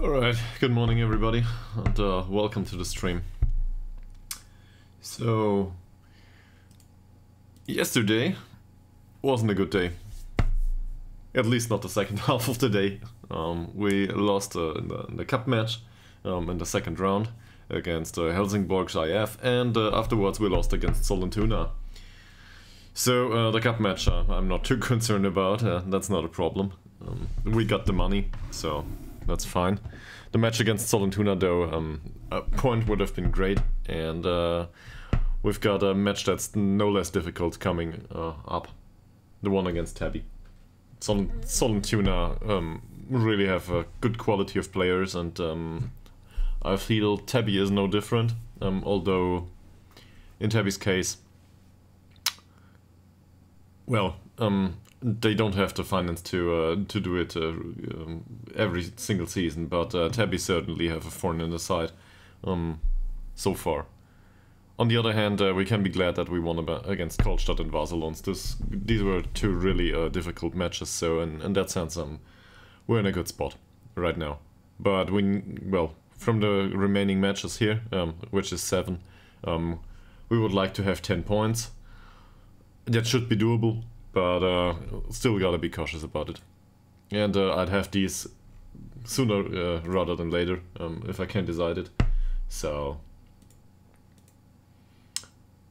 Alright, good morning everybody, and uh, welcome to the stream. So, yesterday wasn't a good day. At least not the second half of the day. Um, we lost uh, in, the, in, the, cup match um, in the second round against uh, IF, and uh, afterwards we lost against Sollentuna. So, uh, the cup match uh, I'm not too concerned about, that's not a problem. Um, we got the money, so that's fine. The match against Sollentuna, though, um, a point would have been great, and uh, we've got a match that's no less difficult coming uh, up. The one against Täby. Sol Sollentuna um, really have a good quality of players, and um, I feel Täby is no different, um, although in Täby's case, well, um, they don't have the finance to uh, to do it uh, um, every single season, but uh, Täby certainly have a thorn in the side um, so far. On the other hand, uh, we can be glad that we won against Karlstad and Vasalunds. This, these were two really uh, difficult matches, so in, in that sense, um, we're in a good spot right now. But we, well, from the remaining matches here, um, which is seven, um, we would like to have 10 points. That should be doable but uh, still gotta be cautious about it. And uh, I'd have these sooner uh, rather than later um, if I can decide it. So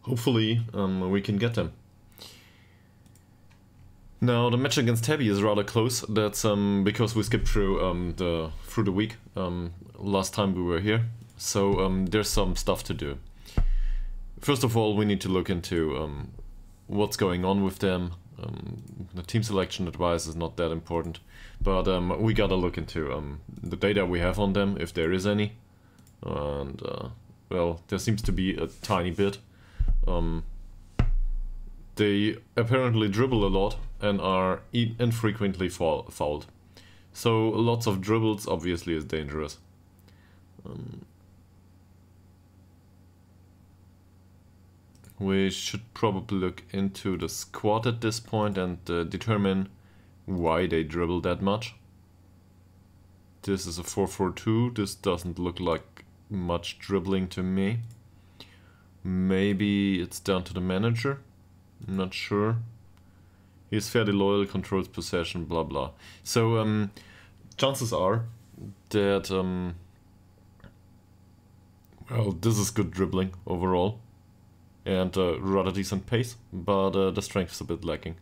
hopefully um, we can get them. Now the match against Täby is rather close. That's um, because we skipped through um, the through the week um, last time we were here. So um, there's some stuff to do. First of all, we need to look into um, what's going on with them, um, the team selection advice is not that important, but um, we gotta look into um, the data we have on them, if there is any. And, uh, well, there seems to be a tiny bit. Um, they apparently dribble a lot and are infrequently fouled. So lots of dribbles obviously is dangerous. Um, we should probably look into the squad at this point and uh, determine why they dribble that much. This is a 4-4-2, this doesn't look like much dribbling to me. Maybe it's down to the manager, I'm not sure. He's fairly loyal, controls possession, blah blah. So um, chances are that, um, well, this is good dribbling overall and uh, rather decent pace, but uh, the strength is a bit lacking.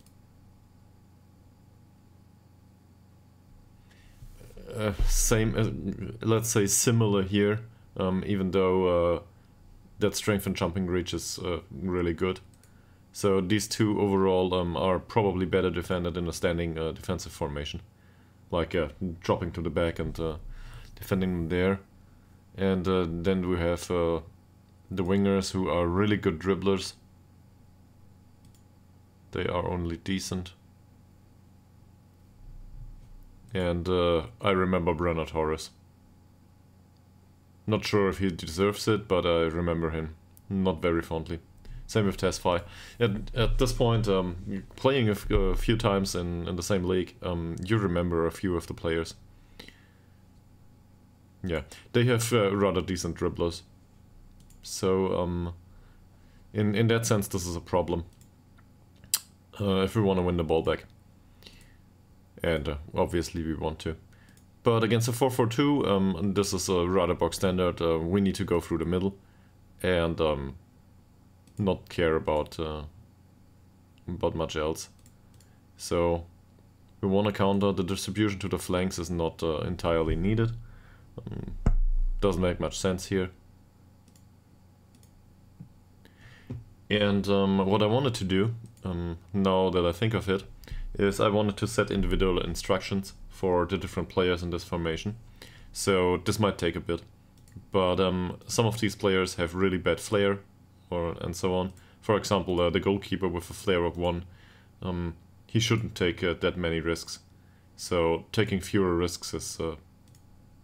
Uh, same, uh, let's say similar here, um, even though uh, that strength and jumping reach is uh, really good. So these two overall um, are probably better defended in a standing defensive formation, like dropping to the back and defending them there. And then we have the wingers who are really good dribblers. They are only decent. And uh, I remember Brenner Torres. Not sure if he deserves it, but I remember him. Not very fondly. Same with Tesfaye. At, at this point, um, playing a, few times in, in the same league, um, you remember a few of the players. Yeah, they have uh, rather decent dribblers. So um, in in that sense, this is a problem. Uh, if we want to win the ball back, and uh, obviously we want to. But against a 4-4-2, um, this is a rather box standard. Uh, we need to go through the middle, and um, not care about uh, about much else. So we want to counter. The distribution to the flanks is not uh, entirely needed. Um, doesn't make much sense here. And um, what I wanted to do, um, now that I think of it, is I wanted to set individual instructions for the different players in this formation. So this might take a bit. But um, some of these players have really bad flair, or and so on. For example, uh, the goalkeeper with a flair of 1, um, he shouldn't take uh, that many risks. So taking fewer risks is uh,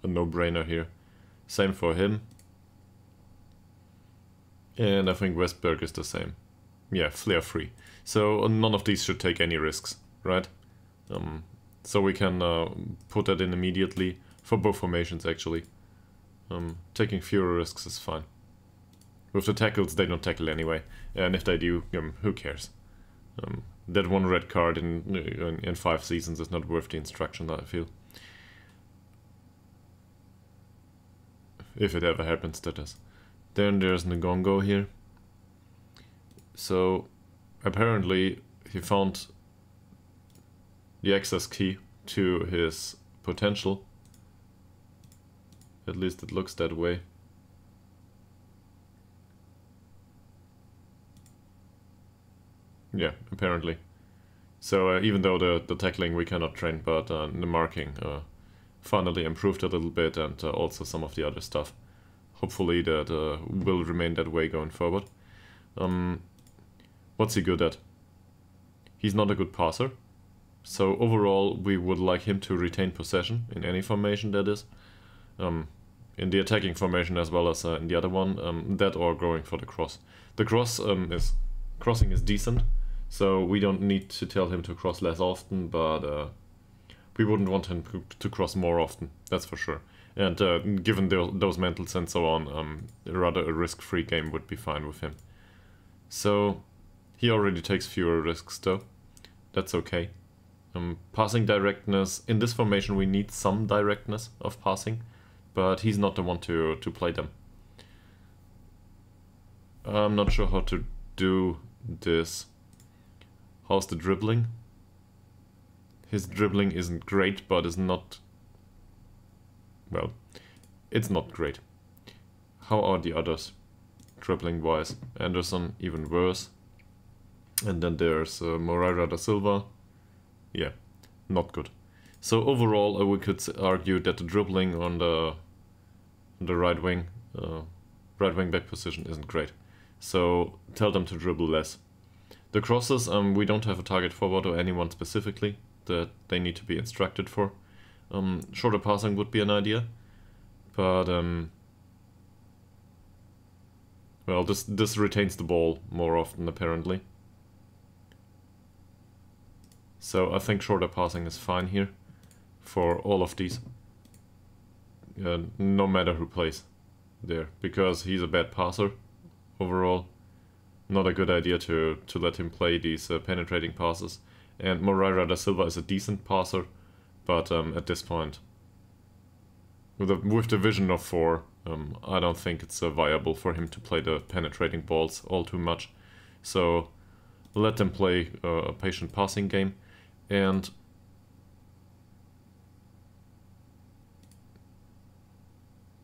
a no-brainer here. Same for him. And I think Westberg is the same. Yeah, flair free. So uh, none of these should take any risks, right? Um, so we can uh, put that in immediately. For both formations, actually. Um, taking fewer risks is fine. With the tackles, they don't tackle anyway. And if they do, um, who cares? Um, that one red card in, in, in five seasons is not worth the instruction, I feel. If it ever happens, that is. Then there's Ngongo here. So, apparently, he found the access key to his potential. At least it looks that way. Yeah, apparently. So uh, even though the, the tackling we cannot train, but uh, the marking uh, finally improved a little bit and uh, also some of the other stuff. Hopefully that uh, will remain that way going forward. Um, what's he good at? He's not a good passer. So overall we would like him to retain possession in any formation that is. Um, in the attacking formation as well as uh, in the other one, um, that or going for the cross. The cross um, is crossing is decent, so we don't need to tell him to cross less often, but uh, we wouldn't want him to cross more often, that's for sure. And uh, given the, those mentals and so on, um, rather a risk-free game would be fine with him. So he already takes fewer risks though. That's okay. Um, passing directness, in this formation we need some directness of passing, but he's not the one to, to play them. I'm not sure how to do this. How's the dribbling? His dribbling isn't great, but is not... Well, it's not great. How are the others, dribbling-wise? Anderson, even worse. And then there's uh, Moreira da Silva. Yeah, not good. So overall, uh, we could argue that the dribbling on the on the right wing, uh, right wing back position isn't great. So tell them to dribble less. The crosses, um, we don't have a target forward or anyone specifically that they need to be instructed for. Um, shorter passing would be an idea, but um, well, this this retains the ball more often apparently. So I think shorter passing is fine here for all of these, uh, no matter who plays there, because he's a bad passer overall not a good idea to, to let him play these uh, penetrating passes. And Moreira da Silva is a decent passer, but um, at this point, with the, with the vision of 4, um, I don't think it's uh, viable for him to play the penetrating balls all too much. So let them play uh, a patient passing game. And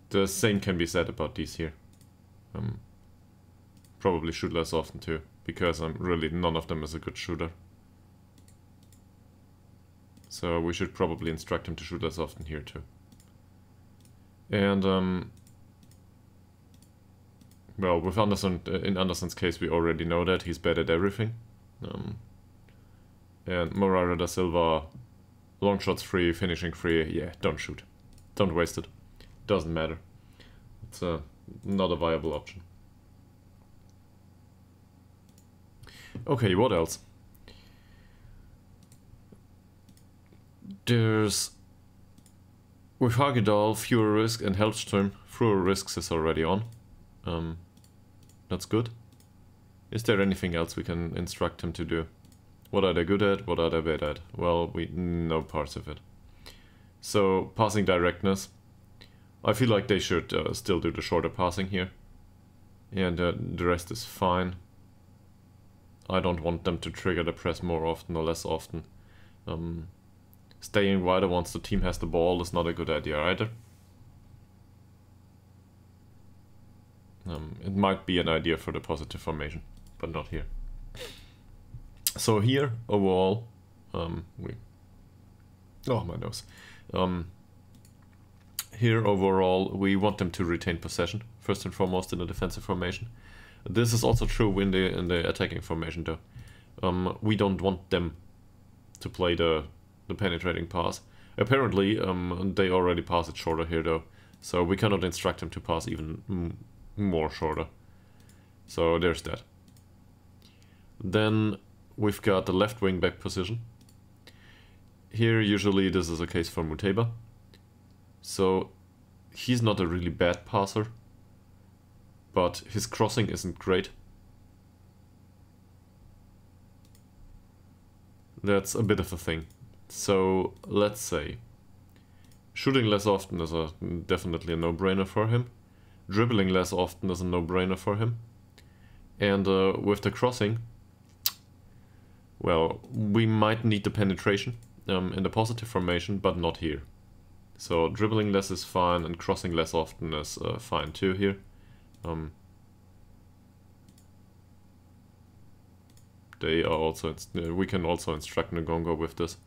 the same can be said about these here. Um, probably shoot less often too, because I'm really none of them is a good shooter. So we should probably instruct him to shoot less often here too. And um, well, with Anderson, uh, in Anderson's case, we already know that he's bad at everything. Um, and Moreira da Silva, long shots free, finishing free. Yeah, don't shoot, don't waste it. Doesn't matter. It's uh, not a viable option. Okay, what else? There's... With Hagedal, fewer risk and Hellström, fewer risks is already on. Um, that's good. Is there anything else we can instruct him to do? What are they good at? What are they bad at? Well, we know parts of it. So, passing directness. I feel like they should uh, still do the shorter passing here. And uh, the rest is fine. I don't want them to trigger the press more often or less often. Um, staying wider once the team has the ball is not a good idea either. Um, it might be an idea for the positive formation, but not here. So here, overall, um, we... Oh, my nose. Um, here, overall, we want them to retain possession, first and foremost in the defensive formation. This is also true in the in the attacking formation though. Um, we don't want them to play the the penetrating pass. Apparently, um, they already pass it shorter here though, so we cannot instruct them to pass even more shorter. So there's that. Then we've got the left wing back position. Here usually this is a case for Muteba. So he's not a really bad passer, but his crossing isn't great. That's a bit of a thing. So let's say shooting less often is a definitely a no-brainer for him. Dribbling less often is a no-brainer for him. And uh, with the crossing, well, we might need the penetration um, in the positive formation, but not here. So dribbling less is fine and crossing less often is uh, fine too here. Um, they are also, we can also instruct Ngongo with this.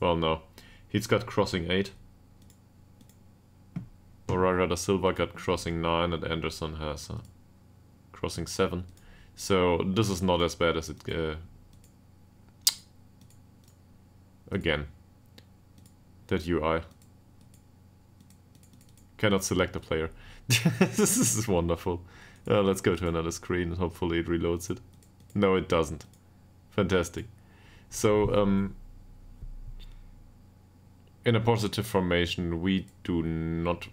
Well, no. He's got crossing 8. Or rather, Silva got crossing 9 and Anderson has uh, crossing 7. So this is not as bad as it... Uh, again. That UI. Cannot select a player. this is wonderful. Uh, let's go to another screen and hopefully it reloads it. No, it doesn't. Fantastic. So, um, in a positive formation, we do not...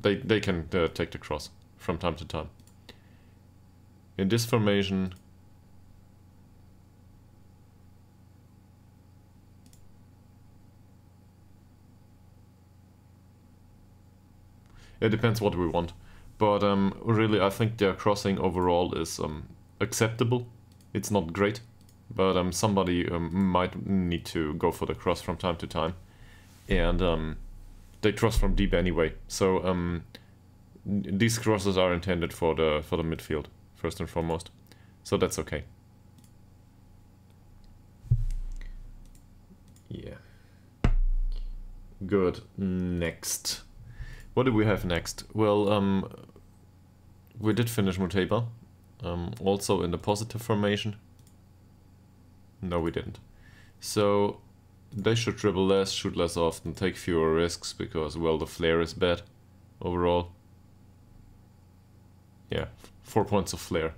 They, they can uh, take the cross from time to time. In this formation, It depends what we want. But um, really, I think their crossing overall is um, acceptable. It's not great, but um, somebody um, might need to go for the cross from time to time. And um, they cross from deep anyway. So um, these crosses are intended for the for the midfield, first and foremost. So that's okay. Yeah. Good. Next. What do we have next? Well, um, we did finish Muteba. Um, also in the positive formation. No, we didn't. So they should dribble less, shoot less often, take fewer risks because, well, the flair is bad overall. Yeah, four points of flair.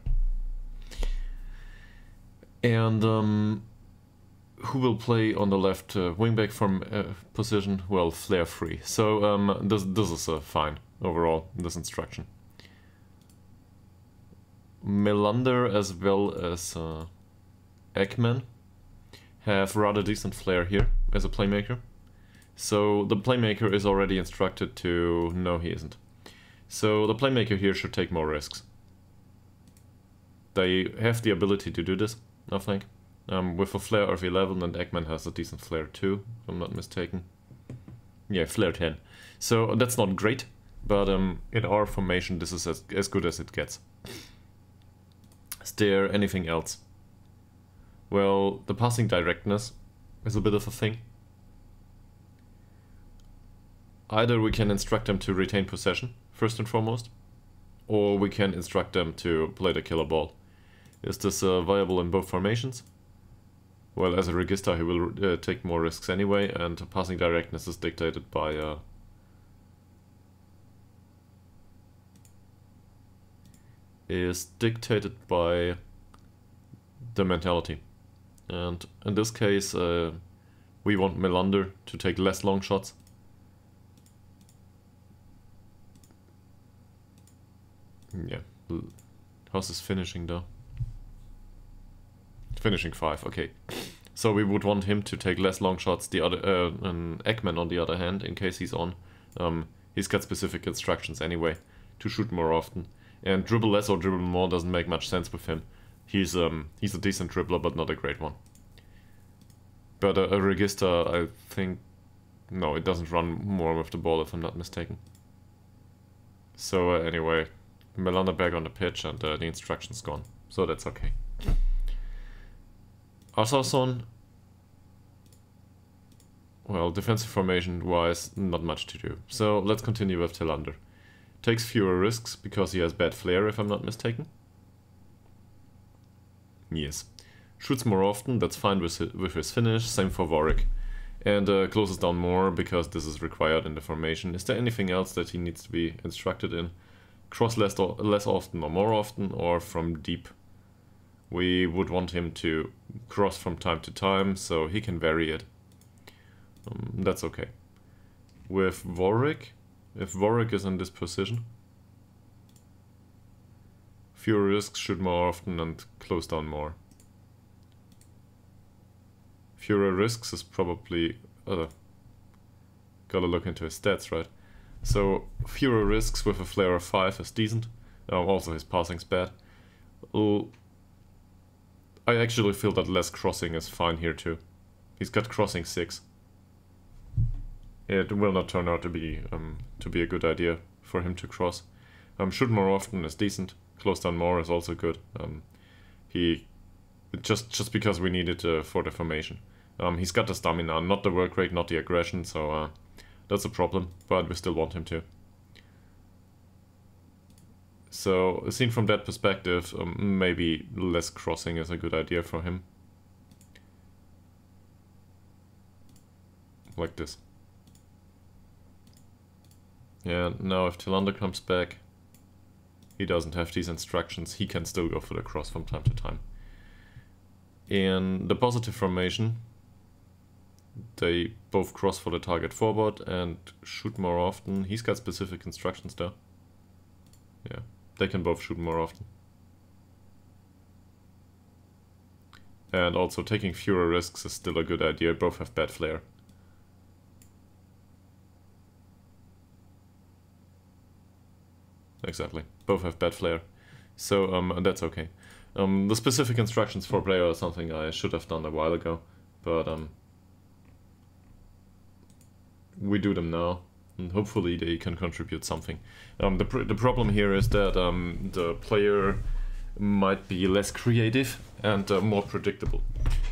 And um, who will play on the left uh, wingback from uh, position? Well, flair free. So um, this this is uh, fine overall. This instruction. Melander as well as uh, Ekman have rather decent flair here as a playmaker. So the playmaker is already instructed to... No, he isn't. So the playmaker here should take more risks. They have the ability to do this, I think. Um, with a flair of 11 and Ekman has a decent flair too, if I'm not mistaken. Yeah, flair 10. So that's not great, but um, in our formation this is as, as good as it gets. Is there anything else? Well, the passing directness is a bit of a thing. Either we can instruct them to retain possession, first and foremost, or we can instruct them to play the killer ball. Is this uh, viable in both formations? Well, as a Regista, he will uh, take more risks anyway, and passing directness is dictated by uh, is dictated by the mentality. And in this case, uh, we want Melander to take less long shots. Yeah. How's this finishing though? Finishing 5, okay. So we would want him to take less long shots, the other, uh, an Ekman on the other hand, in case he's on. Um, he's got specific instructions anyway, to shoot more often. And dribble less or dribble more doesn't make much sense with him. He's um he's a decent dribbler, but not a great one. But a, a Regista, I think, no, it doesn't run more with the ball if I'm not mistaken. So uh, anyway, Melander back on the pitch and uh, the instructions gone, so that's okay. Asarson, well, defensive formation wise, not much to do. So let's continue with Tillander. Takes fewer risks because he has bad flair, if I'm not mistaken. Yes. Shoots more often, that's fine with with his finish, same for Warwick. And uh, closes down more because this is required in the formation. Is there anything else that he needs to be instructed in? Cross less, less often or more often, or from deep we would want him to cross from time to time, so he can vary it. Um, that's okay. with Warwick. If Warwick is in this position. Fewer risks, shoot more often and close down more. Fewer risks is probably... Uh, gotta look into his stats, right? So, fewer risks with a flair of 5 is decent. Um, also his passing's bad. I actually feel that less crossing is fine here too. He's got crossing 6. It will not turn out to be um, to be a good idea for him to cross. Um, shoot more often is decent. Close down more is also good. Um, he just just because we need it uh, for the formation. Um, he's got the stamina, not the work rate, not the aggression, so uh, that's a problem. But we still want him to. So, seen from that perspective, um, maybe less crossing is a good idea for him. Like this. Yeah, now if Tilander comes back, he doesn't have these instructions, he can still go for the cross from time to time. In the positive formation, they both cross for the target forward and shoot more often. He's got specific instructions there. Yeah. They can both shoot more often. And also taking fewer risks is still a good idea. Both have bad flair. Exactly. Both have bad flair. So um, that's okay. Um, the specific instructions for player are something I should have done a while ago. But um, we do them now and hopefully they can contribute something. Um, the, pr the problem here is that um, the player might be less creative and uh, more predictable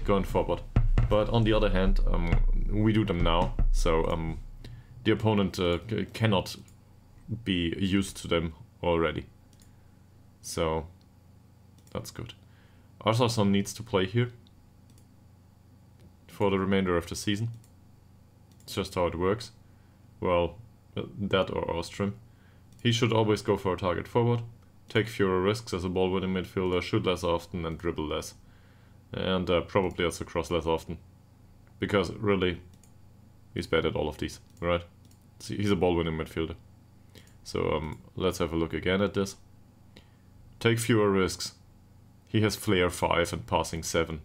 going forward. But on the other hand, um, we do them now, so um, the opponent uh, cannot be used to them already. So that's good. Arsason needs to play here for the remainder of the season. It's just how it works well, that or Ostrom. He should always go for a target forward, take fewer risks as a ball-winning midfielder, shoot less often and dribble less. And uh, probably also cross less often. Because really, he's bad at all of these, right? He's a ball-winning midfielder. So um, let's have a look again at this. Take fewer risks. He has flair 5 and passing 7.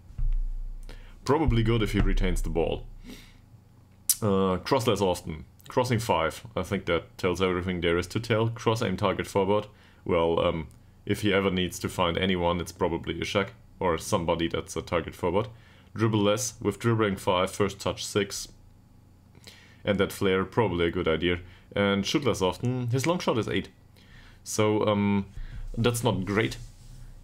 Probably good if he retains the ball. Uh, cross less often. Crossing 5. I think that tells everything there is to tell. Cross aim target forward. Well, um, if he ever needs to find anyone, it's probably Ishak or somebody that's a target forward. Dribble less with dribbling 5, first touch 6. And that flare, probably a good idea. And shoot less often. His long shot is 8. So um, that's not great.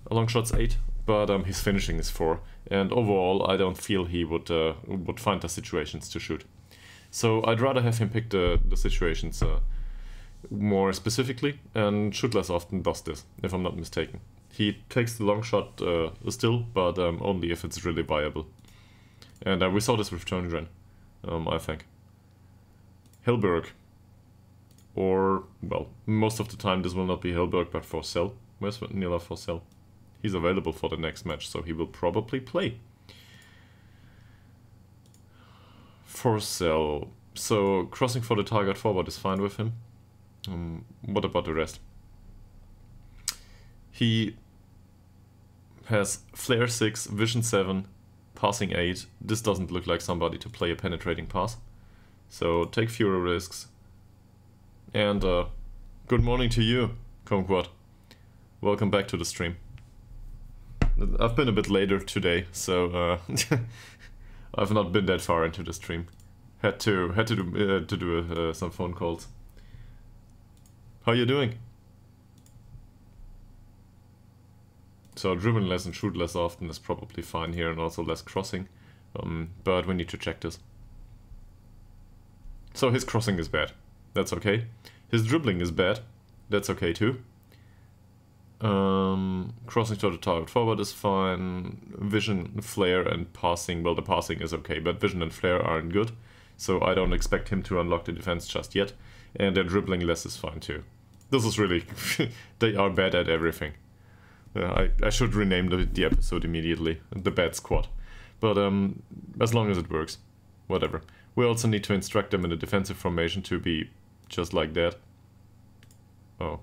A long shot's 8, but um, his finishing is 4. And overall, I don't feel he would uh, would find the situations to shoot. So I'd rather have him pick the, the situations uh, more specifically, and shoot less often does this, if I'm not mistaken. He takes the long shot uh, still, but um, only if it's really viable. And uh, we saw this with Tjongren, um, I think. Hellberg. Or, well, most of the time this will not be Hellberg, but Forsell. Where's Nila Forsell? He's available for the next match, so he will probably play. Forsell. So crossing for the target forward is fine with him. Um, what about the rest? He has flair 6, vision 7, passing 8. This doesn't look like somebody to play a penetrating pass. So take fewer risks. And uh, good morning to you, Conquad. Welcome back to the stream. I've been a bit later today, so uh, I've not been that far into the stream. Had to had to do uh, to do uh, some phone calls. How you doing? So driven less and shoot less often is probably fine here, and also less crossing. Um, but we need to check this. So his crossing is bad. That's okay. His dribbling is bad. That's okay too. Um, crossing to the target forward is fine. Vision, flair, and passing. Well, the passing is okay, but vision and flair aren't good. So I don't expect him to unlock the defense just yet. And their dribbling less is fine too. This is really... they are bad at everything. Uh, I, I should rename the, the episode immediately. The bad squad. But um, as long as it works. Whatever. We also need to instruct them in a defensive formation to be just like that. Oh.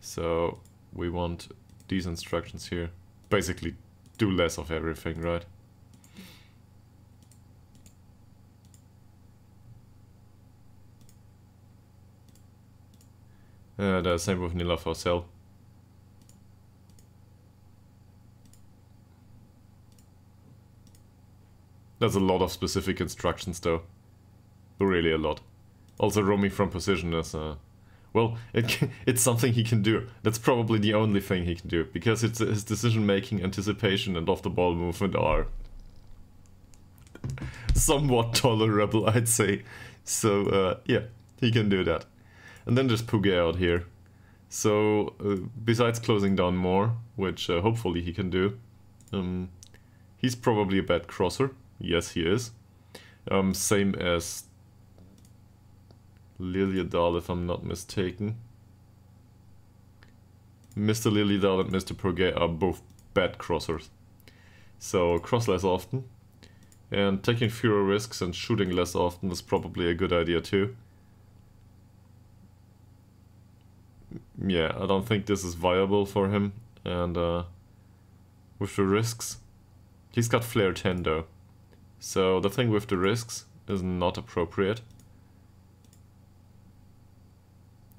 So we want these instructions here. Basically do less of everything, right? Uh, the same with Nila Forsell. That's a lot of specific instructions though. Really a lot. Also roaming from position is, uh, well, it can, it's something he can do. That's probably the only thing he can do, because it's his decision making, anticipation and off the ball movement are somewhat tolerable, I'd say. So, uh, yeah, he can do that. And then there's Puge out here. So, uh, besides closing down more, which uh, hopefully he can do, um, he's probably a bad crosser. Yes, he is. Um, same as Liliadal, if I'm not mistaken. Mr. Liliadal and Mr. Puge are both bad crossers. So, cross less often. And taking fewer risks and shooting less often is probably a good idea too. yeah, I don't think this is viable for him. And uh, with the risks, he's got flair 10 though. So the thing with the risks is not appropriate.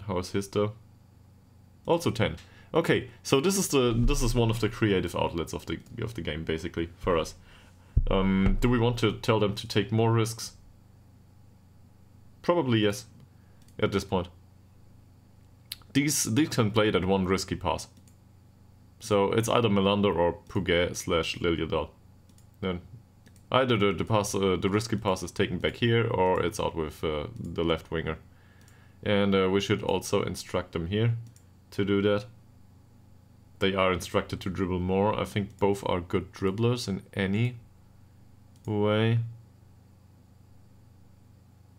How is his though? Also 10. Okay, so this is the this is one of the creative outlets of the of the game basically for us. Um, do we want to tell them to take more risks? Probably yes, at this point. These, these can play that one risky pass. So it's either Melander or Puget slash Liliadal. Then either the, the pass, uh, the risky pass is taken back here or it's out with uh, the left winger. And uh, we should also instruct them here to do that. They are instructed to dribble more. I think both are good dribblers in any way.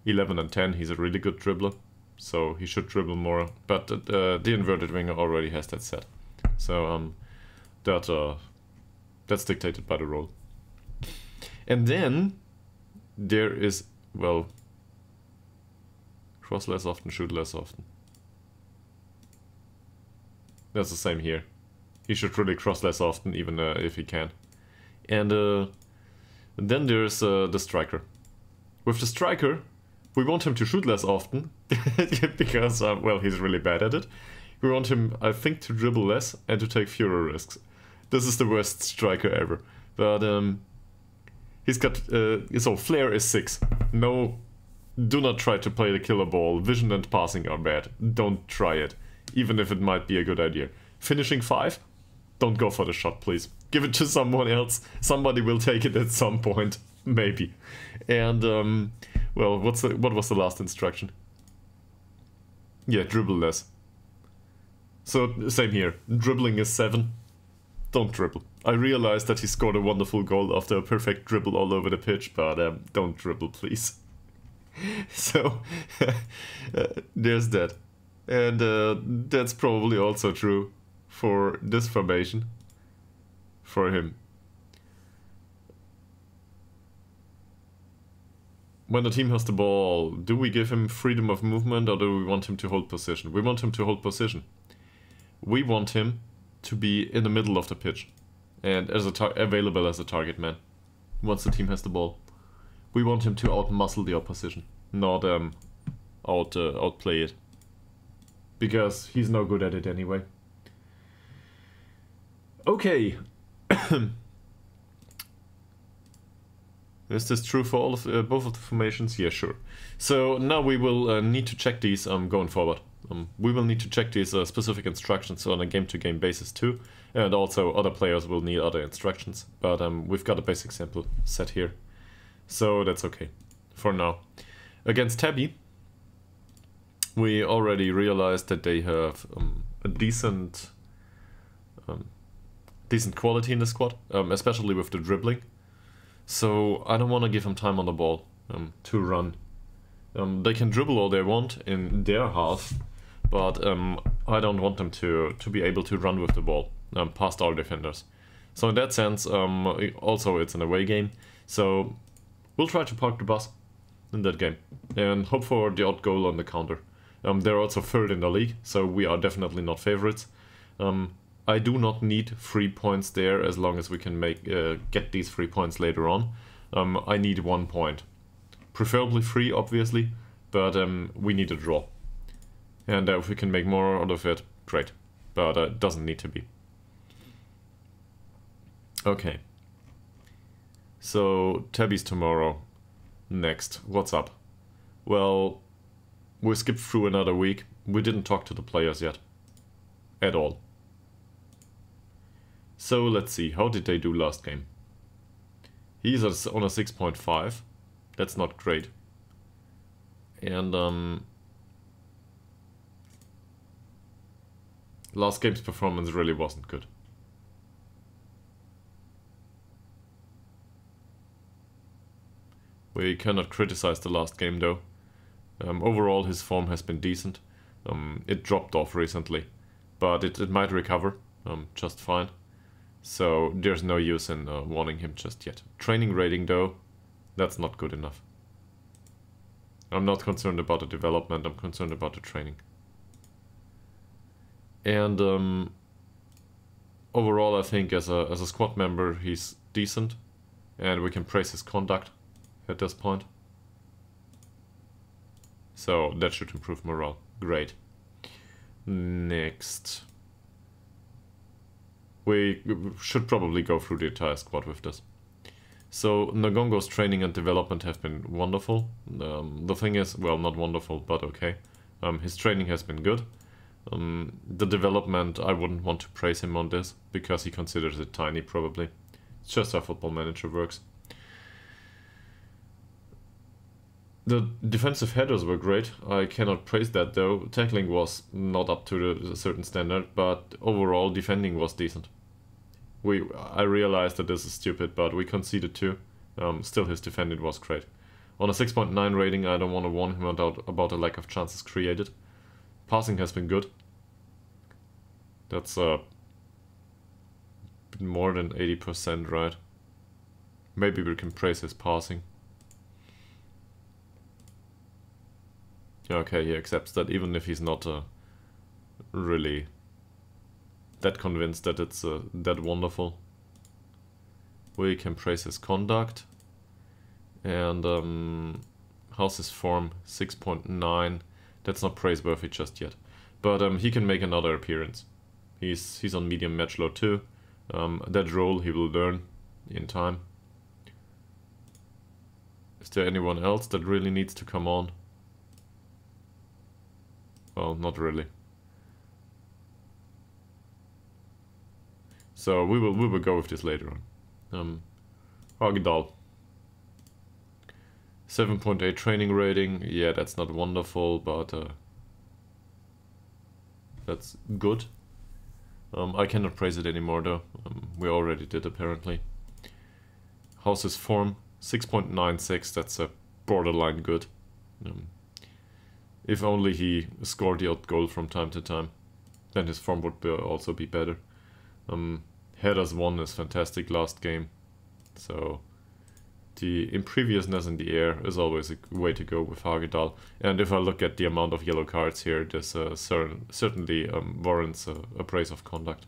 11 and 10, he's a really good dribbler so he should dribble more. But uh, the inverted winger already has that set, so um, that uh, that's dictated by the role. And then there is well, cross less often, shoot less often. That's the same here. He should really cross less often, even uh, if he can. And uh, then there's uh, the striker. With the striker, we want him to shoot less often because, uh, well, he's really bad at it. We want him, I think, to dribble less and to take fewer risks. This is the worst striker ever. But um, he's got, uh, so flair is 6. No, do not try to play the killer ball. Vision and passing are bad. Don't try it, even if it might be a good idea. Finishing 5? Don't go for the shot, please. Give it to someone else. Somebody will take it at some point, maybe. And um, well, what's the, what was the last instruction? Yeah, dribble less. So, same here. Dribbling is 7. Don't dribble. I realized that he scored a wonderful goal after a perfect dribble all over the pitch, but um, don't dribble, please. so, uh, there's that. And uh, that's probably also true for this formation. For him. when the team has the ball, do we give him freedom of movement or do we want him to hold position? We want him to hold position. We want him to be in the middle of the pitch and as a available as a target man once the team has the ball. We want him to outmuscle the opposition, not um, out uh, outplay it, because he's no good at it anyway. Okay. Is this true for all of uh, both of the formations? Yeah, sure. So now we will uh, need to check these um, going forward. Um, we will need to check these uh, specific instructions on a game-to-game -game basis too, and also other players will need other instructions. But um, we've got a basic sample set here, so that's okay for now. Against Täby, we already realized that they have um, a decent, um, decent quality in the squad, um, especially with the dribbling. So I don't want to give them time on the ball um, to run. Um, they can dribble all they want in their half, but um, I don't want them to, to be able to run with the ball um, past all defenders. So in that sense, um, also it's an away game. So we'll try to park the bus in that game and hope for the odd goal on the counter. Um, they're also third in the league, so we are definitely not favorites. Um, I do not need three points there as long as we can make uh, get these three points later on. Um, I need one point, preferably three, obviously, but um, we need a draw. And uh, if we can make more out of it, great. But uh, it doesn't need to be. Okay. So, Täby's tomorrow. Next, what's up? Well, we skipped through another week. We didn't talk to the players yet. At all. So let's see, how did they do last game? He's on a 6.5. That's not great. And um, last game's performance really wasn't good. We cannot criticize the last game though. Um, overall his form has been decent. Um, it dropped off recently, but it, it might recover um, just fine. So there's no use in uh, warning him just yet. Training rating though, that's not good enough. I'm not concerned about the development, I'm concerned about the training. And um, overall I think as a, as a squad member he's decent and we can praise his conduct at this point. So that should improve morale. Great. Next. We should probably go through the entire squad with this. So Nagongo's training and development have been wonderful. Um, the thing is, well, not wonderful, but okay. Um, his training has been good. Um, the development, I wouldn't want to praise him on this, because he considers it tiny, probably. It's just how Football Manager works. The defensive headers were great. I cannot praise that though. Tackling was not up to a certain standard, but overall defending was decent. We I realized that this is stupid, but we conceded two. Um, still, his defending was great. On a 6.9 rating, I don't want to warn him about, about a lack of chances created. Passing has been good. That's uh, more than 80%, right? Maybe we can praise his passing. Okay, he accepts that even if he's not uh, really that convinced that it's uh, that wonderful. We can praise his conduct. And um, how's his form? 6.9. That's not praiseworthy just yet. But um, he can make another appearance. He's he's on medium match load too. Um, that role he will learn in time. Is there anyone else that really needs to come on? Well, not really. So we will we will go with this later on. Um, Hagedal. 7.8 training rating. Yeah, that's not wonderful, but uh, that's good. Um, I cannot praise it anymore though. Um, we already did apparently. House's form? 6.96. That's a borderline good. Um, if only he scored the odd goal from time to time, then his form would be also be better. Um, headers won is fantastic last game, so the imperviousness in the air is always a way to go with Hagedal. And if I look at the amount of yellow cards here, this uh, certainly um, warrants a, a praise of conduct.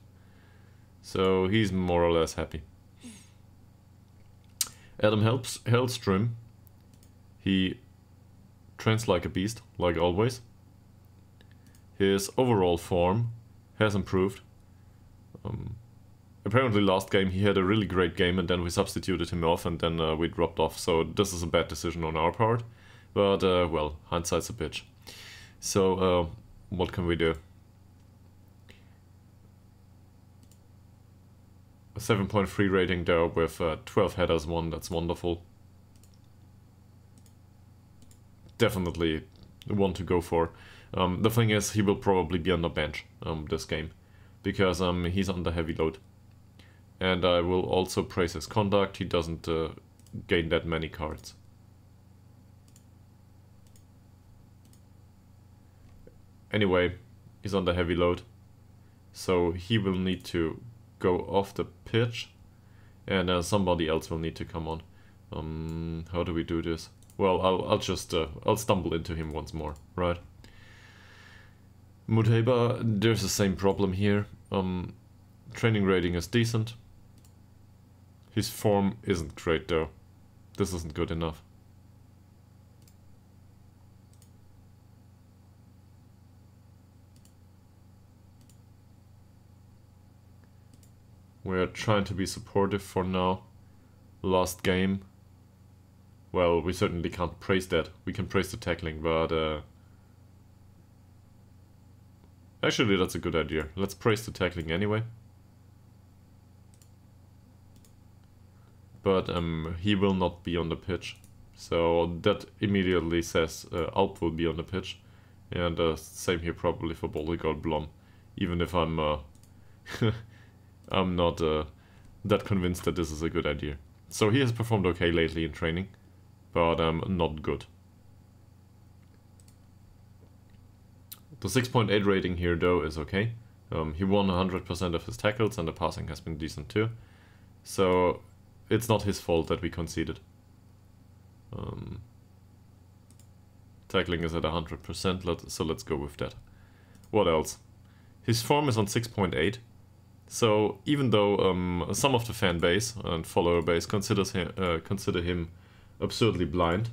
So he's more or less happy. Adam helps Hellstrom. He trains like a beast, like always. His overall form has improved. Um, apparently last game he had a really great game and then we substituted him off and then uh, we dropped off. So this is a bad decision on our part. But, uh, well, hindsight's a bitch. So, uh, what can we do? A 7.3 rating there with uh, 12 headers won, that's wonderful. Definitely want to go for. Um, the thing is, he will probably be on the bench um, this game, because um, he's under heavy load. And I will also praise his conduct, he doesn't uh, gain that many cards. Anyway, he's under heavy load, so he will need to go off the pitch and uh, somebody else will need to come on. Um, how do we do this? Well, I'll, I'll just, uh, I'll stumble into him once more, right? Muteba, there's the same problem here. Um, training rating is decent. His form isn't great though. This isn't good enough. We're trying to be supportive for now. Last game. Well, we certainly can't praise that. We can praise the tackling, but... Uh, actually, that's a good idea. Let's praise the tackling anyway. But um, he will not be on the pitch. So that immediately says uh, Alp will be on the pitch. And uh, same here probably for Boldegard Blom. Even if I'm... Uh, I'm not uh, that convinced that this is a good idea. So he has performed okay lately in training, but um, not good. The 6.8 rating here though is okay. Um, he won 100% of his tackles and the passing has been decent too. So it's not his fault that we conceded. Um, tackling is at 100%, let, so let's go with that. What else? His form is on 6.8. So even though um, some of the fan base and follower base considers him, uh, consider him absurdly blind,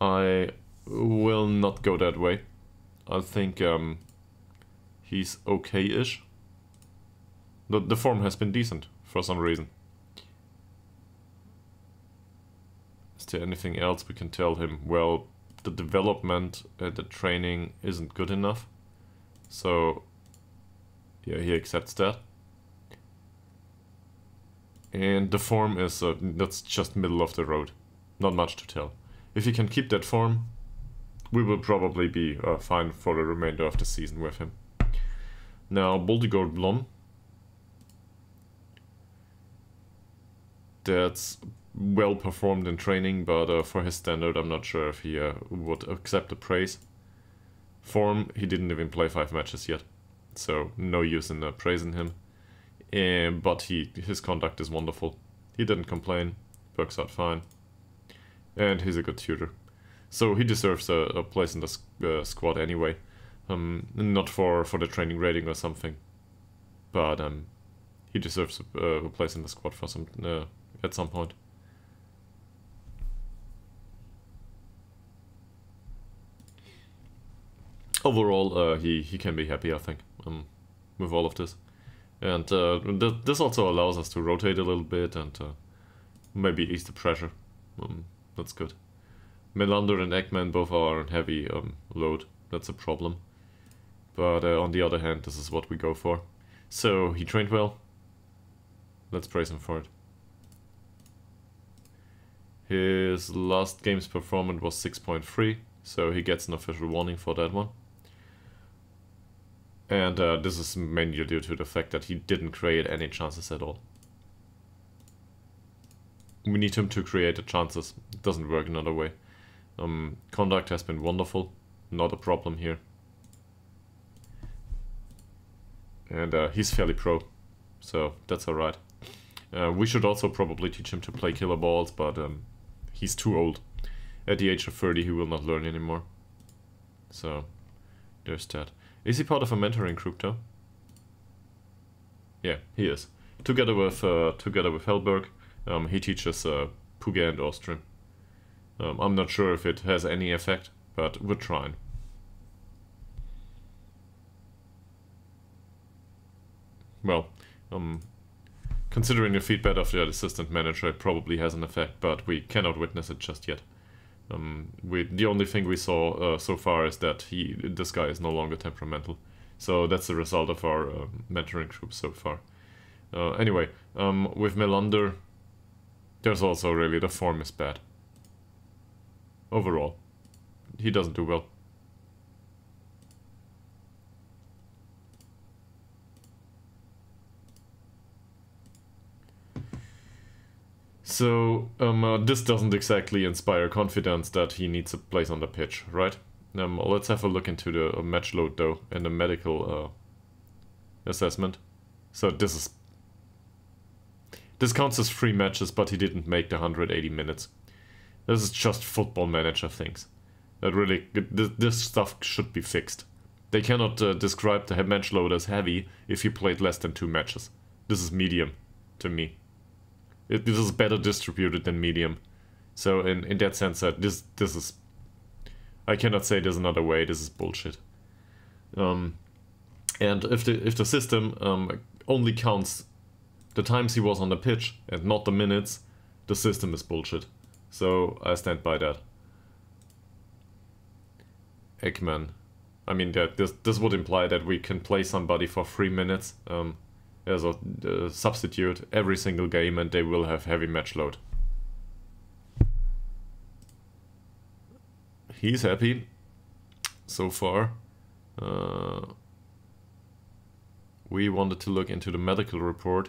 I will not go that way. I think um, he's okay-ish. The, the form has been decent for some reason. Is there anything else we can tell him? Well, the development, uh, the training isn't good enough. So yeah, he accepts that. And the form is, uh, that's just middle of the road. Not much to tell. If he can keep that form, we will probably be uh, fine for the remainder of the season with him. Now, Boldegard Blom. That's well performed in training, but uh, for his standard, I'm not sure if he uh, would accept the praise. Form, he didn't even play five matches yet so no use in uh, praising him. Um, but he his conduct is wonderful. He didn't complain, works out fine, and he's a good tutor. So he deserves a, a place in the uh, squad anyway. Um, not for, for the training rating or something, but um, he deserves a, a place in the squad for some uh, at some point. Overall, uh, he he can be happy, I think um, with all of this. And uh, th this also allows us to rotate a little bit and uh, maybe ease the pressure. Um, that's good. Melander and Ekman both are on heavy um, load. That's a problem. But uh, on the other hand, this is what we go for. So he trained well. Let's praise him for it. His last game's performance was 6.3, so he gets an official warning for that one. And uh, this is mainly due to the fact that he didn't create any chances at all. We need him to create the chances. It doesn't work another way. Um, conduct has been wonderful. Not a problem here. And uh, he's fairly pro. So that's alright. Uh, we should also probably teach him to play killer balls, but um, he's too old. At the age of 30 he will not learn anymore. So there's that. Is he part of a mentoring group though? Yeah, he is. Together with uh, together with Hellberg, um, he teaches uh, Puga and Austrian. Um, I'm not sure if it has any effect, but we're trying. Well, um, considering the feedback of the assistant manager, it probably has an effect, but we cannot witness it just yet. Um, we, the only thing we saw uh, so far is that he this guy is no longer temperamental. So that's the result of our uh, mentoring group so far. Uh, anyway, um, with Melander, there's also really the form is bad. Overall, he doesn't do well. So um, uh, this doesn't exactly inspire confidence that he needs a place on the pitch, right? Um, let's have a look into the uh, match load though and the medical uh, assessment. So this is this counts as three matches, but he didn't make the 180 minutes. This is just football manager things. That really this stuff should be fixed. They cannot uh, describe the match load as heavy if he played less than two matches. This is medium to me. It, this is better distributed than medium. So in, in that sense, uh, this this is... I cannot say there's another way, this is bullshit. Um, and if the, if the system um, only counts the times he was on the pitch and not the minutes, the system is bullshit. So I stand by that. Ekman. I mean, that this this would imply that we can play somebody for three minutes um, as a uh, substitute every single game, and they will have heavy match load. He's happy so far. Uh, we wanted to look into the medical report.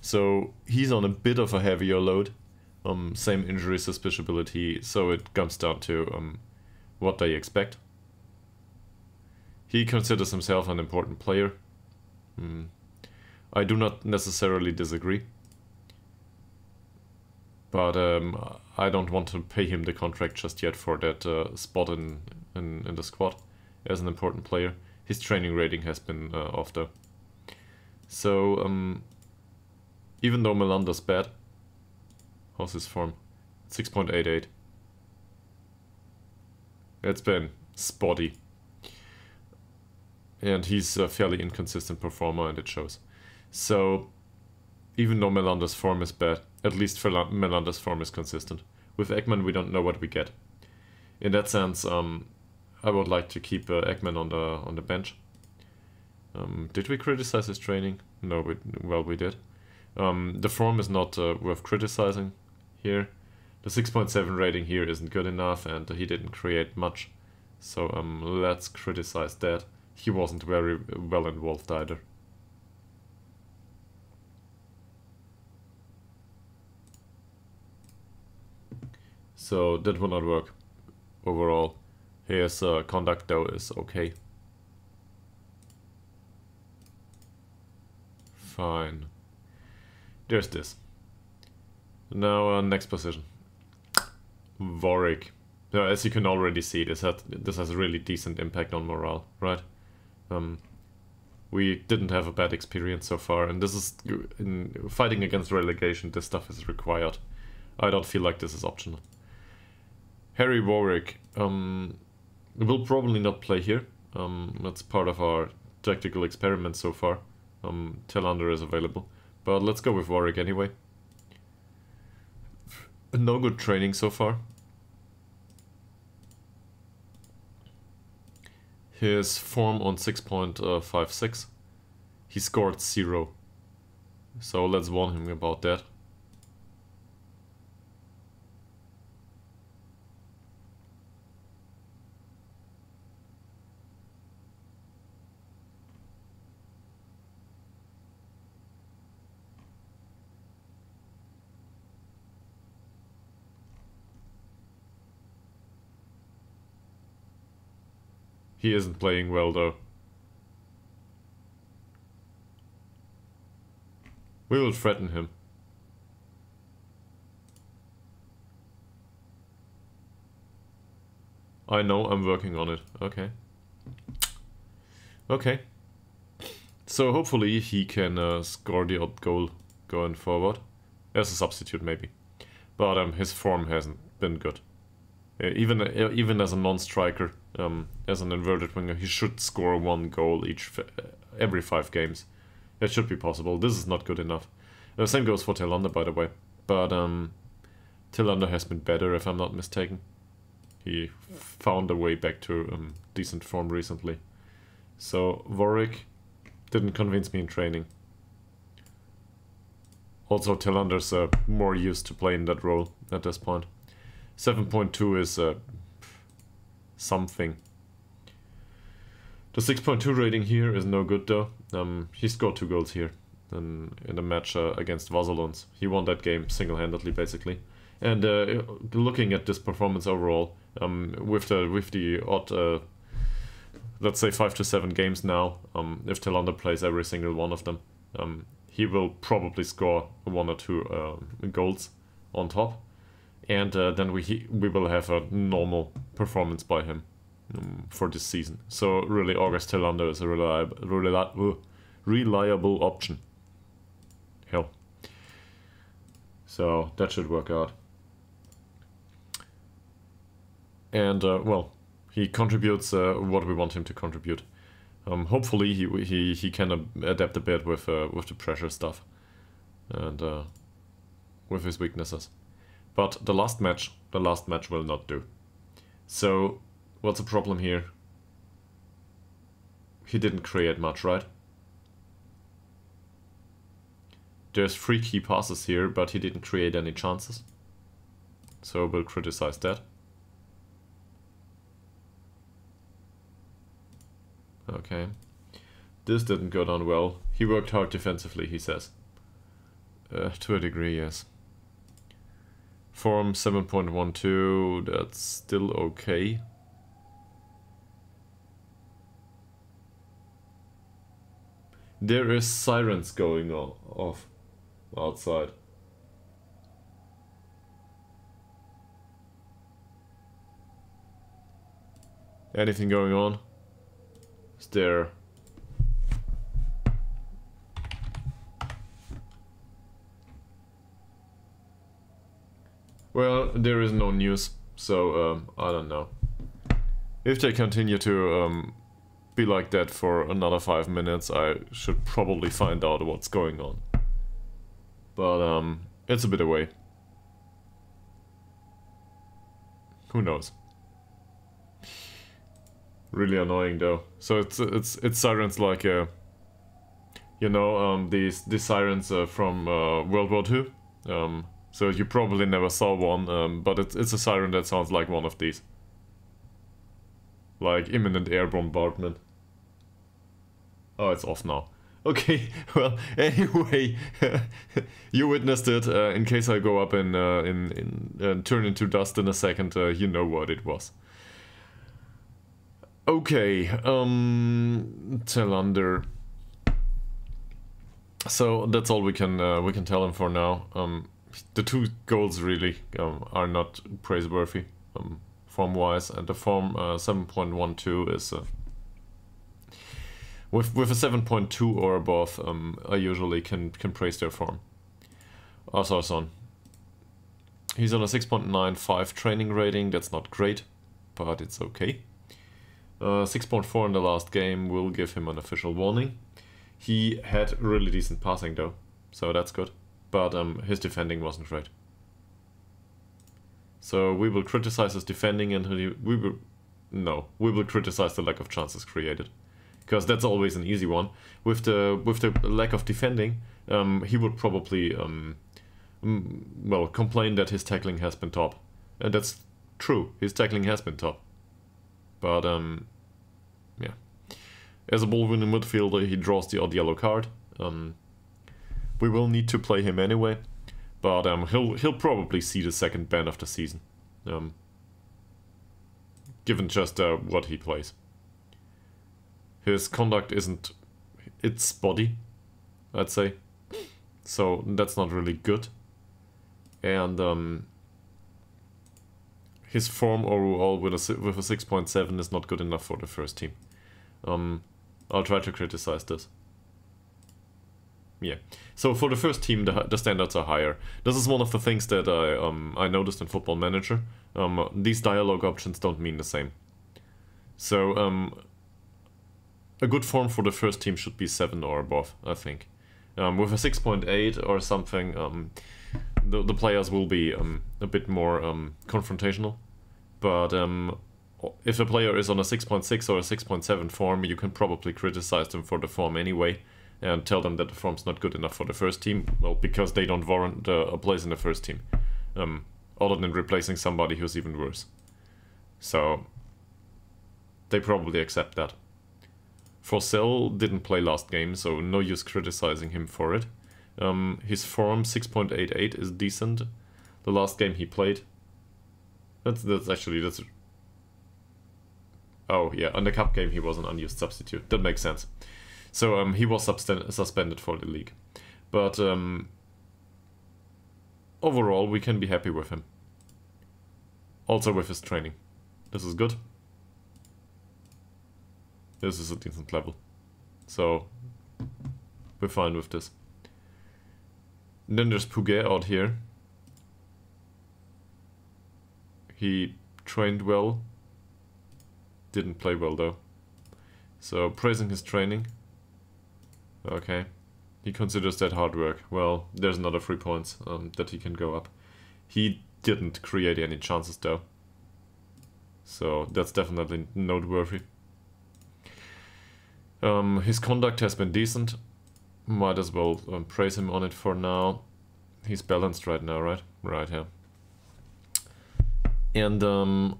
So he's on a bit of a heavier load. Um, same injury suspiciability, so it comes down to um, what they expect. He considers himself an important player. Mm. I do not necessarily disagree. But um, I don't want to pay him the contract just yet for that uh, spot in, in, in, the squad as an important player. His training rating has been uh, off though. So, um, even though Melander's bad, how's his form? 6.88. It's been spotty and he's a fairly inconsistent performer and it shows. So even though Melander's form is bad, at least Melander's form is consistent. With Ekman we don't know what we get. In that sense, um, I would like to keep uh, on the on the bench. Um, did we criticize his training? No, we, well we did. Um, the form is not uh, worth criticizing here. The 6.7 rating here isn't good enough and he didn't create much. So um, let's criticize that he wasn't very well involved either. So that will not work overall. His uh, conduct though is okay. Fine. There's this. Now uh, next position. Warwick. Now, as you can already see, this had this has a really decent impact on morale, right? Um, we didn't have a bad experience so far, and this is in fighting against relegation. This stuff is required. I don't feel like this is optional. Harry Warwick um, will probably not play here. Um, that's part of our tactical experiment so far. Um, Tillander is available, but let's go with Warwick anyway. No good training so far. his form on 6.56. He scored 0. So let's warn him about that. He isn't playing well though. We will threaten him. I know, I'm working on it. Okay. Okay. So hopefully he can uh, score the odd goal going forward. As a substitute maybe. But um, his form hasn't been good. Uh, even uh, even as a non-striker, um, as an inverted winger, he should score one goal each uh, every five games. That should be possible. This is not good enough. The same goes for Tillander, by the way. But um, Tillander has been better, if I'm not mistaken. He found a way back to um, decent form recently. So Warwick didn't convince me in training. Also, Tillander's uh, more used to playing that role at this point. 7.2 is uh, something. The 6.2 rating here is no good though. Um, he scored two goals here in, in a match uh, against Vasalunds. He won that game single-handedly basically. And uh, looking at this performance overall, um, with the with the odd, uh, let's say five to seven games now, um, if Tillander plays every single one of them, Um, he will probably score one or two uh, goals on top, and uh, then we we will have a normal performance by him um, for this season. So really, August Tillander is a reliable, reliable, uh, reliable option. Hell. So that should work out. And uh, well, he contributes uh, what we want him to contribute. Um, hopefully he he he can adapt a bit with uh, with the pressure stuff, and uh, with his weaknesses. But the last match, the last match will not do. So, what's the problem here? He didn't create much, right? There's three key passes here, but he didn't create any chances. So we'll criticize that. Okay. This didn't go down well. He worked hard defensively, he says. Uh, to a degree, yes. Form 7.12, that's still okay. There is sirens going on off outside. Anything going on? Is there Well, there is no news, so um, I don't know. If they continue to um, be like that for another five minutes, I should probably find out what's going on. But um, it's a bit away. Who knows? Really annoying though. So it's it's it's sirens like uh, you know um, these these sirens uh, from uh, World War Two. Um, so you probably never saw one, um, but it's, it's a siren that sounds like one of these. Like imminent air bombardment. Oh, it's off now. Okay, well, anyway, you witnessed it. Uh, in case I go up and, uh, in, in, uh, turn into dust in a second, uh, you know what it was. Okay, um, Tillander. So that's all we can uh, we can tell him for now. Um, the two goals really um, are not praiseworthy um, form wise, and the form uh, 7.12 is uh, with with a 7.2 or above. Um, I usually can can praise their form. Also, son. He's on a 6.95 training rating. That's not great, but it's okay. Uh, 6.4 in the last game will give him an official warning. He had really decent passing though, so that's good but um, his defending wasn't great. So we will criticize his defending and he, we will... No, we will criticize the lack of chances created. Because that's always an easy one. With the with the lack of defending, um, he would probably, um, well, complain that his tackling has been top. And that's true, his tackling has been top. But, um, yeah. As a ball-winning midfielder, he draws the odd yellow card. Um, we will need to play him anyway, but um, he'll he'll probably see the second ban of the season, um, given just uh, what he plays. His conduct isn't it's spotty, I'd say, so that's not really good, and um, his form overall with a with a six point seven is not good enough for the first team. Um, I'll try to criticize this. Yeah. So for the first team, the, the standards are higher. This is one of the things that I um I noticed in Football Manager. Um, these dialogue options don't mean the same. So um, a good form for the first team should be seven or above, I think. Um, with a six point eight or something, um, the the players will be um a bit more um confrontational, but um. If a player is on a 6.6 or a 6.7 form, you can probably criticize them for the form anyway and tell them that the form's not good enough for the first team. Well, because they don't warrant uh, a place in the first team, um, other than replacing somebody who's even worse. So they probably accept that. Forsell didn't play last game, so no use criticizing him for it. Um, his form 6.88 is decent. The last game he played. That's that's actually that's. Oh yeah, on the cup game he was an unused substitute. That makes sense. So um, he was suspended for the league. But um, overall, we can be happy with him. Also with his training. This is good. This is a decent level. So, we're fine with this. And then there's Puget out here. He trained well. Didn't play well though. So, praising his training. Okay. He considers that hard work. Well, there's another three points um, that he can go up. He didn't create any chances though. So that's definitely noteworthy. Um, his conduct has been decent. Might as well um, praise him on it for now. He's balanced right now, right? Right, yeah. And, um,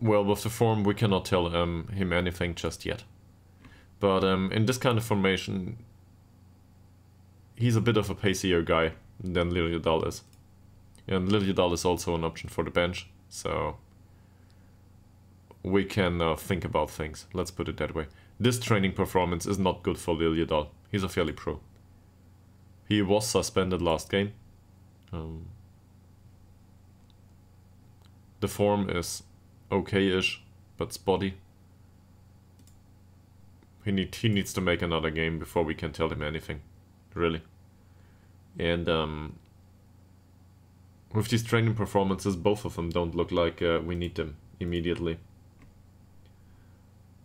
well, with the form, we cannot tell um, him anything just yet. But um, in this kind of formation, he's a bit of a pacier guy than Liliadal is. And Liliadal is also an option for the bench, so we can uh, think about things, let's put it that way. This training performance is not good for Liliadal. He's a fairly pro. He was suspended last game. Um, the form is okay-ish, but spotty. He, need, he needs to make another game before we can tell him anything really. And um, with these training performances, both of them don't look like uh, we need them immediately.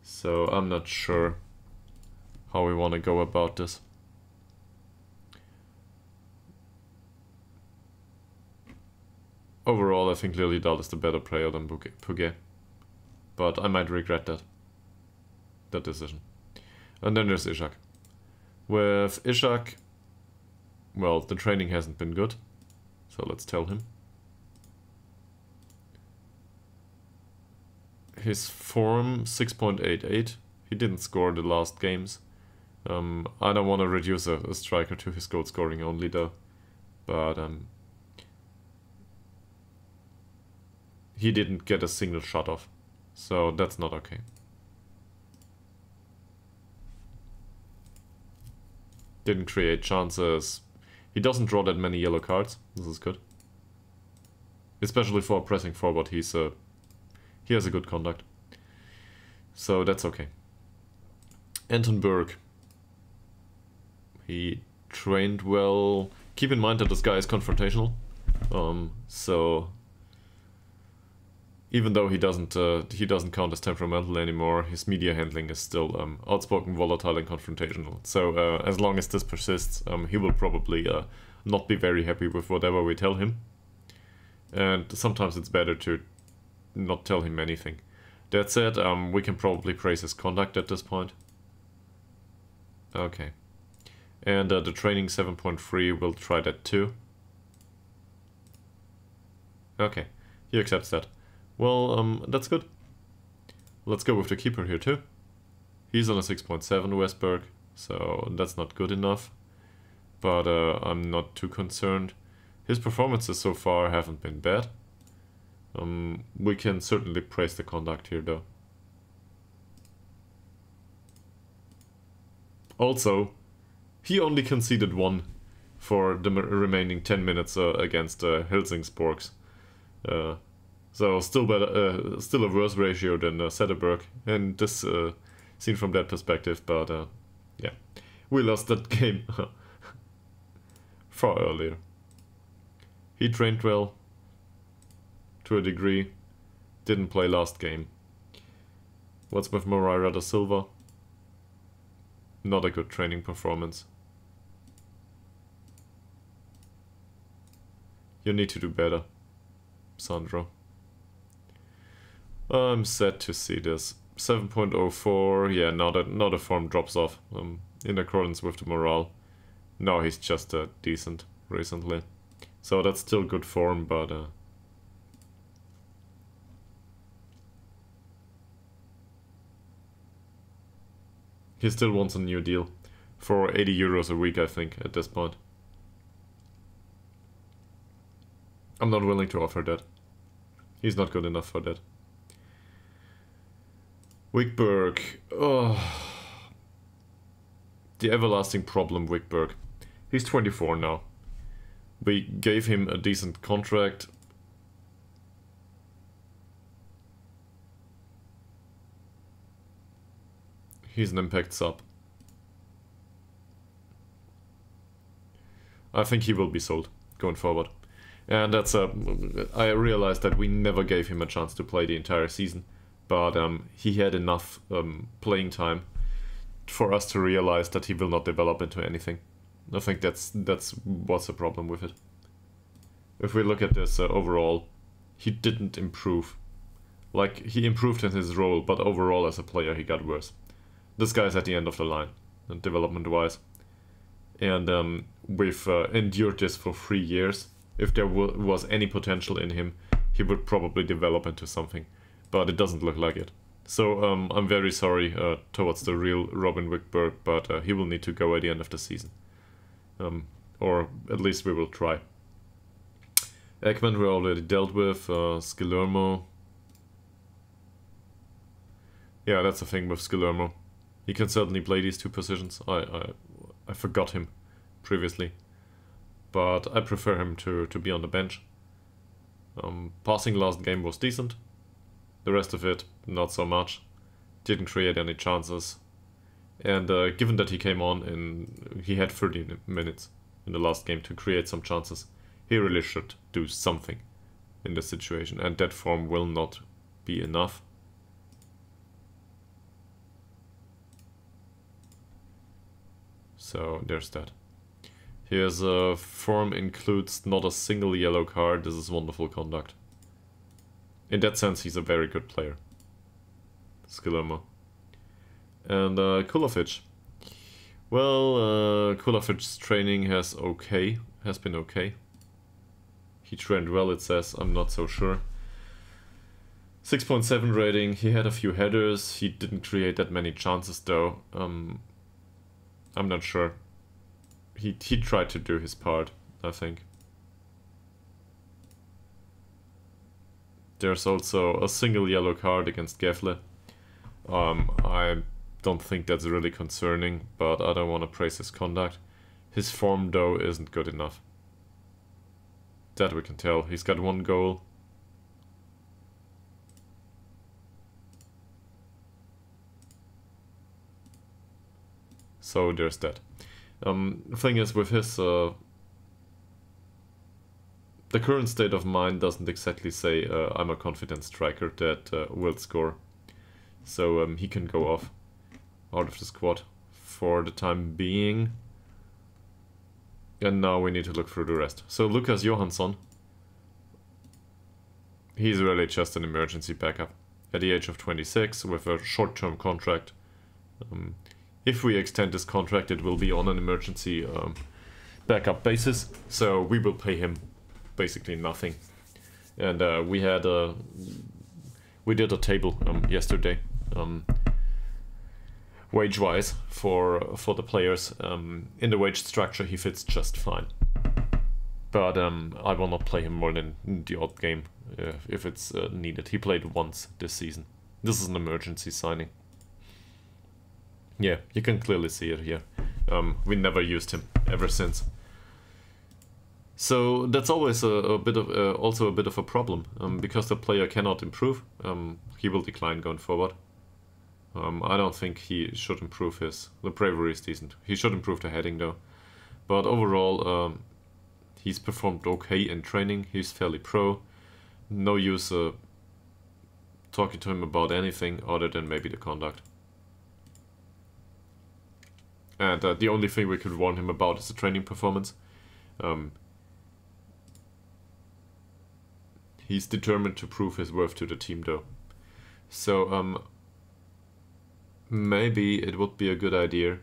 So I'm not sure how we want to go about this. Overall, I think Liliadal is the better player than Puget. But I might regret that. That decision. And then there's Ishak. With Ishak, well, the training hasn't been good, so let's tell him. His form 6.88. He didn't score the last games. Um, I don't want to reduce a, a, striker to his goal scoring only though, but um, he didn't get a single shot off, so that's not okay. Didn't create chances. He doesn't draw that many yellow cards. This is good. Especially for pressing forward, he's a, he has a good conduct. So that's okay. Anton Berg. He trained well. Keep in mind that this guy is confrontational. Um, so even though he doesn't uh, he doesn't count as temperamental anymore, his media handling is still um, outspoken, volatile, and confrontational. So uh, as long as this persists, um, he will probably uh, not be very happy with whatever we tell him. And sometimes it's better to not tell him anything. That said, um, we can probably praise his conduct at this point. Okay. And uh, the training 7.3, we'll try that too. Okay, he accepts that. Well, um, that's good. Let's go with the keeper here too. He's on a 6.7 Westberg, so that's not good enough. But uh, I'm not too concerned. His performances so far haven't been bad. Um, we can certainly praise the conduct here though. Also, he only conceded one for the remaining 10 minutes uh, against uh, Helsingborgs. Uh, so still better, uh, still a worse ratio than uh, and this uh, seen from that perspective. But uh, yeah, we lost that game far earlier. He trained well to a degree, didn't play last game. What's with Moreira da Silva? Not a good training performance. You need to do better, Sandro. I'm sad to see this. 7.04, yeah, now that now the form drops off, um, in accordance with the morale. Now he's just uh, decent recently. So that's still good form, but... Uh, he still wants a new deal. For 80 euros a week, I think, at this point. I'm not willing to offer that. He's not good enough for that.. Oh. the everlasting problem Wickberg. He's 24 now. We gave him a decent contract. He's an impact sub. I think he will be sold going forward. And that's a. I realized that we never gave him a chance to play the entire season, but um, he had enough um, playing time for us to realize that he will not develop into anything. I think that's that's what's the problem with it. If we look at this uh, overall, he didn't improve. Like he improved in his role, but overall as a player he got worse. This guy's at the end of the line, development-wise, and um, we've uh, endured this for three years if there was any potential in him, he would probably develop into something. But it doesn't look like it. So um, I'm very sorry uh, towards the real Robin Wickberg, but uh, he will need to go at the end of the season. Um, or at least we will try. Ekman we already dealt with, uh. Yeah, that's the thing with Skilermo. He can certainly play these two positions. I, I, I forgot him previously but I prefer him to, to be on the bench. Um, passing last game was decent. The rest of it, not so much. Didn't create any chances. And uh, given that he came on and he had 30 minutes in the last game to create some chances, he really should do something in this situation. And that form will not be enough. So there's that. His uh, form includes not a single yellow card. This is wonderful conduct. In that sense, he's a very good player. Skilermo. And uh, Kulovic. Well, uh, Kulovic's training has okay, has been okay. He trained well, it says. I'm not so sure. 6.7 rating. He had a few headers. He didn't create that many chances, though. Um, I'm not sure he he tried to do his part, I think. There's also a single yellow card against Gefle. Um, I don't think that's really concerning, but I don't want to praise his conduct. His form, though, isn't good enough. That we can tell. He's got one goal. So there's that. Um, thing is, with his uh, the current state of mind doesn't exactly say uh, I'm a confident striker that uh, will score. So um, he can go off out of the squad for the time being. And now we need to look through the rest. So Lucas Johansson. He's really just an emergency backup. At the age of 26 with a short-term contract. Um, if we extend this contract, it will be on an emergency um, backup basis. So we will pay him basically nothing. And uh, we had a we did a table um, yesterday, um, wage-wise for for the players. Um, in the wage structure, he fits just fine. But um, I will not play him more than the odd game uh, if it's uh, needed. He played once this season. This is an emergency signing. Yeah, you can clearly see it here. Um, we never used him ever since. So that's always a, a bit of uh, also a bit of a problem um, because the player cannot improve. Um, he will decline going forward. Um, I don't think he should improve his. The bravery is decent. He should improve the heading though. But overall, um, he's performed okay in training. He's fairly pro. No use uh, talking to him about anything other than maybe the conduct. And uh, the only thing we could warn him about is the training performance. Um, he's determined to prove his worth to the team, though. So, um, maybe it would be a good idea,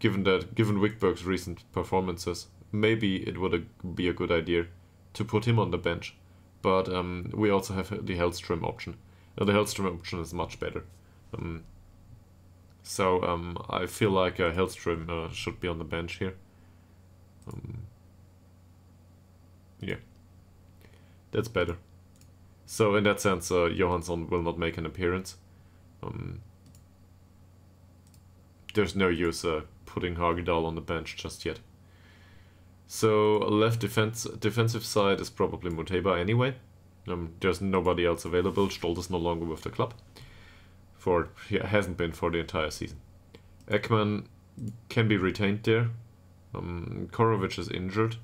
given that, given Wickberg's recent performances, maybe it would be a good idea to put him on the bench. But um, we also have the Hellström option. Uh, the Hellström option is much better. Um, so um, I feel like uh, Hellström uh, should be on the bench here. Um, yeah, that's better. So in that sense, uh, Johansson will not make an appearance. Um, there's no use uh, putting Hagedal on the bench just yet. So left defense defensive side is probably Muteba anyway. Um, there's nobody else available. Stolt is no longer with the club. For he hasn't been for the entire season. Ekman can be retained there. Um, Korovic is injured.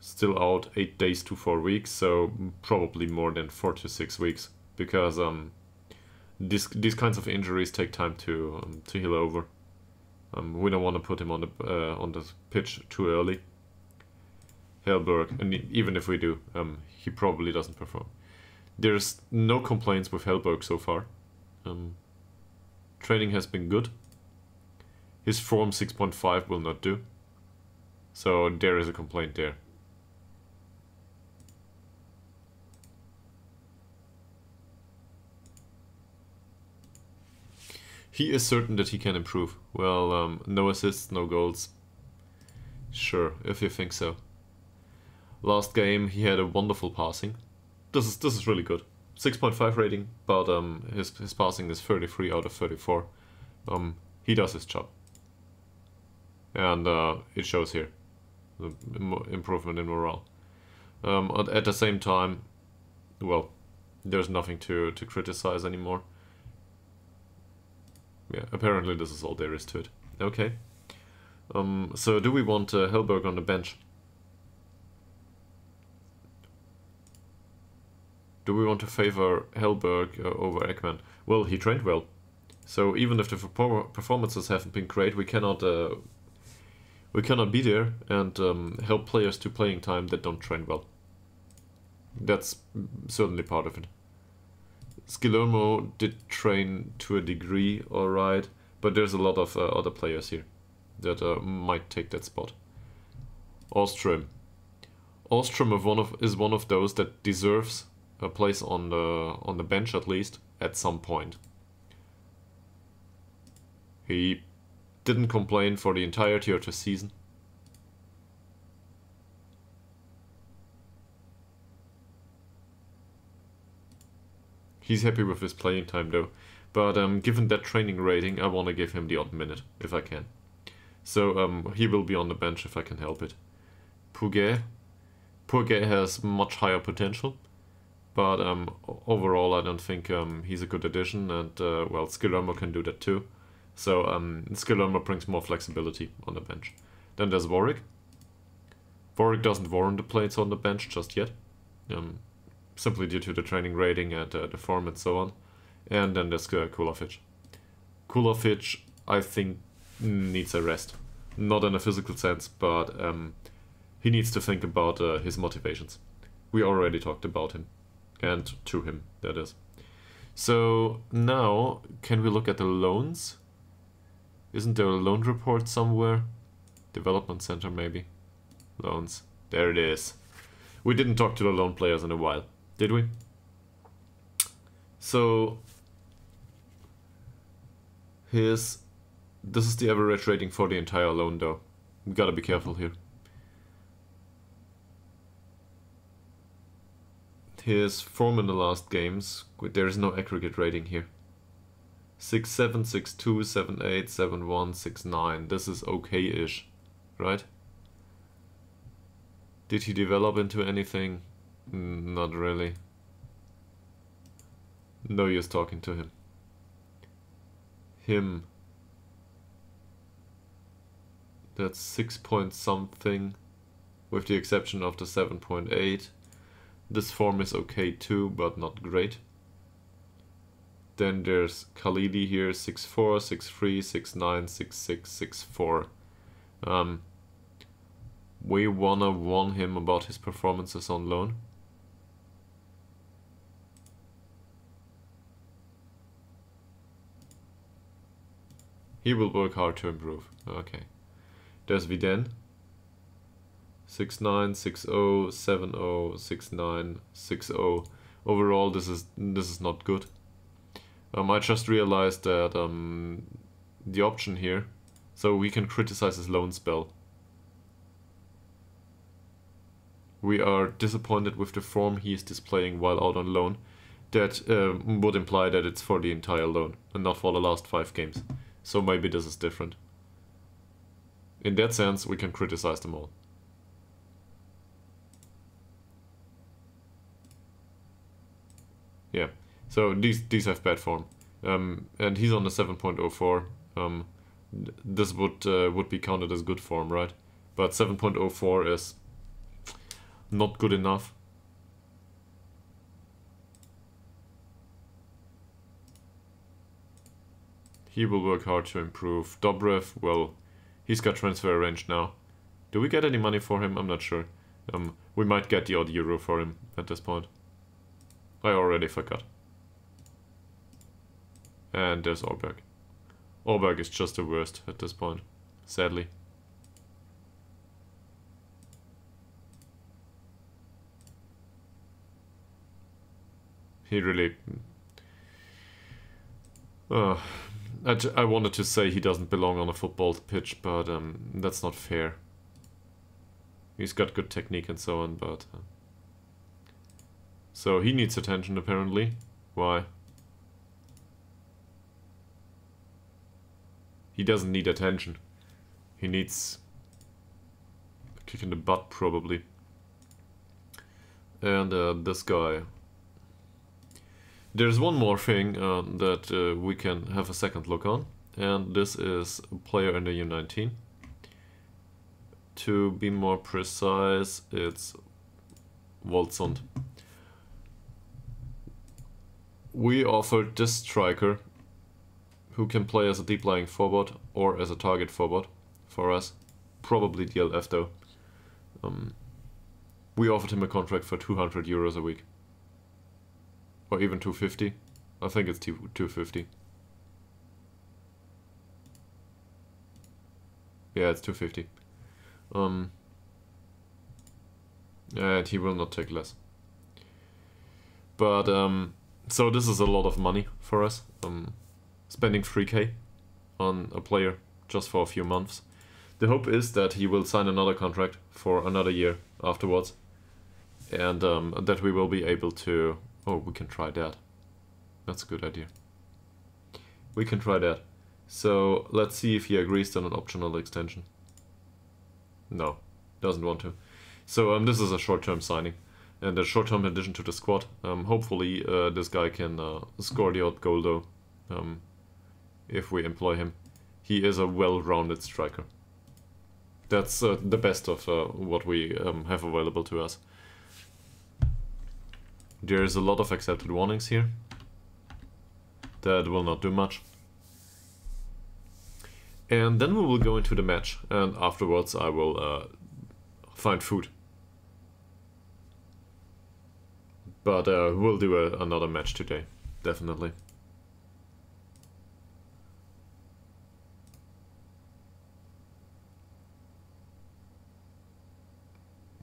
Still out eight days to four weeks, so probably more than four to six weeks because um, these these kinds of injuries take time to um, to heal over. Um, we don't want to put him on the uh, on the pitch too early. Hellberg, and even if we do, um, he probably doesn't perform. There's no complaints with Hellberg so far. Um, training has been good. His form 6.5 will not do. So there is a complaint there. He is certain that he can improve. Well, um, no assists, no goals. Sure, if you think so. Last game he had a wonderful passing. This is this is really good. 6.5 rating, but um, his his passing is 33 out of 34. Um, he does his job, and uh, it shows here the improvement in morale. Um, at, at the same time, well, there's nothing to to criticize anymore. Yeah, apparently this is all there is to it. Okay. Um, so do we want uh, Hellberg on the bench? Do we want to favor Hellberg uh, over Ekman? Well, he trained well. So even if the performances haven't been great, we cannot uh, we cannot be there and um, help players to playing time that don't train well. That's certainly part of it. Skillermo did train to a degree, alright, but there's a lot of uh, other players here that uh, might take that spot. Ostrom. Ostrom of one of, is one of those that deserves a place on the on the bench at least at some point. He didn't complain for the entirety of the season. He's happy with his playing time though. But um, given that training rating, I want to give him the odd minute, if I can. So um, he will be on the bench if I can help it. Puget. Puget has much higher potential. But um, overall, I don't think um, he's a good addition. And, uh, well, Skillermo can do that too. So um, Skillermo brings more flexibility on the bench. Then there's Warwick. Warwick doesn't warrant the place on the bench just yet. Um, simply due to the training rating and uh, the form and so on. And then there's uh, Kulovic. Kulovic, I think, needs a rest. Not in a physical sense, but um, he needs to think about uh, his motivations. We already talked about him. And to him, that is. So now, can we look at the loans? Isn't there a loan report somewhere? Development center, maybe. Loans. There it is. We didn't talk to the loan players in a while. Did we? So here's this is the average rating for the entire loan though. We gotta be careful here. His form in the last games, there is no aggregate rating here. 6 7, 6 2, 7 8, 7 1, 6 9. This is okay-ish, right? Did he develop into anything? Not really. No use talking to him. Him. That's 6 point something, with the exception of the 7.8. This form is okay too, but not great. Then there's Khalidi here, 6'4", 6'3", 6'9", 6'6", 6'4". Um, we wanna warn him about his performances on loan. He will work hard to improve. Okay. There's Viden. 69, 60, 70, 69, 60. Overall, this is this is not good. Um, I just realized that um, the option here, so we can criticize his loan spell. We are disappointed with the form he is displaying while out on loan. That uh, would imply that it's for the entire loan and not for the last five games. So maybe this is different. In that sense, we can criticize them all. Yeah, so these these have bad form, um, and he's on the 7.04. Um, this would uh, would be counted as good form, right? But 7.04 is not good enough. He will work hard to improve. Dobrev, well, he's got transfer range now. Do we get any money for him? I'm not sure. Um, we might get the odd euro for him at this point. I already forgot. And there's Orberg. Orberg is just the worst at this point, sadly. He really... Uh, I, I wanted to say he doesn't belong on a football pitch, but um, that's not fair. He's got good technique and so on, but... Uh, so he needs attention apparently. Why? He doesn't need attention. He needs a kick in the butt probably. And uh, this guy. There's one more thing uh, that uh, we can have a second look on. And this is player in the U19. To be more precise, it's Waldsund we offered this striker who can play as a deep lying forward or as a target forward for us. Probably DLF though. Um, we offered him a contract for 200 euros a week. Or even 250. I think it's 250. Yeah, it's 250. Um, and he will not take less. But um, so this is a lot of money for us. Um, spending 3k on a player just for a few months. The hope is that he will sign another contract for another year afterwards. And um, that we will be able to... Oh, we can try that. That's a good idea. We can try that. So let's see if he agrees to an optional extension. No, doesn't want to. So um, this is a short-term signing and a short-term addition to the squad. Um, hopefully uh, this guy can uh, score the odd goal though, um, if we employ him. He is a well-rounded striker. That's uh, the best of uh, what we um, have available to us. There's a lot of accepted warnings here. That will not do much. And then we will go into the match, and afterwards I will uh, find food. But uh, we'll do a, another match today, definitely.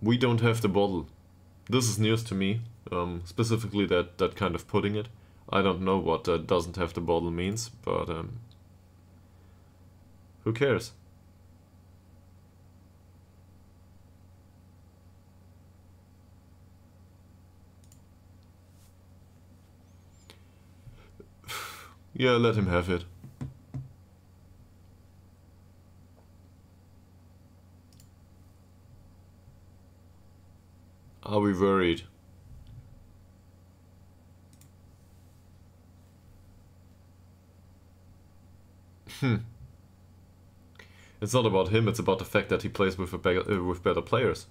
We don't have the bottle. This is news to me, um, specifically that, that kind of putting it. I don't know what uh, doesn't have the bottle means, but um, who cares? Yeah, let him have it. Are we worried? Hmm. It's not about him, it's about the fact that he plays with, a be uh, with better players.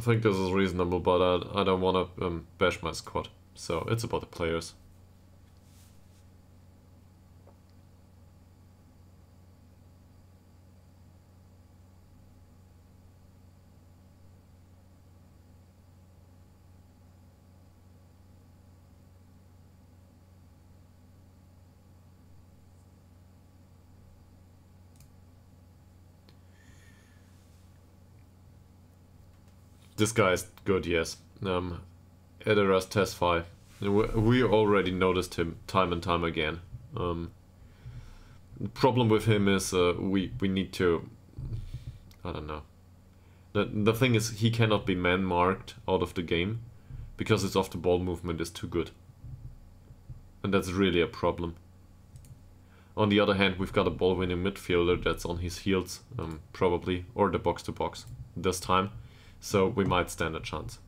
I think this is reasonable, but I, I don't want to um, bash my squad. So it's about the players. This guy is good, yes. Um, Edoras Tesfaye. We already noticed him time and time again. Um, the problem with him is uh, we we need to. I don't know. The the thing is he cannot be man marked out of the game, because his off the ball movement is too good. And that's really a problem. On the other hand, we've got a ball winning midfielder that's on his heels, um, probably, or the box to box this time, so we might stand a chance.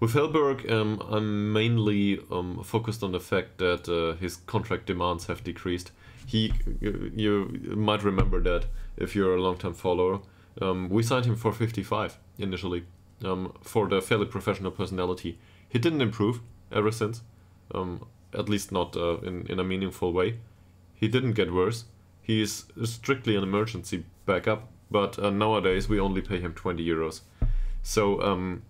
With Hellberg, um, I'm mainly um, focused on the fact that uh, his contract demands have decreased. He, you, you, might remember that if you're a long-time follower. Um, we signed him for 55 initially um, for the fairly professional personality. He didn't improve ever since, um, at least not uh, in, in a meaningful way. He didn't get worse. He is strictly an emergency backup, but uh, nowadays we only pay him 20 euros. So um,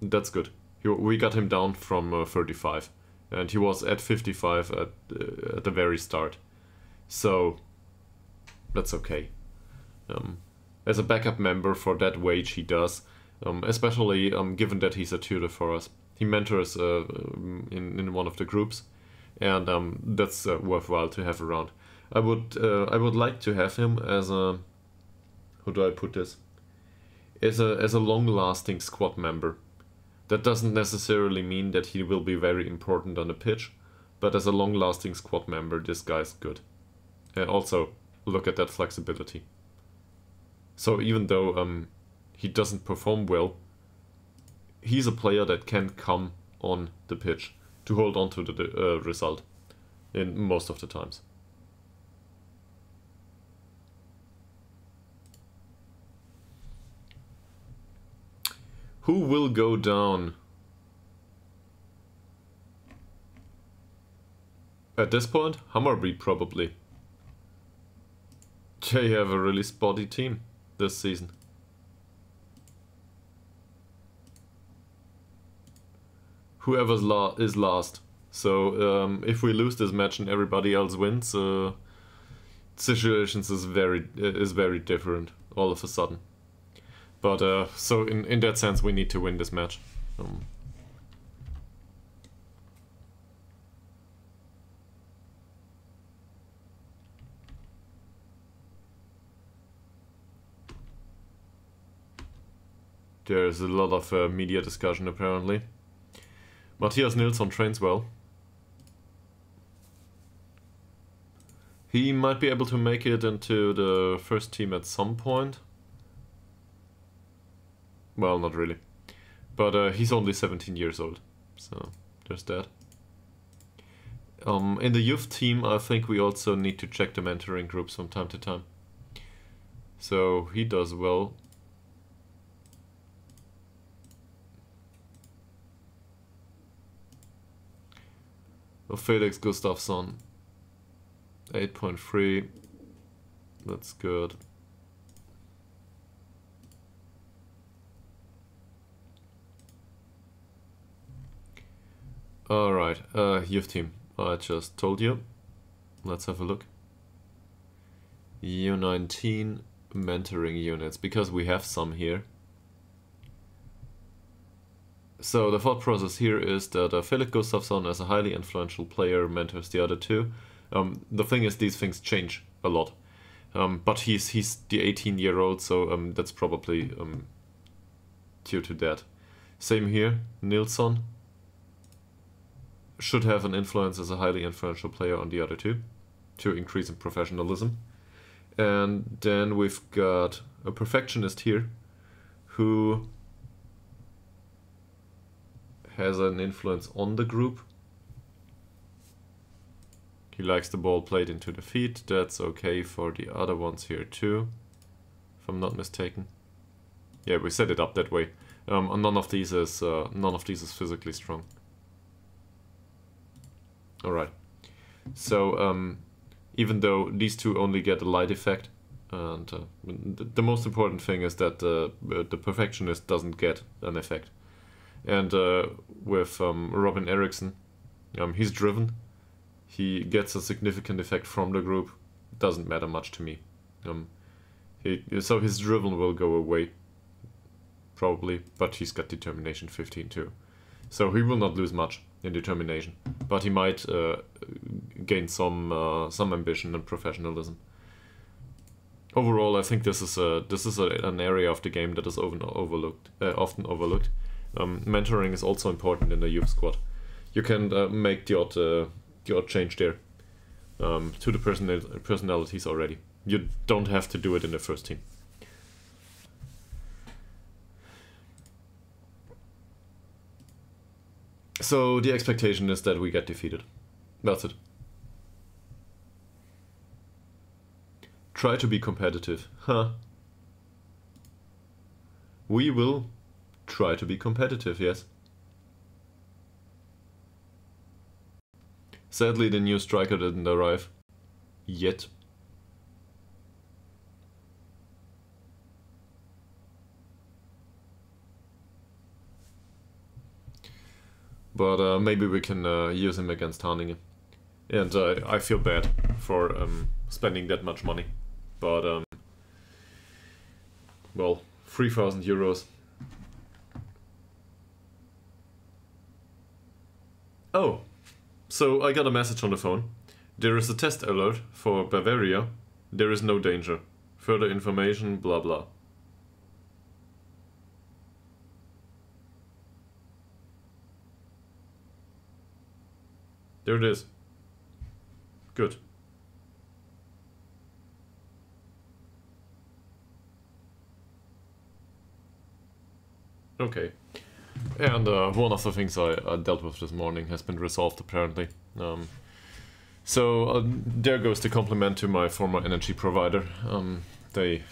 that's good. He, we got him down from uh, 35, and he was at 55 at uh, at the very start. So that's okay. Um, as a backup member for that wage, he does, um, especially um, given that he's a tutor for us. He mentors uh, um, in in one of the groups, and um, that's uh, worthwhile to have around. I would uh, I would like to have him as a how do I put this? As a as a long lasting squad member that doesn't necessarily mean that he will be very important on the pitch, but as a long-lasting squad member, this guy's good. And also, look at that flexibility. So even though um, he doesn't perform well, he's a player that can come on the pitch to hold on to the uh, result in most of the times. Who will go down? At this point, Hammarby probably. They have a really spotty team this season. Whoever's la is last. So um, if we lose this match and everybody else wins, uh, situations is very is very different all of a sudden. But uh, so in in that sense, we need to win this match. Um, There's a lot of uh, media discussion apparently. Matthias Nilsson trains well. He might be able to make it into the first team at some point. Well, not really. But uh, he's only 17 years old, so there's that. Um, in the youth team, I think we also need to check the mentoring groups from time to time. So he does well. Oh, Felix Gustafsson, 8.3. That's good. Alright, uh, youth team. I just told you. Let's have a look. U19 mentoring units, because we have some here. So the thought process here is that uh, Felix Gustafsson, as a highly influential player, mentors the other two. Um, the thing is, these things change a lot. Um, but he's he's the 18 year old, so um, that's probably um, due to that. Same here, Nilsson, should have an influence as a highly influential player on the other two to increase in professionalism. And then we've got a perfectionist here who has an influence on the group. He likes the ball played into the feet. That's okay for the other ones here too, if I'm not mistaken. Yeah, we set it up that way. Um, none of these is uh, none of these is physically strong. Alright. So, um, even though these two only get a light effect, and uh, the most important thing is that uh, the perfectionist doesn't get an effect. And uh, with um, Robin Eriksson, um, he's driven. he gets a significant effect from the group, doesn't matter much to me. Um, he, so his driven will go away, probably, but he's got determination 15 too. So he will not lose much in determination, but he might uh, gain some uh, some ambition and professionalism. Overall, I think this is a this is a, an area of the game that is often overlooked. Uh, often overlooked. Um, mentoring is also important in the youth squad. You can uh, make the odd uh, the odd change there um, to the personal personalities already. You don't have to do it in the first team. So the expectation is that we get defeated. That's it. Try to be competitive. Huh. We will try to be competitive, yes. Sadly, the new striker didn't arrive. Yet. But uh, maybe we can uh, use him against Haninge. And uh, I feel bad for um, spending that much money. But, um, well, 3000 euros. Oh, so I got a message on the phone. There is a test alert for Bavaria. There is no danger. Further information, blah blah. There it is. Good. Okay. And uh, one of the things I, I, dealt with this morning has been resolved apparently. Um, so uh, there goes the compliment to my former energy provider. Um, they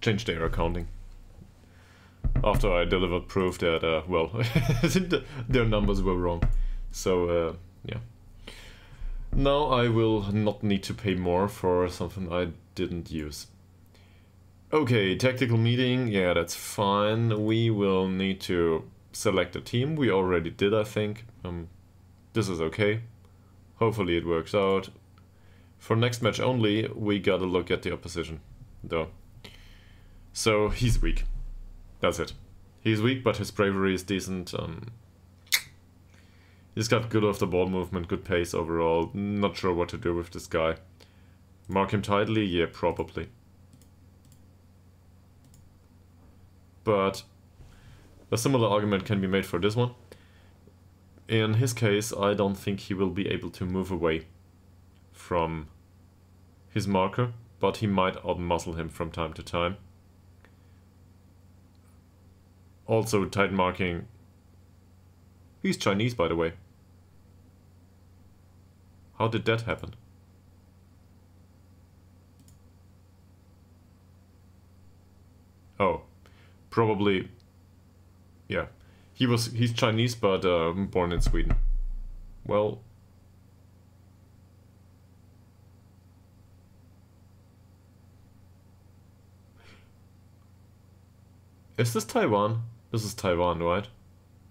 changed their accounting after I delivered proof that, uh, well, their numbers were wrong. So, uh, yeah. Now I will not need to pay more for something I didn't use. Okay, tactical meeting, yeah, that's fine. We will need to select a team. We already did, I think. Um, this is okay. Hopefully it works out. For next match only, we gotta look at the opposition, though. So, he's weak. That's it. He's weak, but his bravery is decent. Um, he's got good off the ball movement, good pace overall. Not sure what to do with this guy. Mark him tightly? Yeah, probably. But a similar argument can be made for this one. In his case, I don't think he will be able to move away from his marker, but he might outmuscle him from time to time. Also, tight marking. He's Chinese, by the way. How did that happen? Oh, probably. Yeah, he was. He's Chinese, but uh, born in Sweden. Well. Is this Taiwan? This is Taiwan, right?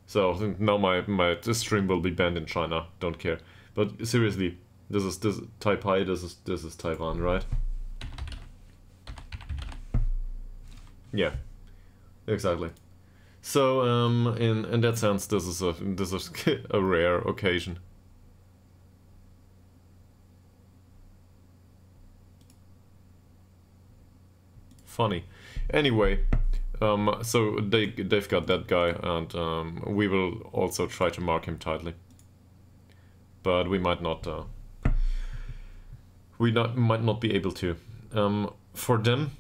So now my my this stream will be banned in China. Don't care. But seriously, this is this Taipei. This is this is Taiwan, right? Yeah, exactly. So um, in in that sense, this is a this is a rare occasion. Funny. Anyway, um, so they they've got that guy, and um, we will also try to mark him tightly. But we might not. Uh, we not might not be able to. Um, for them,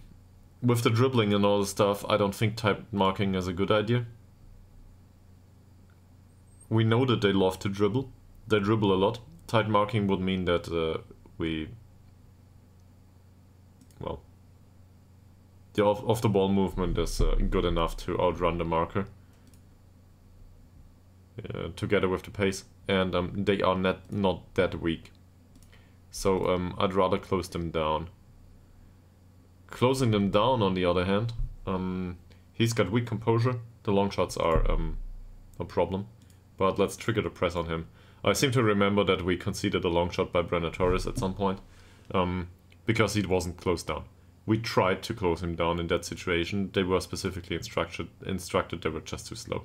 with the dribbling and all the stuff, I don't think tight marking is a good idea. We know that they love to dribble. They dribble a lot. Tight marking would mean that uh, we well the off, off the ball movement is uh, good enough to outrun the marker uh, together with the pace and um, they are not, not that weak so um, I'd rather close them down closing them down on the other hand um, he's got weak composure the long shots are um, a problem but let's trigger the press on him I seem to remember that we conceded a long shot by Brenner Torres at some point um, because he wasn't closed down. We tried to close him down in that situation. They were specifically instructed, instructed they were just too slow.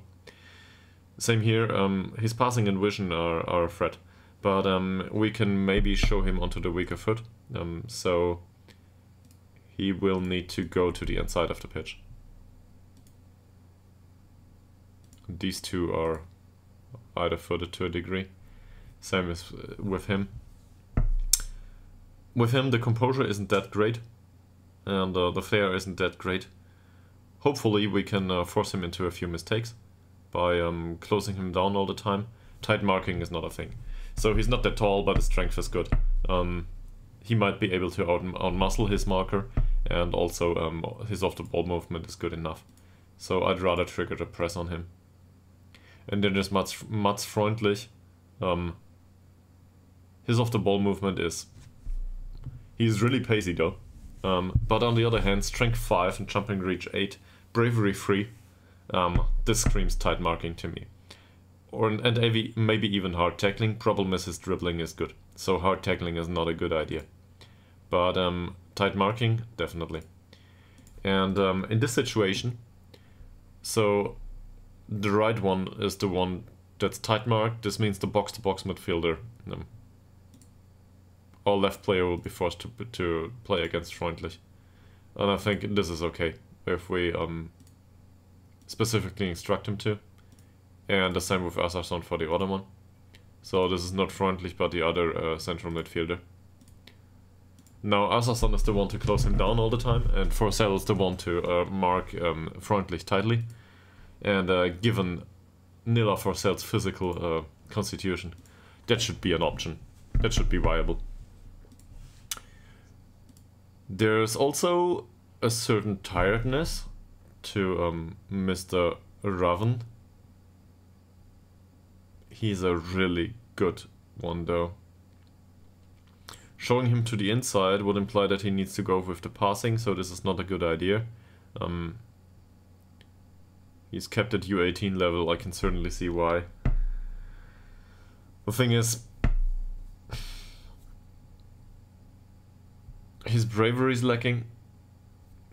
Same here, um, his passing and vision are, are a threat, but um, we can maybe show him onto the weaker foot. Um, so he will need to go to the inside of the pitch. These two are either footed to a degree. Same as uh, with him. With him, the composure isn't that great, and uh, the flair isn't that great. Hopefully, we can uh, force him into a few mistakes by um, closing him down all the time. Tight marking is not a thing. So he's not that tall, but his strength is good. Um, he might be able to out, muscle his marker, and also um, his off the ball movement is good enough. So I'd rather trigger the press on him. And then there's Mats, Mats Freundlich. Um, his off the ball movement is. He's really pacey though. Um, but on the other hand, strength 5 and jumping reach 8, bravery 3. Um, this screams tight marking to me. Or and maybe even hard tackling. Problem is his dribbling is good, so hard tackling is not a good idea. But um, tight marking, definitely. And um, in this situation, so the right one is the one that's tight marked. This means the box-to-box -box midfielder. Um, left player will be forced to to play against Freundlich. And I think this is okay if we um, specifically instruct him to. And the same with Asarson for the other one. So this is not Freundlich but the other uh, central midfielder. Now Asarson is the one to close him down all the time and Forsell is the one to uh, mark um, Freundlich tightly. And uh, given Nila Forsell's physical uh, constitution, that should be an option. That should be viable. There's also a certain tiredness to um, Mr. Raven. He's a really good one though. Showing him to the inside would imply that he needs to go with the passing, so this is not a good idea. Um, he's kept at U18 level, I can certainly see why. The thing is, his bravery is lacking,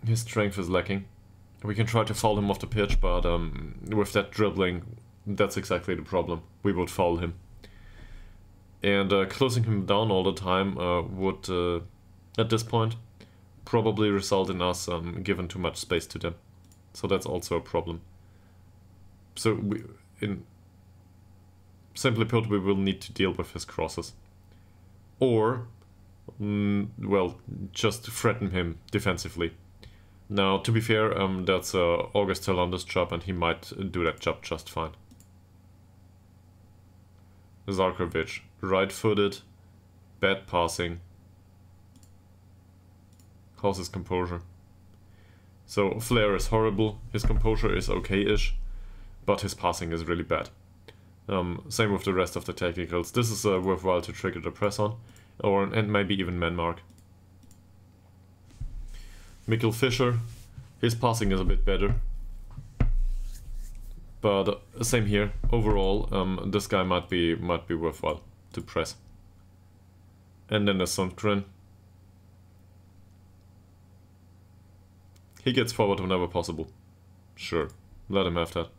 his strength is lacking. We can try to foul him off the pitch, but um, with that dribbling, that's exactly the problem. We would foul him. And uh, closing him down all the time uh, would, uh, at this point, probably result in us um, giving too much space to them. So that's also a problem. So we, in simply put, we will need to deal with his crosses. Or, mm, well, just threaten him defensively. Now, to be fair, um, that's uh, August job and he might do that job just fine. Zarkovic, right-footed, bad passing. How's his composure? So Flair is horrible, his composure is okay-ish, but his passing is really bad. Um, same with the rest of the technicals. This is uh, worthwhile to trigger the press on, or and maybe even man mark. Mikkel Fischer, his passing is a bit better. But same here. Overall, um, this guy might be might be worthwhile to press. And then the Sundgren. He gets forward whenever possible. Sure, let him have that.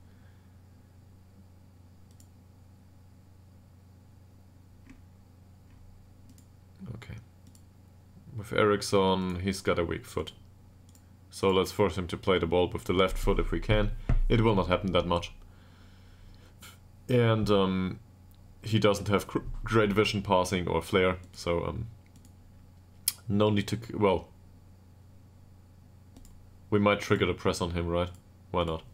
Okay. With Eriksson, he's got a weak foot. So let's force him to play the ball with the left foot if we can. It will not happen that much. And um, he doesn't have great vision passing or flair, so um, no need to... well... We might trigger the press on him, right? Why not?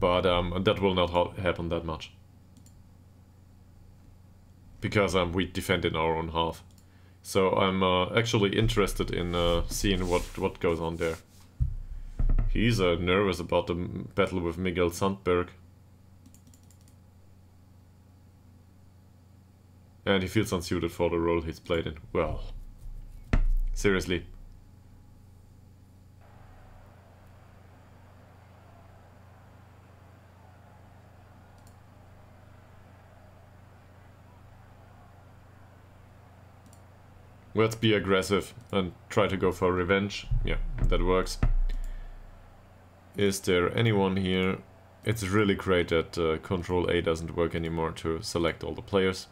But um, that will not ha happen that much. Because um, we defend in our own half. So I'm uh, actually interested in uh, seeing what, what goes on there. He's uh, nervous about the battle with Miguel Sandberg. And he feels unsuited for the role he's played in. Well, seriously. Let's be aggressive and try to go for revenge. Yeah, that works. Is there anyone here? It's really great that uh, Control A doesn't work anymore to select all the players.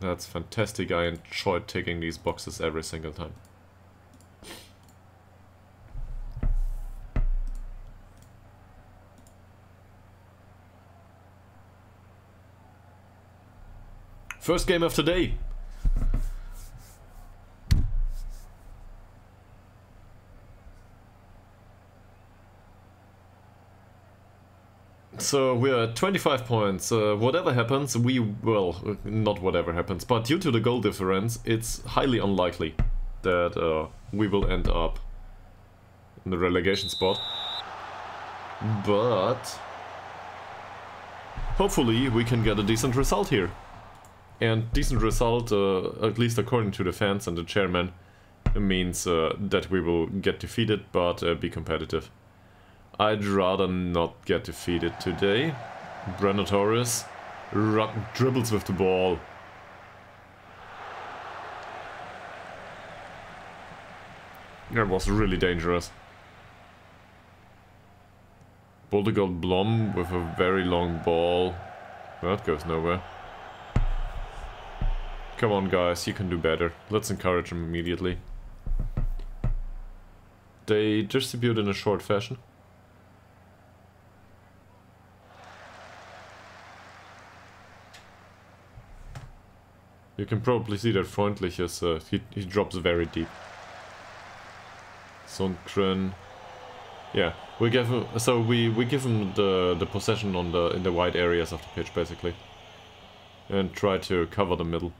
That's fantastic. I enjoyed taking these boxes every single time. First game of today. So we're at 25 points. Uh, whatever happens, we well, not whatever happens, but due to the goal difference, it's highly unlikely that uh, we will end up in the relegation spot. But hopefully we can get a decent result here. And decent result, uh, at least according to the fans and the chairman, means uh, that we will get defeated but uh, be competitive. I'd rather not get defeated today. Brandon Torres dribbles with the ball. That was really dangerous. Boldegard Blom with a very long ball. That goes nowhere. Come on guys, you can do better. Let's encourage them immediately. They distribute in a short fashion. You can probably see that Freundlich is, uh, he, he drops very deep. Sundgren. Yeah, we give him, so we, we give him the, the possession on the, in the wide areas of the pitch basically. And try to cover the middle.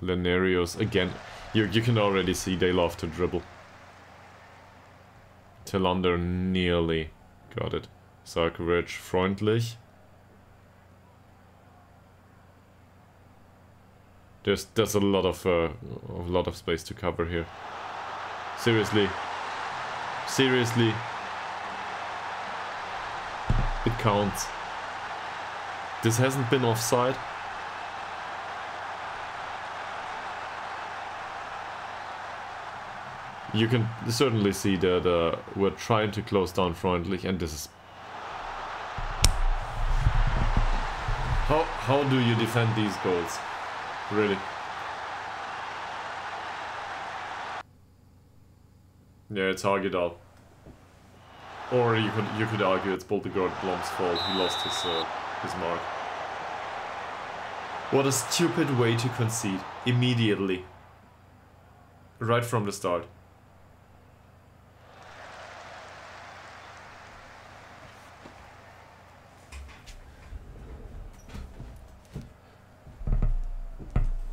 Lenarios, again, you, you can already see they love to dribble. Tillander nearly got it. Zarkovic, Freundlich. There's there's a lot of uh, a lot of space to cover here. Seriously. Seriously. It counts. This hasn't been offside. You can certainly see that uh, we're trying to close down Freundlich and this is... How, how do you defend these goals? Really? Yeah, it's Hagedal. Or you could you could argue it's Boldegard Blom's fault. He lost his uh, his mark. What a stupid way to concede immediately. Right from the start.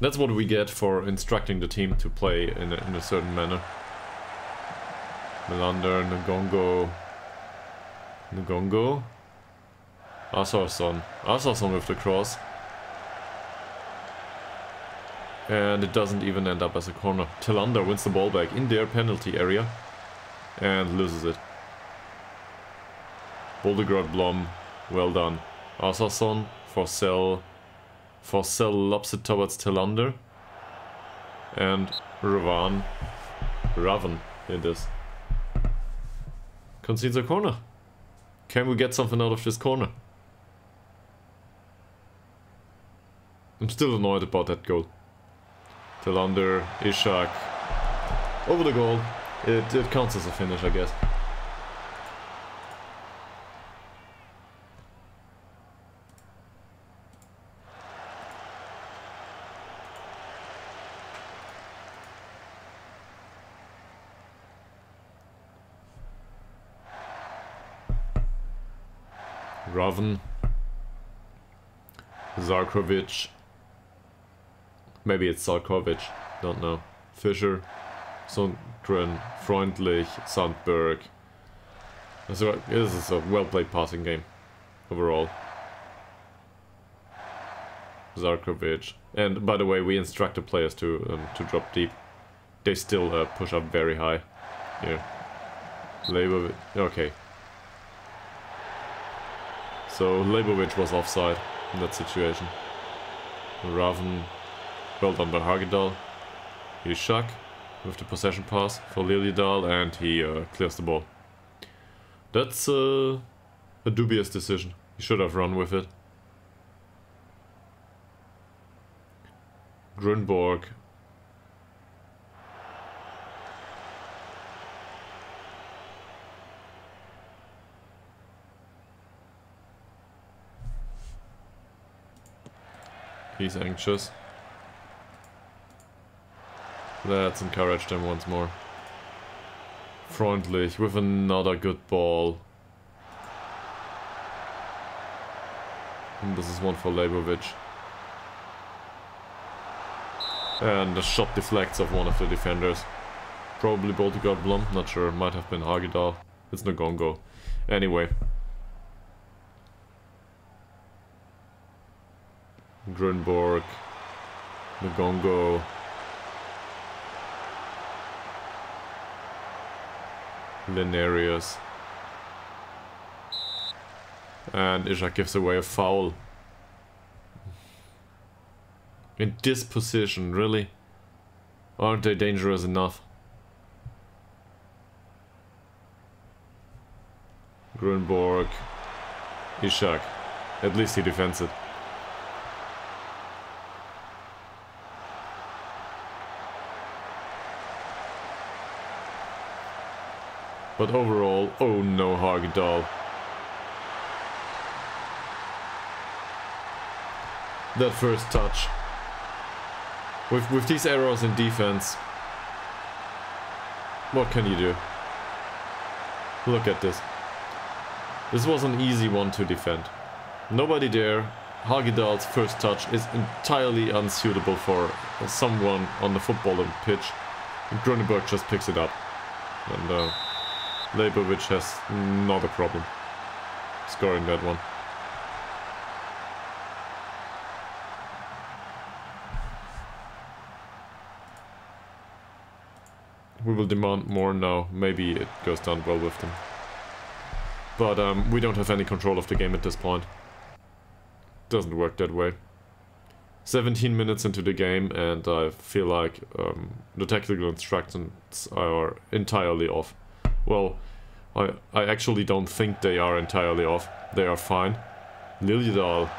That's what we get for instructing the team to play in a, in a certain manner. Melander, Ngongo... Ngongo? Asarson. Asarson with the cross. And it doesn't even end up as a corner. Tillander wins the ball back in their penalty area. And loses it. Boldegard Blom, well done. Asarson, Forsell, Forsell lobs it towards Tillander. And Ravan. Raven it is. Concedes a corner. Can we get something out of this corner? I'm still annoyed about that goal. Tillander, Ishak. Over the goal. It, it counts as a finish, I guess. Zarkovic, maybe it's Zarkovic, don't know, Fischer, Sundgren, Freundlich, Sandberg. This is a well-played passing game, overall. Zarkovic. And by the way, we instruct the players to um, to drop deep. They still uh, push up very high. Here. Labor. Okay, so Leibovic was offside in that situation. Raven, well done by Hagedal. Ishak with the possession pass for Liljedahl and he uh, clears the ball. That's uh, a dubious decision. He should have run with it. Grunborg. He's anxious. Let's encourage them once more. Freundlich with another good ball. And this is one for Leibovic. And the shot deflects off one of the defenders. Probably Boldegard Blom, not sure, might have been Hagedal. It's Ngongo. Anyway. Grunborg. Ngongo. Linarius. And Ishak gives away a foul. In this position, really? Aren't they dangerous enough? Grunborg. Ishak. At least he defends it. But overall, oh no, Hagedal. That first touch. With, with these errors in defense, what can you do? Look at this. This was an easy one to defend. Nobody there. Hagedal's first touch is entirely unsuitable for someone on the footballing pitch. Grunberg just picks it up. And uh, Leibovic has not a problem scoring that one. We will demand more now. Maybe it goes down well with them. But um, we don't have any control of the game at this point. Doesn't work that way. 17 minutes into the game and I feel like um, the tactical instructions are entirely off. Well, I, I actually don't think they are entirely off. They are fine. Liljedahl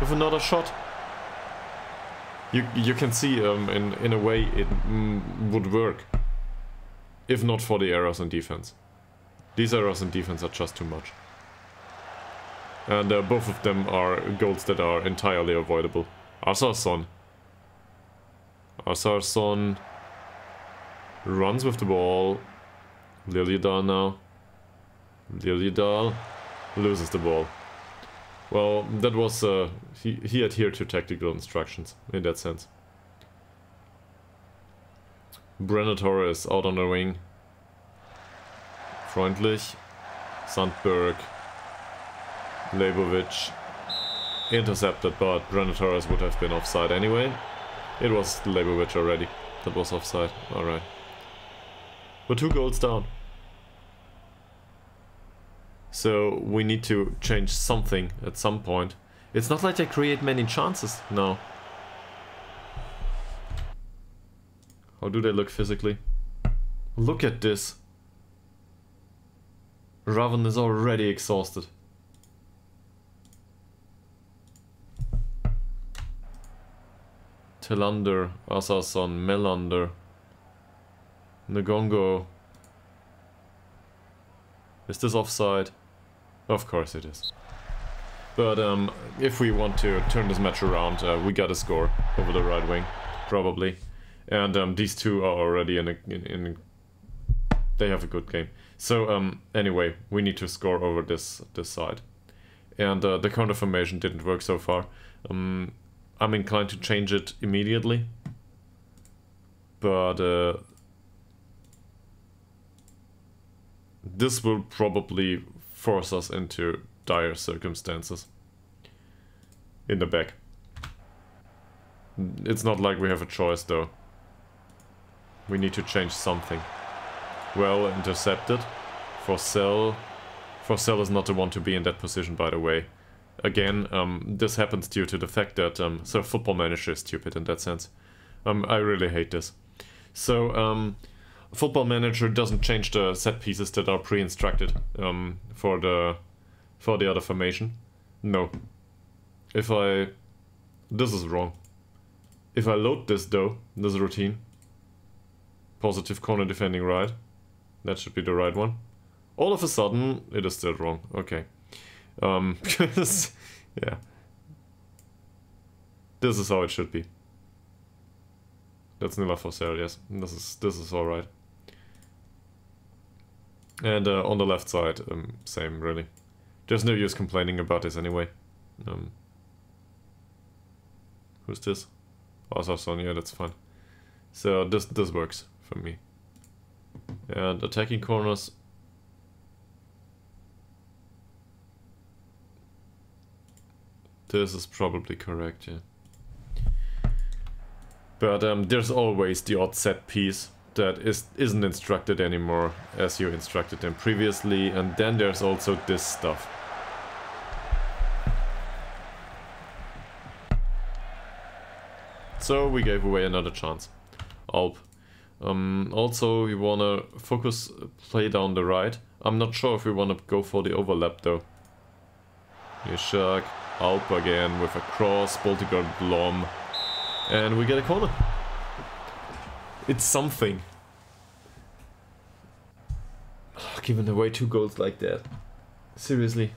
with another shot. You you can see um, in in a way it mm, would work if not for the errors in defense. These errors in defense are just too much. And uh, both of them are goals that are entirely avoidable. Asarson. Asarson runs with the ball. Liljedahl now. Liljedahl loses the ball. Well, that was... Uh, he, he adhered to tactical instructions, in that sense. Brenner Torres out on the wing. Freundlich. Sandberg. Leibovic. Intercepted, but Brenner Torres would have been offside anyway. It was Leibovic already. That was offside. Alright. We're two goals down. So we need to change something at some point. It's not like they create many chances now. How do they look physically? Look at this. Raven is already exhausted. Tillander, Asarson, Melander, Ngongo. Is this offside? Of course it is. But um, if we want to turn this match around, uh, we gotta score over the right wing, probably. And um, these two are already in a, in, in they have a good game. So um, anyway, we need to score over this this side. And uh, the counter formation didn't work so far. Um, I'm inclined to change it immediately. But uh, this will probably force us into dire circumstances in the back. It's not like we have a choice though. We need to change something. Well intercepted. Forsell. Forsell is not the one to be in that position by the way. again, um, this happens due to the fact that um, so Football Manager is stupid in that sense. Um, I really hate this. So um, Football Manager doesn't change the set pieces that are pre-instructed um, for the for the other formation. No. If I this is wrong. If I load this though, this routine, positive corner defending right, that should be the right one. All of a sudden, it is still wrong. Okay. Um, yeah. This is how it should be. That's Nila Forsell, yes. This is this is alright. And uh, on the left side, um, same really. There's no use complaining about this anyway. Um, who's this? Oh, Sonia, that's fine. So this this works for me. And attacking corners. This is probably correct, yeah. But um, there's always the odd set piece that is, isn't instructed anymore as you instructed them previously. And then there's also this stuff. So we gave away another chance. Alp. Um, also, we wanna focus play down the right. I'm not sure if we wanna go for the overlap though. Ishak, Alp again with a cross, Boldegard Blom. And we get a corner. It's something. Giving away two goals like that. Seriously.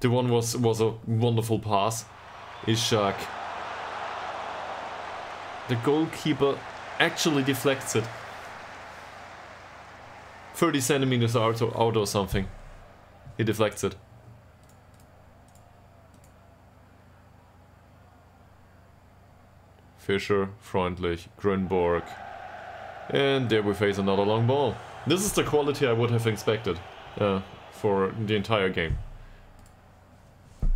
The one was was a wonderful pass. Ishak. The goalkeeper actually deflects it. 30 centimeters out or, out or something. He deflects it. Fischer, Freundlich, Grünborg. And there we face another long ball. This is the quality I would have expected uh, for the entire game.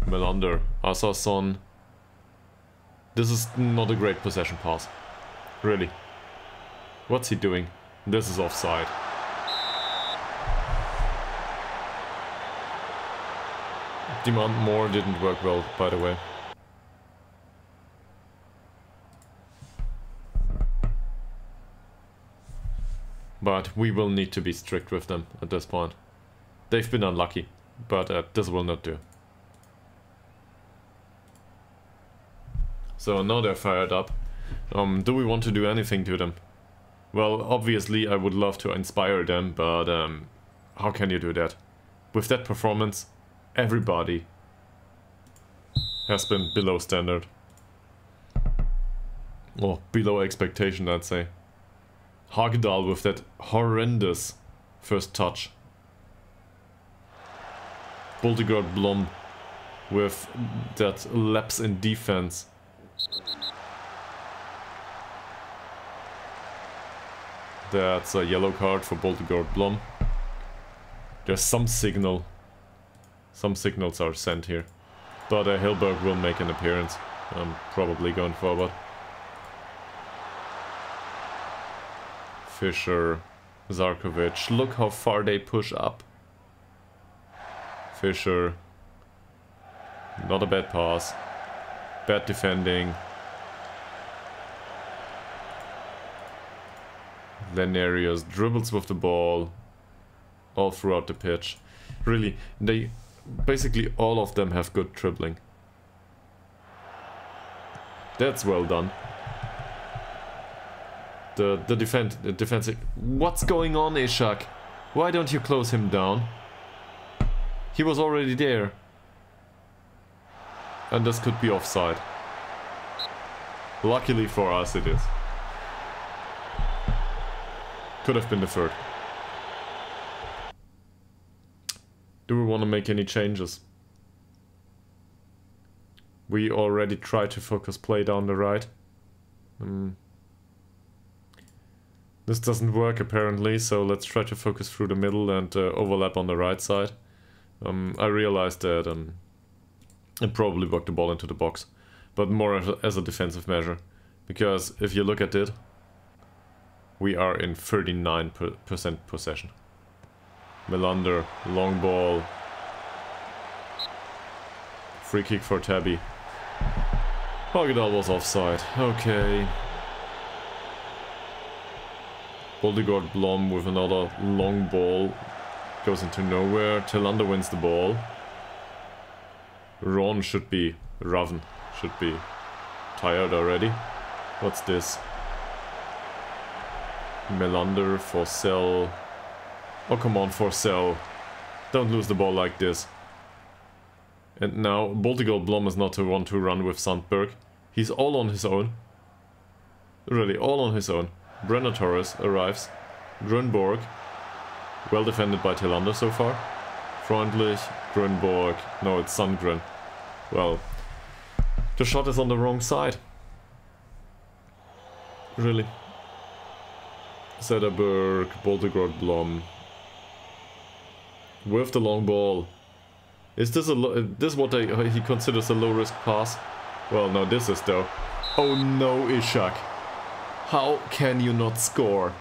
Melander, Asarson. This is not a great possession pass. Really. What's he doing? This is offside. Demand more didn't work well, by the way. But we will need to be strict with them at this point. They've been unlucky, but uh, this will not do. So now they're fired up. Um, do we want to do anything to them? Well, obviously I would love to inspire them, but um, how can you do that? With that performance, everybody has been below standard. Or below expectation, I'd say. Hagedal with that horrendous first touch. Boldegard Blom with that lapse in defense. That's a yellow card for Boldegard Blom. There's some signal. Some signals are sent here. But uh, Hellberg will make an appearance. Um, probably going forward. Fischer, Zarkovic. Look how far they push up. Fischer. Not a bad pass. Bad defending. Lenarius dribbles with the ball all throughout the pitch. Really, they basically all of them have good dribbling. That's well done the the defense the defensive. What's going on, Ishak? Why don't you close him down? He was already there. And this could be offside. Luckily for us it is. Could have been the third. Do we want to make any changes? We already tried to focus play down the right. Hmm. This doesn't work apparently, so let's try to focus through the middle and uh, overlap on the right side. Um, I realized that and, it probably worked the ball into the box, but more as a, as a defensive measure. Because if you look at it, we are in 39% possession. Melander, long ball. Free kick for Täby. Hagedal was offside. Okay. Boldegard Blom with another long ball. Goes into nowhere. Tillander wins the ball. Ron should be... Raven should be tired already. What's this? Melander, Forsell. Oh, come on, Forsell. Don't lose the ball like this. And now, Boldegard Blom is not the one to run with Sandberg. He's all on his own. Really, all on his own. Brenner Torres arrives. Grünborg. Well defended by Tillander so far. Freundlich, Grünborg. No, it's Sundgren. Well, the shot is on the wrong side. Really. Sederberg, Boldegard Blom. With the long ball. Is this a this what they, he considers a low risk pass? Well, no, this is though. Oh no, Ishak. How can you not score?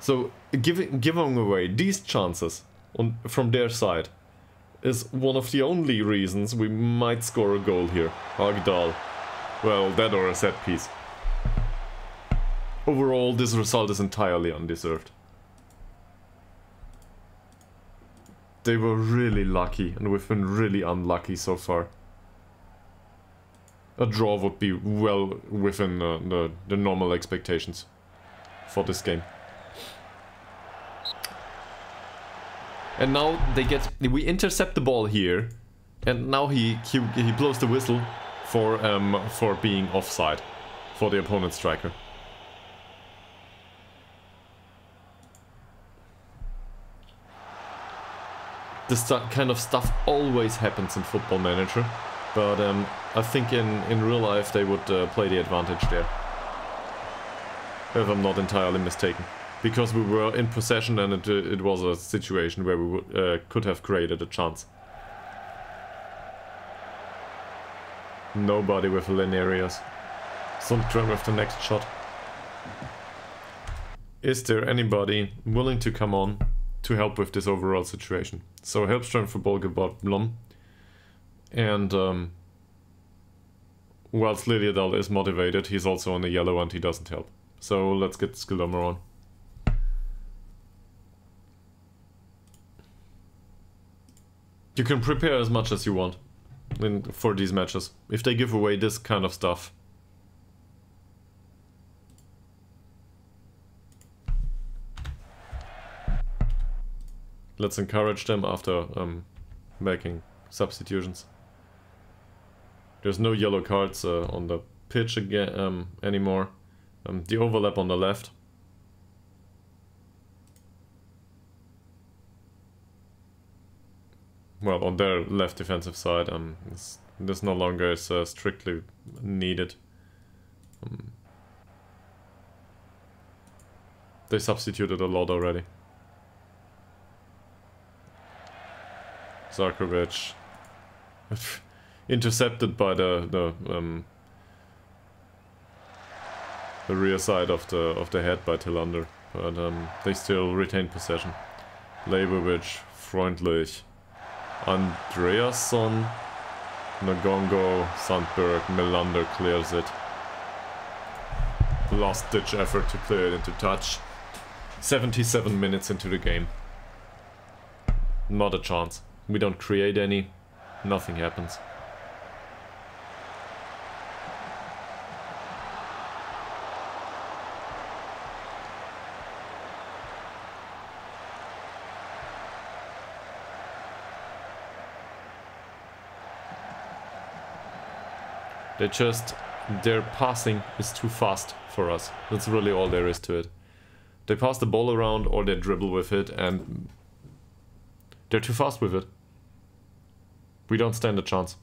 So, giving, giving away these chances on, from their side is one of the only reasons we might score a goal here. Hagedal. Well, that or a set piece. Overall, this result is entirely undeserved. They were really lucky, and we've been really unlucky so far. A draw would be well within uh, the, the normal expectations for this game. And now they get... We intercept the ball here. And now he, he, he blows the whistle for, um, for being offside. For the opponent striker. This kind of stuff always happens in Football Manager. But um, I think in, in real life they would uh, play the advantage there. If I'm not entirely mistaken because we were in possession and it, it was a situation where we uh, could have created a chance. Nobody with Linarius. Sundgren with the next shot. Is there anybody willing to come on to help with this overall situation? So Hellström for Boldegard Blom. And um, whilst Liliadal is motivated, he's also on the yellow and he doesn't help. So let's get Skildomer on. You can prepare as much as you want in, for these matches. If they give away this kind of stuff. Let's encourage them after um, making substitutions. There's no yellow cards uh, on the pitch again um, anymore. Um, the overlap on the left well, on their left defensive side, um, this no longer is uh, strictly needed. Um, they substituted a lot already. Zarkovic intercepted by the the um, the rear side of the of the head by Tillander, but um, they still retain possession. Leibovic, Freundlich, Andreasson, Ngongo, Sandberg, Melander clears it. Last ditch effort to clear it into touch. 77 minutes into the game. Not a chance. We don't create any. Nothing happens. They just, their passing is too fast for us. That's really all there is to it. They pass the ball around or they dribble with it and they're too fast with it. We don't stand a chance.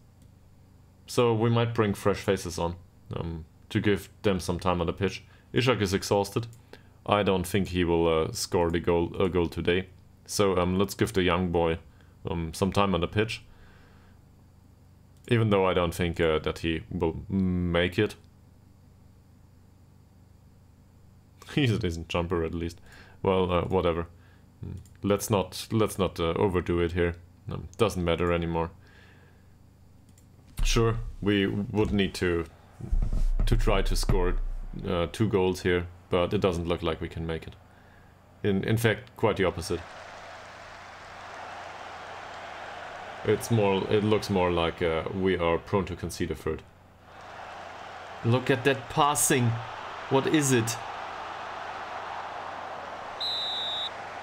So we might bring fresh faces on um, to give them some time on the pitch. Ishak is exhausted. I don't think he will uh, score the goal, uh, goal today. So um, let's give the young boy um, some time on the pitch. Even though I don't think uh, that he will make it. He's a decent jumper at least. Well, uh, whatever. Hmm. Let's not let's not uh, overdo it here. doesn't matter anymore. Sure, we would need to to try to score uh, two goals here, but it doesn't look like we can make it. In in fact, quite the opposite. It's more. It looks more like uh, we are prone to concede a third. Look at that passing. What is it?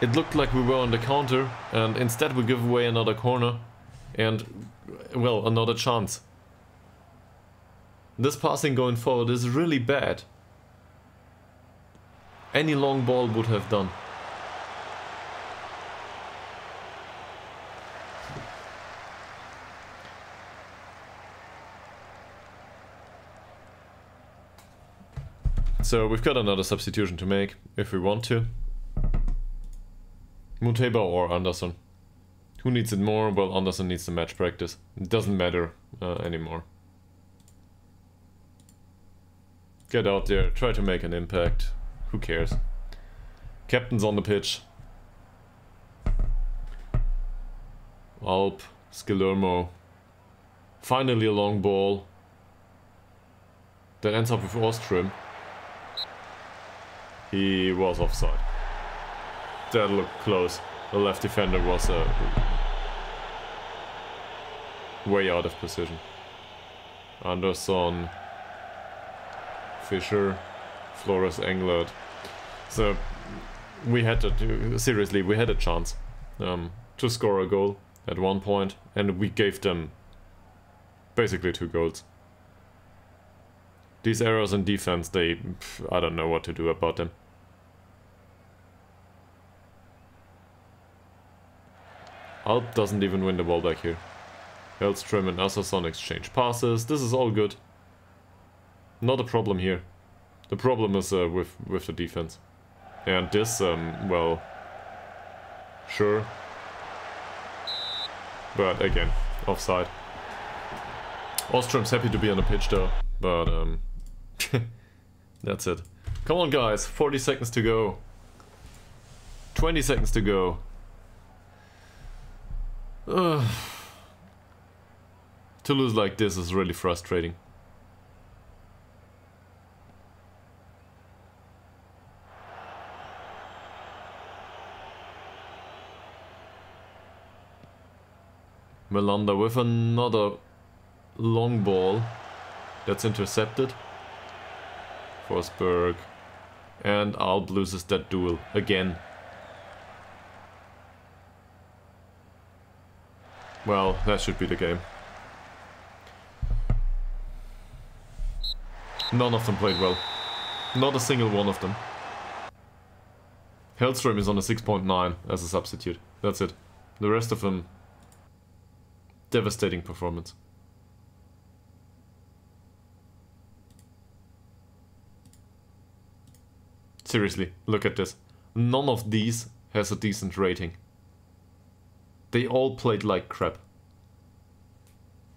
It looked like we were on the counter, and instead we give away another corner, and well, another chance. This passing going forward is really bad. Any long ball would have done. So we've got another substitution to make, if we want to. Muteba or Anderson. Who needs it more? Well, Anderson needs the match practice. It doesn't matter uh, anymore. Get out there, try to make an impact. Who cares? Captain's on the pitch. Alp, Skillermo. Finally a long ball. That ends up with Ostrom. He was offside. That looked close. The left defender was uh, way out of position. Anderson, Fischer, Flores, Englert. So we had to seriously, we had a chance um, to score a goal at one point, and we gave them basically two goals. These errors in defense, they, I don't know what to do about them. Alp doesn't even win the ball back here. Hellström and Asarson exchange passes. This is all good. Not a problem here. The problem is uh, with, with the defense. And this, um, well, sure. But again, offside. Ostrom's happy to be on the pitch though, but um, that's it. Come on guys, 40 seconds to go. 20 seconds to go. To lose like this is really frustrating. Melander with another long ball that's intercepted. Forsberg. And Alp loses that duel again. Well, that should be the game. None of them played well. Not a single one of them. Hellström is on a 6.9 as a substitute. That's it. The rest of them... Devastating performance. Seriously, look at this. None of these has a decent rating. They all played like crap.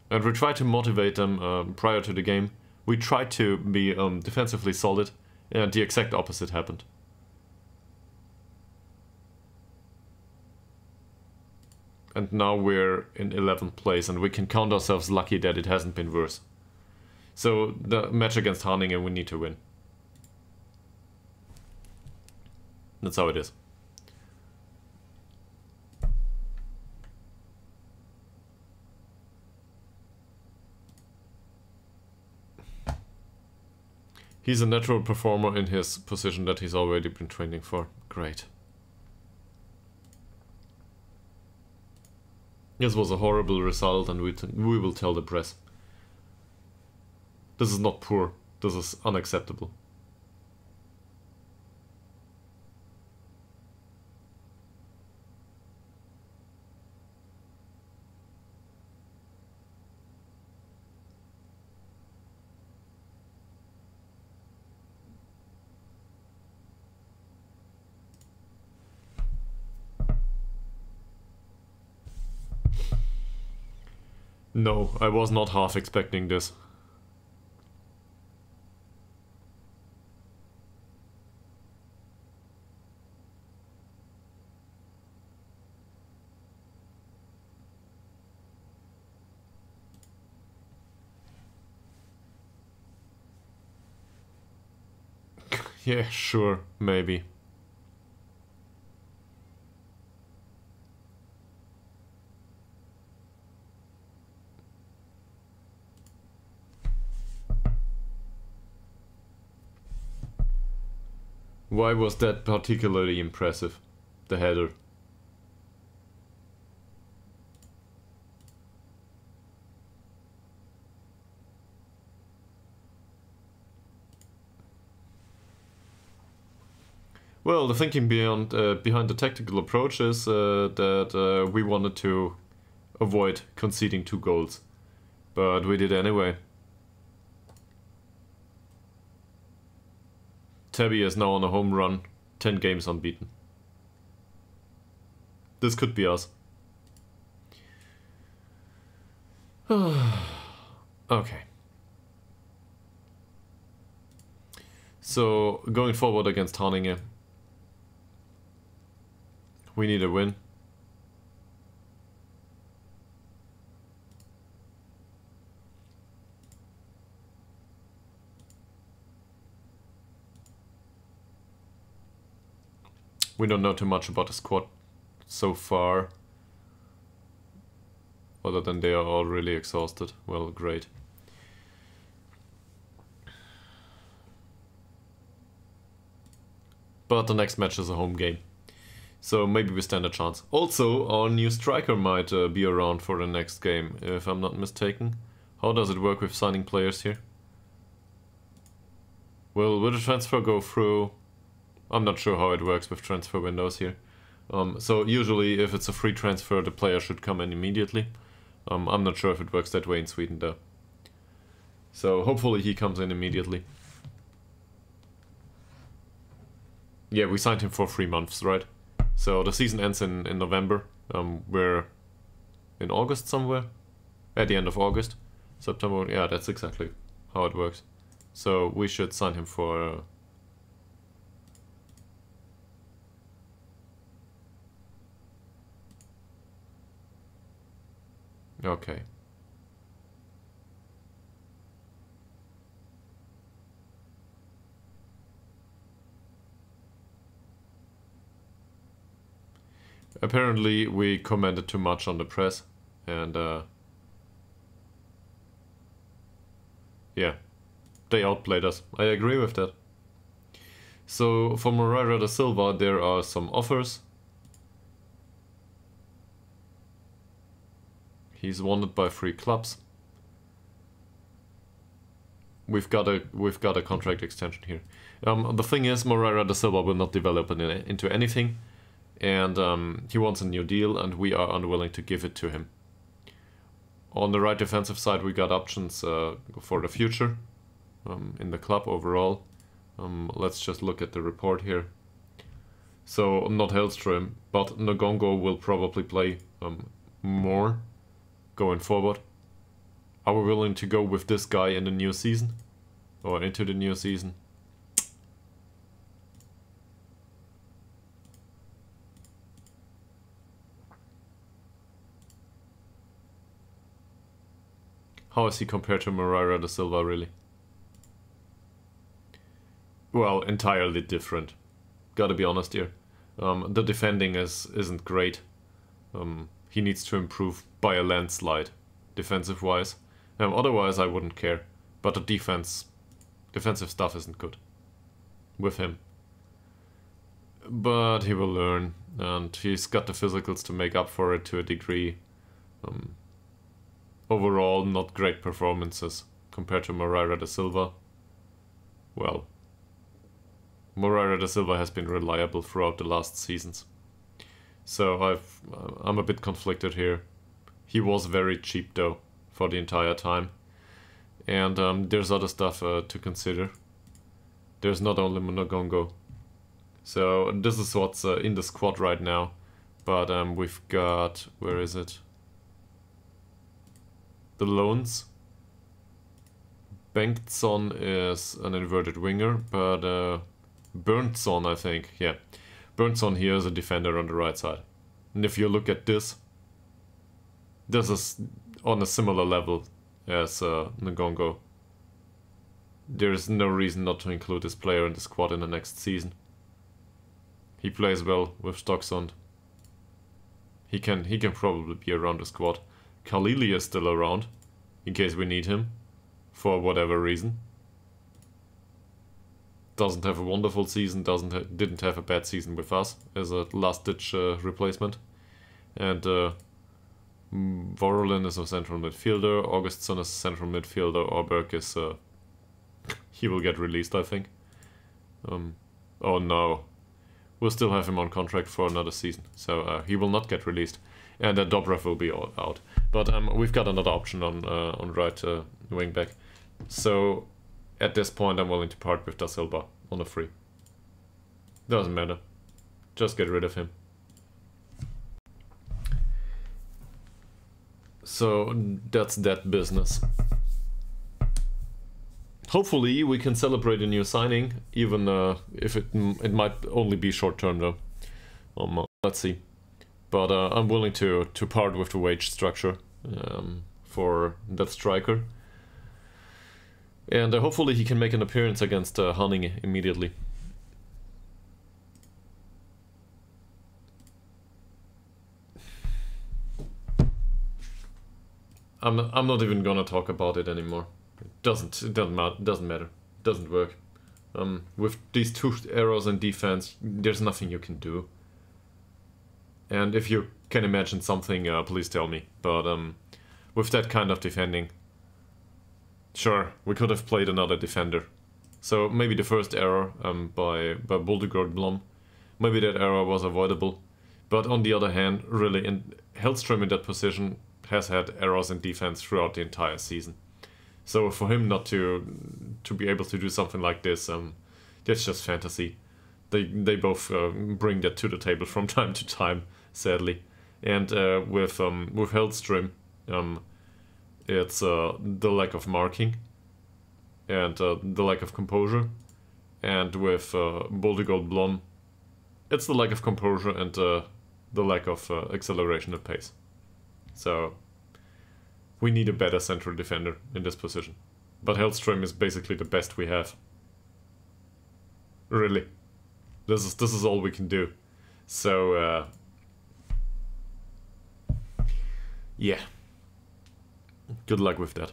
And we tried to motivate them uh, prior to the game. We tried to be um, defensively solid, and the exact opposite happened. And now we're in 11th place, and we can count ourselves lucky that it hasn't been worse. So the match against Haninge we need to win. That's how it is. He's a natural performer in his position that he's already been training for. Great. This was a horrible result and we, we will tell the press. This is not poor. This is unacceptable. No, I was not half expecting this. yeah, sure, maybe. Why was that particularly impressive? The header. Well, the thinking beyond uh, behind the tactical approach is uh, that uh, we wanted to avoid conceding two goals, but we did anyway. Täby is now on a home run, 10 games unbeaten. This could be us. okay. So, going forward against Haninge, we need a win. We don't know too much about the squad so far. Other than they are all really exhausted. Well, great. But the next match is a home game. So maybe we stand a chance. Also, our new striker might uh, be around for the next game, if I'm not mistaken. How does it work with signing players here? Will, will the transfer go through I'm not sure how it works with transfer windows here. Um, so usually if it's a free transfer, the player should come in immediately. Um, I'm not sure if it works that way in Sweden though. So hopefully he comes in immediately. Yeah, we signed him for three months, right? So the season ends in, in November. Um, we're in August somewhere. At the end of August. September, yeah, that's exactly how it works. So we should sign him for... Uh, Okay. Apparently we commented too much on the press and uh, yeah, they outplayed us. I agree with that. So for Moreira da Silva there are some offers He's wanted by three clubs. We've got a we've got a contract extension here. Um, the thing is, Moreira da Silva will not develop in, into anything, and um, he wants a new deal, and we are unwilling to give it to him. On the right defensive side, we got options uh, for the future um, in the club overall. Um, let's just look at the report here. So not Hellström, but Ngongo will probably play um, more going forward? Are we willing to go with this guy in the new season? Or into the new season? How is he compared to Moreira da Silva, really? Well, entirely different. Gotta be honest here. Um, the defending is isn't great. Um, he needs to improve by a landslide, defensive wise. Um, otherwise, I wouldn't care. But the defense, defensive stuff isn't good with him. But he will learn, and he's got the physicals to make up for it to a degree. Um, overall, not great performances compared to Moreira da Silva. Well, Moreira da Silva has been reliable throughout the last seasons. So I've I'm a bit conflicted here. He was very cheap though for the entire time, and um, there's other stuff uh, to consider. There's not only Monogongo. So this is what's uh, in the squad right now, but um, we've got where is it? The loans. Bengtsson is an inverted winger, but uh, Berntsson, I think, yeah. Berntsson here is a defender on the right side. And if you look at this, this is on a similar level as uh, Ngongo. there's no reason not to include this player in the squad in the next season. He plays well with Stocksund. He can he can probably be around the squad. Khalili is still around, in case we need him, for whatever reason. Doesn't have a wonderful season, doesn't ha didn't have a bad season with us as a last-ditch uh, replacement. And uh, Vorolin is a central midfielder, Augustson is a central midfielder, Orberg is... Uh, he will get released, I think. Um, oh no. We'll still have him on contract for another season, so uh, he will not get released. And uh, Dobrev will be all out. But um, we've got another option on uh, on right uh, wing back. So at this point I'm willing to part with Da Silva on a free. Doesn't matter. Just get rid of him. So that's that business. Hopefully we can celebrate a new signing, even uh, if it it might only be short term though. Um, uh, let's see. But uh, I'm willing to to part with the wage structure um, for that striker. And uh, hopefully he can make an appearance against uh, Haninge immediately. I'm I'm not even gonna talk about it anymore. It doesn't it doesn't matter doesn't matter. It doesn't work. Um, with these two errors in defense, there's nothing you can do. And if you can imagine something, uh, please tell me. But um, with that kind of defending, sure, we could have played another defender. So maybe the first error um, by by Boldegard Blom, maybe that error was avoidable. But on the other hand, really, in Hellström in that position has had errors in defense throughout the entire season. So for him not to to be able to do something like this, um, that's just fantasy. They they both uh, bring that to the table from time to time, sadly. And uh, with um, with Hellström, um, it's uh, the lack of marking and uh, the lack of composure. And with uh, Boldegard Blom, it's the lack of composure and uh, the lack of uh, acceleration and pace. So we need a better central defender in this position. But Hellström is basically the best we have. Really. This is this is all we can do. So uh, yeah. Good luck with that.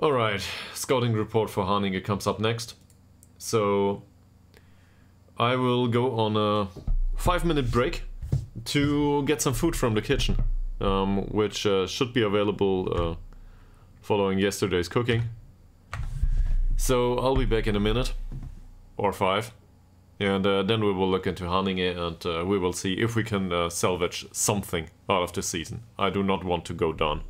Alright, scouting report for Haninge comes up next. So I will go on a five minute break to get some food from the kitchen, um, which uh, should be available uh, following yesterday's cooking. So I'll be back in a minute or five. And uh, then we will look into Haninge and uh, we will see if we can uh, salvage something out of the season. I do not want to go down.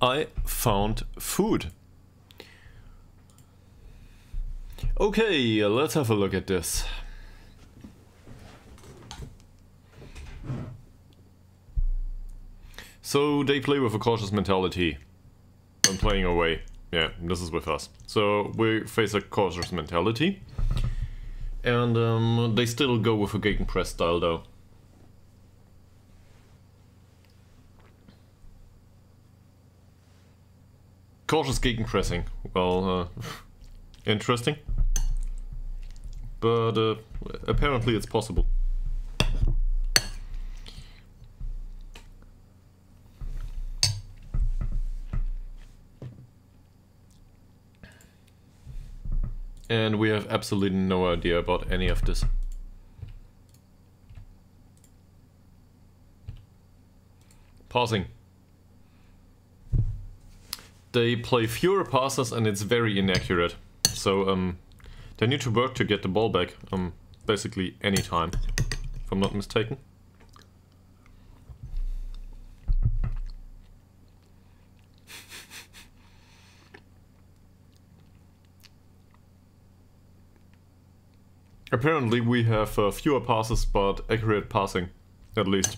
I found food. Okay, let's have a look at this. So they play with a cautious mentality. I'm playing away. Yeah, this is with us. So we face a cautious mentality. And um, they still go with a gegenpress style though. Cautious gegenpressing. Well, uh, interesting. But uh, apparently it's possible. And we have absolutely no idea about any of this. Pausing. They play fewer passes and it's very inaccurate. So um, they need to work to get the ball back um, basically any time, if I'm not mistaken. Apparently we have uh, fewer passes but accurate passing, at least.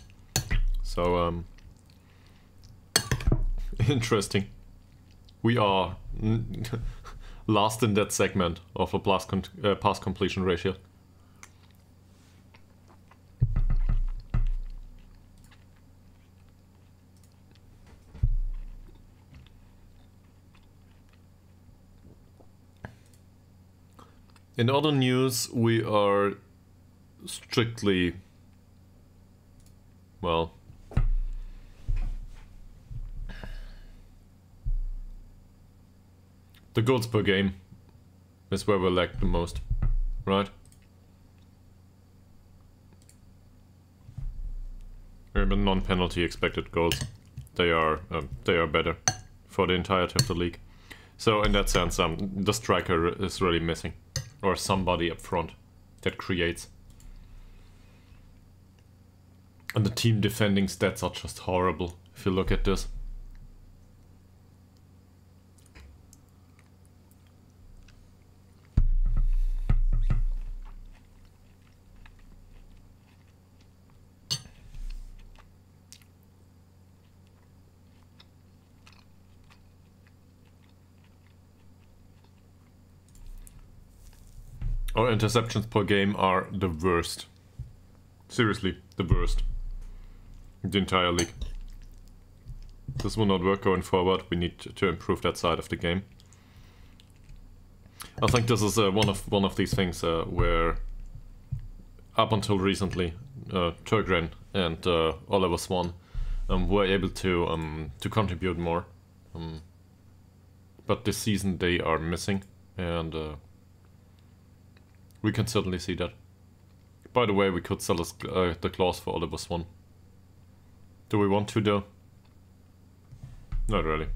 So, um, interesting. We are last in that segment of a pass, uh, pass completion ratio. In other news, we are strictly, well, the goals per game is where we lack the most, right? Urban non-penalty expected goals, they are um, they are better for the entirety of the league. So in that sense, um, the striker is really missing or somebody up front that creates. And the team defending stats are just horrible if you look at this. Our interceptions per game are the worst. Seriously, the worst. The entire league. This will not work going forward. We need to improve that side of the game. I think this is uh, one of one of these things uh, where, up until recently, uh, Turgren and uh, Oliver Swan um, were able to um, to contribute more. Um, but this season they are missing, and uh, we can certainly see that. By the way, we could sell us, uh, the clause for Oliver Swan. Do we want to though? Not really.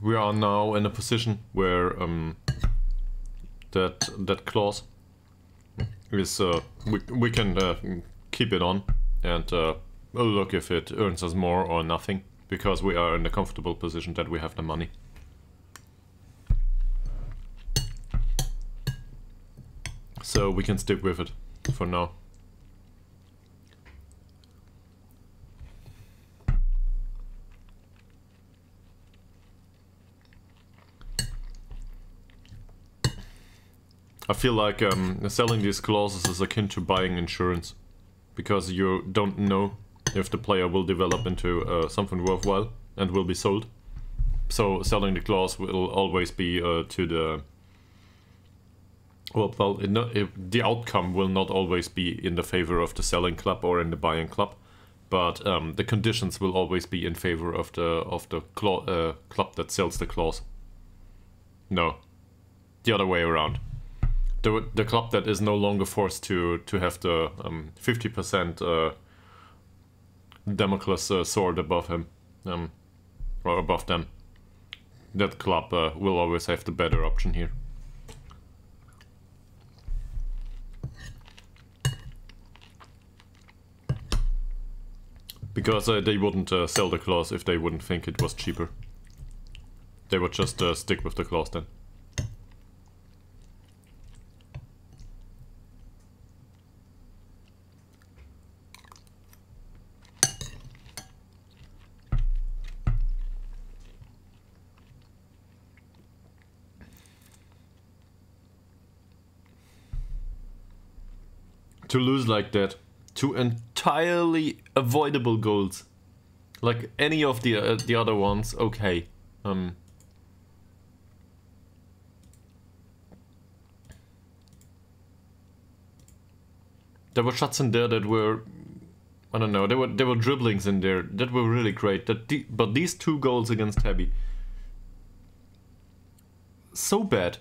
We are now in a position where um, that that clause is uh, we, we can uh, keep it on and uh, look if it earns us more or nothing because we are in a comfortable position that we have the money. So we can stick with it for now. I feel like um, selling these clauses is akin to buying insurance. Because you don't know if the player will develop into uh, something worthwhile and will be sold. So selling the clause will always be uh, to the... Well, well it it, the outcome will not always be in the favor of the selling club or in the buying club. But um, the conditions will always be in favor of the of the uh, club that sells the clause. No, the other way around the the club that is no longer forced to to have the um, fifty percent uh, uh, sword above him, um, or above them, that club uh, will always have the better option here. Because uh, they wouldn't uh, sell the clause if they wouldn't think it was cheaper. They would just uh, stick with the clause then. To lose like that to entirely avoidable goals. Like any of the uh, the other ones, okay. Um, there were shots in there that were, I don't know, there were there were dribblings in there that were really great. That the, but these two goals against Täby, so bad.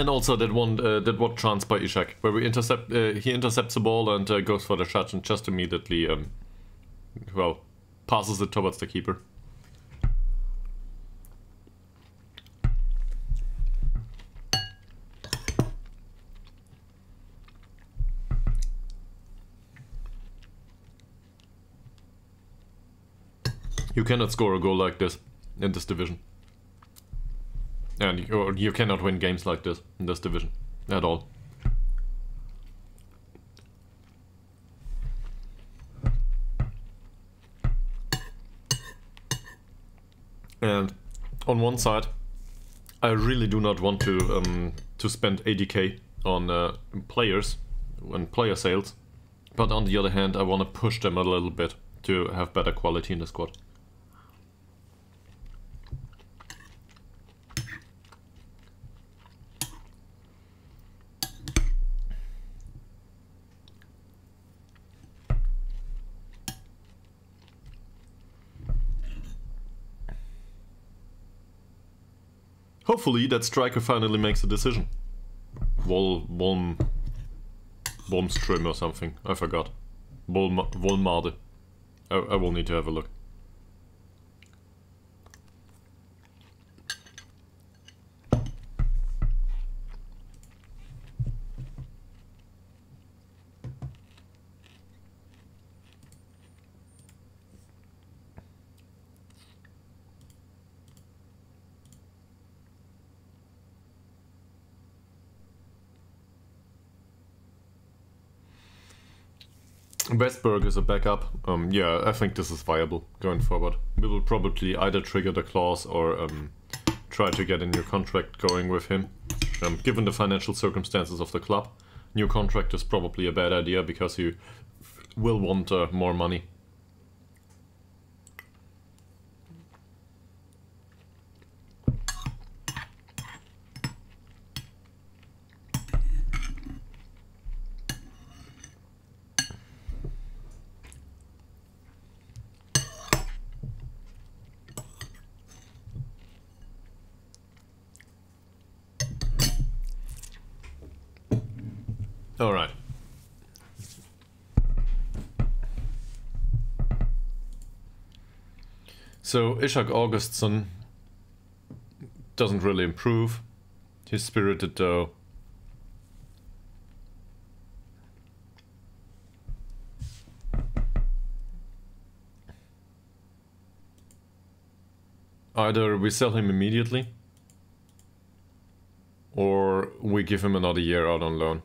And also that one, uh, that one chance by Ishak, where we intercept, uh, he intercepts the ball and uh, goes for the shot and just immediately, um, well, passes it towards the keeper. You cannot score a goal like this in this division. And you, cannot win games like this in this division at all. And on one side, I really do not want to um, to spend 80k on uh, players and player sales, but on the other hand, I want to push them a little bit to have better quality in the squad. Hopefully that striker finally makes a decision. Vol... Volm... Volmström or something. I forgot. Volm... Volmade. I, I will need to have a look. Westberg is a backup. Um, yeah, I think this is viable going forward. We will probably either trigger the clause or um, try to get a new contract going with him. Um, given the financial circumstances of the club, new contract is probably a bad idea because you will want uh, more money All right. So Ishak Augustsson doesn't really improve. He's spirited though. Either we sell him immediately or we give him another year out on loan.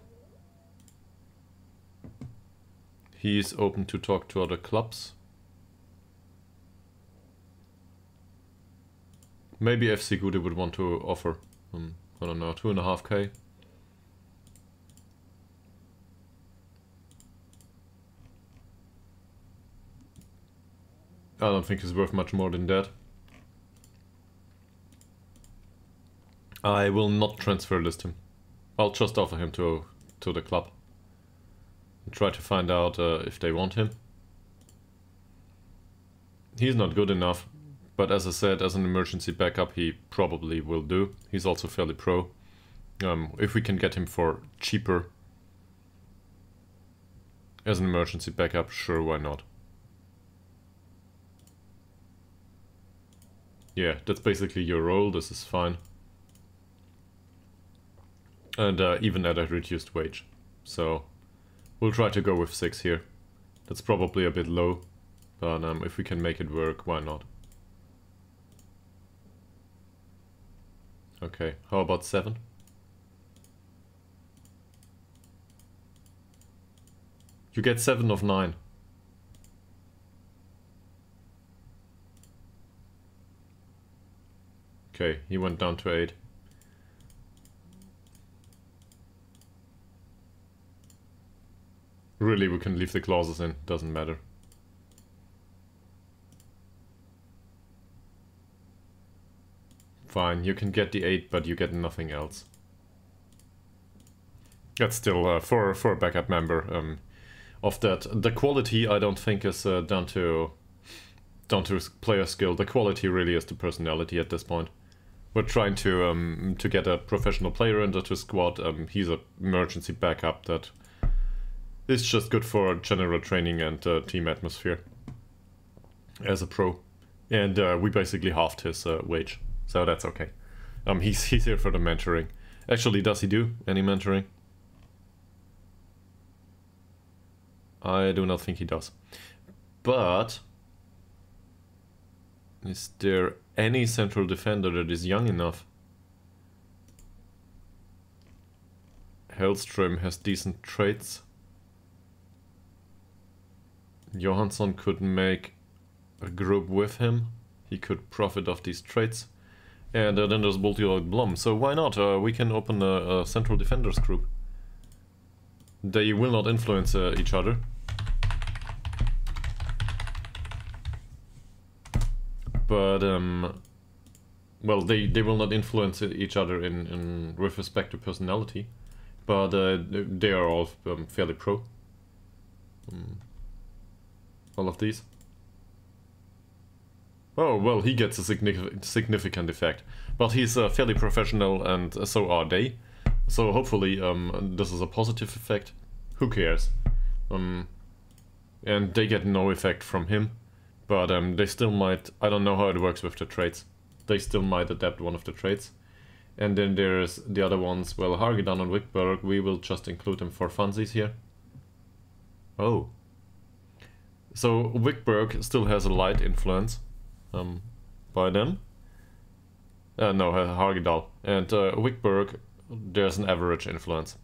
He's open to talk to other clubs. Maybe FC Gute would want to offer, um, I don't know, two and a half K. I don't think he's worth much more than that. I will not transfer list him. I'll just offer him to to the club And try to find out uh, if they want him. He's not good enough, but as I said, as an emergency backup, he probably will do. He's also fairly pro. Um, if we can get him for cheaper, As an emergency backup, sure, why not? Yeah, that's basically your role, this is fine. And uh, even at a reduced wage. So, we'll try to go with 6 here. That's probably a bit low, but um, if we can make it work, why not? Okay, how about 7? You get 7 of 9. Okay, he went down to 8. Really, we can leave the clauses in, doesn't matter. Fine, you can get the 8, but you get nothing else. That's still, uh, for, for a backup member, um, of that. The quality, I don't think, is uh, down to down to player skill. The quality really is the personality at this point. We're trying to um, to get a professional player into the squad. Um, he's a emergency backup that is just good for general training and uh, team atmosphere as a pro. And uh, we basically halved his uh, wage, so that's okay. Um, he's he's here for the mentoring. Actually, does he do any mentoring? I do not think he does. But is there any central defender that is young enough? Hellström has decent traits. Johansson could make a group with him. He could profit of these traits. And uh, then there's Multi-Lloyd Blom. So why not? Uh, we can open a, a, central defenders group. They will not influence uh, each other. but um, well, they they will not influence each other in, in with respect to personality, but uh, they are all um, fairly pro. Um, all of these. Oh well, he gets a significant effect, but he's uh, fairly professional, and so are they. So hopefully, um, this is a positive effect. Who cares? Um, and they get no effect from him. But um, they still might, I don't know how it works with the traits. They still might adapt one of the traits. And then there's the other ones, well, Hagedal and Wickberg, we will just include them for funsies here. Oh. So Wickberg still has a light influence um, by them. Uh, no, Hagedal. And uh, Wickberg, there's an average influence.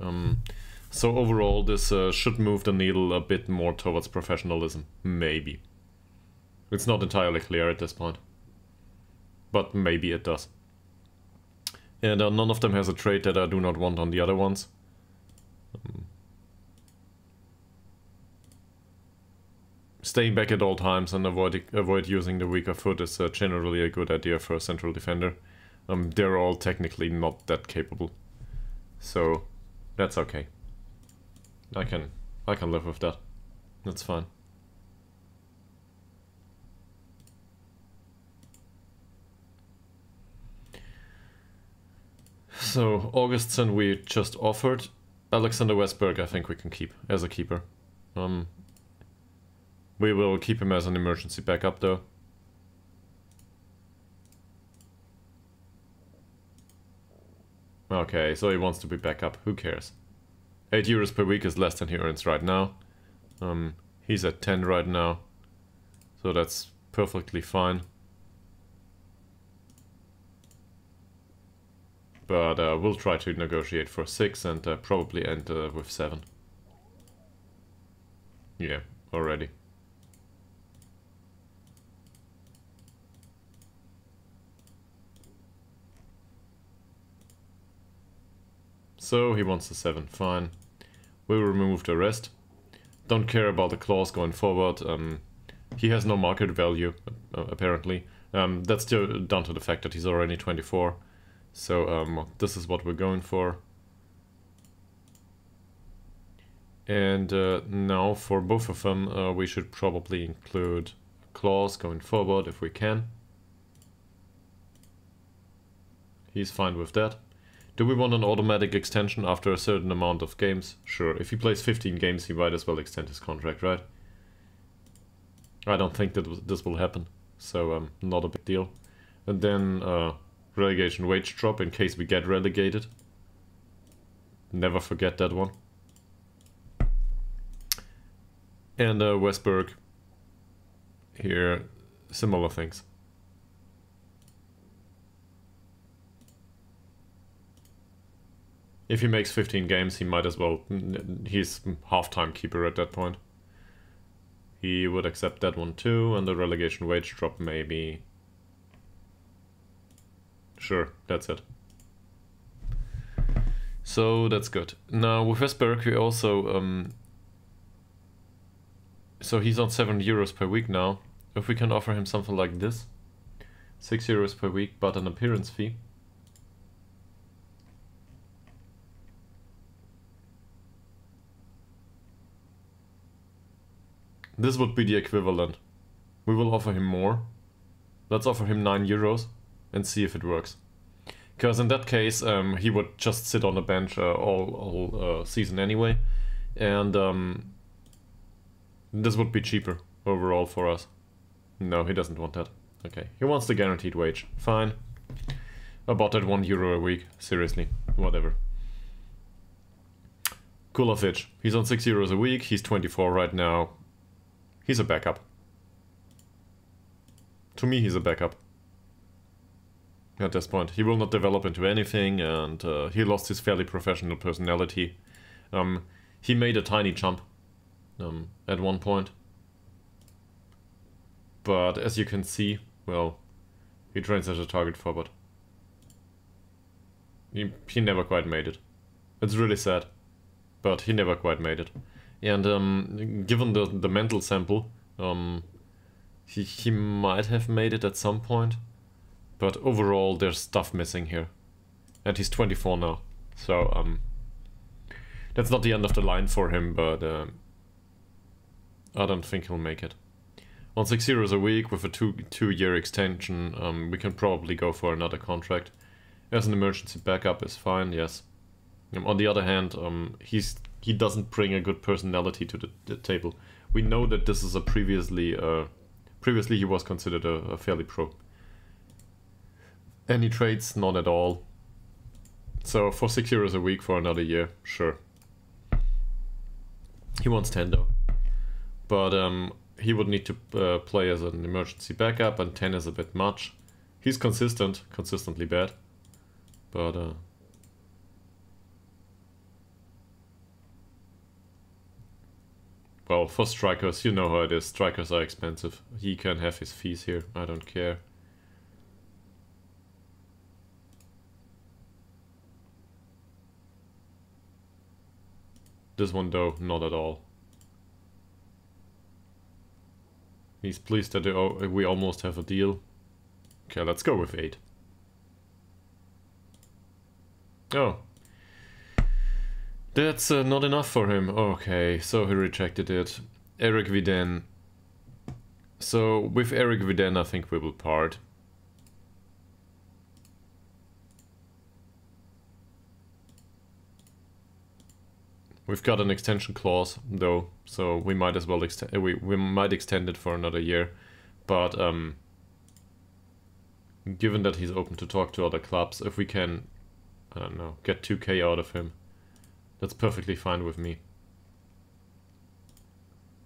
Um, so overall, this uh, should move the needle a bit more towards professionalism. Maybe. It's not entirely clear at this point. But maybe it does. And uh, none of them has a trait that I do not want on the other ones. Um, staying back at all times and avoid, avoid using the weaker foot is uh, generally a good idea for a central defender. Um, they're all technically not that capable. So, that's okay. I can, I can live with that. That's fine. So, Augustsson we just offered. Alexander Westberg I think we can keep as a keeper. Um, we will keep him as an emergency backup though. Okay, so he wants to be backup. Who cares? 8 euros per week is less than he earns right now. Um, he's at 10 right now. So that's perfectly fine. But uh, we'll try to negotiate for 6 and uh, probably end uh, with 7. Yeah, already. So he wants a 7, fine. We'll remove the rest. Don't care about the clause going forward. Um, he has no market value, uh, apparently. Um, that's still down to the fact that he's already 24. So um, this is what we're going for. And uh, now for both of them, uh, we should probably include clause going forward if we can. He's fine with that. Do we want an automatic extension after a certain amount of games? Sure. If he plays 15 games, he might as well extend his contract, right? I don't think that this will happen, so um, not a big deal. And then uh, relegation wage drop in case we get relegated. Never forget that one. And uh, Westberg, here, similar things. If he makes 15 games, he might as well... He's half-time keeper at that point. He would accept that one too, and the relegation wage drop maybe... Sure, that's it. So that's good. Now with Westberg we also... Um, so he's on 7 euros per week now. If we can offer him something like this. 6 euros per week, but an appearance fee. This would be the equivalent. We will offer him more. Let's offer him 9 euros and see if it works. Because in that case, um, he would just sit on the bench uh, all, all uh, season anyway. And um, this would be cheaper overall for us. No, he doesn't want that. Okay, he wants the guaranteed wage. Fine. About that 1 euro a week. Seriously, whatever. Kulovic. He's on 6 euros a week. He's 24 right now. He's a backup. To me, he's a backup. At this point. He will not develop into anything, and uh, he lost his fairly professional personality. Um, he made a tiny jump um, at one point. But as you can see, well, he trains as a target forward. He, he never quite made it. It's really sad, but he never quite made it. And um, given the, the mental sample, um, he, he might have made it at some point. But overall, there's stuff missing here. And he's 24 now. So, um, that's not the end of the line for him, but um, I don't think he'll make it. On 6 euros a week with a two, two year extension, um, we can probably go for another contract. As an emergency backup is fine, yes. Um, on the other hand, um, he's he doesn't bring a good personality to the, the table. We know that this is a previously uh, previously he was considered a, a fairly pro. Any trades? None at all. So for six euros a week for another year, sure. He wants ten though, but um, he would need to uh, play as an emergency backup, and ten is a bit much. He's consistent, consistently bad, but uh, Well, for strikers, you know how it is. Strikers are expensive. He can have his fees here. I don't care. This one though, not at all. He's pleased that we almost have a deal. Okay, let's go with 8. Oh, that's uh, not enough for him. Okay, so he rejected it. Eric Viden. So with Eric Viden, I think we will part. We've got an extension clause though, so we might as well extend. We we might extend it for another year, but um, given that he's open to talk to other clubs, if we can, I don't know, get 2k out of him, that's perfectly fine with me.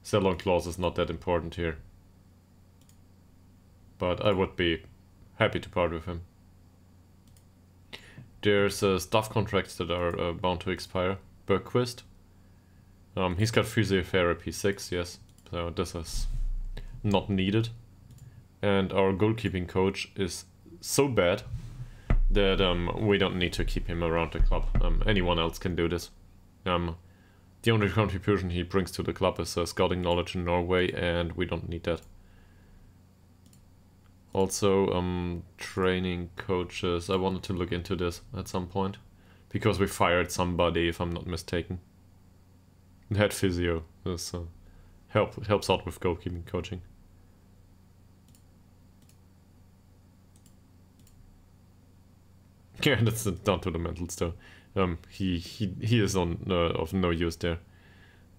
Sell-on clause is not that important here. But I would be happy to part with him. There's uh, staff contracts that are uh, bound to expire. Bergquist. Um, he's got physiotherapy 6, yes. So this is not needed. And our goalkeeping coach is so bad that um, we don't need to keep him around the club. Um, anyone else can do this. Um, the only contribution he brings to the club is uh, scouting knowledge in Norway, and we don't need that. Also, um, training coaches. I wanted to look into this at some point. Because we fired somebody, if I'm not mistaken. Head physio. This uh, help, helps out with goalkeeping coaching. Yeah, that's down to the mental though. Um, he he he is on uh, of no use there.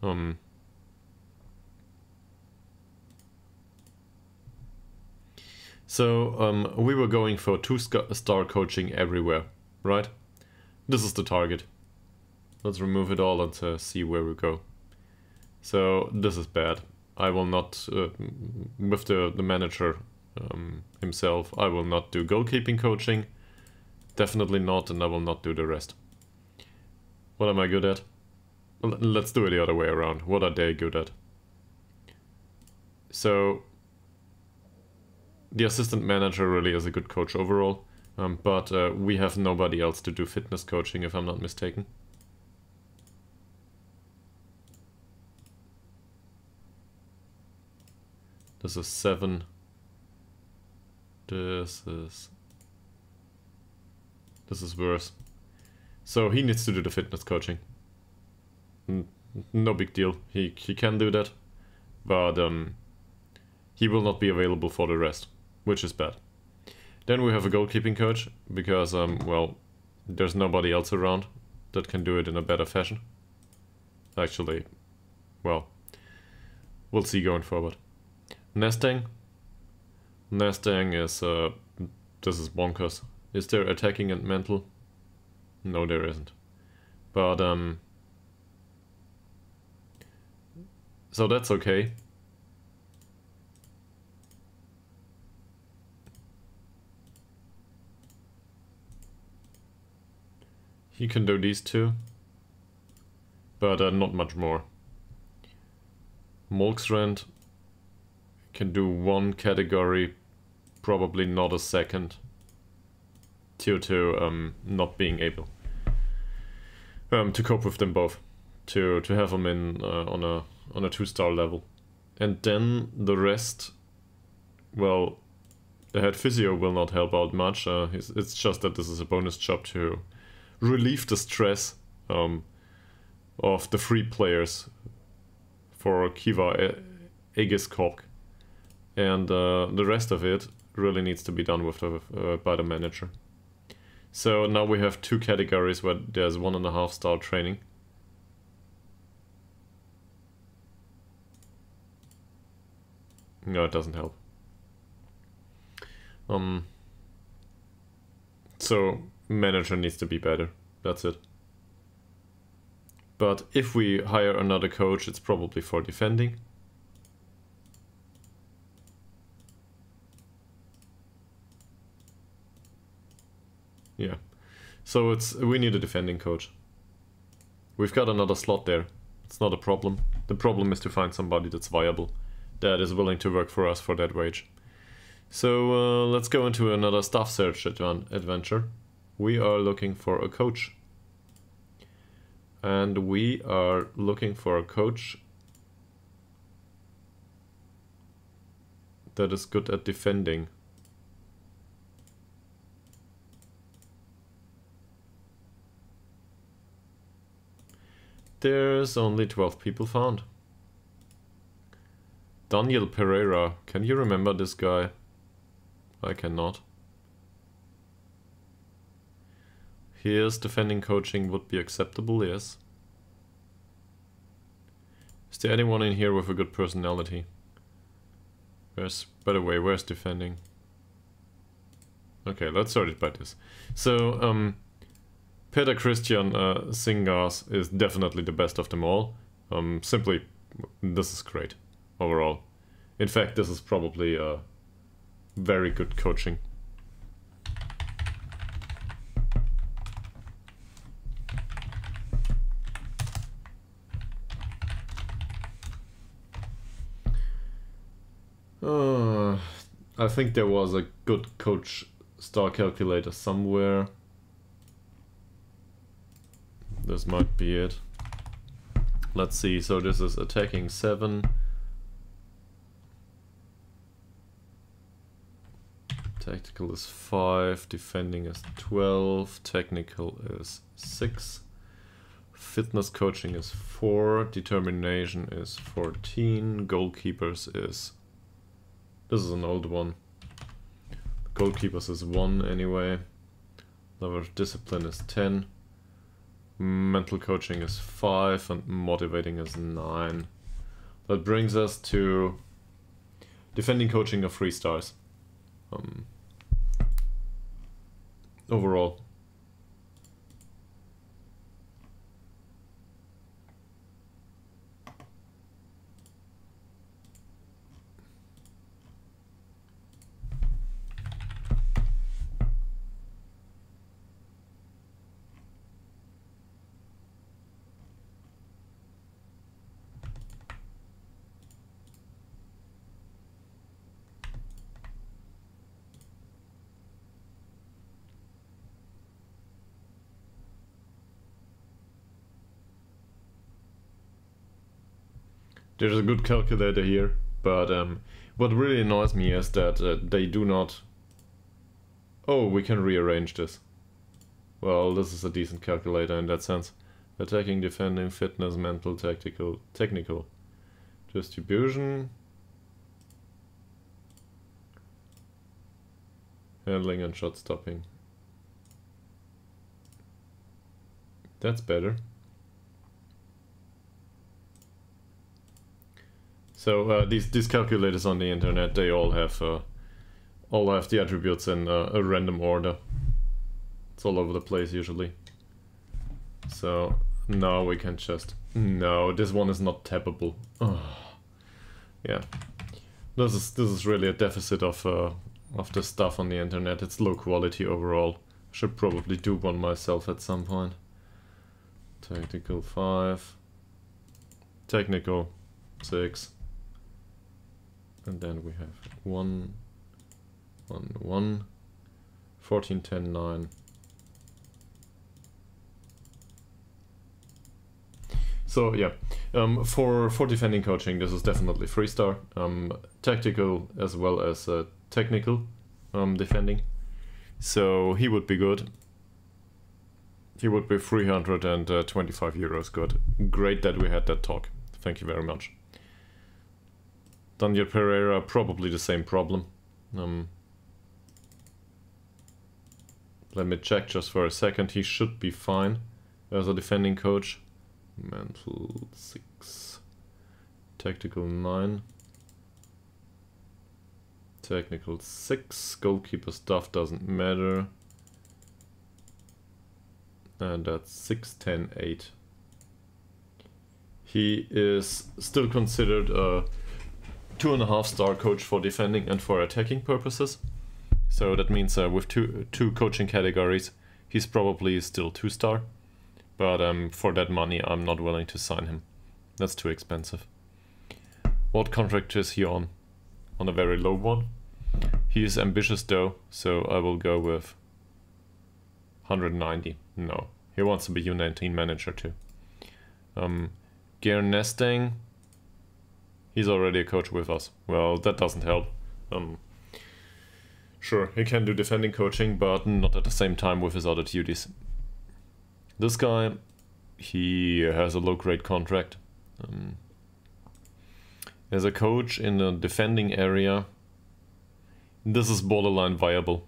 Um. So um, we were going for two star coaching everywhere, right? This is the target. Let's remove it all and uh, see where we go. So this is bad. I will not, uh, with the, the manager um, himself, I will not do goalkeeping coaching. Definitely not, and I will not do the rest. What am I good at? let's do it the other way around. What are they good at? So, the assistant manager really is a good coach overall, um, but uh, we have nobody else to do fitness coaching if I'm not mistaken. This is 7. This is... This is worse. So he needs to do the fitness coaching. No big deal. He, he can do that. But um, he will not be available for the rest, which is bad. Then we have a goalkeeping coach, because, um, well, there's nobody else around that can do it in a better fashion. Actually, well, we'll see going forward. Nesting. Nesting is, uh, this is bonkers. Is there attacking and mental? No, there isn't. But, um, so that's okay. He can do these two, but uh, not much more. Molksrand can do one category, probably not a second, due to um, not being able um, to cope with them both, to to have them in uh, on a on a two star level, and then the rest, well, the head physio will not help out much. Uh, it's, it's, just that this is a bonus job to relieve the stress um, of the free players for Kiva Aegis Corp and uh, the rest of it really needs to be done with the, uh, by the manager. So now we have two categories where there's one and a half star training. No, it doesn't help. Um. So manager needs to be better. That's it. But if we hire another coach, it's probably for defending. Yeah. So it's we need a defending coach. We've got another slot there. It's not a problem. The problem is to find somebody that's viable, that is willing to work for us for that wage. So uh, let's go into another staff search adventure. We are looking for a coach. And we are looking for a coach that is good at defending. There's only 12 people found. Daniel Pereira. Can you remember this guy? I cannot. Here's defending coaching would be acceptable, yes. Is there anyone in here with a good personality? Where's, by the way, where's defending? Okay, let's sort it by this. So, um, Peter Christian uh, Singas is definitely the best of them all. Um, simply, this is great overall. In fact, this is probably a very good coaching. Uh, I think there was a good coach star calculator somewhere. This might be it. Let's see, so this is attacking 7. Tactical is 5, defending is 12, technical is 6. Fitness coaching is 4, determination is 14, goalkeepers is... This is an old one. Goalkeepers is 1 anyway. Level of discipline is 10. Mental coaching is 5 and motivating is 9. That brings us to defending coaching of 3 stars. Um, overall. There's a good calculator here, but um, what really annoys me is that uh, they do not... Oh, we can rearrange this. Well, this is a decent calculator in that sense. Attacking, defending, fitness, mental, tactical, technical. Distribution. Handling and shot stopping. That's better. So uh, these these calculators on the internet, they all have uh, all have the attributes in uh, a random order. It's all over the place usually. So now we can just no, this one is not tappable. Oh. Yeah, this is this is really a deficit of uh, of the stuff on the internet. It's low quality overall. Should probably do one myself at some point. Technical five. Technical six and then we have 1, 1, 1, 14, 10, 9. So yeah, um, for for defending coaching, this is definitely three star. Um, tactical as well as uh, technical um, defending. So he would be good. He would be 325 euros good. Great that we had that talk. Thank you very much. Daniel Pereira, probably the same problem. Um, let me check just for a second. He should be fine as a defending coach. Mental 6. Tactical 9. Technical 6. Goalkeeper stuff doesn't matter. And that's 6, 10, 8. He is still considered a two and a half star coach for defending and for attacking purposes. So that means uh, with two two coaching categories, he's probably still two star. But um, for that money, I'm not willing to sign him. That's too expensive. What contract is he on? On a very low one. He is ambitious though, so I will go with 190. No, he wants to be U19 manager too. Um, Gear Nesting, He's already a coach with us. Well, that doesn't help. Um, sure, he can do defending coaching, but not at the same time with his other duties. This guy, he has a low-grade contract. Um, as a coach in the defending area, this is borderline viable.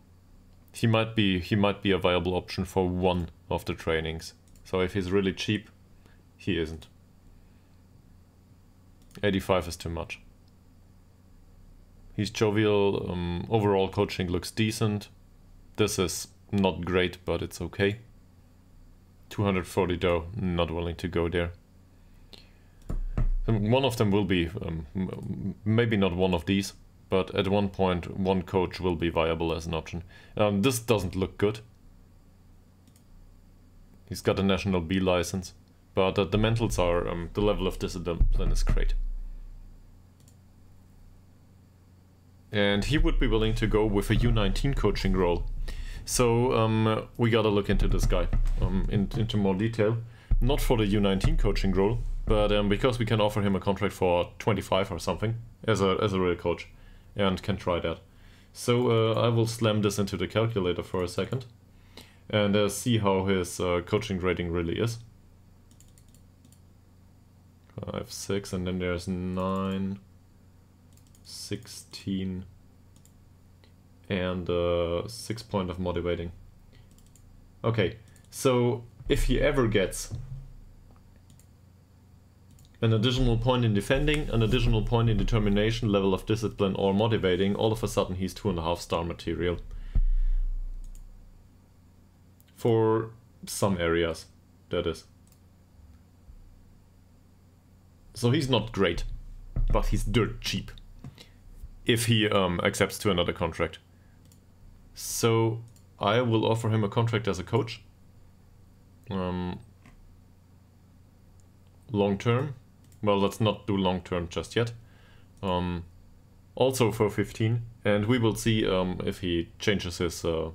He might be he might be a viable option for one of the trainings. So if he's really cheap, he isn't. 85 is too much. He's jovial, um, overall coaching looks decent. This is not great, but it's okay. 240 though, not willing to go there. Um, one of them will be, um, maybe not one of these, but at one point one coach will be viable as an option. Um, this doesn't look good. He's got a national B license, but uh, the mentals are, um, the level of discipline is great. And he would be willing to go with a U19 coaching role. So um, we gotta look into this guy um, in, into more detail. Not for the U19 coaching role, but um, because we can offer him a contract for 25 or something as a as a real coach, and can try that. So uh, I will slam this into the calculator for a second, and uh, see how his uh, coaching rating really is. Five, six, and then there's nine. 16 and uh, 6 point of motivating. Okay, so if he ever gets an additional point in defending, an additional point in determination, level of discipline, or motivating, all of a sudden he's two and a half star material. For some areas, that is. So he's not great, but he's dirt cheap. If he um, accepts to another contract. So I will offer him a contract as a coach. Um, long term. Well, let's not do long term just yet. Um, also for 15, and we will see um, if he changes his uh,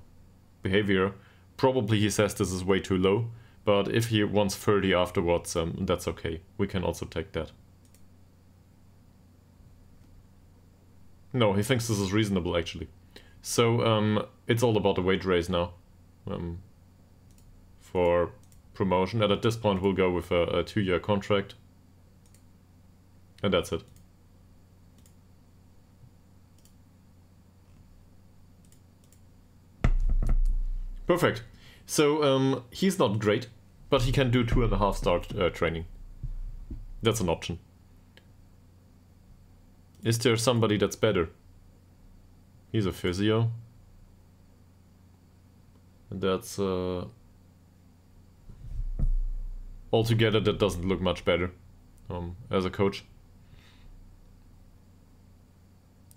behavior. Probably he says this is way too low, but if he wants 30 afterwards, um, that's okay. We can also take that. No, he thinks this is reasonable actually. So um, it's all about the wage raise now um, for promotion. And at this point we'll go with a, a two-year contract. And that's it. Perfect. So um, he's not great, but he can do two and a half star uh, training. That's an option. Is there somebody that's better? He's a physio. And that's uh altogether that doesn't look much better um as a coach.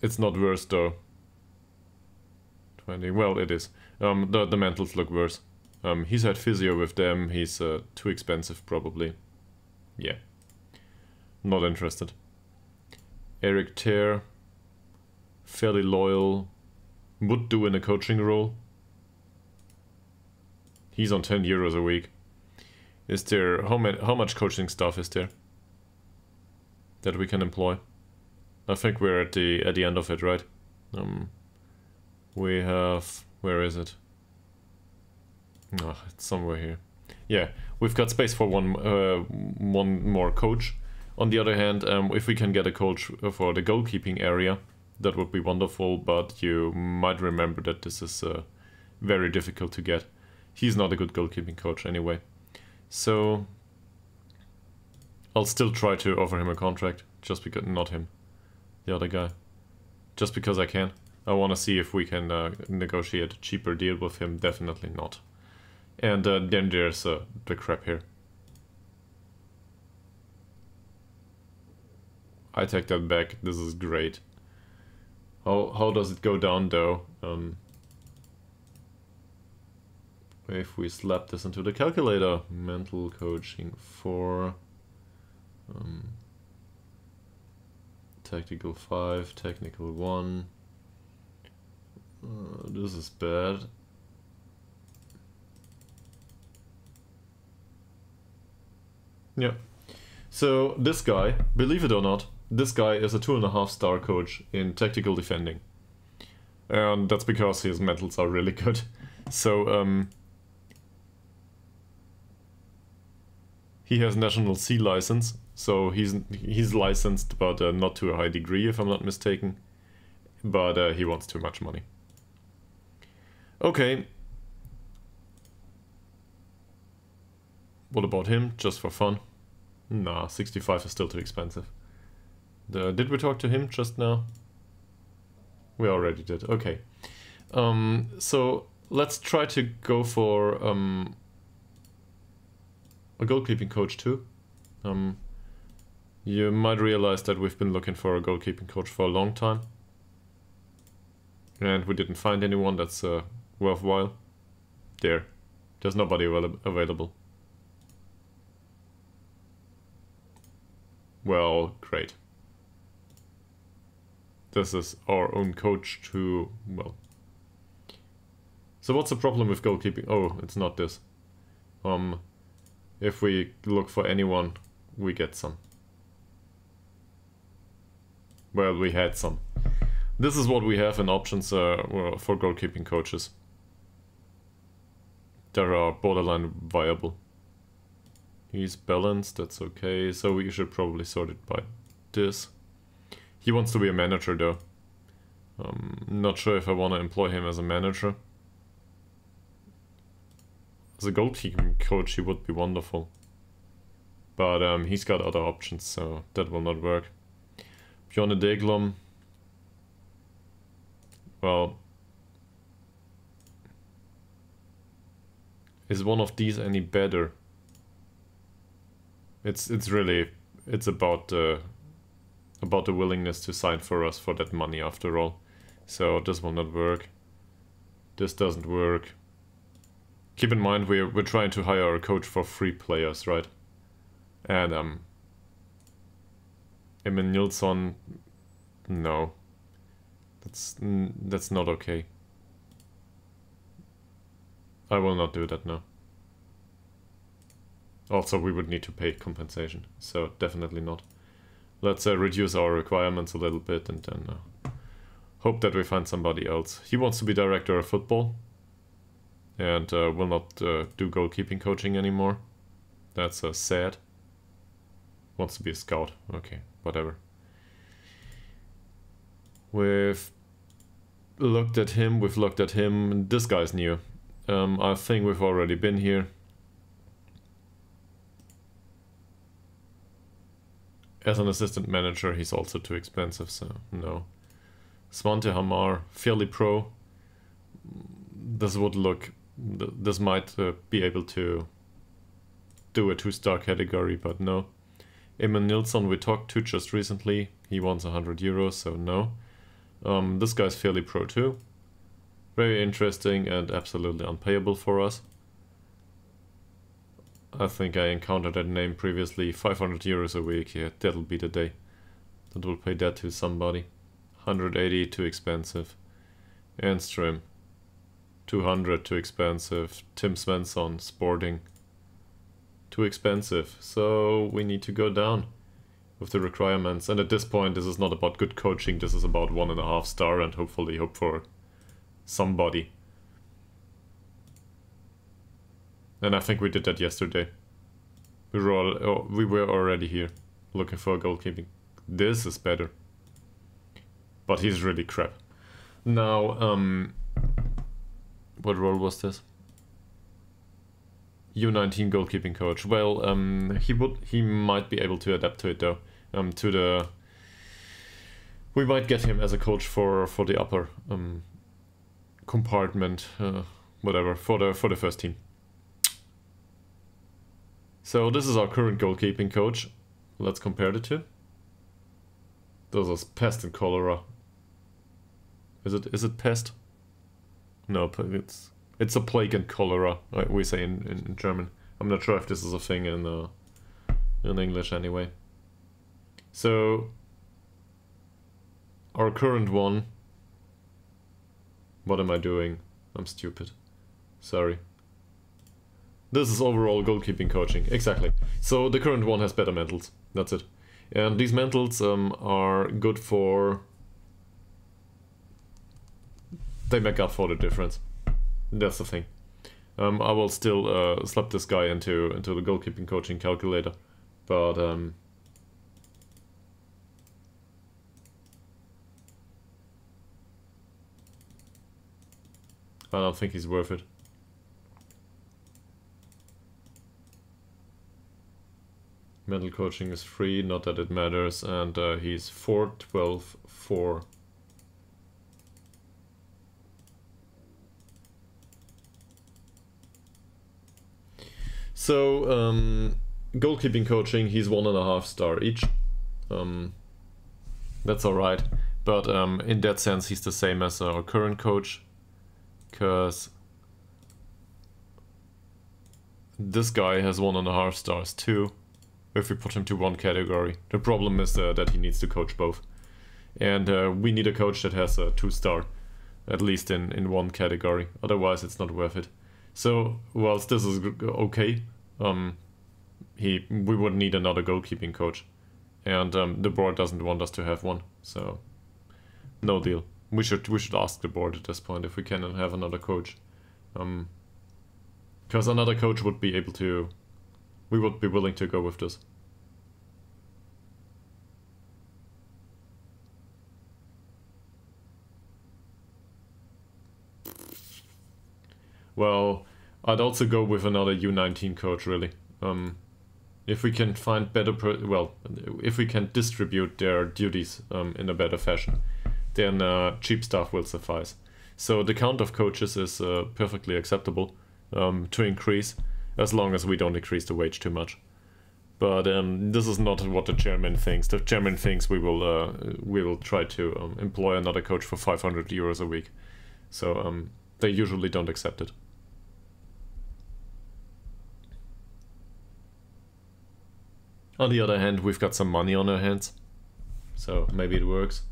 It's not worse though. 20 well it is. Um the the mentals look worse. Um he's had physio with them, he's uh, too expensive probably. Yeah. Not interested. Eric Ter, fairly loyal, would do in a coaching role. He's on 10 euros a week. Is there, how, many, how much coaching staff is there that we can employ? I think we're at the at the end of it, right? Um, we have, where is it? Oh, it's somewhere here. Yeah, we've got space for one uh, one more coach. On the other hand, um, if we can get a coach for the goalkeeping area, that would be wonderful, but you might remember that this is uh, very difficult to get. He's not a good goalkeeping coach anyway. So I'll still try to offer him a contract, just because, not him, the other guy. Just because I can. I want to see if we can uh, negotiate a cheaper deal with him, definitely not. And uh, then there's uh, the crap here. I take that back. This is great. How how does it go down though? Um, if we slap this into the calculator, mental coaching for um, tactical five, technical one. Uh, this is bad. Yeah. So this guy, believe it or not, this guy is a two and a half star coach in tactical defending. And that's because his mentals are really good. So, um, he has national C license, so he's he's licensed, but uh, not to a high degree, if I'm not mistaken. But uh, he wants too much money. Okay. What about him? Just for fun? Nah, 65 is still too expensive. The, did we talk to him just now? We already did. Okay. Um, so let's try to go for um, a goalkeeping coach too. Um, you might realize that we've been looking for a goalkeeping coach for a long time. And we didn't find anyone that's uh, worthwhile. There. There's nobody available. Well, great this is our own coach to, well. So what's the problem with goalkeeping? Oh, it's not this. Um, if we look for anyone, we get some. Well, we had some. This is what we have in options uh, for goalkeeping coaches. There are borderline viable. He's balanced, that's okay. So we should probably sort it by this. He wants to be a manager though. Um, not sure if I want to employ him as a manager. as a goalkeeping coach, he would be wonderful. But um, he's got other options, so that will not work. Bjorn Deglum. Well, is one of these any better? It's it's really it's about the about the willingness to sign for us for that money after all. So this will not work. This doesn't work. Keep in mind we're we're trying to hire a coach for free players, right? And um Emil Nilsson no. That's that's not okay. I will not do that now. Also, we would need to pay compensation, so definitely not. Let's uh, reduce our requirements a little bit and then uh, hope that we find somebody else. He wants to be director of football and uh, will not uh, do goalkeeping coaching anymore. That's uh, sad. Wants to be a scout. Okay, whatever. We've looked at him, we've looked at him. This guy's new. Um, I think we've already been here. As an assistant manager, he's also too expensive, so no. Svante Hamar, fairly pro. This would look... This might uh, be able to do a two-star category, but no. Emil Nilsson we talked to just recently. He wants 100 euros, so no. Um, this guy's fairly pro too. Very interesting and absolutely unpayable for us. I think I encountered that name previously. 500 euros a week, yeah, that'll be the day. That will pay that to somebody. 180 too expensive. Enstrom. 200 too expensive. Tim Svensson, Sporting. Too expensive. So we need to go down with the requirements. And at this point, this is not about good coaching. This is about one and a half star and hopefully hope for somebody. And I think we did that yesterday. We were, all, oh, we were already here looking for a goalkeeping. This is better. But he's really crap. Now, um, what role was this? U19 goalkeeping coach. Well, um, he would he might be able to adapt to it though. Um, to the we might get him as a coach for for the upper um compartment, uh, whatever for the for the first team. So this is our current goalkeeping coach. Let's compare the two. Those are pest and cholera. Is it is it pest? No, it's it's a plague and cholera. We say in, in German. I'm not sure if this is a thing in uh, in English anyway. So our current one. What am I doing? I'm stupid. Sorry. This is overall goalkeeping coaching, exactly. So the current one has better mentals, that's it. And these mentals um, are good for... They make up for the difference. That's the thing. Um, I will still uh, slap this guy into into the goalkeeping coaching calculator, but um, I don't think he's worth it. Mental coaching is free, not that it matters, and uh, he's 4, 12, 4. So, um, goalkeeping coaching, he's one and a half star each. Um, that's alright. But um, in that sense, he's the same as our current coach. Because this guy has one and a half stars too if we put him to one category. The problem is uh, that he needs to coach both. And uh, we need a coach that has a two star, at least in, in one category. Otherwise, it's not worth it. So, whilst this is okay, um, he we would need another goalkeeping coach. And um, the board doesn't want us to have one. So, no deal. We should we should ask the board at this point if we can have another coach. Um, because another coach would be able to we would be willing to go with this. Well, I'd also go with another U19 coach, really. Um, if we can find better, well, if we can distribute their duties um, in a better fashion, then uh, cheap staff will suffice. So the count of coaches is uh, perfectly acceptable um, to increase, as long as we don't increase the wage too much. But um, this is not what the chairman thinks. The chairman thinks we will uh, we will try to um, employ another coach for 500 euros a week. So um, they usually don't accept it. On the other hand, we've got some money on our hands, so maybe it works.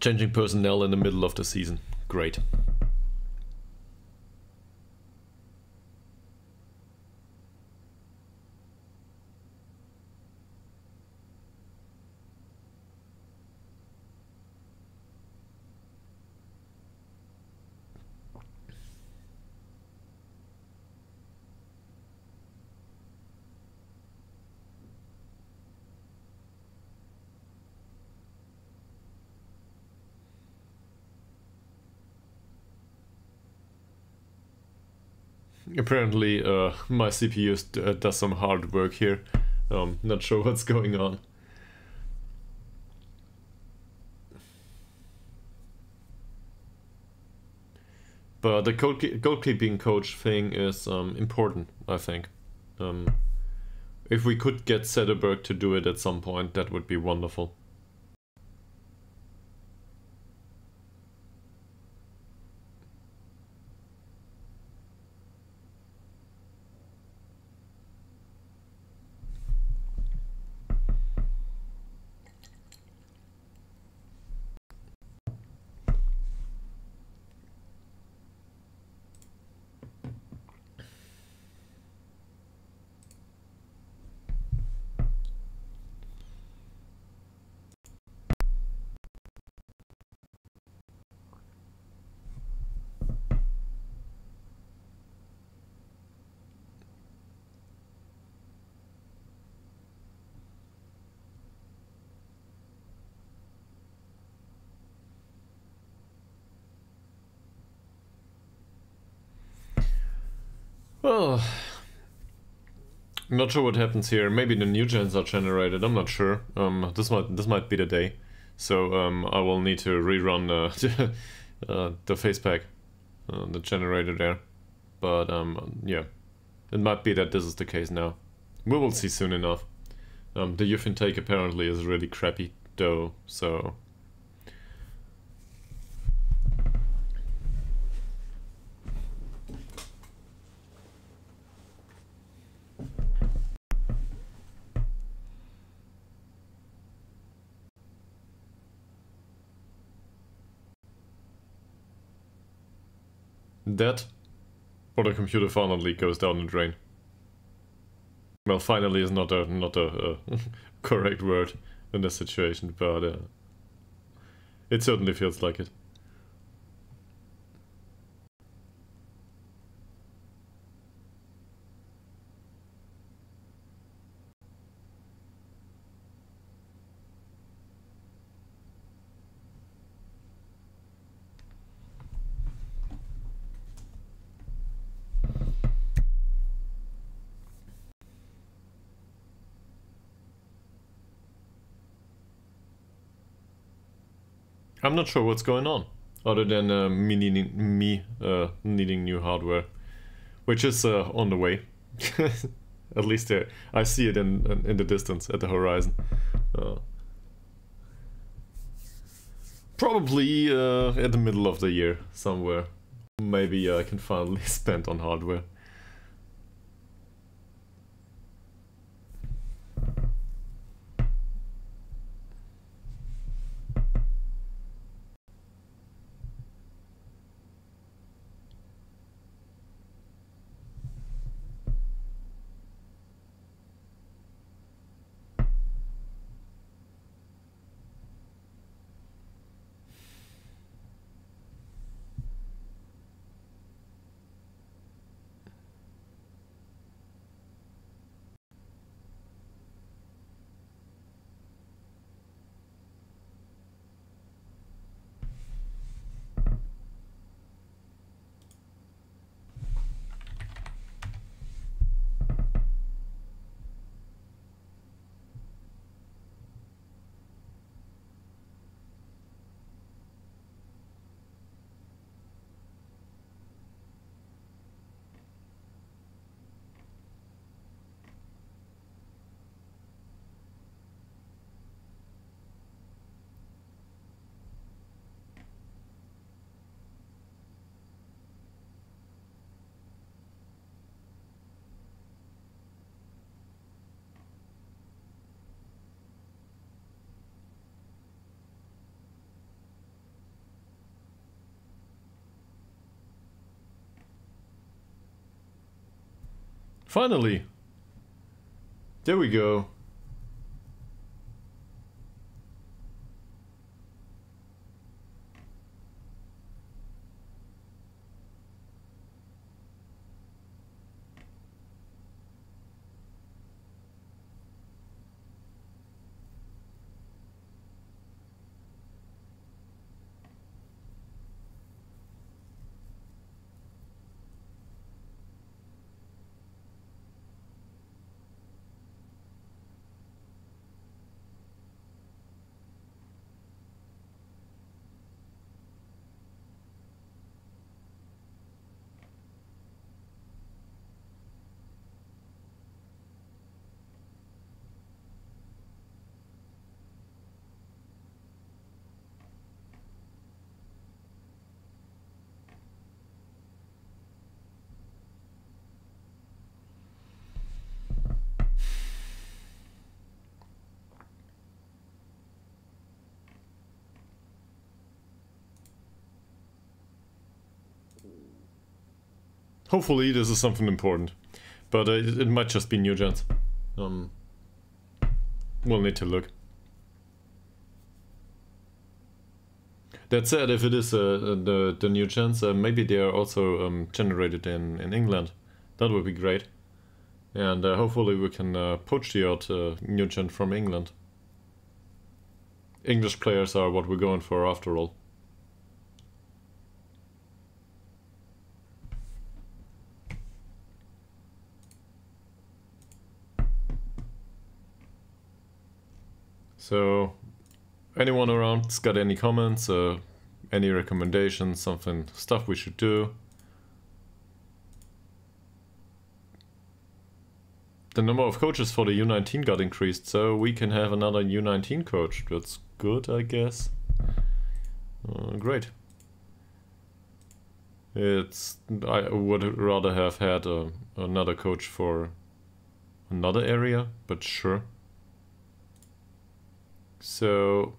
Changing personnel in the middle of the season. Great. Apparently, uh, my CPU uh, does some hard work here. Um, not sure what's going on. But the goalkeeping coach thing is um, important, I think. Um, if we could get Sederberg to do it at some point, that would be wonderful. Well, I'm sure what happens here. Maybe the new gens are generated. I'm not sure. Um, this might this might be the day. So um, I will need to rerun uh, uh, the face pack, uh, the generator there. But um, yeah, it might be that this is the case now. We will see soon enough. Um, the youth intake apparently is really crappy though, so That, or the computer finally goes down the drain. Well, finally is not a not a, a correct word in this situation, but uh, it certainly feels like it. I'm not sure what's going on, other than uh, me needing me uh, needing new hardware, which is uh, on the way. at least uh, I see it in in the distance at the horizon. Uh, probably uh, at the middle of the year somewhere. Maybe I can finally spend on hardware. Finally! There we go. Hopefully this is something important. But uh, it, it, might just be new gens. Um, we'll need to look. That said, if it is uh, uh, the, the new gens, uh, maybe they are also um, generated in, in England. That would be great. And uh, hopefully we can uh, poach the odd new gen from England. English players are what we're going for after all. So, anyone around's got any comments, any recommendations, something, stuff we should do? The number of coaches for the U19 got increased, so we can have another U19 coach. That's good, I guess. Uh, great. It's I would rather have had uh, another coach for another area, but sure. So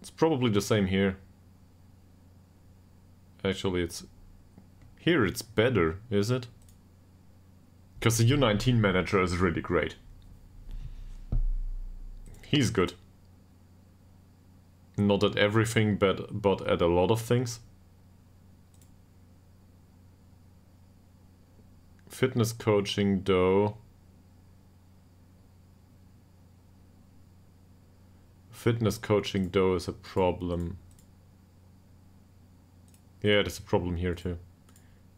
it's probably the same here. Actually, it's here it's better, is it? Because the U19 manager is really great. He's good. Not at everything, but, but at a lot of things. Fitness coaching, though... Fitness coaching though is a problem. Yeah, there's a problem here too.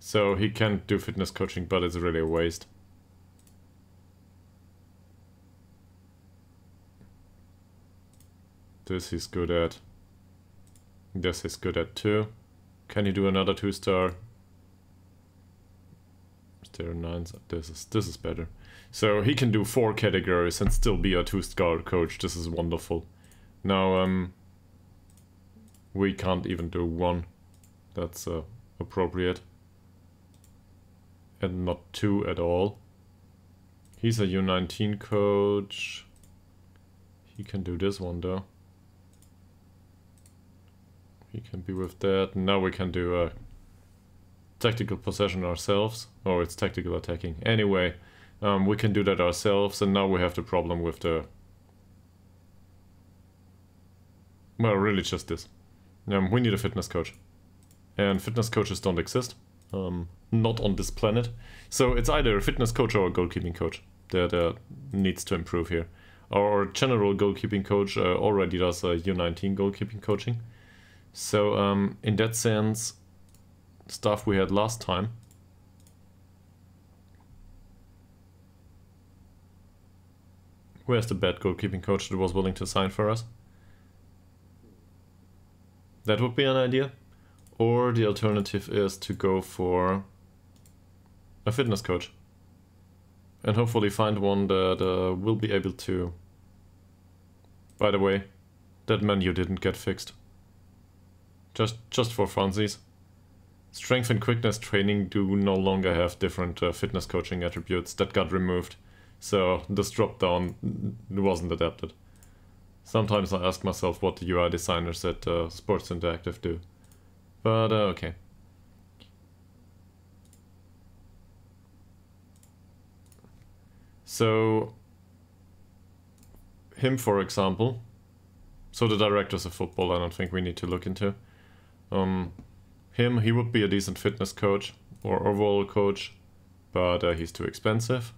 So he can do fitness coaching, but it's really a waste. This he's good at. This he's good at too. Can he do another two star? There nines. This is this is better. So he can do four categories and still be a two star coach. This is wonderful. Now, um, we can't even do one. That's uh, appropriate. And not two at all. He's a U19 coach. He can do this one though. He can be with that. Now we can do a tactical possession ourselves. Or it's tactical attacking. Anyway, um, we can do that ourselves. And now we have the problem with the Well, really just this. Um, we need a fitness coach. And fitness coaches don't exist. Um, not on this planet. So it's either a fitness coach or a goalkeeping coach that uh, needs to improve here. Our general goalkeeping coach uh, already does a U19 goalkeeping coaching. So um, in that sense, stuff we had last time. Where's the bad goalkeeping coach that was willing to sign for us? That would be an idea. Or the alternative is to go for a fitness coach. And hopefully find one that uh, will be able to... By the way, that menu didn't get fixed. Just, just for funsies. Strength and quickness training do no longer have different uh, fitness coaching attributes that got removed. So this drop down wasn't adapted. Sometimes I ask myself what the UI designers at uh, Sports Interactive do. But uh, okay. So, him for example, so the directors of football I don't think we need to look into. Um, him, he would be a decent fitness coach or overall coach, but uh, he's too expensive.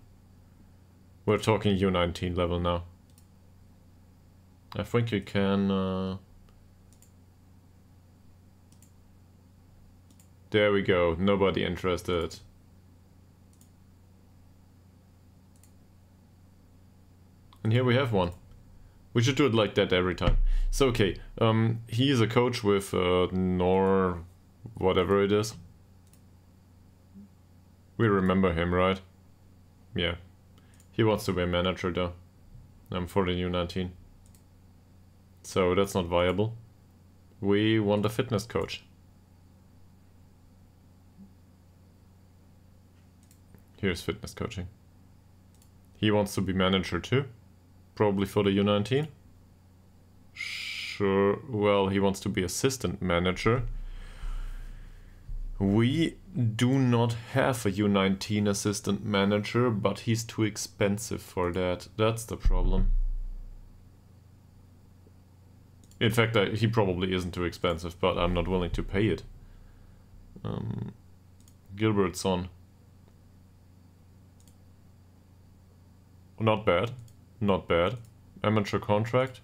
We're talking U19 level now. I think you can... Uh... There we go, nobody interested. And here we have one. We should do it like that every time. So, okay, um, he is a coach with uh, Nor... whatever it is. We remember him, right? Yeah. He wants to be a manager though. I'm for the U19. So that's not viable. We want a fitness coach. Here's fitness coaching. He wants to be manager too. Probably for the U19. Sure, well, he wants to be assistant manager. We do not have a U19 assistant manager, but he's too expensive for that. That's the problem. In fact, I, he probably isn't too expensive, but I'm not willing to pay it. Um, Gilbertson. Not bad. Not bad. Amateur contract.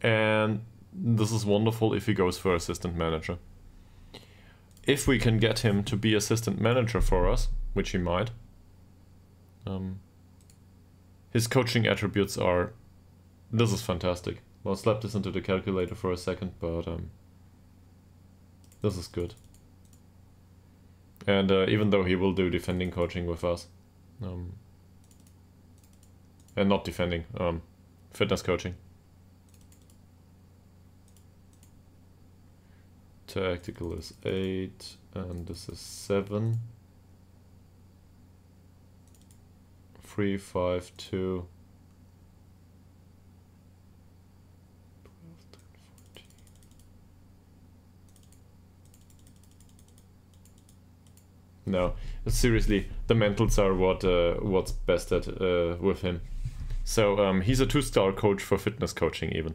And this is wonderful if he goes for assistant manager if we can get him to be assistant manager for us, which he might, um, his coaching attributes are, this is fantastic. I'll slap this into the calculator for a second, but um, this is good. And uh, even though he will do defending coaching with us, um, and not defending, um, fitness coaching. Tactical is 8 and this is 7. 3, 5, 2. No, seriously, the mentals are what uh, what's best at uh, with him. So um, he's a two-star coach for fitness coaching even.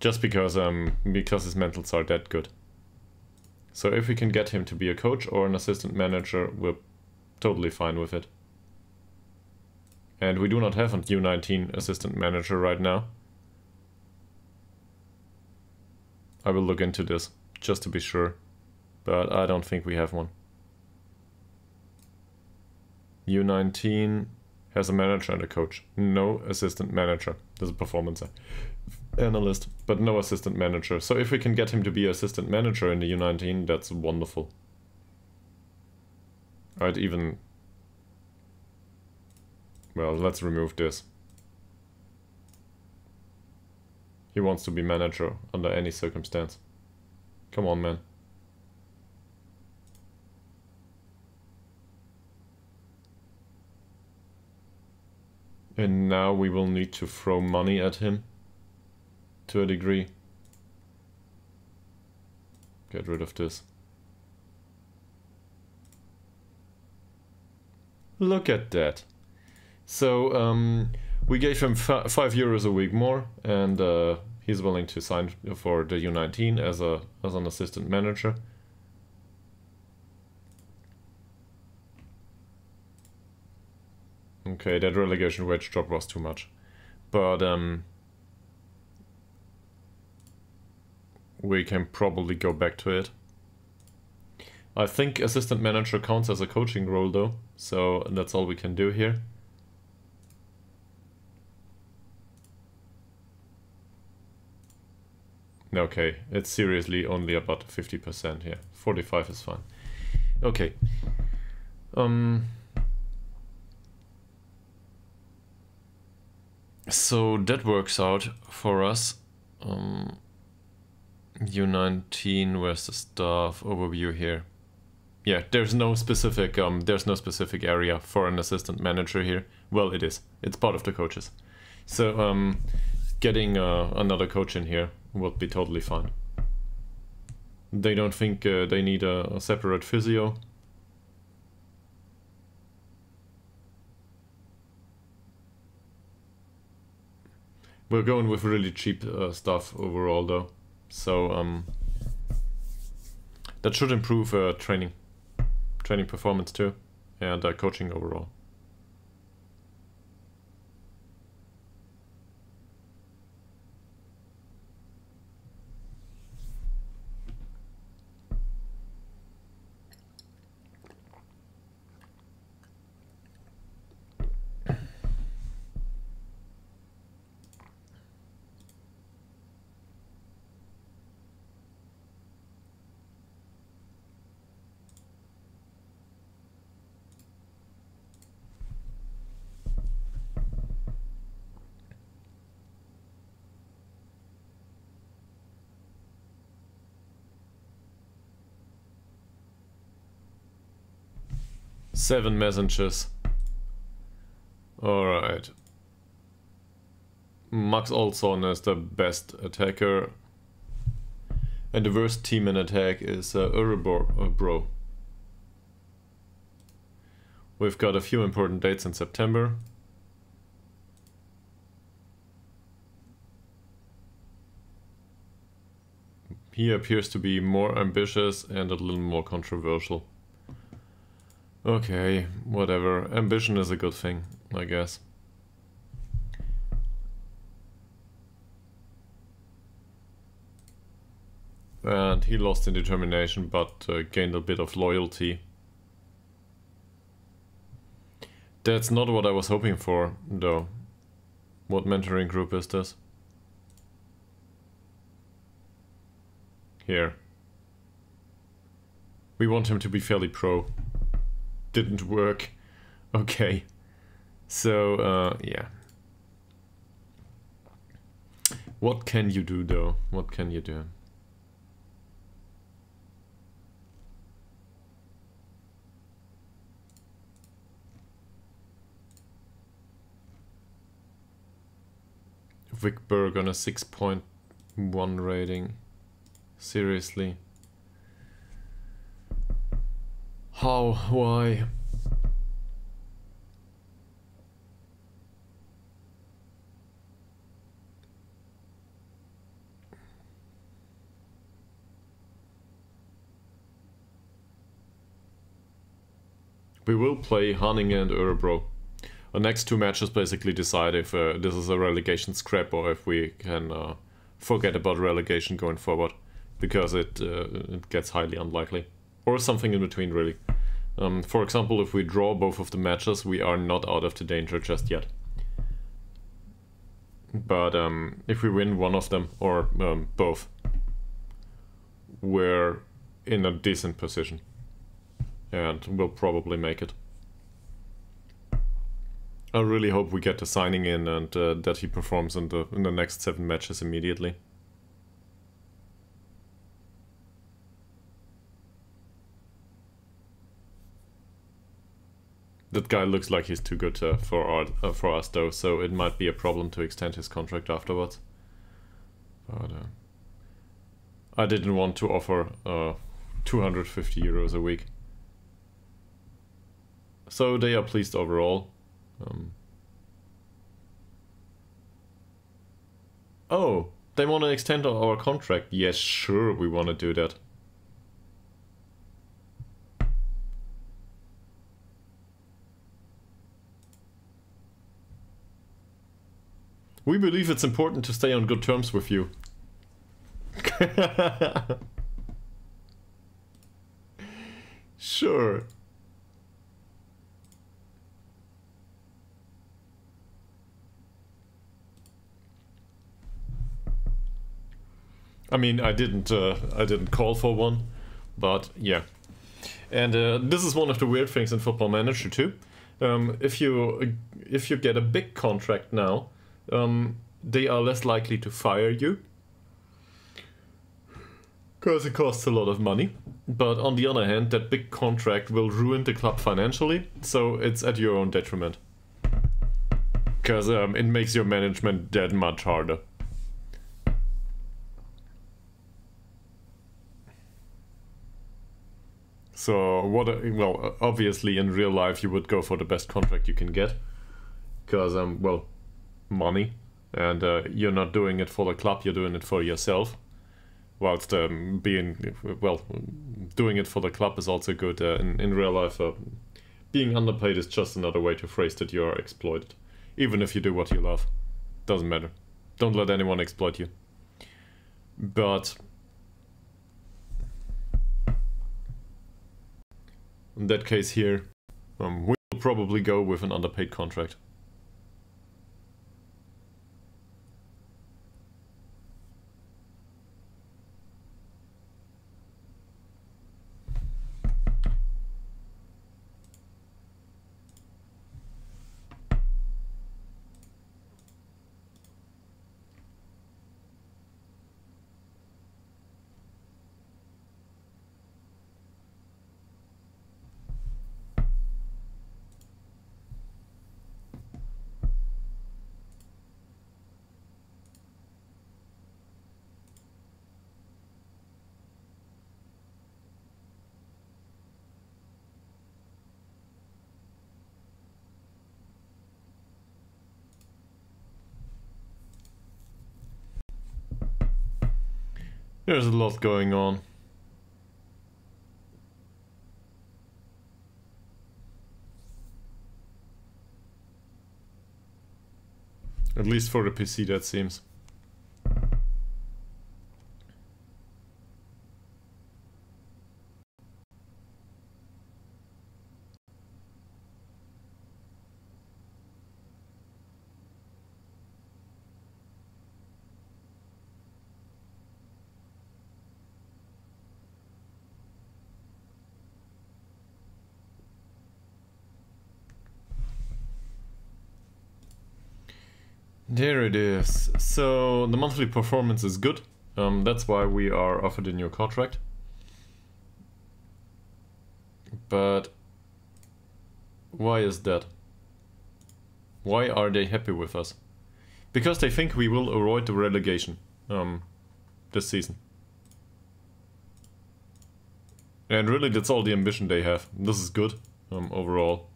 Just because um because his mentals are that good. So if we can get him to be a coach or an assistant manager, we're totally fine with it. And we do not have a U19 assistant manager right now. I will look into this, just to be sure. But I don't think we have one. U19 has a manager and a coach. No assistant manager. There's a performance analyst, but no assistant manager. So if we can get him to be assistant manager in the U19, that's wonderful. I'd even... Well, let's remove this. He wants to be manager under any circumstance. Come on, man. And now we will need to throw money at him to a degree. Get rid of this. Look at that. So um, we gave him five euros a week more, and uh, he's willing to sign for the U19 as a as an assistant manager. Okay, that relegation wage drop was too much. But um, we can probably go back to it. I think assistant manager counts as a coaching role though, so that's all we can do here. Okay, it's seriously only about 50% here. 45 is fine. Okay. Um, so that works out for us. Um, U19, where's the staff overview here? Yeah, there's no specific um there's no specific area for an assistant manager here. Well, it is. It's part of the coaches. So um getting uh, another coach in here would be totally fine. They don't think uh, they need a, a separate physio. We're going with really cheap uh, stuff overall though. So um, that should improve uh, training, training performance too, and uh, coaching overall. Seven messengers. Alright. Max Olson is the best attacker. And the worst team in attack is uh, uh, Bro. We've got a few important dates in September. He appears to be more ambitious and a little more controversial. Okay, whatever. Ambition is a good thing, I guess. And he lost in determination, but uh, gained a bit of loyalty. That's not what I was hoping for, though. What mentoring group is this? Here. We want him to be fairly pro didn't work. Okay. So, uh, yeah. What can you do though? What can you do? Wickberg on a 6.1 rating. Seriously. How? Why? We will play Haninge and Örebro. The next two matches basically decide if uh, this is a relegation scrap or if we can uh, forget about relegation going forward, because it uh, it gets highly unlikely. Or something in between, really. Um, for example, if we draw both of the matches, we are not out of the danger just yet. But um, if we win one of them, or um, both, we're in a decent position. And we'll probably make it. I really hope we get the signing in and uh, that he performs in the in the next seven matches immediately. That guy looks like he's too good for our, uh, for us though, so it might be a problem to extend his contract afterwards. But uh, I didn't want to offer uh, 250 euros a week. So they are pleased overall. Um, oh, they want to extend our contract. Yes, sure, we want to do that. We believe it's important to stay on good terms with you. sure. I mean, I didn't, uh, I didn't call for one, but yeah. And uh, this is one of the weird things in Football Manager too. Um, if you if you get a big contract now, um, they are less likely to fire you because it costs a lot of money. But on the other hand, that big contract will ruin the club financially, so it's at your own detriment. Because um, it makes your management that much harder. So what? Well, obviously in real life you would go for the best contract you can get, because um, well, money. and uh, you're not doing it for the club, you're doing it for yourself. Whilst um, being, well, doing it for the club is also good uh, in, in real life. Uh, being underpaid is just another way to phrase that you are exploited. Even if you do what you love. Doesn't matter. Don't let anyone exploit you. But in that case here, um, we'll probably go with an underpaid contract. There's a lot going on. At least for the PC that seems. There it is. So the monthly performance is good. Um, that's why we are offered a new contract. But why is that? Why are they happy with us? Because they think we will avoid the relegation um, this season. And really that's all the ambition they have. This is good um, overall.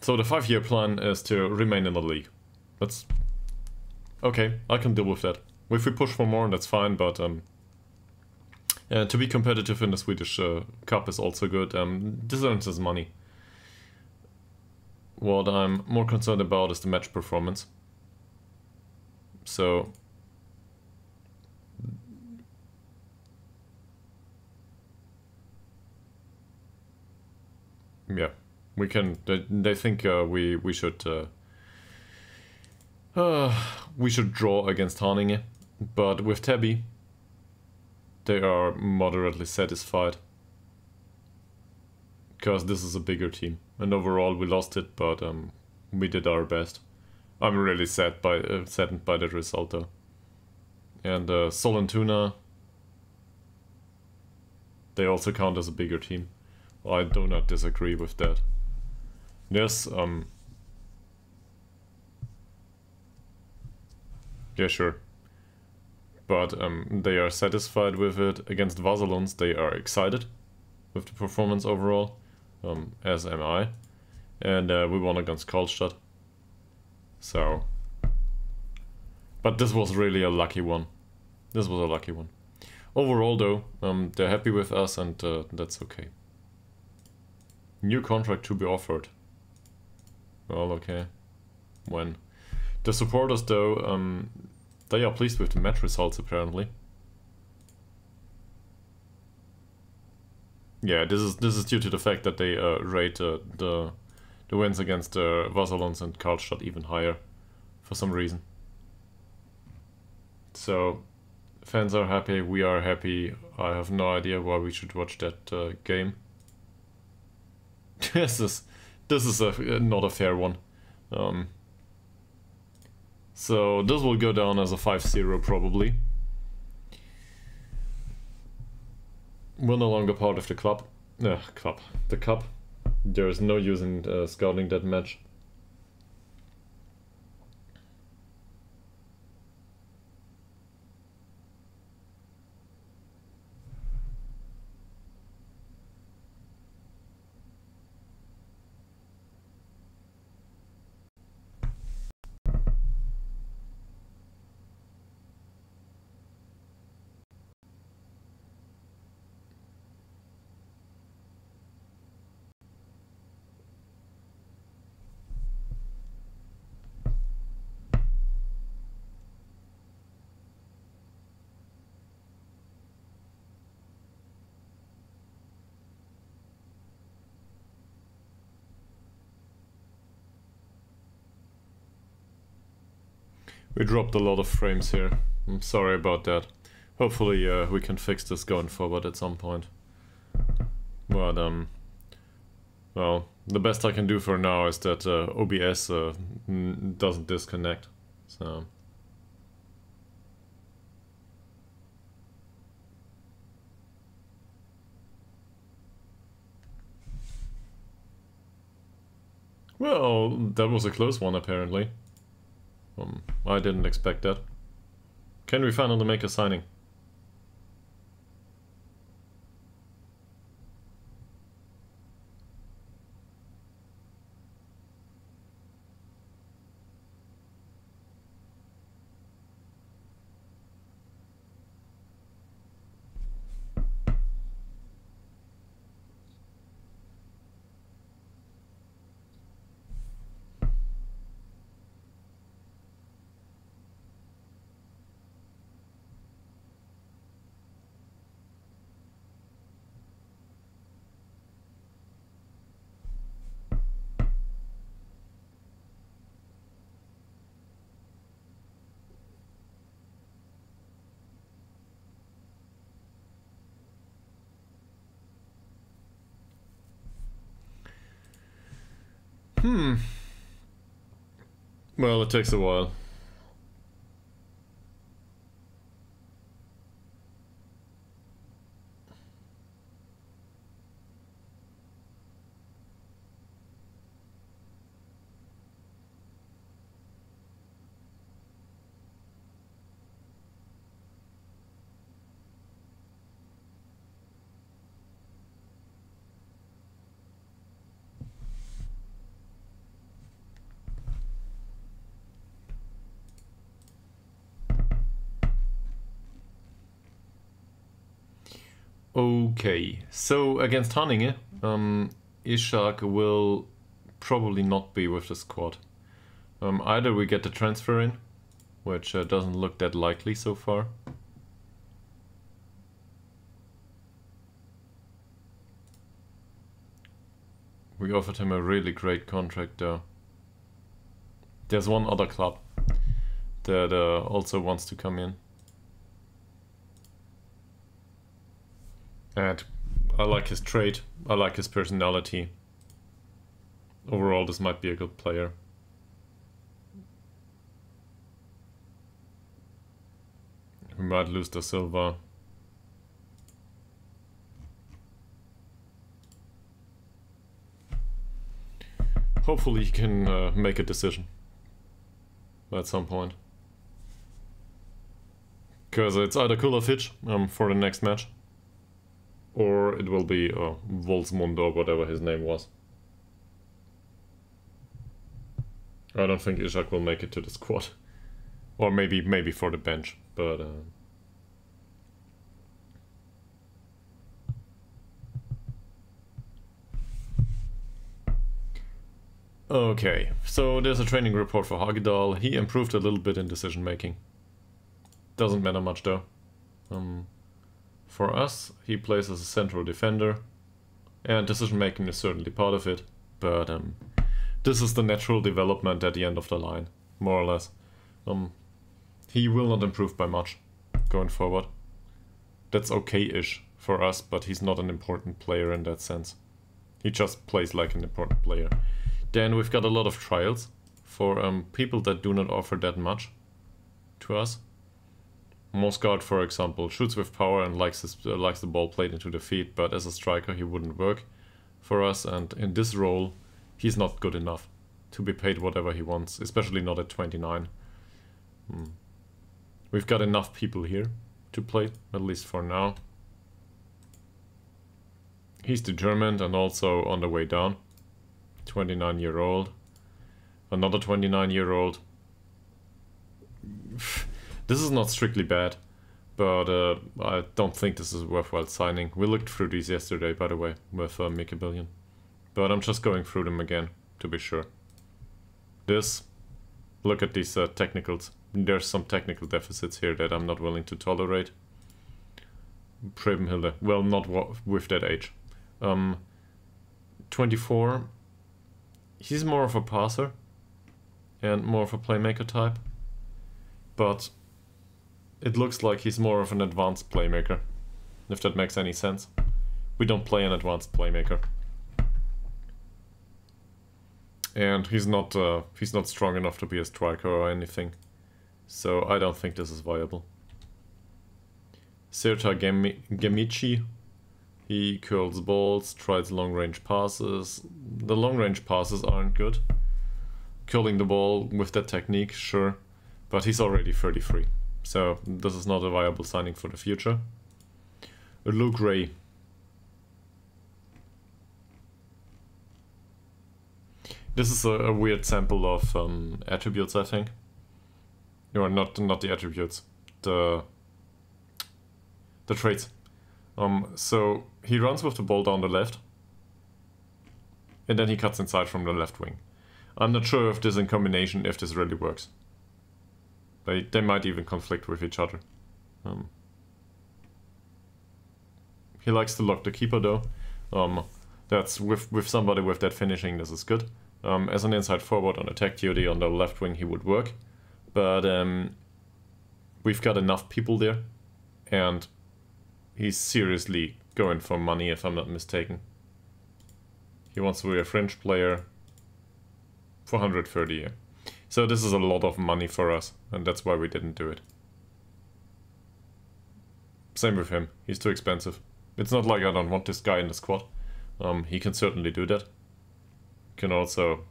So the five-year plan is to remain in the league. That's... Okay, I can deal with that. If we push for more, that's fine, but... Um, uh, to be competitive in the Swedish uh, Cup is also good. Um, this earns us money. What I'm more concerned about is the match performance. So... Yeah, we can... They, they think uh, we, we should uh, we should draw against Haninge, but with Täby, they are moderately satisfied. Because this is a bigger team, and overall we lost it, but um, we did our best. I'm really sad by uh, saddened by the result though. And uh, Sollentuna, they also count as a bigger team. I do not disagree with that. Yes, um, Yeah, sure. But um, they are satisfied with it. Against Vasalunds, they are excited with the performance overall, um, as am I. And uh, we won against Karlstad. So... But this was really a lucky one. This was a lucky one. Overall though, um, they're happy with us and uh, that's okay. New contract to be offered. Well, okay. When? The supporters, though, um, they are pleased with the match results, apparently. Yeah, this is this is due to the fact that they uh, rate uh, the the wins against uh, Vasalunds and Karlstad even higher, for some reason. So, fans are happy, we are happy. I have no idea why we should watch that uh, game. this is this is a not a fair one. Um, so this will go down as a 5-0 probably. We're no longer part of the club. Uh, club. The cup. There is no use in uh, scouting that match. We dropped a lot of frames here. I'm sorry about that. Hopefully uh, we can fix this going forward at some point. But, um... Well, the best I can do for now is that uh, OBS uh, doesn't disconnect. So... Well, that was a close one apparently. Um, I didn't expect that. Can we finally make a signing? Hmm. Well, it takes a while. Okay, so against Haninge, um, Ishak will probably not be with the squad. Um, either we get the transfer in, which uh, doesn't look that likely so far. We offered him a really great contract though. There's one other club that uh, also wants to come in. And I like his trait. I like his personality. Overall, this might be a good player. We might lose the Silva. Hopefully he can uh, make a decision at some point. Because it's either Kulovic um, for the next match or it will be uh, Volsmund or whatever his name was. I don't think Ishak will make it to the squad. Or maybe maybe for the bench, but... Uh... Okay, so there's a training report for Hagedal. He improved a little bit in decision making. Doesn't matter much though. Um, for us, he plays as a central defender, and decision making is certainly part of it, but um, this is the natural development at the end of the line, more or less. Um, he will not improve by much going forward. That's okay-ish for us, but he's not an important player in that sense. He just plays like an important player. Then we've got a lot of trials for um, people that do not offer that much to us. Mosgard, for example, shoots with power and likes, his, uh, likes the ball played into the feet, but as a striker he wouldn't work for us, and in this role he's not good enough to be paid whatever he wants, especially not at 29. Hmm. We've got enough people here to play, at least for now. He's determined and also on the way down. 29 year old. Another 29 year old. This is not strictly bad, but uh, I don't think this is worthwhile signing. We looked through these yesterday, by the way, with uh, Billion. But I'm just going through them again, to be sure. This, look at these uh, technicals. There's some technical deficits here that I'm not willing to tolerate. Hilde, well, not with that age. Um, 24, he's more of a passer and more of a playmaker type. but it looks like he's more of an advanced playmaker, if that makes any sense. We don't play an advanced playmaker. And he's not uh, he's not strong enough to be a striker or anything. So I don't think this is viable. Serta Gemici, he curls balls, tries long range passes. The long range passes aren't good. Curling the ball with that technique, sure, but he's already 33. So this is not a viable signing for the future. Luke Ray. This is a, a weird sample of um, attributes, I think. Or not, not the attributes, the the traits. Um, so he runs with the ball down the left, and then he cuts inside from the left wing. I'm not sure if this in combination, if this really works. They, they might even conflict with each other. Um, he likes to lock the keeper though. Um, that's with, with somebody with that finishing, this is good. Um, as an inside forward on attack duty on the left wing, he would work. But um, we've got enough people there, and he's seriously going for money if I'm not mistaken. He wants to be a French player for 130 a year. So this is a lot of money for us, and that's why we didn't do it. Same with him, he's too expensive. It's not like I don't want this guy in the squad. Um, he can certainly do that. Can also...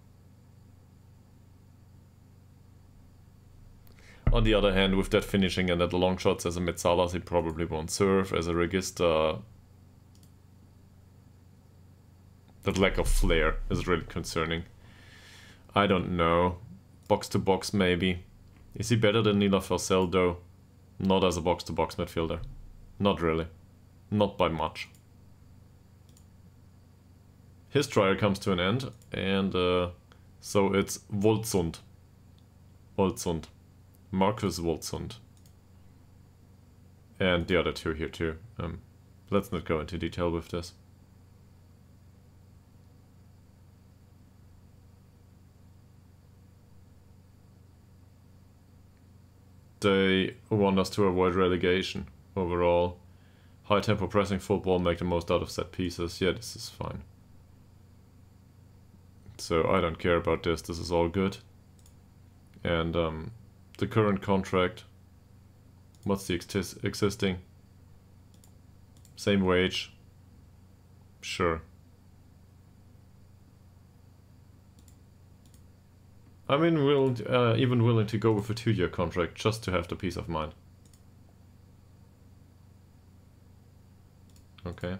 On the other hand, with that finishing and that long shots as a mezzalas, he probably won't serve as a regista that lack of flair is really concerning. I don't know. Box to box maybe. Is he better than Nila Forsell though? Not as a box to box midfielder. Not really. Not by much. His trial comes to an end and uh, so it's Wolzund. Wolzund. Marcus Wolzund. And the other two here too. Um, let's not go into detail with this. They want us to avoid relegation overall. High tempo pressing football, make the most out of set pieces. Yeah, this is fine. So I don't care about this, this is all good. And um, the current contract, what's the ex existing? Same wage, sure. I mean, will uh, even willing to go with a two-year contract just to have the peace of mind. Okay.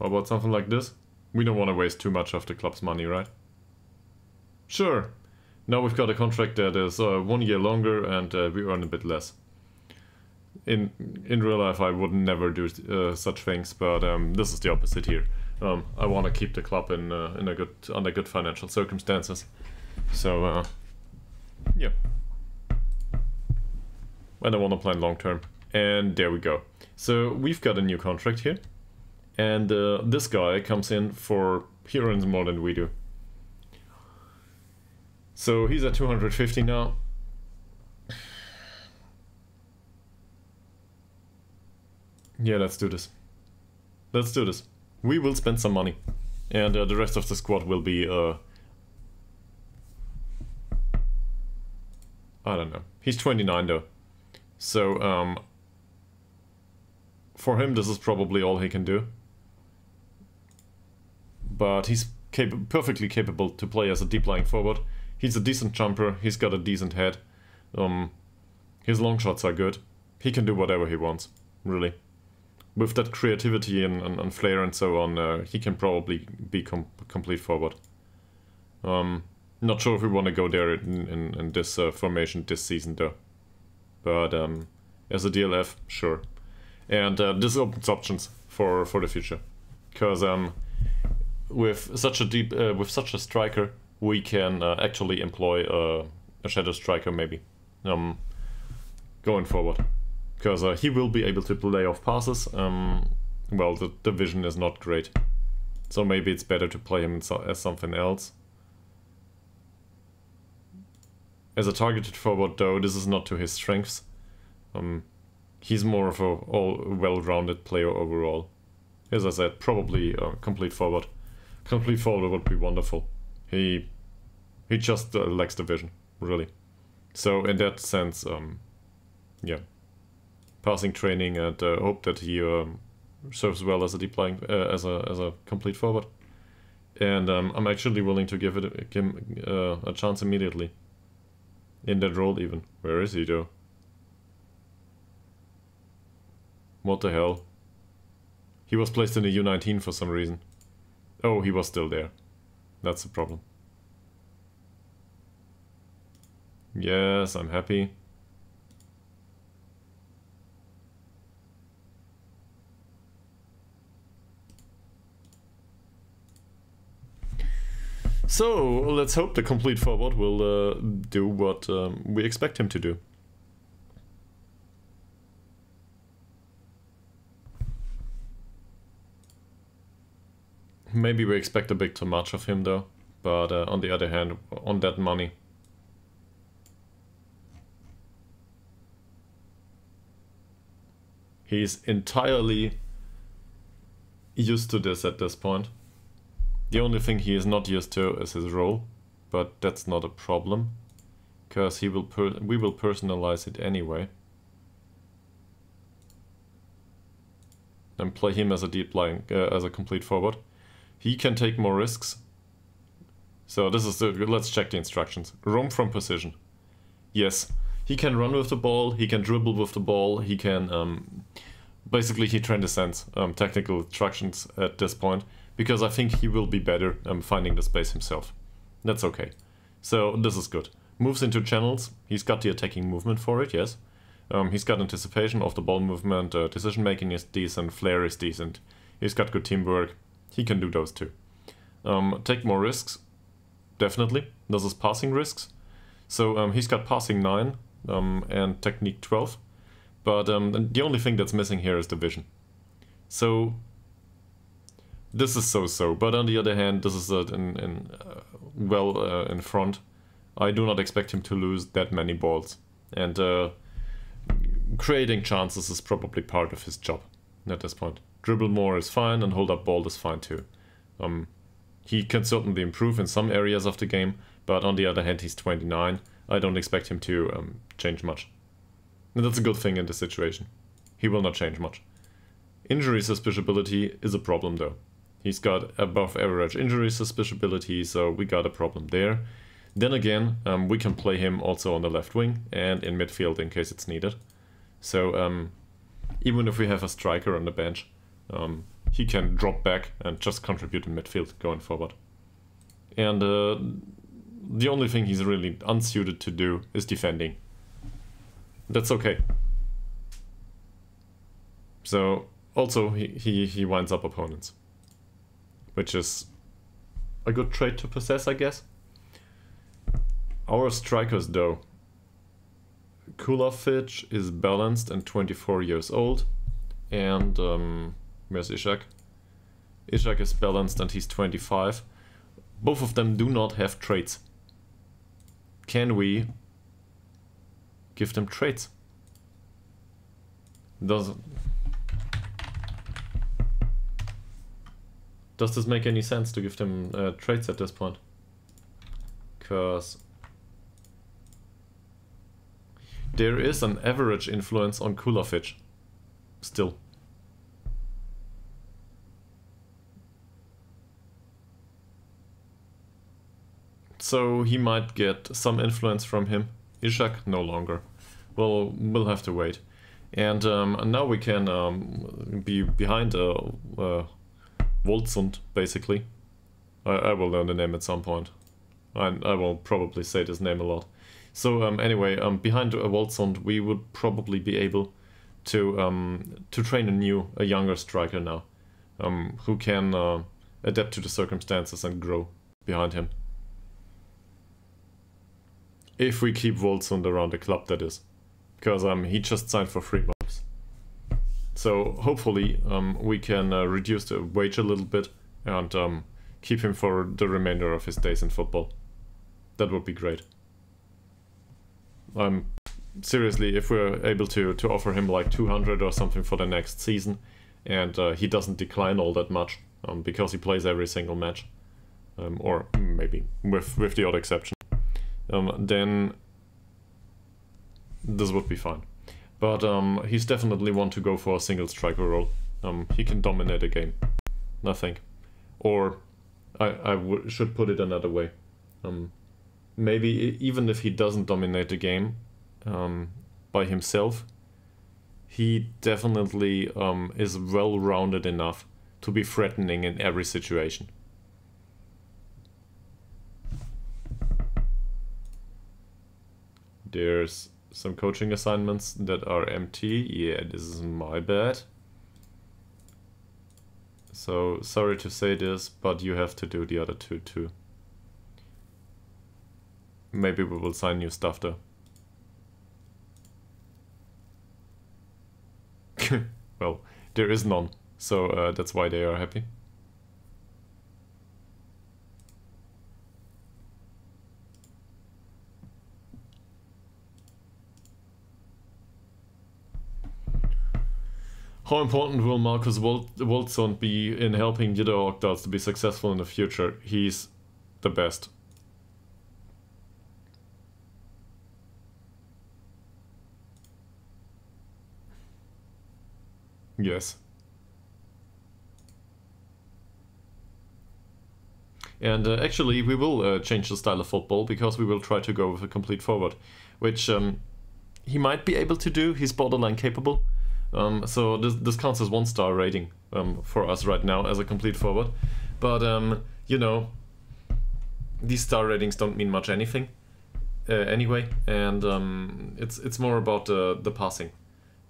How about something like this? We don't want to waste too much of the club's money, right? Sure. Now we've got a contract that is uh, one year longer and uh, we earn a bit less in in real life I would never do uh, such things, but um, this is the opposite here. Um, I want to keep the club in uh, in a good under good financial circumstances. So uh, yeah, and I want to plan long term. And there we go. So we've got a new contract here, and uh, this guy comes in for he earns more than we do. So he's at 250 now Yeah, let's do this. Let's do this. We will spend some money. And uh, the rest of the squad will be, uh... I don't know. He's 29 though. So, um... For him, this is probably all he can do. But he's cap perfectly capable to play as a deep lying forward. He's a decent jumper, he's got a decent head. Um, his long shots are good. He can do whatever he wants, really with that creativity and, and, and flair and so on, uh, he can probably be com complete forward. Um, not sure if we want to go there in, in, in this uh, formation this season though. But um, as a DLF, sure. And uh, this opens options for, for the future. Because um, with such a deep, uh, with such a striker, we can uh, actually employ a, a shadow striker maybe. Um, going forward because uh, he will be able to play off passes. Um, well, the, vision is not great. So maybe it's better to play him as something else. As a targeted forward, though, this is not to his strengths. Um, he's more of a all well-rounded player overall. As I said, probably a complete forward. Complete forward would be wonderful. He he just uh, lacks the vision, really. So in that sense, um, yeah passing training and uh, hope that he um, serves well as a deep lying uh, as a as a complete forward. And um, I'm actually willing to give it him uh, a chance immediately. In that role, even. Where is he, though? What the hell? He was placed in the U19 for some reason. Oh, he was still there. That's the problem. Yes, I'm happy. So, let's hope the complete forward will uh, do what um, we expect him to do. Maybe we expect a bit too much of him though, but uh, on the other hand, on that money. He's entirely used to this at this point. The only thing he is not used to is his role, but that's not a problem, because he will we will personalize it anyway. And play him as a deep line, uh, as a complete forward. He can take more risks. So this is the, let's check the instructions. Roam from position. Yes, he can run with the ball, he can dribble with the ball, he can, um, basically he transcends um, technical instructions at this point, because I think he will be better um, finding the space himself. That's okay. So this is good. Moves into channels, he's got the attacking movement for it, yes. Um, he's got anticipation of the ball movement, uh, decision making is decent, flair is decent. He's got good teamwork, he can do those too. Um, take more risks, definitely. This is passing risks. So um, he's got passing 9 um, and technique 12. But um, the only thing that's missing here is the vision. So this is so-so. But on the other hand, this is in uh, well uh, in front. I do not expect him to lose that many balls. And uh, creating chances is probably part of his job at this point dribble more is fine and hold up ball is fine too. Um, he can certainly improve in some areas of the game, but on the other hand he's 29. I don't expect him to um, change much. And that's a good thing in this situation. He will not change much. Injury suspiciability is a problem though. He's got above average injury suspiciability, so we got a problem there. Then again, um, we can play him also on the left wing and in midfield in case it's needed. So um, even if we have a striker on the bench, um, he can drop back and just contribute in midfield going forward. And uh, the only thing he's really unsuited to do is defending. That's okay. So also he, he, he winds up opponents. Which is a good trait to possess, I guess. Our strikers though. Kulovic is balanced and 24 years old. And um, Where's Ishak? Ishak is balanced and he's 25. Both of them do not have traits. Can we give them traits? Does Does this make any sense to give them uh, traits at this point? Because there is an average influence on Kulovic. Still. so he might get some influence from him. Ishak, no longer. Well, we'll have to wait. And um, now we can um, be behind uh, uh, Voltsund, basically. I, I, will learn the name at some point. I, I will probably say this name a lot. So um, anyway, um, behind uh, we would probably be able to um, to train a new, a younger striker now, um, who can uh, adapt to the circumstances and grow behind him. If we keep Voltsund around the club, that is. Because um, he just signed for months. So hopefully um, we can uh, reduce the wage a little bit and um, keep him for the remainder of his days in football. That would be great. I'm seriously, if we're able to to offer him like 200 or something for the next season, and uh, he doesn't decline all that much um, because he plays every single match, um, or maybe with with the odd exception, um, then this would be fine. But um, he's definitely one to go for a single striker role. Um, he can dominate a game, I think. Or I, I should put it another way. Um, maybe even if he doesn't dominate the game um, by himself, he definitely um, is well rounded enough to be threatening in every situation. There's some coaching assignments that are empty. Yeah, this is my bad. So sorry to say this, but you have to do the other two too. Maybe we will sign new stuff though. well, there is none, so uh, that's why they are happy. How important will Marcus Wolzon be in helping Ytterhogdals to be successful in the future? He's the best. Yes. And uh, actually, we will uh, change the style of football because we will try to go with a complete forward, which um, he might be able to do. He's borderline capable. Um, so this, this counts as one star rating um, for us right now as a complete forward. But, um, you know, these star ratings don't mean much anything uh, anyway. And um, it's it's more about uh, the passing,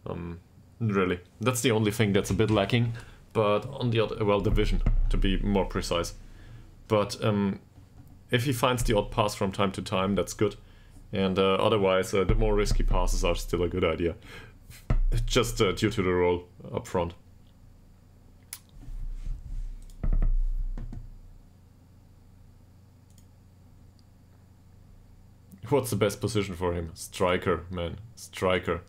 um, really. That's the only thing that's a bit lacking. But on the other, well, the vision, to be more precise. But um, if he finds the odd pass from time to time, that's good. And uh, otherwise, uh, the more risky passes are still a good idea just uh, due to the role up front. What's the best position for him? Striker, man. Striker.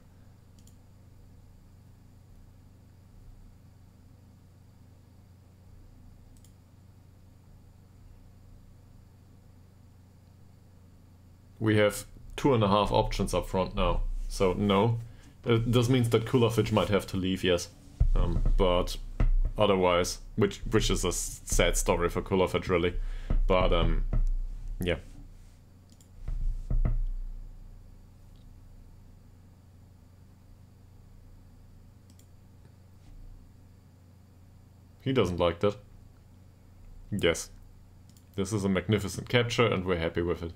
We have two and a half options up front now. So no. Uh, this means that Kulovic might have to leave, yes. Um, but otherwise, which which is a sad story for Kulovic, really. But um, yeah. He doesn't like that. Yes. This is a magnificent capture and we're happy with it.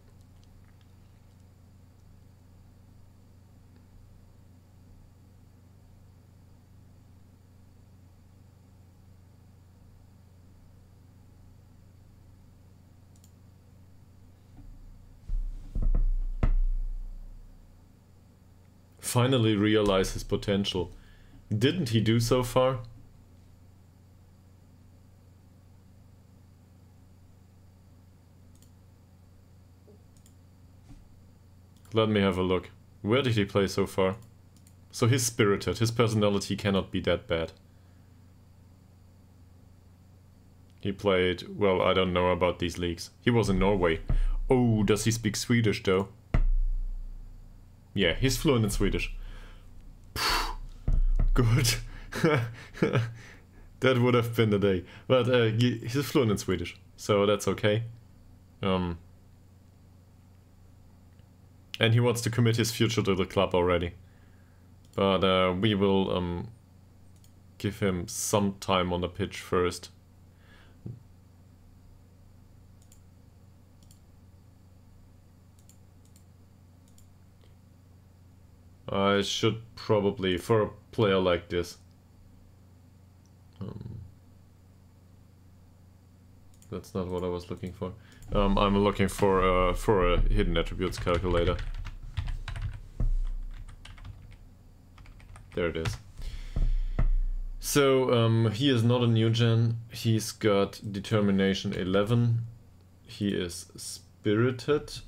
Finally realize his potential. Didn't he do so far? Let me have a look. Where did he play so far? So he's spirited. His personality cannot be that bad. He played... Well, I don't know about these leagues. He was in Norway. Oh, does he speak Swedish though? Yeah, he's fluent in Swedish. Good. that would have been the day. But uh, he's fluent in Swedish, so that's okay. Um, and he wants to commit his future to the club already. But uh, we will um, give him some time on the pitch first. I should probably, for a player like this. Um, that's not what I was looking for. Um, I'm looking for uh, for a hidden attributes calculator. There it is. So um, he is not a new gen. He's got determination 11. He is spirited.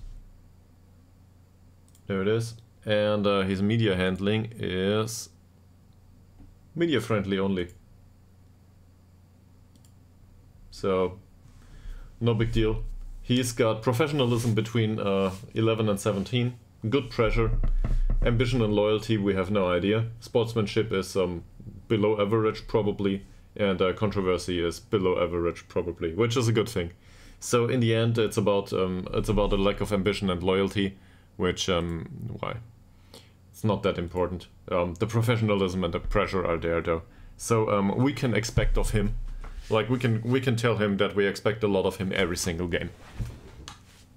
There it is. And uh, his media handling is media friendly only. So, no big deal. He's got professionalism between uh, 11 and 17, good pressure, ambition and loyalty, we have no idea. Sportsmanship is um, below average, probably, and uh, controversy is below average, probably, which is a good thing. So in the end, it's about um, it's about a lack of ambition and loyalty, which um, why it's not that important. Um, the professionalism and the pressure are there though, so um, we can expect of him, like we can we can tell him that we expect a lot of him every single game.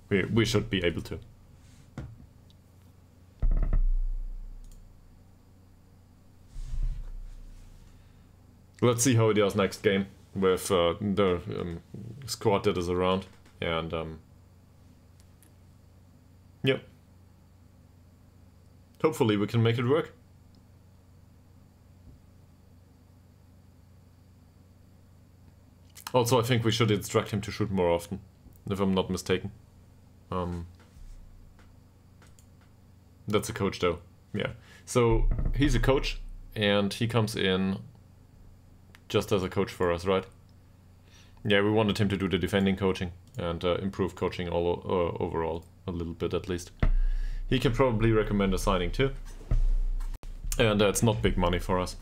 We we should be able to. Let's see how he does next game with uh, the um, squad that is around. And, um, yeah. Hopefully we can make it work. Also, I think we should instruct him to shoot more often, if I'm not mistaken. Um, that's a coach, though. Yeah. So, he's a coach, and he comes in just as a coach for us, right? Yeah, we wanted him to do the defending coaching and uh, improve coaching all uh, overall a little bit at least. He can probably recommend a signing too. And uh, it's not big money for us.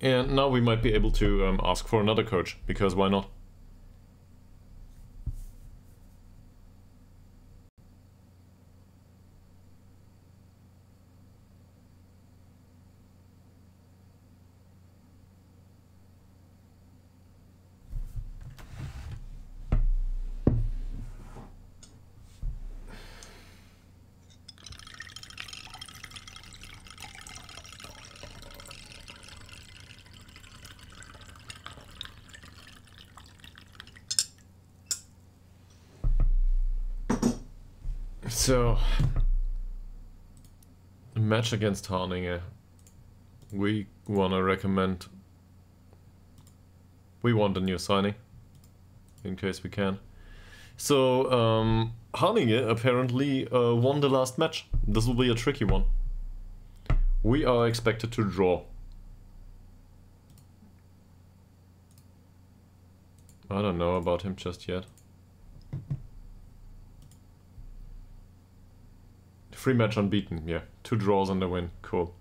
And now we might be able to um, ask for another coach, because why not? So, a match against Haninge. We want to recommend. We want a new signing, in case we can. So, um, Haninge apparently uh, won the last match. This will be a tricky one. We are expected to draw. I don't know about him just yet. Free match unbeaten, yeah. Two draws and a win. Cool.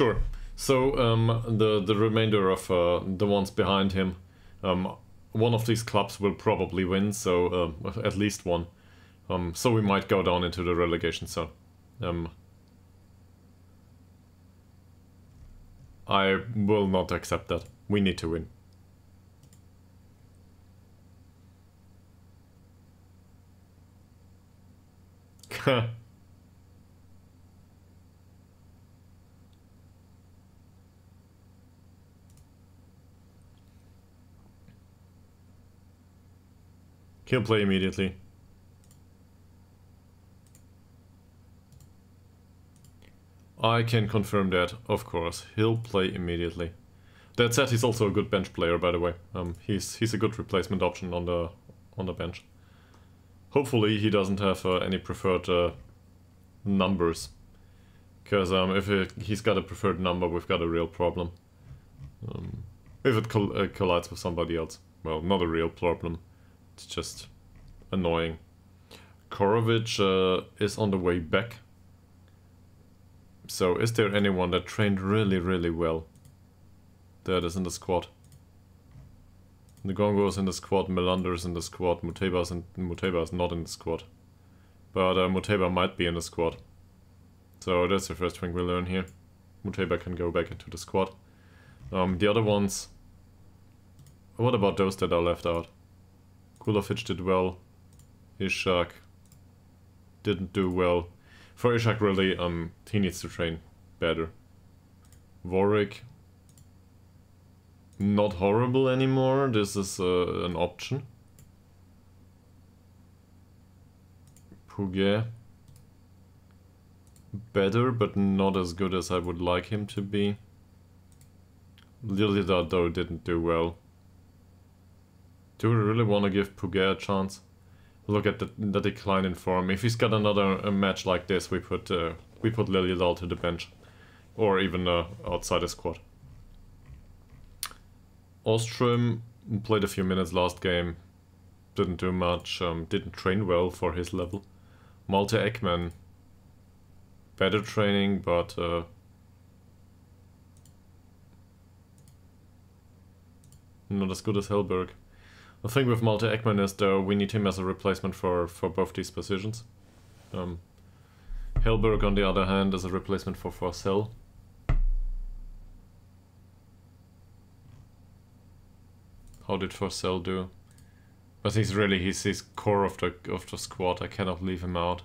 Sure. So um, the the remainder of uh, the ones behind him, um, one of these clubs will probably win. So uh, at least one. Um, so we might go down into the relegation zone. Um, I will not accept that. We need to win. He'll play immediately. I can confirm that, of course. He'll play immediately. That said, he's also a good bench player, by the way. Um, he's he's a good replacement option on the on the bench. Hopefully, he doesn't have uh, any preferred uh, numbers, because um, if it, he's got a preferred number, we've got a real problem. Um, if it coll uh, collides with somebody else, well, not a real problem. It's just annoying. Korovic uh, is on the way back. So is there anyone that trained really, really well that is in the squad? Ngongo is in the squad, Melander is in the squad, Muteba is, in, Muteba is not in the squad. But uh, Muteba might be in the squad. So that's the first thing we learn here. Muteba can go back into the squad. Um, the other ones what about those that are left out? Kulovic did well. Ishak didn't do well. For Ishak, really, um, he needs to train better. Warwick, not horrible anymore. This is uh, an option. Puget, better, but not as good as I would like him to be. Liljedahl, though, didn't do well. Do we really want to give Puget a chance? Look at the, the decline in form. If he's got another match like this, we put uh, we put Liljedahl to the bench, or even uh, outside the squad. Ostrom played a few minutes last game, didn't do much, um, didn't train well for his level. Malte Ekman, better training, but uh, not as good as Hellberg. The thing with Malte Ekman is though we need him as a replacement for, for both these positions. Um, Hellberg on the other hand is a replacement for Forsell. How did Forsell do? But he's really he's his core of the of the squad. I cannot leave him out.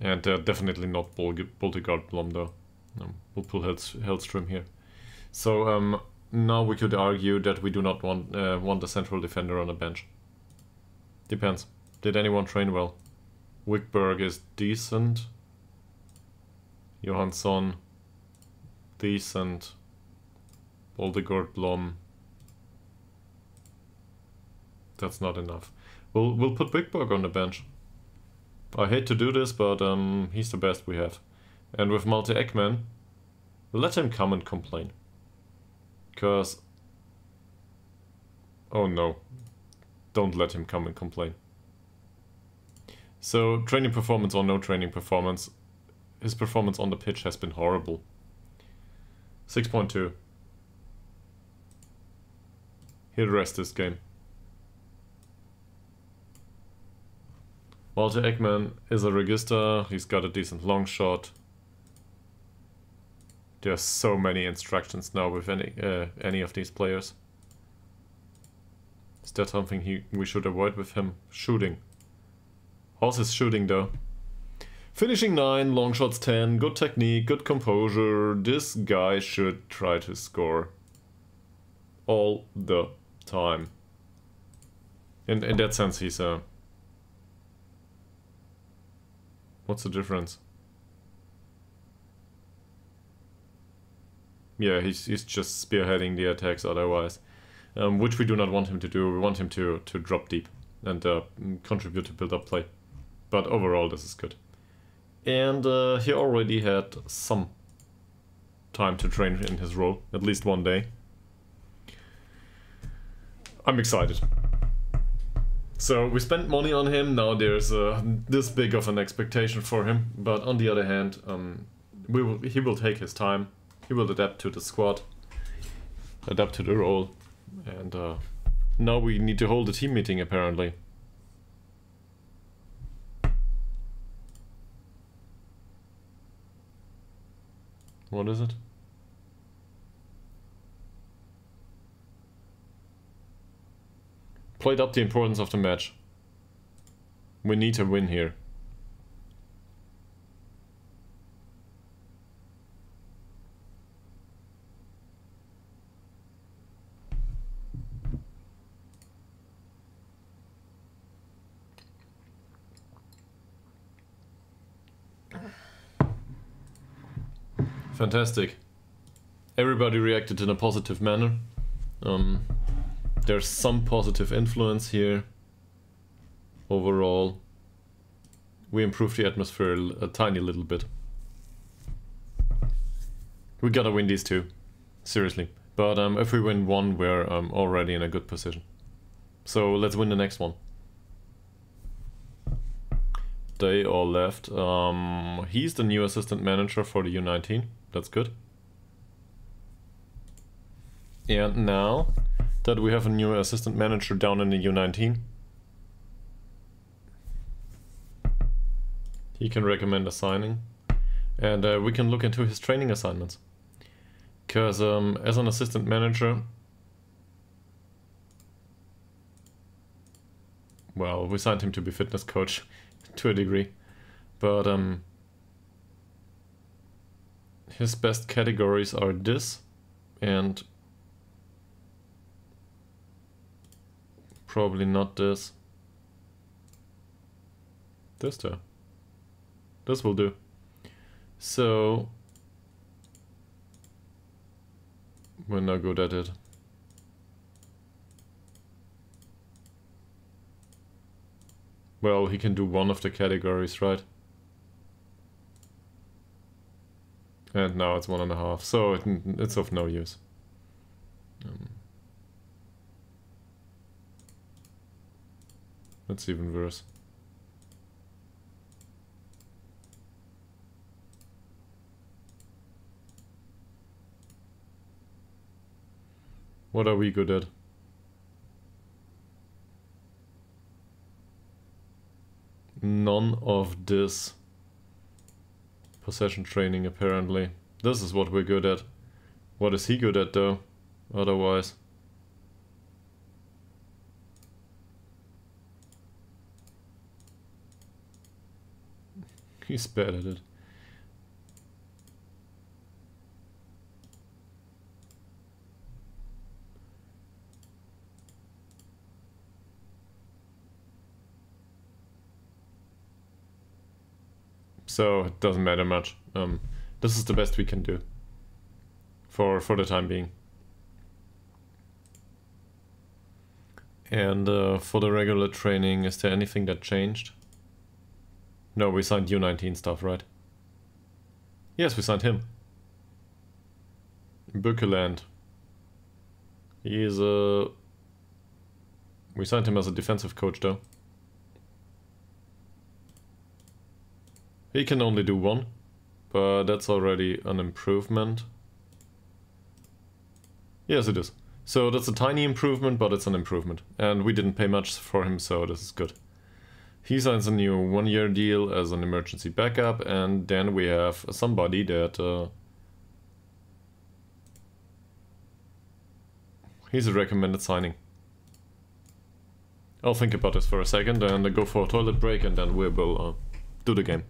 And uh, definitely not Boldegard Blom though. Um, we'll pull Hellström here. So um, now we could argue that we do not want uh, want a central defender on a bench. Depends. Did anyone train well? Wickberg is decent. Johansson, decent. Boldegard Blom. That's not enough. We'll we'll put Wickberg on the bench. I hate to do this, but um, he's the best we have. And with Malte Ekman, let him come and complain. Because... Oh no. Don't let him come and complain. So, training performance or no training performance, his performance on the pitch has been horrible. 6.2. He'll rest this game. Malte Ekman is a regista, he's got a decent long shot. There's so many instructions now with any uh, any of these players. Is that something he we should avoid with him? Shooting. How's his shooting though? Finishing 9, long shots 10, good technique, good composure. This guy should try to score all the time. In, in that sense, he's a... What's the difference? Yeah, he's, he's just spearheading the attacks otherwise, um, which we do not want him to do. We want him to, to drop deep and uh, contribute to build up play. But overall, this is good. And uh, he already had some time to train in his role, at least one day. I'm excited. So we spent money on him, now there's uh, this big of an expectation for him, but on the other hand, um, we will, he will take his time he will adapt to the squad, adapt to the role, and uh, now we need to hold a team meeting apparently. What is it? Played up the importance of the match. We need to win here. Fantastic. Everybody reacted in a positive manner. Um, there's some positive influence here. Overall, we improved the atmosphere a, tiny little bit. We gotta win these two. Seriously. But um, if we win one, we're um, already in a good position. So let's win the next one day or left. Um, he's the new assistant manager for the U19. That's good. And now that we have a new assistant manager down in the U19, he can recommend a signing. And uh, we can look into his training assignments. Because um, as an assistant manager, well, we signed him to be fitness coach to a degree, but um, his best categories are this and probably not this. This though. This will do. So we're not good at it. Well, he can do one of the categories, right? And now it's one and a half, so it, it's of no use. Um, that's even worse. What are we good at? None of this possession training apparently. This is what we're good at. What is he good at though? Otherwise. He's bad at it. So it doesn't matter much. Um, this is the best we can do for for the time being. And uh, for the regular training, is there anything that changed? No, we signed U19 stuff, right? Yes, we signed him. Bukeland. He is a... We signed him as a defensive coach, though. He can only do one, but that's already an improvement. Yes, it is. So that's a tiny improvement, but it's an improvement. And we didn't pay much for him, so this is good. He signs a new one-year deal as an emergency backup, and then we have somebody that... Uh, he's a recommended signing. I'll think about this for a second and go for a toilet break, and then we will uh, do the game.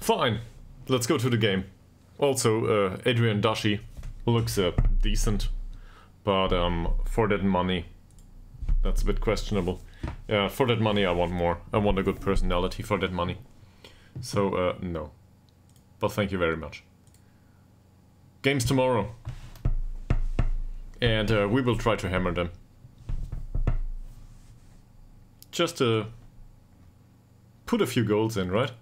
Fine, let's go to the game. Also, uh, Adrian Dashi looks uh, decent, but um, for that money, that's a bit questionable. Yeah, for that money I want more. I want a good personality for that money. So, uh, no. But thank you very much. Games tomorrow. And uh, we will try to hammer them. Just to put a few goals in, right?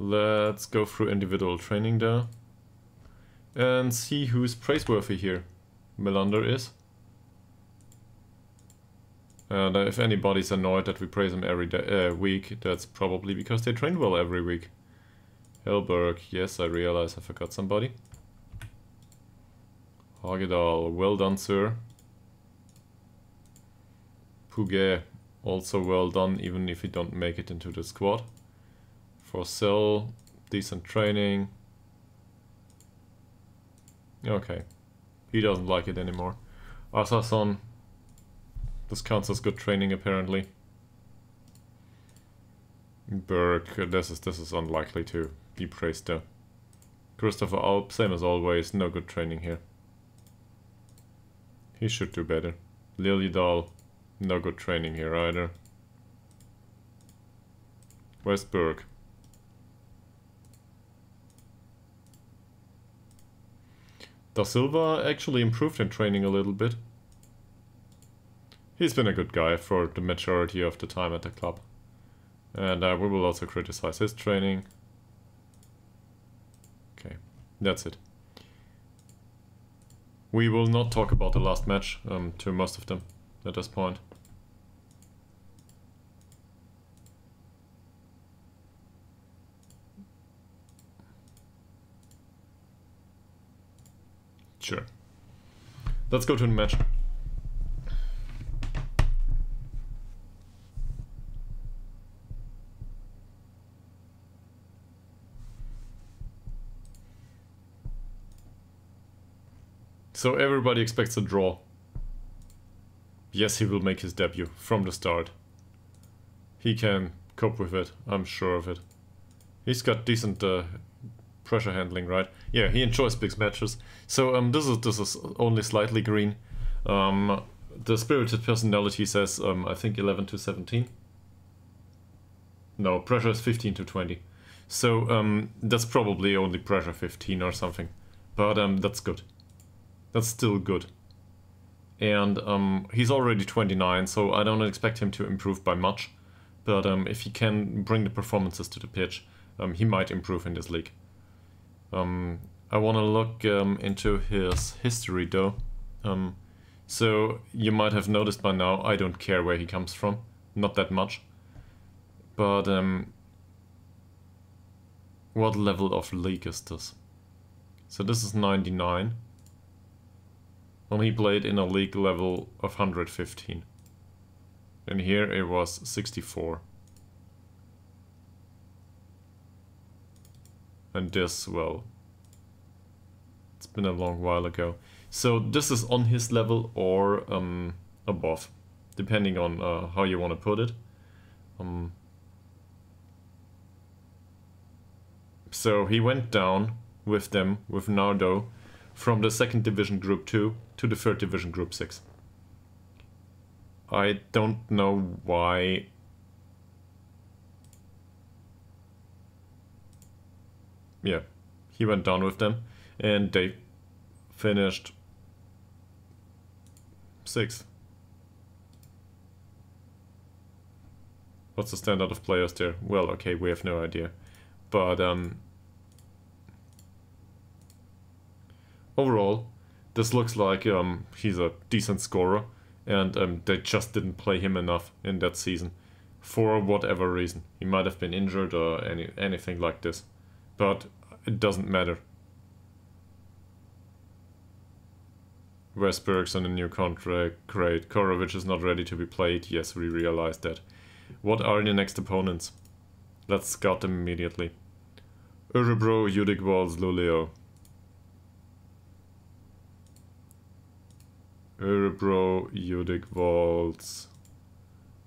Let's go through individual training there. And see who's praiseworthy here. Melander is. And if anybody's annoyed that we praise them every day, uh, week, that's probably because they train well every week. Hellberg, yes, I realize I forgot somebody. Hagedal, well done, sir. Puget, also well done, even if you don't make it into the squad. Forsell, decent training. Okay. He doesn't like it anymore. Asarson, this counts as good training apparently. Burke, this is this is unlikely to be praised though. Christopher Alp, same as always, no good training here. He should do better. Liljedahl, no good training here either. Westberg. Da Silva actually improved in training a little bit. He's been a good guy for the majority of the time at the club. And uh, we will also criticize his training. Okay, that's it. We will not talk about the last match um, to most of them at this point. Sure. Let's go to the match. So everybody expects a draw. Yes, he will make his debut from the start. He can cope with it, I'm sure of it. He's got decent uh, pressure handling, right? Yeah, he enjoys big matches. So um, this is this is only slightly green. Um, the spirited personality says um, I think 11 to 17. No, pressure is 15 to 20. So um, that's probably only pressure 15 or something. But um, that's good. That's still good. And um, he's already 29, so I don't expect him to improve by much. But um, if he can bring the performances to the pitch, um, he might improve in this league. Um, I want to look um, into his history though. Um, so you might have noticed by now, I don't care where he comes from. Not that much. But um, what level of league is this? So this is 99. Well, he played in a league level of 115. And here it was 64. And this, well, it's been a long while ago. So this is on his level or um, above, depending on uh, how you want to put it. Um, so he went down with them, with Nardo, from the second division group 2 to the third division group 6. I don't know why yeah, he went down with them, and they finished sixth. What's the standard of players there? Well, okay, we have no idea. But um, overall, this looks like um, he's a decent scorer, and um, they just didn't play him enough in that season, for whatever reason. He might have been injured or any anything like this but it doesn't matter. Westberg's on a new contract, great. Korovic is not ready to be played, yes, we realize that. What are the next opponents? Let's scout them immediately. Walls, Luleå. Örebro, Udic Walls.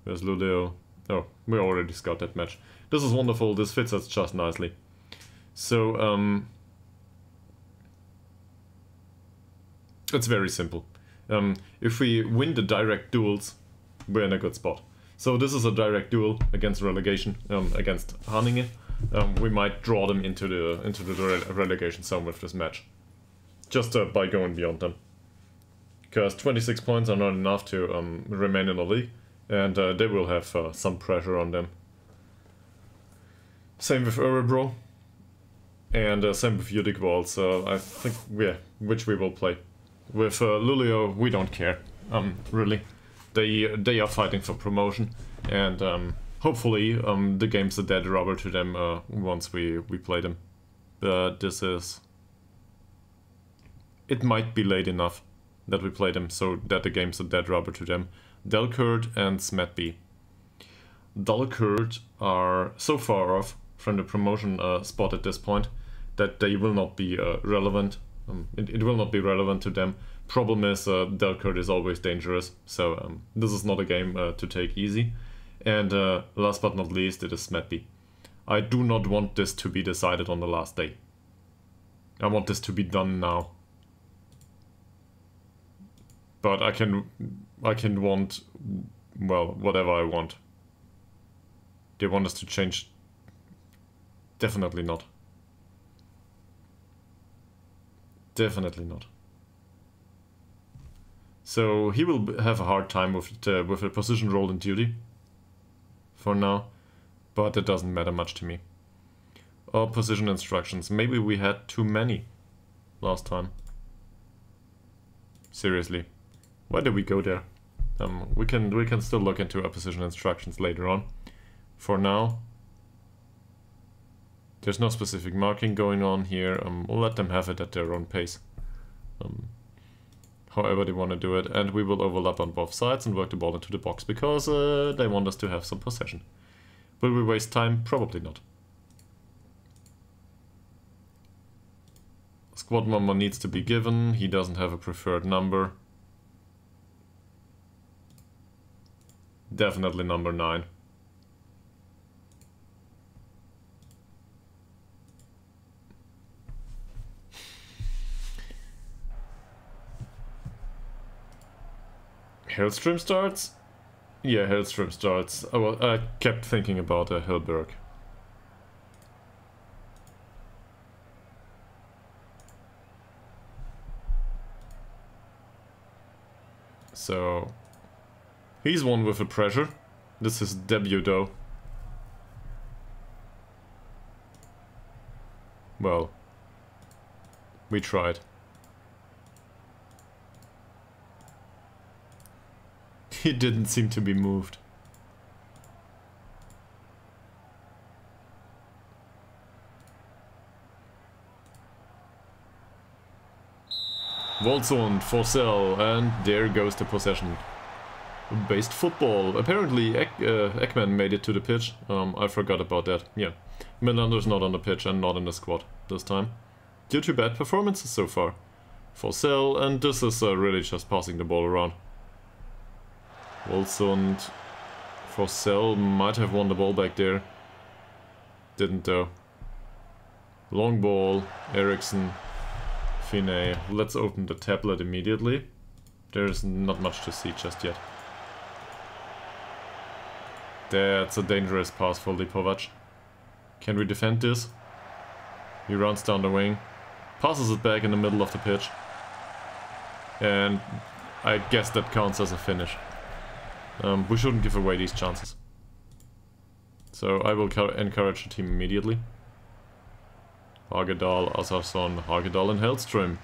Where's Luleå? Oh, we already discussed that match. This is wonderful, this fits us just nicely. So, um... It's very simple. Um, if we win the direct duels, we're in a good spot. So this is a direct duel against relegation, um, against Haninge. Um, we might draw them into the into the re relegation zone with this match. Just uh, by going beyond them. Because 26 points are not enough to um, remain in the league, and uh, they will have uh, some pressure on them. Same with Örebro, and uh, same with Udic I think, yeah, which we will play. With uh, Luleå, we don't care, um, really. They they are fighting for promotion, and um, hopefully um, the game's a dead rubber to them uh, once we, we play them. But this is... It might be late enough that we play them so that the game's a dead rubber to them. Dalkurd and Smedby. Dalkurd are so far off from the promotion uh, spot at this point that they will not be uh, relevant. Um, it, it, will not be relevant to them. Problem is, uh, Dalkurd is always dangerous, so um, this is not a game uh, to take easy. And uh, last but not least, it is Smedby. I do not want this to be decided on the last day. I want this to be done now. But I can, I can want, well, whatever I want. They want us to change. Definitely not. Definitely not. So he will have a hard time with uh, with a position role in duty for now, but it doesn't matter much to me. Or position instructions. Maybe we had too many last time. Seriously. Why did we go there? Um, we can we can still look into our position instructions later on. For now, there's no specific marking going on here. Um, we'll let them have it at their own pace. Um, however they want to do it, and we will overlap on both sides and work the ball into the box, because uh, they want us to have some possession. Will we waste time? Probably not. Squad number needs to be given, he doesn't have a preferred number. Definitely number 9. Hellström starts? Yeah, Hellström starts. I, well, I kept thinking about uh, Hellberg. So, he's one with a pressure. This is debut though. Well, we tried. He didn't seem to be moved. Volsund Forsell, and there goes the possession. Based football. Apparently Ek uh, Ekman made it to the pitch. Um, I forgot about that. Yeah. Melander's not on the pitch and not in the squad this time. Due to bad performances so far. Forsell, and this is uh, really just passing the ball around. Volsund Forsell might have won the ball back there. Didn't though. Long ball, Eriksson, Finney. Let's open the tablet immediately. There's not much to see just yet. That's a dangerous pass for Lipovac. Can we defend this? He runs down the wing, passes it back in the middle of the pitch. And I guess that counts as a finish. Um, we shouldn't give away these chances. So I will encourage the team immediately. Hagedal, Asarson, Hagedal and Hellström.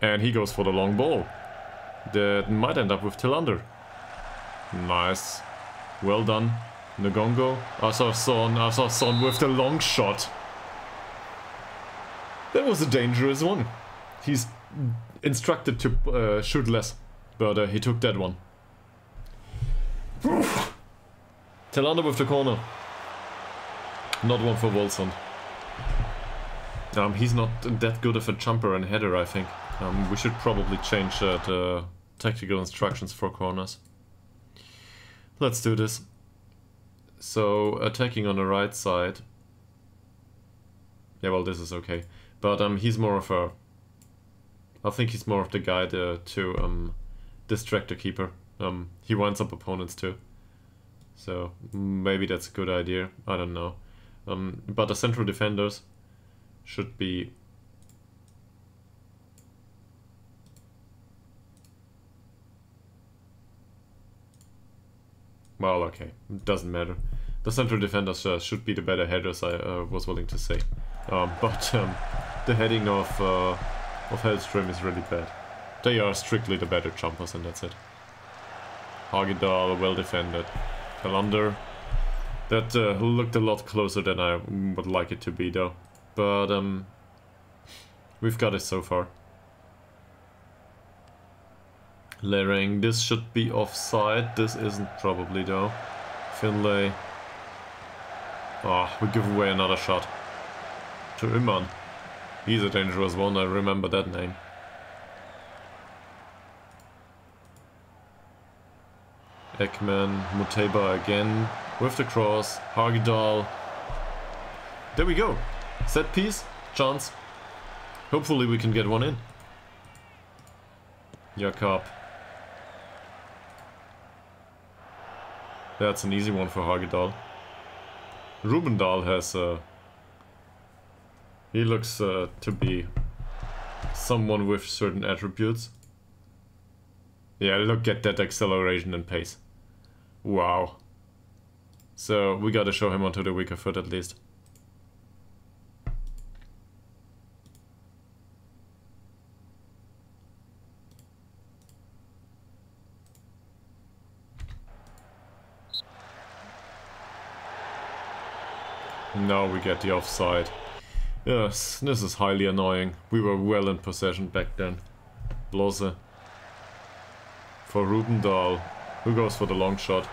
And he goes for the long ball. That might end up with Tillander. Nice. Well done. Ngongo. Asarson, Asarson with the long shot. That was a dangerous one. He's instructed to uh, shoot less, but uh, he took that one. Tillander with the corner. Not one for Volsund. Um, he's not that good of a jumper and header, I think. Um, we should probably change uh, the tactical instructions for corners. Let's do this. So, attacking on the right side. Yeah, well, this is okay. But um, he's more of a... I think he's more of the guy to, to um, distract the keeper. Um, he winds up opponents too. So, maybe that's a good idea. I don't know. Um, but the central defenders should be Well, okay, doesn't matter. The central defenders uh, should be the better headers, I uh, was willing to say. Um, but um, the heading of, uh, of Hellström is really bad. They are strictly the better jumpers and that's it. Hagedal, well defended. Kalander, that uh, looked a lot closer than I would like it to be though. But um, we've got it so far. Lereng, this should be offside. This isn't probably though. Finlay. Ah, oh, we give away another shot. To Iman. He's a dangerous one, I remember that name. Ekman, Muteba again, with the cross, Hagedal. There we go. Set piece, chance. Hopefully we can get one in. Jakob. That's an easy one for Hagedal. Rubendal has uh, he looks uh, to be someone with certain attributes. Yeah, look at that acceleration and pace. Wow. So we gotta show him onto the weaker foot at least. Now we get the offside. Yes, this is highly annoying. We were well in possession back then. Blose. For Rubendal. Who goes for the long shot?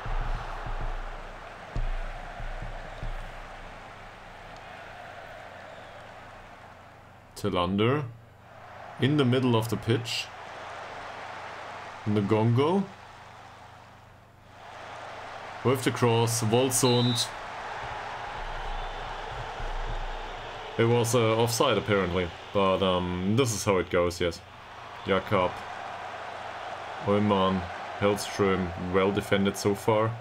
Tillander. In the middle of the pitch. Ngongo. With the cross, Volsund It was uh, offside apparently, but um, this is how it goes, yes. Jakob, Ullmann, Hellström, well defended so far.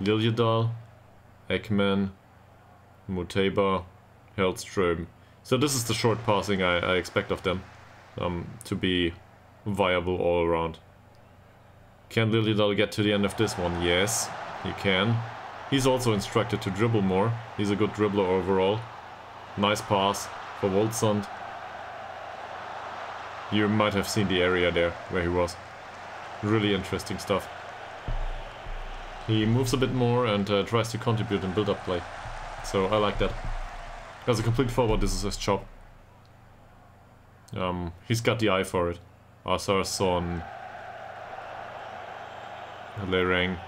Liljedahl, Ekman, Muteba, Hellström. So this is the short passing I, I expect of them um, to be viable all around. Can Liljedahl get to the end of this one? Yes, he can. He's also instructed to dribble more. He's a good dribbler overall. Nice pass for Woldsund. You might have seen the area there where he was. Really interesting stuff. He moves a bit more and uh, tries to contribute in build-up play. So I like that. As a complete forward, this is his job. Um, he's got the eye for it. Asarson. Lereng.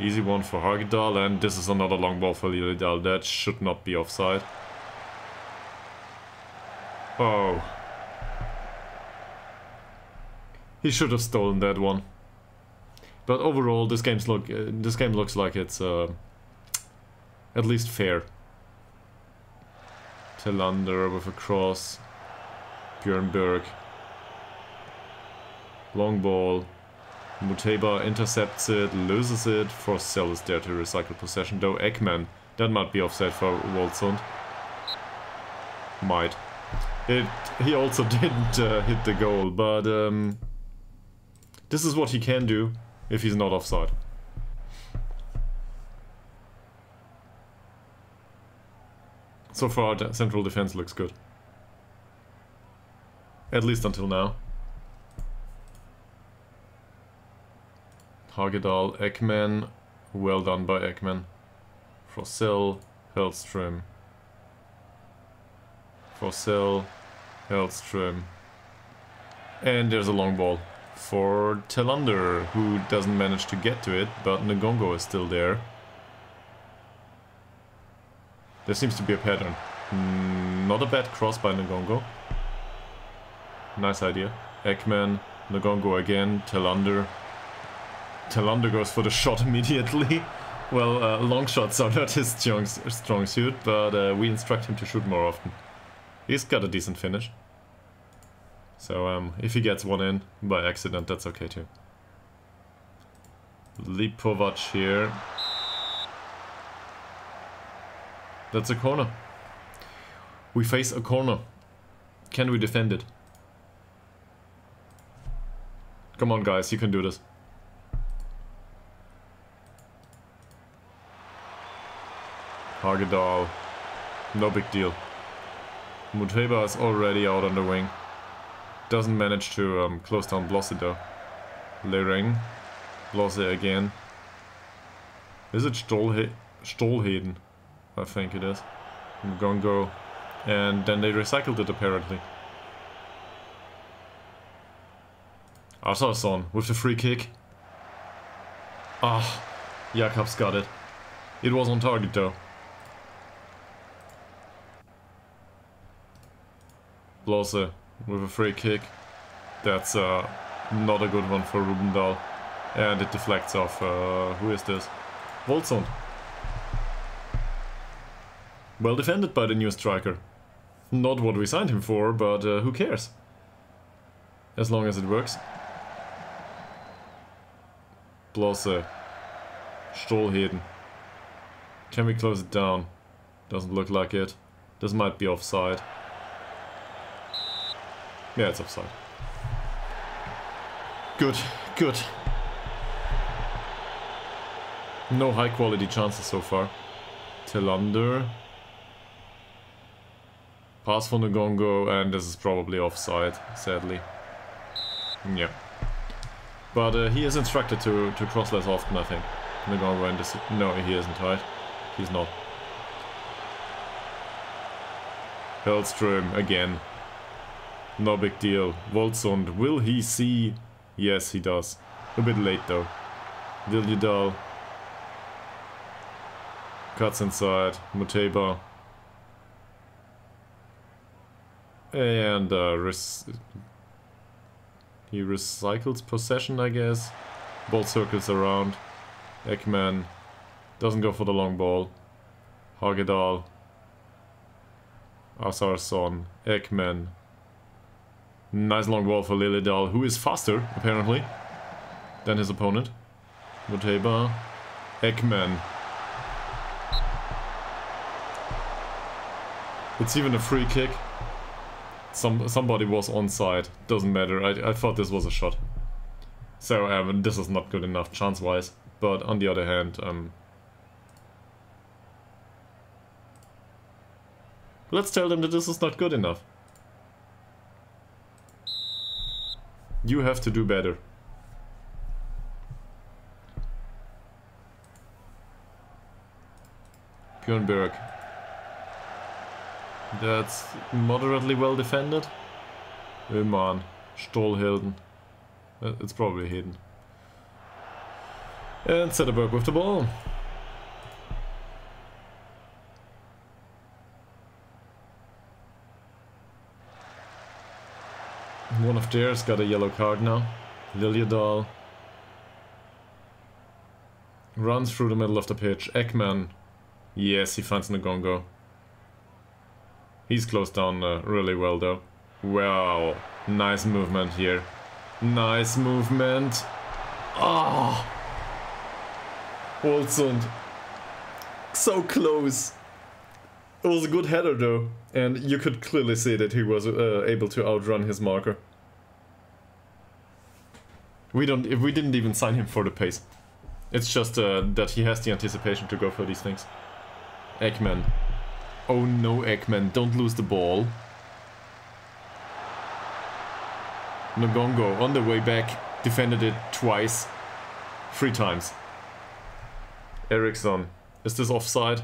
Easy one for Hagedal, and this is another long ball for Liljedahl. That should not be offside. Oh. He should have stolen that one. But overall, this game's look uh, this game looks like it's uh, at least fair. Tillander with a cross. Björnberg. Long ball. Muteba intercepts it, loses it. Forsell is there to recycle possession, though Ekman, that might be offset for Woldsund. Might. It, he also didn't uh, hit the goal, but um, this is what he can do if he's not offside. So far, central defense looks good. At least until now. Hagedal, Ekman, well done by Ekman. Forsell, Hellström. Forsell, Hellström. And there's a long ball for Tillander, who doesn't manage to get to it, but Ngongo is still there. There seems to be a pattern. Mm, not a bad cross by Ngongo. Nice idea. Ekman, Ngongo again, Tillander, Tillander goes for the shot immediately. Well, uh, long shots are not his strong, strong suit, but uh, we instruct him to shoot more often. He's got a decent finish. So um, if he gets one in by accident, that's okay too. Lipovac here. That's a corner. We face a corner. Can we defend it? Come on guys, you can do this. Hagedal. No big deal. Muteba is already out on the wing. Doesn't manage to um, close down Blossy though. Lereng. Blossy again. Is it Stolhe Stolheden? I think it is. Ngongo. And then they recycled it apparently. Asarson with the free kick. Ah, Jakobs got it. It was on target though. Blase with a free kick. That's uh, not a good one for Rubendal. And it deflects off, uh, who is this? Voltsund. Well defended by the new striker. Not what we signed him for, but uh, who cares? As long as it works. Blase. Stolheden. Can we close it down? Doesn't look like it. This might be offside. Yeah, it's offside. Good, good. No high quality chances so far. Tillander. Pass from the Ngongo, and this is probably offside, sadly. Yeah. But uh, he is instructed to, to cross less often, I think. Ngongo and this... No, he isn't, right? He's not. Hellström, again. No big deal. Voltsund, will he see? Yes, he does. A bit late though. Liljedahl. Cuts inside. Muteba. And uh, he recycles possession, I guess. Ball circles around. Ekman doesn't go for the long ball. Hagedal. Asarson. Ekman Nice long ball for Liljedahl, who is faster, apparently, than his opponent. Muteba. Ekman. It's even a free kick. Some Somebody was onside. Doesn't matter. I, I thought this was a shot. So um, this is not good enough chance-wise. But on the other hand, um, let's tell them that this is not good enough. You have to do better. Björnberg. That's moderately well defended. Öhman. Stolhilden. Uh, it's probably hidden. And Zetterberg with the ball. One of theirs got a yellow card now. Liljedahl. Runs through the middle of the pitch. Ekman. Yes, he finds Ngongo. He's closed down uh, really well though. Wow. Nice movement here. Nice movement. Ah! Oh. So close. It was a good header though, and you could clearly see that he was uh, able to outrun his marker. We don't. If we didn't even sign him for the pace, it's just uh, that he has the anticipation to go for these things. Ekman. Oh no, Ekman! Don't lose the ball. Ngongo on the way back defended it twice, three times. Eriksson. Is this offside?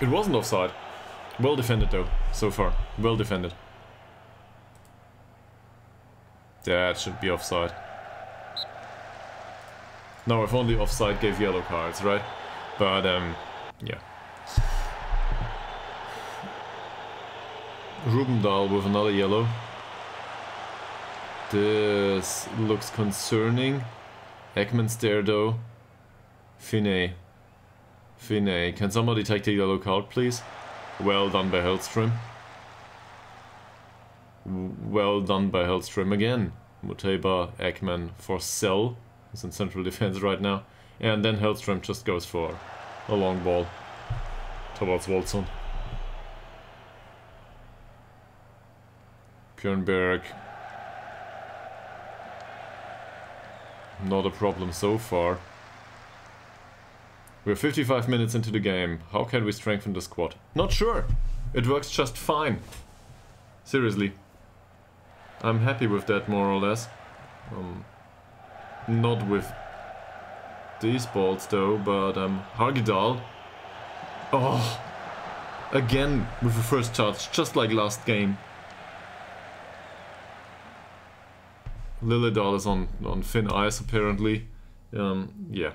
It wasn't offside. Well defended though, so far. Well defended. That should be offside. No, if only offside gave yellow cards, right? But, um, yeah. Rubendahl with another yellow. This looks concerning. Ekman's there though. Finney. Finney. Can somebody take the yellow card, please? Well done by Hellström. Well done by Hellström again. Muteba, Ekman Forsell. He's in central defense right now. And then Hellström just goes for a long ball towards Wolzon. Björnberg. Not a problem so far. We're 55 minutes into the game. How can we strengthen the squad? Not sure. It works just fine. Seriously. I'm happy with that more or less. Um, not with these balls though, but um, Hagedal. Oh, again with the first touch, just like last game. Liljedahl is on, on thin ice apparently. Um, yeah.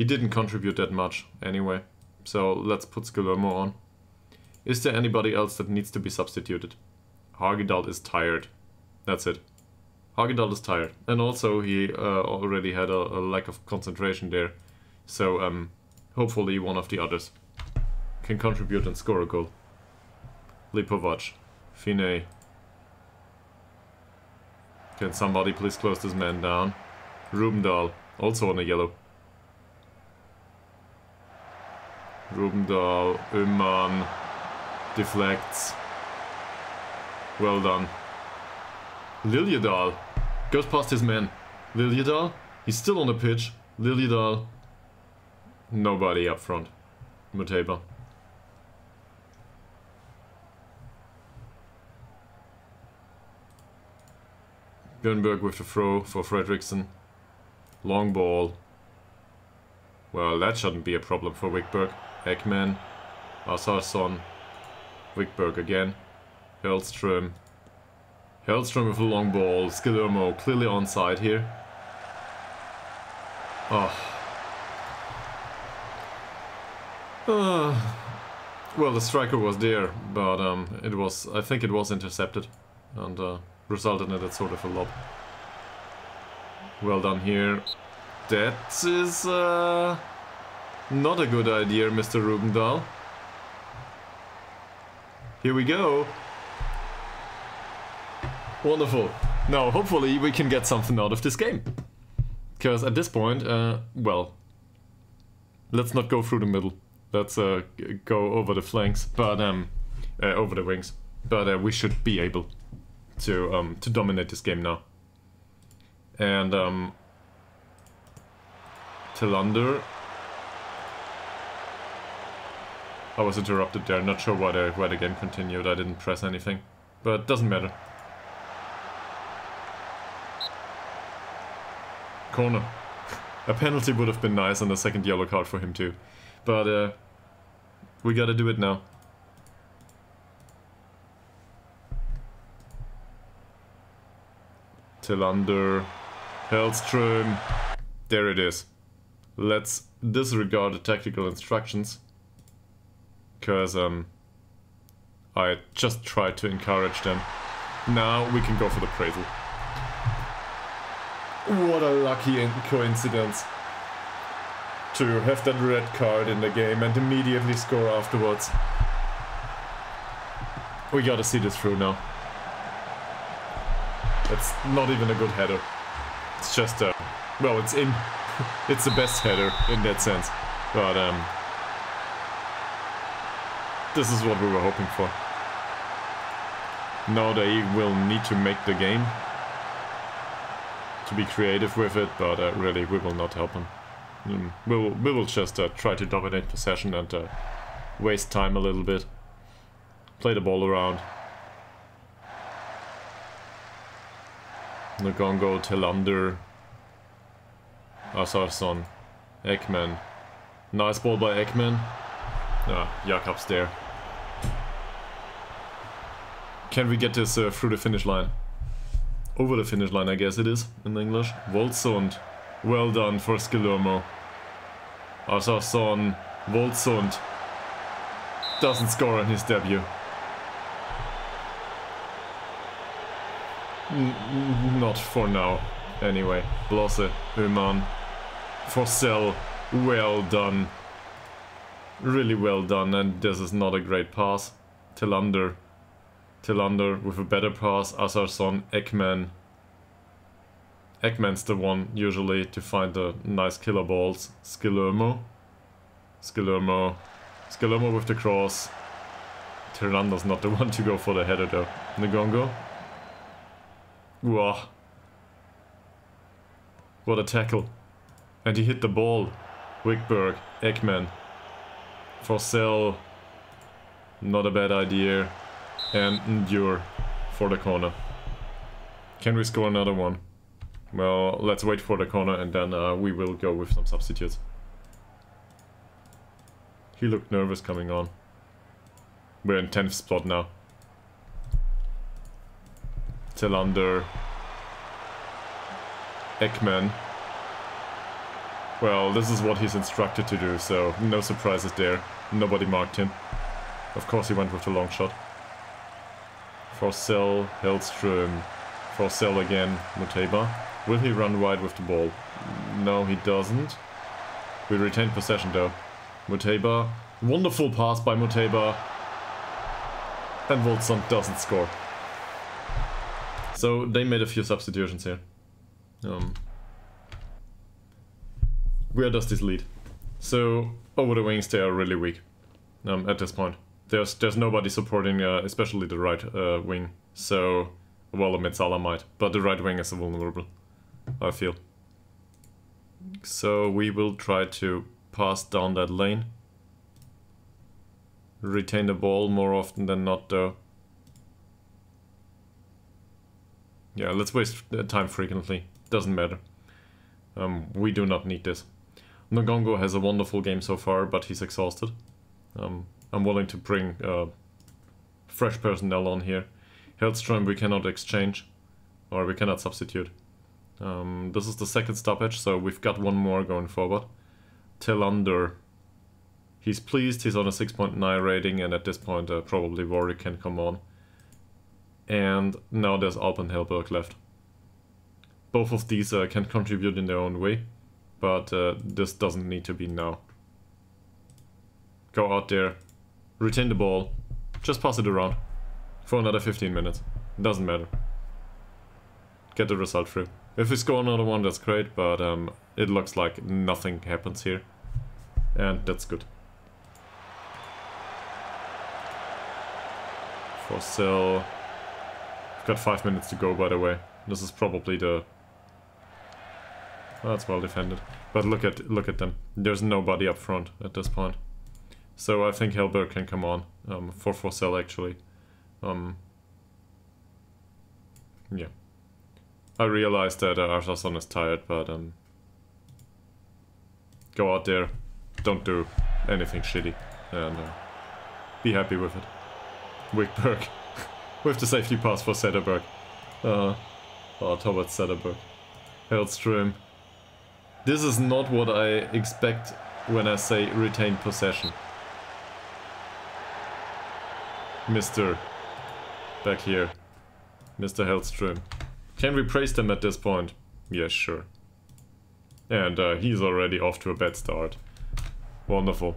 He didn't contribute that much anyway. So let's put Skillermo on. Is there anybody else that needs to be substituted? Hagedal is tired. That's it. Hagedal is tired. And also he uh, already had a, a, lack of concentration there. So um, hopefully one of the others can contribute and score a goal. Lipovac, Finney, can somebody please close this man down? Rubendahl, also on a yellow. Rubendahl, Öhmann, deflects. Well done. Liljedahl goes past his man. Liljedahl, he's still on the pitch. Liljedahl, nobody up front. Muteba. Björnberg with the throw for Fredriksson. Long ball. Well, that shouldn't be a problem for Wickberg. Ekman. Asarson. Wickberg again. Hellström. Hellström with a long ball. Skillermo clearly onside here. Oh. Uh, well, the striker was there, but um, it was, I think it was intercepted. And uh, resulted in that sort of a lob. Well done here. That is uh, not a good idea, Mr. Rubendahl. Here we go. Wonderful. Now, hopefully we can get something out of this game. Because at this point, uh, well, let's not go through the middle. Let's uh, go over the flanks, but um, uh, over the wings. But uh, we should be able to um, to dominate this game now. And um, Tillander. I was interrupted there. Not sure why the why the game continued. I didn't press anything, but doesn't matter. Corner. A penalty would have been nice and a second yellow card for him too. But uh, we gotta do it now. Tillander, Hellström. There it is. Let's disregard the tactical instructions. Because um, I just tried to encourage them. Now we can go for the appraisal. What a lucky coincidence. To have that red card in the game and immediately score afterwards. We gotta see this through now. It's not even a good header. It's just a... Well, it's in... it's the best header in that sense. But, um... This is what we were hoping for. Now they will need to make the game. To be creative with it, but uh, really we will not help them. Mm, we'll, we will just uh, try to dominate possession and uh, waste time a little bit. Play the ball around. Ngongo, Tillander, Asarson, Ekman. Nice ball by Ekman. Ah, Jakob's there. Can we get this uh, through the finish line? Over the finish line, I guess it is, in English. Wolzund. Well done for Skillermo. Asarson, Wolzund. Doesn't score on his debut. N not for now. Anyway, Blosse, Öman, Forsell, well done. Really well done, and this is not a great pass. Tillander, Tillander with a better pass, Asarson, Ekman. Ekman's the one usually to find the nice killer balls. Skillermo. Skillermo. Skillermo with the cross. Tirando's not the one to go for the header though. Ngongo. Whoa. What a tackle. And he hit the ball. Wickberg, Ekman. Forsell. Not a bad idea. And Endure for the corner. Can we score another one? Well, let's wait for the corner and then uh, we will go with some substitutes. He looked nervous coming on. We're in 10th spot now. Tillander. Ekman. Well, this is what he's instructed to do, so no surprises there. Nobody marked him. Of course he went with the long shot. Forsell, Hellström, Forsell again, Muteba. Will he run wide with the ball? No, he doesn't. We retain possession though. Muteba. Wonderful pass by Muteba. And Wolfson doesn't score. So they made a few substitutions here. Um, where does this lead? So over the wings they are really weak um, at this point. There's there's nobody supporting, uh, especially the right uh, wing. So well, mezzala might, but the right wing is vulnerable. I feel. So we will try to pass down that lane. Retain the ball more often than not though. Yeah, let's waste time frequently. Doesn't matter. Um, we do not need this. Ngongo has a wonderful game so far, but he's exhausted. Um, I'm willing to bring uh, fresh personnel on here. Hellström we cannot exchange, or we cannot substitute. Um, this is the second stoppage, so we've got one more going forward. Tillander. He's pleased, he's on a 6.9 rating, and at this point uh, probably Warwick can come on. And now there's Alpen Hellberg left. Both of these uh, can contribute in their own way, but uh, this doesn't need to be now. Go out there, retain the ball, just pass it around for another 15 minutes. Doesn't matter. Get the result through. If we score another one, that's great, but um, it looks like nothing happens here. And that's good. Forsell. We've got five minutes to go, by the way. This is probably the... that's well defended. But look at look at them. There's nobody up front at this point. So I think Hellberg can come on um, for Forsell actually. Um, yeah. I realize that uh, is tired, but um, go out there, don't do anything shitty, and uh, be happy with it. Wickberg, with the safety pass for Sederberg. Uh, oh, towards Sederberg. Hellström. This is not what I expect when I say retain possession. Mr. Back here. Mr. Hellström. Can we praise them at this point? Yes, sure. And uh, he's already off to a bad start. Wonderful.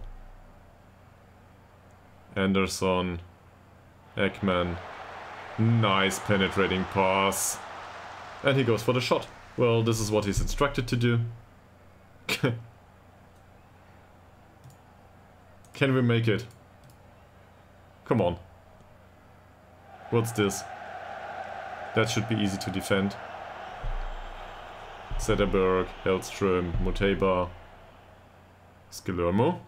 Anderson. Ekman. Nice penetrating pass. And he goes for the shot. Well, this is what he's instructed to do. Can we make it? Come on. What's this? That should be easy to defend. Zetterberg, Hellström, Muteba, Skillermo,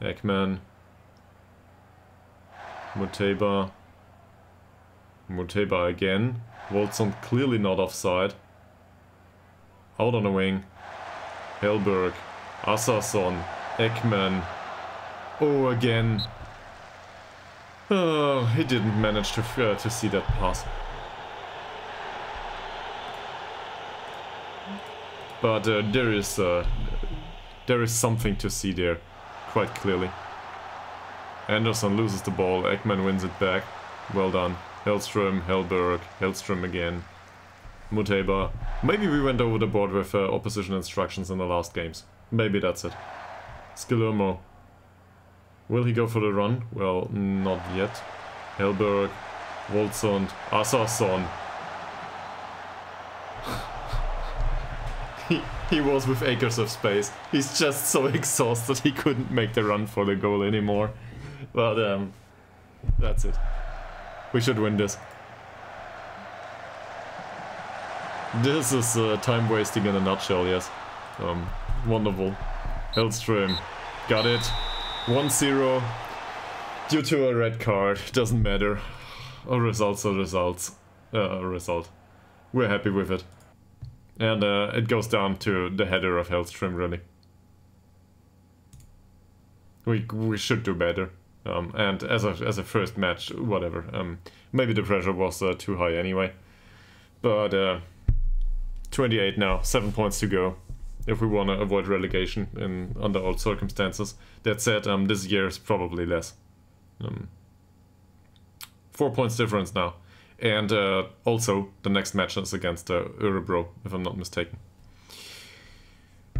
Ekman, Muteba, Muteba again. Wolfson clearly not offside. Out on the wing. Hellberg, Asarson, Ekman. Oh, again. Oh, he didn't manage to uh, to see that pass. But uh, there is uh, there is something to see there, quite clearly. Anderson loses the ball, Ekman wins it back. Well done. Hellström, Hellberg, Hellström again, Muteba. Maybe we went over the board with uh, opposition instructions in the last games. Maybe that's it. Skillermo. Will he go for the run? Well, not yet. Hellberg, Wolzund, Asarson. he, he was with acres of space. He's just so exhausted he couldn't make the run for the goal anymore. But um, that's it. We should win this. This is uh, time wasting in a nutshell, yes. Um, wonderful. Hellström. Got it. 1-0. Due to a red card. Doesn't matter. A results are results. Uh, a result. We're happy with it. And uh, it goes down to the header of Hellström, really. We, we should do better. Um, and as a, as a first match, whatever. Um, maybe the pressure was uh, too high anyway. But uh, 28 now, 7 points to go. If we want to avoid relegation in under all circumstances. That said, um, this year is probably less. Um, 4 points difference now. And uh, also, the next match is against uh, Örebro, if I'm not mistaken.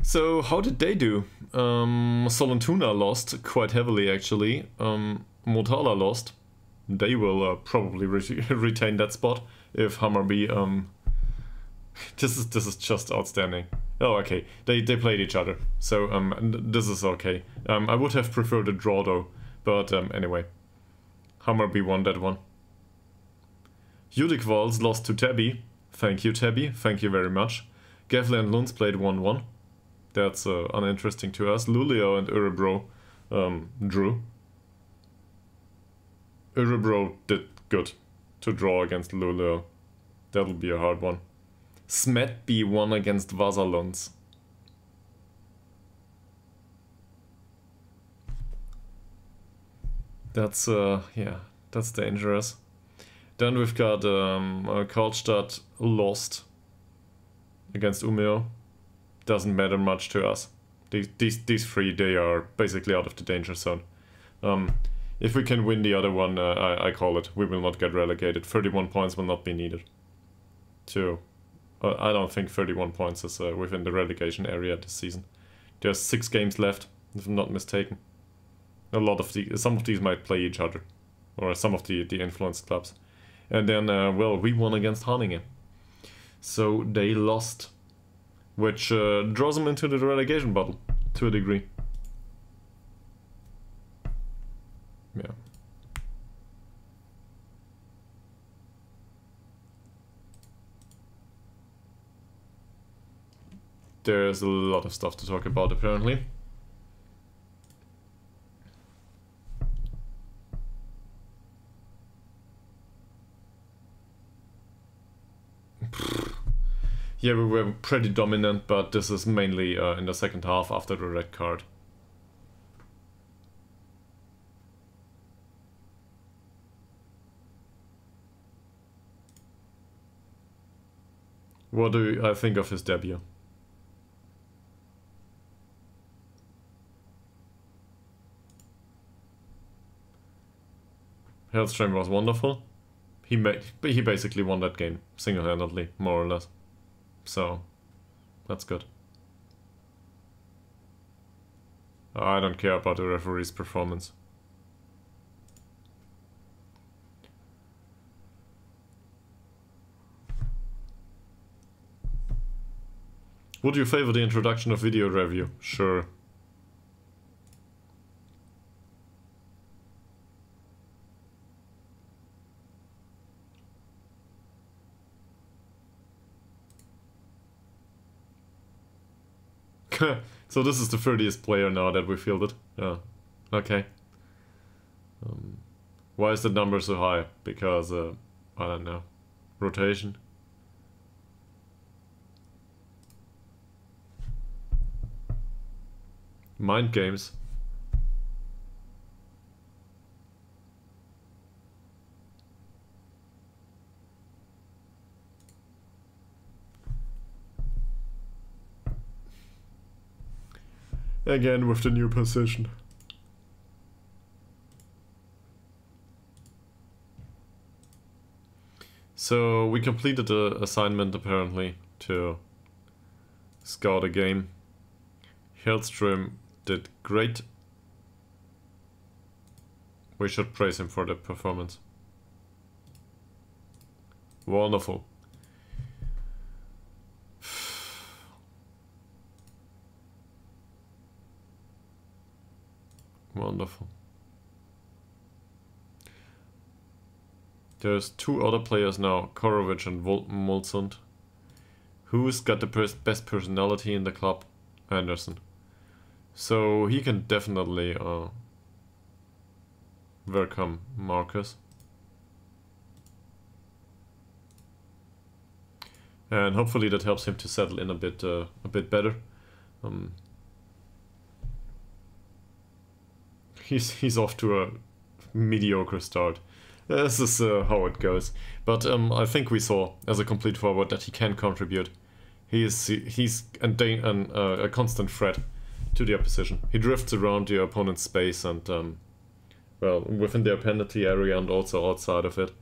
So, how did they do? Um, Sollentuna lost quite heavily, actually. Um, Motala lost. They will uh, probably re retain that spot if Hammarby um, this is this is just outstanding. Oh, okay. They they played each other, so um, this is okay. Um, I would have preferred a draw though, but um, anyway, Hammarby won that one. Udic lost to Täby. Thank you, Täby. Thank you very much. Gefle and Lunds played 1-1. That's uh, uninteresting to us. Luleå and Örebro um, drew. Örebro did good to draw against Luleå. That'll be a hard one. Smedby won against Vasalunds. That's, uh, yeah, that's dangerous. Then we've got um, uh, Karlstad lost against Umeå. Doesn't matter much to us. These, these, these three, they are basically out of the danger zone. Um, if we can win the other one, uh, I, I call it. We will not get relegated. 31 points will not be needed to I don't think 31 points is uh, within the relegation area this season. There's six games left, if I'm not mistaken. A lot of the some of these might play each other, or some of the the influenced clubs. And then, uh, well, we won against Haninge, so they lost, which uh, draws them into the relegation battle to a degree. Yeah. There's a lot of stuff to talk about apparently. yeah, we were pretty dominant, but this is mainly uh, in the second half after the red card. What do I think of his debut? Hellström was wonderful. He made, but he basically won that game single-handedly, more or less. So, that's good. I don't care about the referee's performance. Would you favor the introduction of video review? Sure. so this is the 30th player now that we fielded. Yeah. Okay. Um, why is the number so high? Because, uh, I don't know. Rotation? Mind games. Again with the new position. So we completed the assignment apparently to scout a game. Hellström did great. We should praise him for the performance. Wonderful. Wonderful. There's two other players now, Korovic and Vol. Who's got the best personality in the club? Anderson. So he can definitely uh, welcome Marcus. And hopefully that helps him to settle in a bit uh, a bit better. Um, he's he's off to a mediocre start. This is uh, how it goes. But um, I think we saw as a complete forward that he can contribute. He is he's a, an, uh, a constant threat to the opposition. He drifts around the opponent's space and um, well within their penalty area and also outside of it,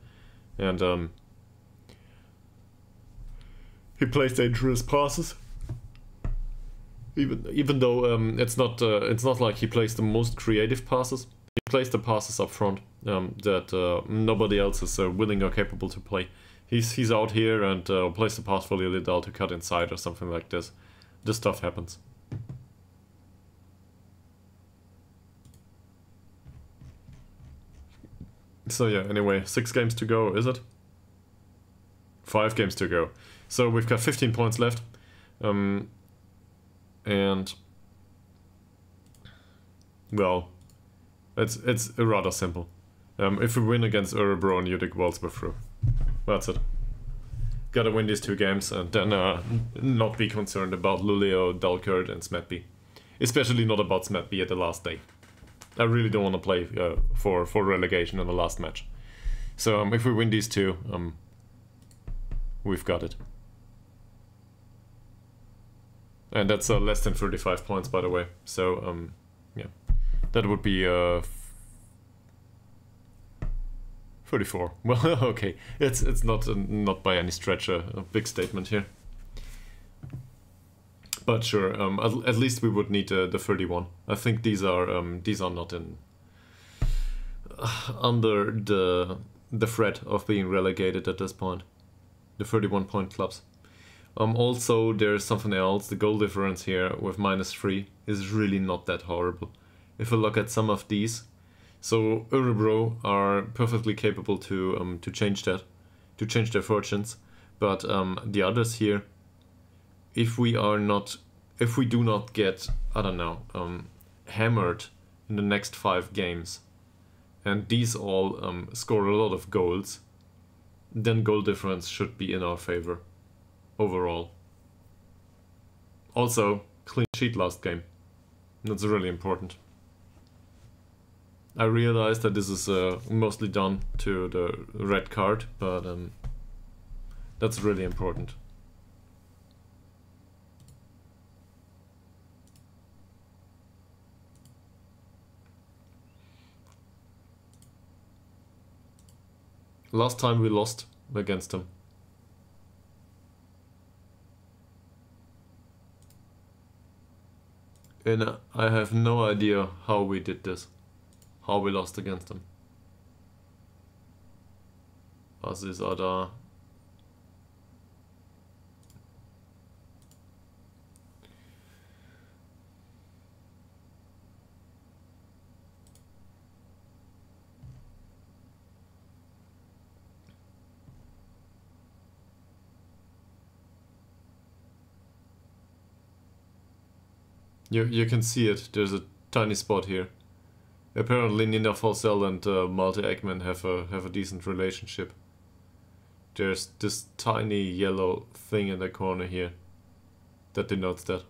and um, he plays dangerous passes. Even even though um, it's not uh, it's not like he plays the most creative passes. He plays the passes up front um, that uh, nobody else is uh, willing or capable to play. He's he's out here and uh, plays the pass for Liljedahl to cut inside or something like this. This stuff happens. So yeah, anyway, six games to go, is it? Five games to go. So we've got 15 points left. Um, and well, it's it's rather simple. Um, if we win against Örebro and Udik Walls, we're through. That's it. Gotta win these two games and then uh, not be concerned about Luleå, Dalkurd, and Smedby. Especially not about Smedby at the last day. I really don't want to play uh, for for relegation in the last match. So um, if we win these two, um, we've got it. And that's uh, less than 35 points, by the way. So, um, yeah. That would be uh, 34. Well, okay. It's it's not uh, not by any stretch a, a, big statement here. But sure, um, at, at least we would need uh, the 31. I think these are um, these are not in under the the threat of being relegated at this point. The 31 point clubs. Um, also, there's something else. The goal difference here with minus 3 is really not that horrible. If we look at some of these, so Örebro are perfectly capable to um, to change that, to change their fortunes. But um, the others here, if we are not, if we do not get, I don't know, um, hammered in the next five games, and these all um, score a lot of goals, then goal difference should be in our favor overall. Also, clean sheet last game. That's really important. I realize that this is uh, mostly done to the red card, but um, that's really important. Last time we lost against him. And I have no idea how we did this. How we lost against them. Was ist er da? You, you can see it, there's a tiny spot here. Apparently Nila Forsell and uh, Malte Ekman have a, have a decent relationship. There's this tiny yellow thing in the corner here that denotes that.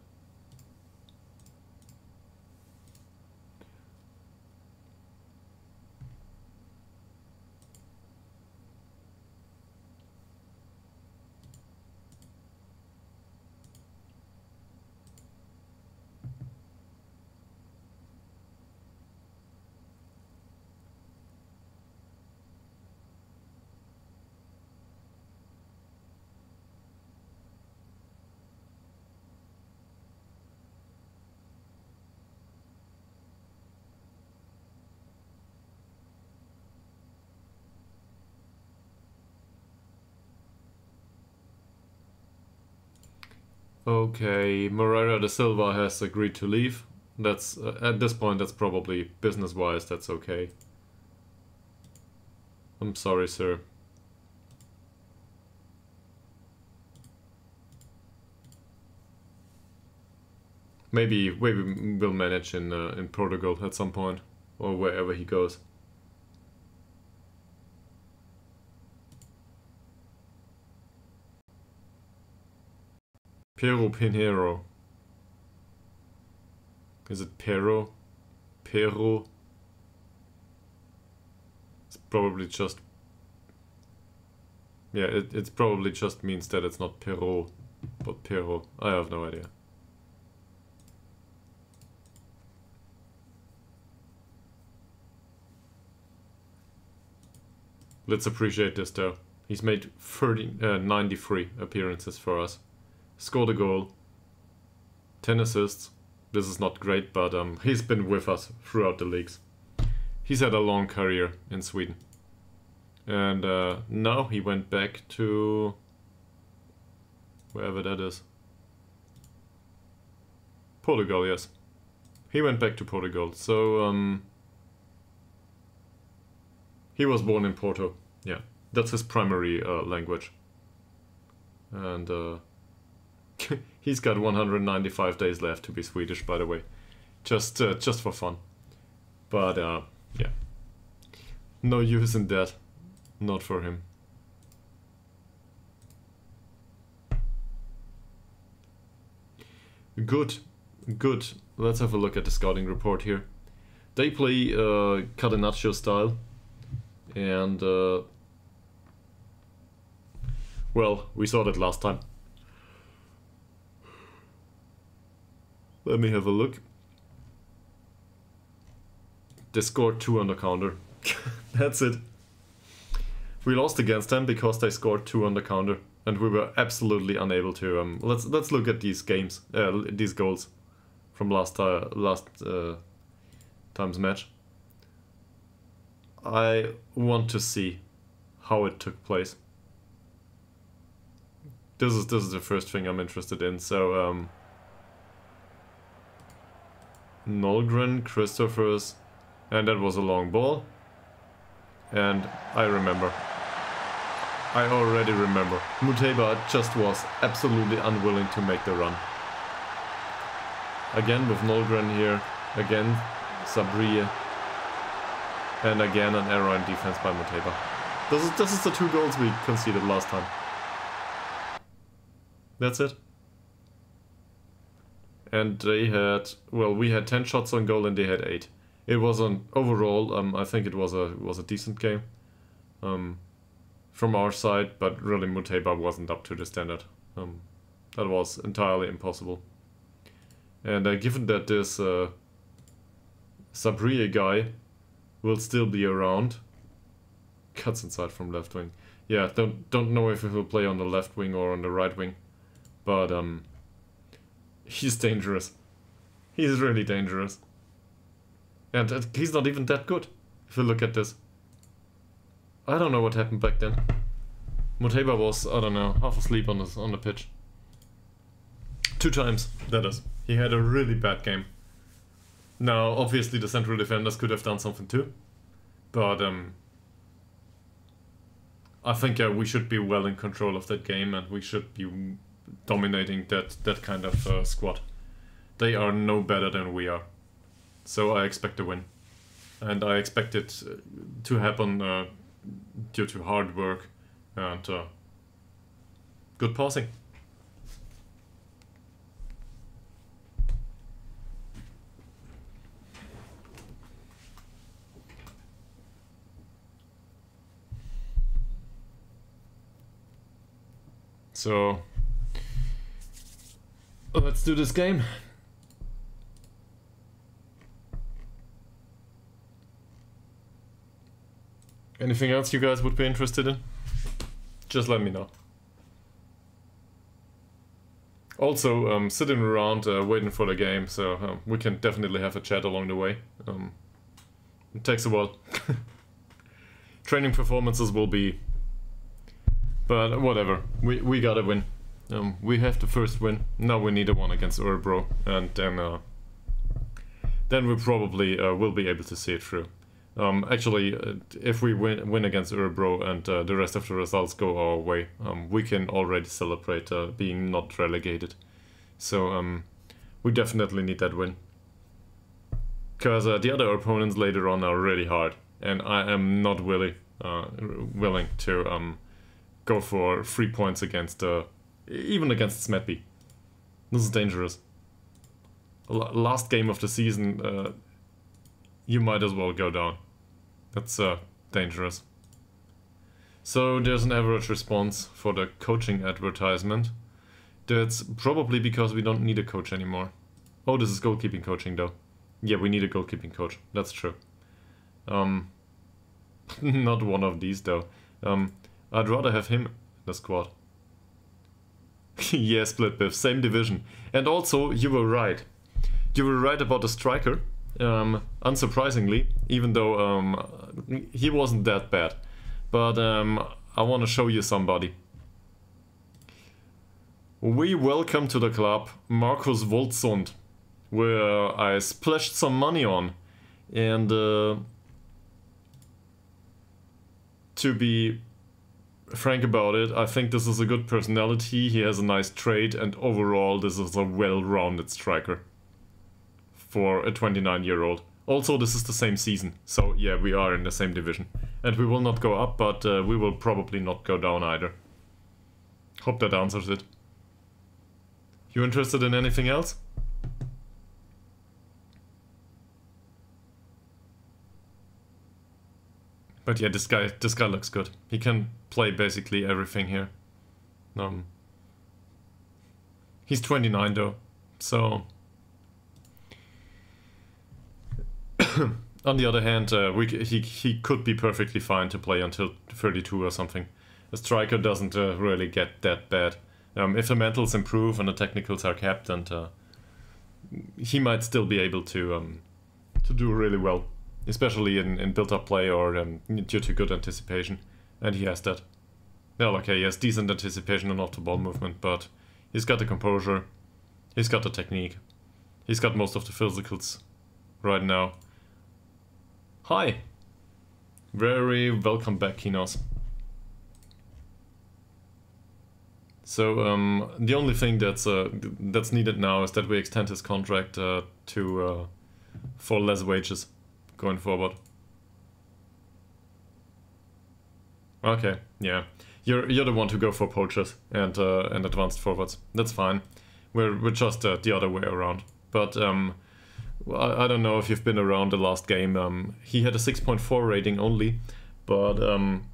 Okay, Moreira da Silva has agreed to leave. That's uh, at this point. That's probably business-wise. That's okay. I'm sorry, sir. Maybe maybe we'll manage in uh, in Portugal at some point or wherever he goes. Pero Pinheiro. Is it Pero? Pero? It's probably just... Yeah, it, it probably just means that it's not Pero, but Pero. I have no idea. Let's appreciate this though. He's made 30, uh, 93 appearances for us. Scored a goal. 10 assists. This is not great, but um, he's been with us throughout the leagues. He's had a long career in Sweden. And uh, now he went back to... Wherever that is. Portugal, yes. He went back to Portugal. So, um, he was born in Porto. Yeah, that's his primary uh, language. And uh, he's got 195 days left to be Swedish, by the way, just uh, just for fun. But uh, yeah, no use in that. Not for him. Good, good. Let's have a look at the scouting report here. They play uh, Catenaccio style and uh, well, we saw that last time. Let me have a look. They scored two on the counter. That's it. We lost against them because they scored two on the counter, and we were absolutely unable to. Um, let's let's look at these games, uh, these goals from last uh, last uh, time's match. I want to see how it took place. This is this is the first thing I'm interested in. So um Nolgren, Christophers, and that was a long ball. And I remember. I already remember. Muteba just was absolutely unwilling to make the run. Again with Nolgren here. Again Sabrie and again, an error in defense by Muteba. This is, this is the two goals we conceded last time. That's it. And they had, well, we had 10 shots on goal and they had 8. It was an, overall, um, I think it was a was a decent game um, from our side, but really Muteba wasn't up to the standard. Um, that was entirely impossible. And uh, given that this uh, guy will still be around. Cuts inside from left wing. Yeah, don't don't know if he will play on the left wing or on the right wing, but um, he's dangerous. He's really dangerous. And he's not even that good, if you look at this. I don't know what happened back then. Muteba was, I don't know, half asleep on, the on the pitch. Two times, that is. He had a really bad game. Now, obviously, the central defenders could have done something too, but um, I think uh, we should be well in control of that game, and we should be dominating that that kind of uh, squad. They are no better than we are, so I expect a win, and I expect it uh, to happen uh, due to hard work and uh, good passing. So let's do this game. Anything else you guys would be interested in? Just let me know. Also, um, sitting around uh, waiting for the game, so um, we can definitely have a chat along the way. Um, it takes a while. Training performances will be but whatever, we, we gotta win. Um, we have the first win. Now we need a one against Örebro, and then uh, then we probably uh, will be able to see it through. Um, actually, uh, if we win, win against Örebro and uh, the rest of the results go our way, um, we can already celebrate uh, being not relegated. So um, we definitely need that win. Because uh, the other opponents later on are really hard, and I am not willing uh, willing to um, go for three points against uh, even against Smedby. This is dangerous. L last game of the season, uh, you might as well go down. That's uh, dangerous. So there's an average response for the coaching advertisement. That's probably because we don't need a coach anymore. Oh, this is goalkeeping coaching though. Yeah, we need a goalkeeping coach. That's true. Um, not one of these though. Um, I'd rather have him in the squad. yeah, split same division. And also, you were right. You were right about the striker. Um, unsurprisingly, even though um, he wasn't that bad. But um, I want to show you somebody. We welcome to the club Markus Wolzund, where I splashed some money on. And uh, to be frank about it, I think this is a good personality, he has a nice trade, and overall this is a well-rounded striker for a 29 year old. Also, this is the same season, so yeah, we are in the same division. And we will not go up, but uh, we will probably not go down either. Hope that answers it. You interested in anything else? But yeah, this guy, this guy looks good. He can play basically everything here. Um, he's 29 though, so on the other hand, uh, we, he he could be perfectly fine to play until 32 or something. A striker doesn't uh, really get that bad. Um, if the mentals improve and the technicals are kept, and uh, he might still be able to um, to do really well especially in, in built-up play or um, due to good anticipation. And he has that. Well, okay, he has decent anticipation and off-the-ball movement, but he's got the composure, he's got the technique, he's got most of the physicals right now. Hi! Very welcome back, Kinos. So um, the only thing that's uh, that's needed now is that we extend his contract uh, to uh, for less wages going forward. Okay, yeah. You're you're the one to go for poachers and uh, and advanced forwards. That's fine. We're we're just uh, the other way around. But um, I, I don't know if you've been around the last game. Um, he had a 6.4 rating only, but um,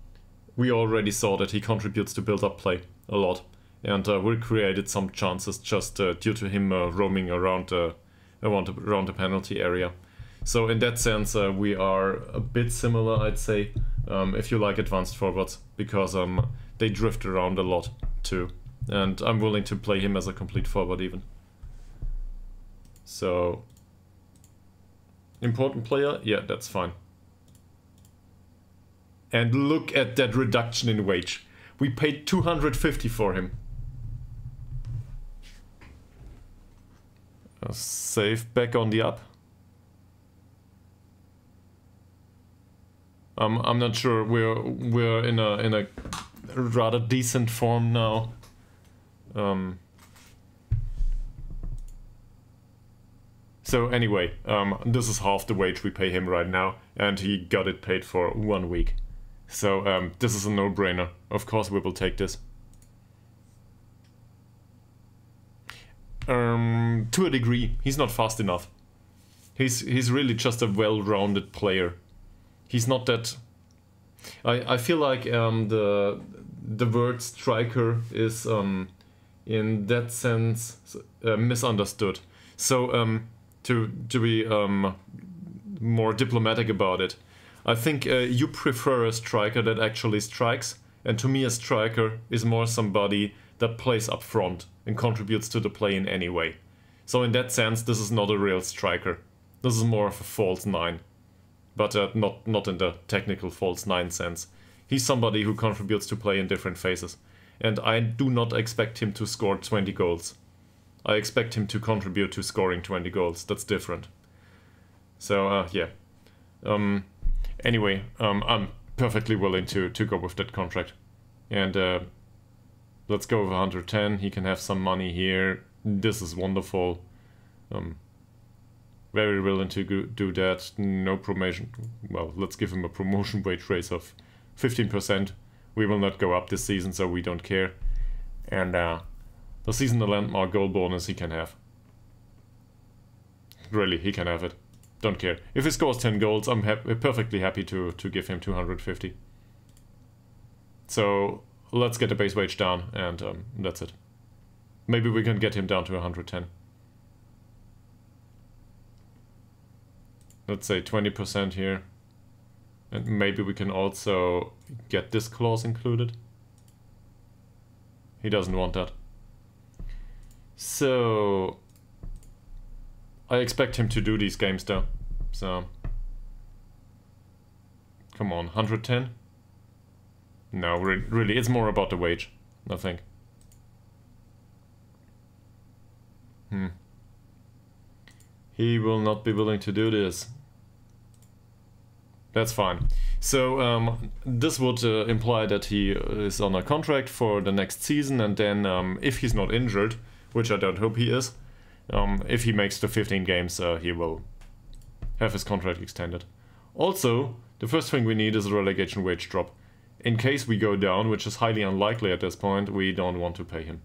we already saw that he contributes to build up play a lot, and uh, we created some chances just uh, due to him uh, roaming around uh, around around the penalty area. So in that sense, uh, we are a bit similar, I'd say, um, if you like advanced forwards, because um, they drift around a lot too. And I'm willing to play him as a complete forward even. So, important player? Yeah, that's fine. And look at that reduction in wage. We paid 250 for him. save back on the up. Um, I'm not sure. We're we're in a in a rather decent form now. Um, so anyway, um, this is half the wage we pay him right now, and he got it paid for one week. So um, this is a no-brainer. Of course, we will take this. Um, to a degree, he's not fast enough. He's he's really just a well-rounded player he's not that. I I feel like um, the the word striker is um, in that sense uh, misunderstood. So um, to to be um, more diplomatic about it, I think uh, you prefer a striker that actually strikes, and to me a striker is more somebody that plays up front and contributes to the play in any way. So in that sense, this is not a real striker. This is more of a false nine but uh, not not in the technical false nine sense. He's somebody who contributes to play in different phases, and I do not expect him to score 20 goals. I expect him to contribute to scoring 20 goals. That's different. So, uh, yeah. Um, anyway, um, I'm perfectly willing to, to go with that contract. And uh, let's go with 110. He can have some money here. This is wonderful. Um, very willing to do that. No promotion. Well, let's give him a promotion wage raise of 15%. We will not go up this season, so we don't care. And uh, the landmark goal bonus he can have. Really, he can have it. Don't care. If he scores 10 goals, I'm ha perfectly happy to, to give him 250. So let's get the base wage down, and um, that's it. Maybe we can get him down to 110. Let's say 20% here. And maybe we can also get this clause included. He doesn't want that. So... I expect him to do these games though. So... Come on, 110? No, re really, it's more about the wage, I think. Hmm. He will not be willing to do this. That's fine. So um, this would uh, imply that he is on a contract for the next season, and then um, if he's not injured, which I don't hope he is, um, if he makes the 15 games, uh, he will have his contract extended. Also, the first thing we need is a relegation wage drop. In case we go down, which is highly unlikely at this point, we don't want to pay him.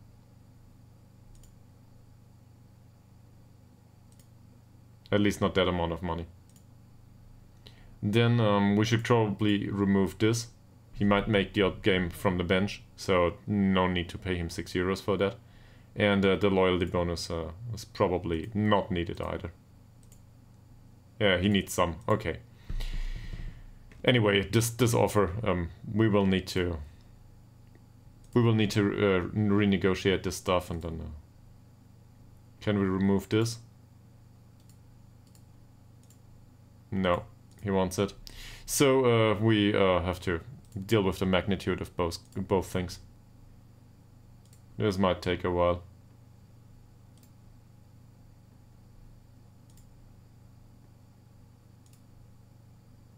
At least not that amount of money. Then um, we should probably remove this. He might make the odd game from the bench, so no need to pay him 6 euros for that. And uh, the loyalty bonus uh, is probably not needed either. Yeah, he needs some. Okay. Anyway, this this offer, um, we will need to we will need to uh, renegotiate this stuff and then uh, can we remove this? No he wants it. So uh, we uh, have to deal with the magnitude of both both things. This might take a while.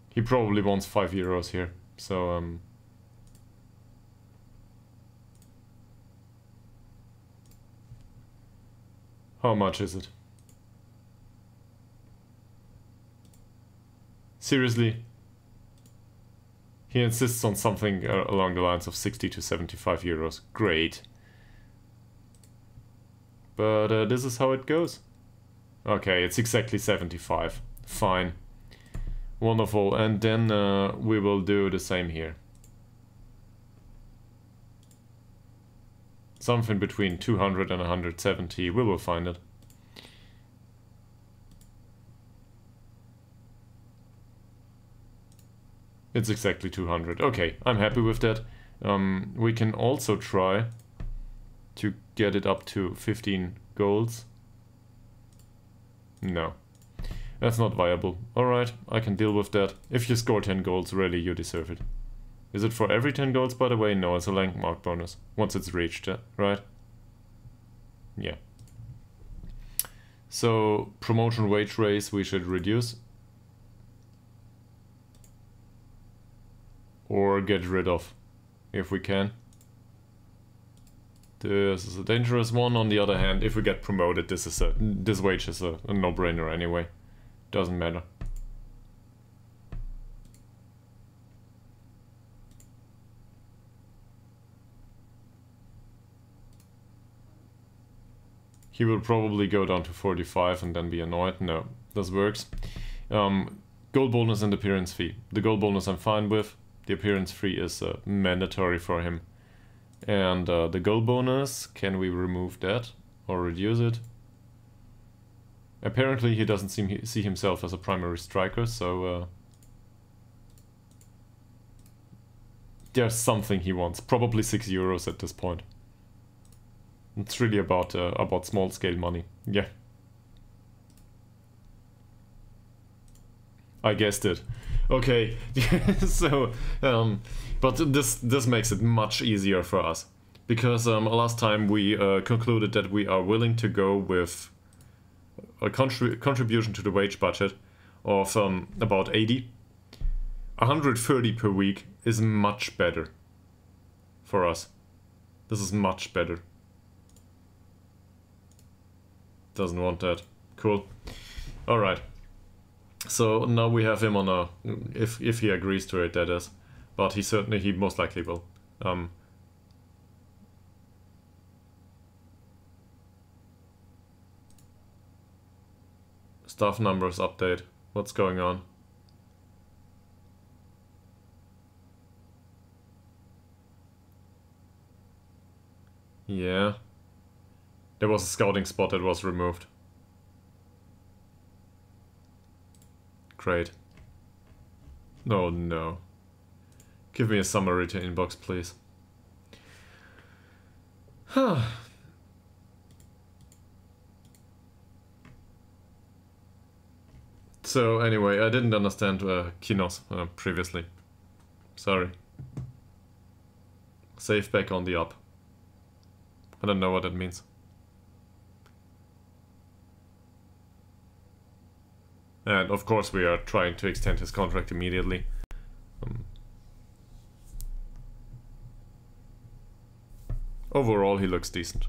He probably wants 5 euros here, so um... How much is it? Seriously? He insists on something along the lines of 60 to 75 euros. Great. But uh, this is how it goes. Okay, it's exactly 75. Fine. Wonderful. And then uh, we will do the same here. Something between 200 and 170. We will find it. It's exactly 200. Okay, I'm happy with that. Um, we can also try to get it up to 15 golds. No. That's not viable. Alright, I can deal with that. If you score 10 golds, really, you deserve it. Is it for every 10 golds, by the way? No, it's a landmark bonus. Once it's reached, uh, right? Yeah. So, promotion wage raise we should reduce. Or get rid of if we can. This is a dangerous one. On the other hand, if we get promoted, this is a this wage is a, a no-brainer anyway. Doesn't matter. He will probably go down to 45 and then be annoyed. No, this works. Um, goal bonus and appearance fee. The gold bonus I'm fine with the appearance fee is uh, mandatory for him. And uh, the goal bonus, can we remove that or reduce it? Apparently he doesn't seem see himself as a primary striker, so uh, there's something he wants. Probably six euros at this point. It's really about uh, about small scale money. Yeah. I guessed it. Okay, so, um, but this this makes it much easier for us because um, last time we uh, concluded that we are willing to go with a contrib contribution to the wage budget of um, about 80. 130 per week is much better for us. This is much better. Doesn't want that. Cool. Alright. So now we have him on a... If, if he agrees to it, that is. But he certainly, he most likely will. Um, Staff numbers update. What's going on? Yeah. There was a scouting spot that was removed. Great. Oh no. Give me a summary to inbox, please. Huh. So anyway, I didn't understand uh, Kinos uh, previously. Sorry. Save back on the up. I don't know what that means. And of course we are trying to extend his contract immediately. Um, overall he looks decent.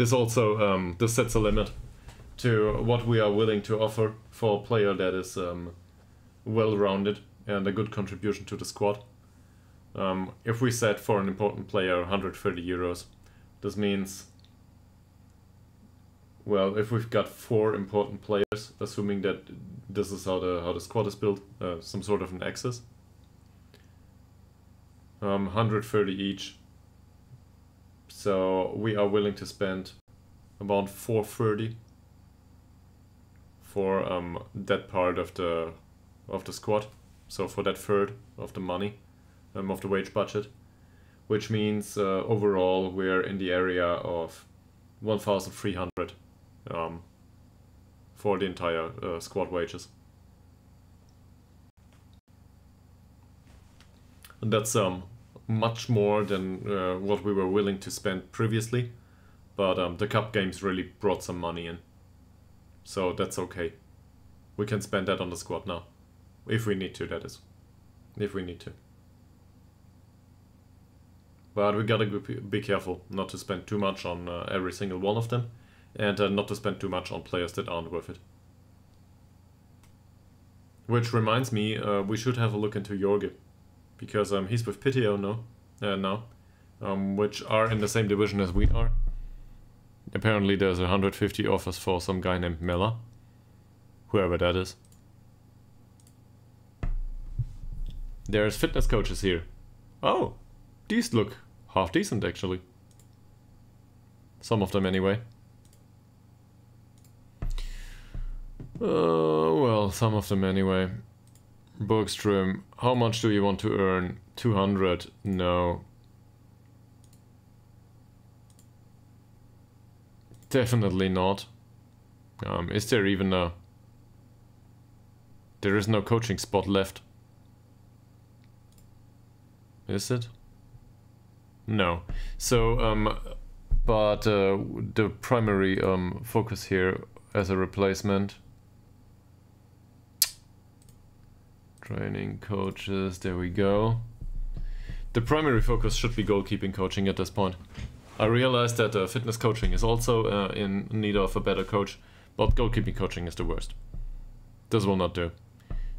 This also um, this sets a limit to what we are willing to offer for a player that is um, well-rounded and a good contribution to the squad. Um, if we set for an important player 130 euros, this means, well, if we've got four important players, assuming that this is how the how the squad is built, uh, some sort of an axis, um, 130 each so we are willing to spend about 430 for um, that part of the of the squad. So for that third of the money um, of the wage budget, which means uh, overall we're in the area of 1,300 um, for the entire uh, squad wages. And that's um much more than uh, what we were willing to spend previously. But um, the cup games really brought some money in. So that's okay. We can spend that on the squad now. If we need to, that is. If we need to. But we gotta be careful not to spend too much on uh, every single one of them. And uh, not to spend too much on players that aren't worth it. Which reminds me, uh, we should have a look into Jorge because um, he's with Piteå no, uh, now, um, which are in the same division as we are. Apparently there's 150 offers for some guy named Miller, whoever that is. There's fitness coaches here. Oh, these look half decent actually. Some of them anyway. Uh, well, some of them anyway. Bergstrom, how much do you want to earn? 200? No. Definitely not. Um, is there even a... There is no coaching spot left. Is it? No. So, um, but uh, the primary um, focus here as a replacement Training coaches, there we go. The primary focus should be goalkeeping coaching at this point. I realize that uh, fitness coaching is also uh, in need of a better coach, but goalkeeping coaching is the worst. This will not do.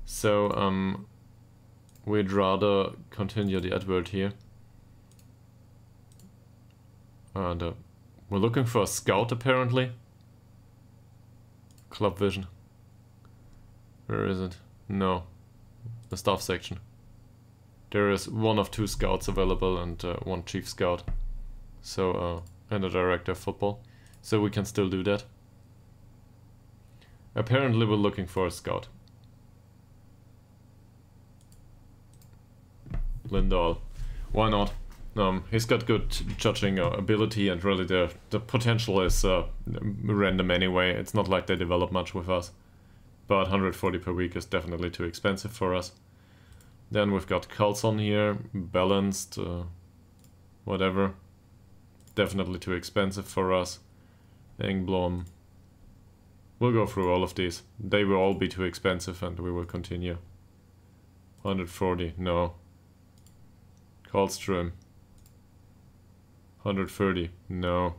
So, um, we'd rather continue the advert here. And uh, we're looking for a scout apparently. Club Vision. Where is it? No the staff section. There is one of two scouts available and uh, one chief scout. So, uh, and a director of football. so we can still do that. Apparently we're looking for a scout. Lindahl. Why not? Um, he's got good judging uh, ability and really the, the potential is uh, random anyway. It's not like they develop much with us. But 140 per week is definitely too expensive for us. Then we've got Carlson here, balanced, uh, whatever. Definitely too expensive for us. Engblom. We'll go through all of these. They will all be too expensive and we will continue. 140, no. Karlström. 130, no.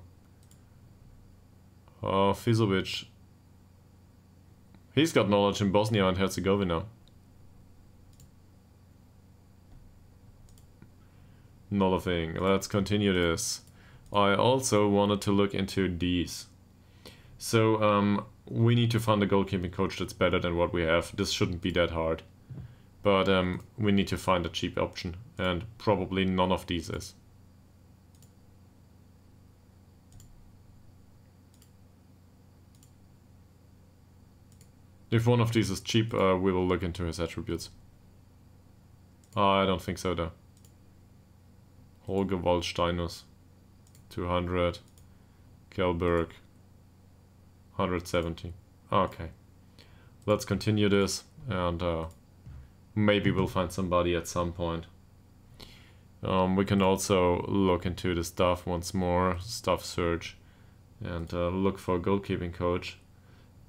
Oh, Fizovic. He's got knowledge in Bosnia and Herzegovina. Not a thing. Let's continue this. I also wanted to look into these. So, um, we need to find a goalkeeping coach that's better than what we have. This shouldn't be that hard. But um, we need to find a cheap option, and probably none of these is. If one of these is cheap, uh, we will look into his attributes. I don't think so though. Holger Waldsteinus, 200. Kelberg, 170. Okay. Let's continue this and uh, maybe we'll find somebody at some point. Um, we can also look into the stuff once more, stuff search, and uh, look for a goalkeeping coach.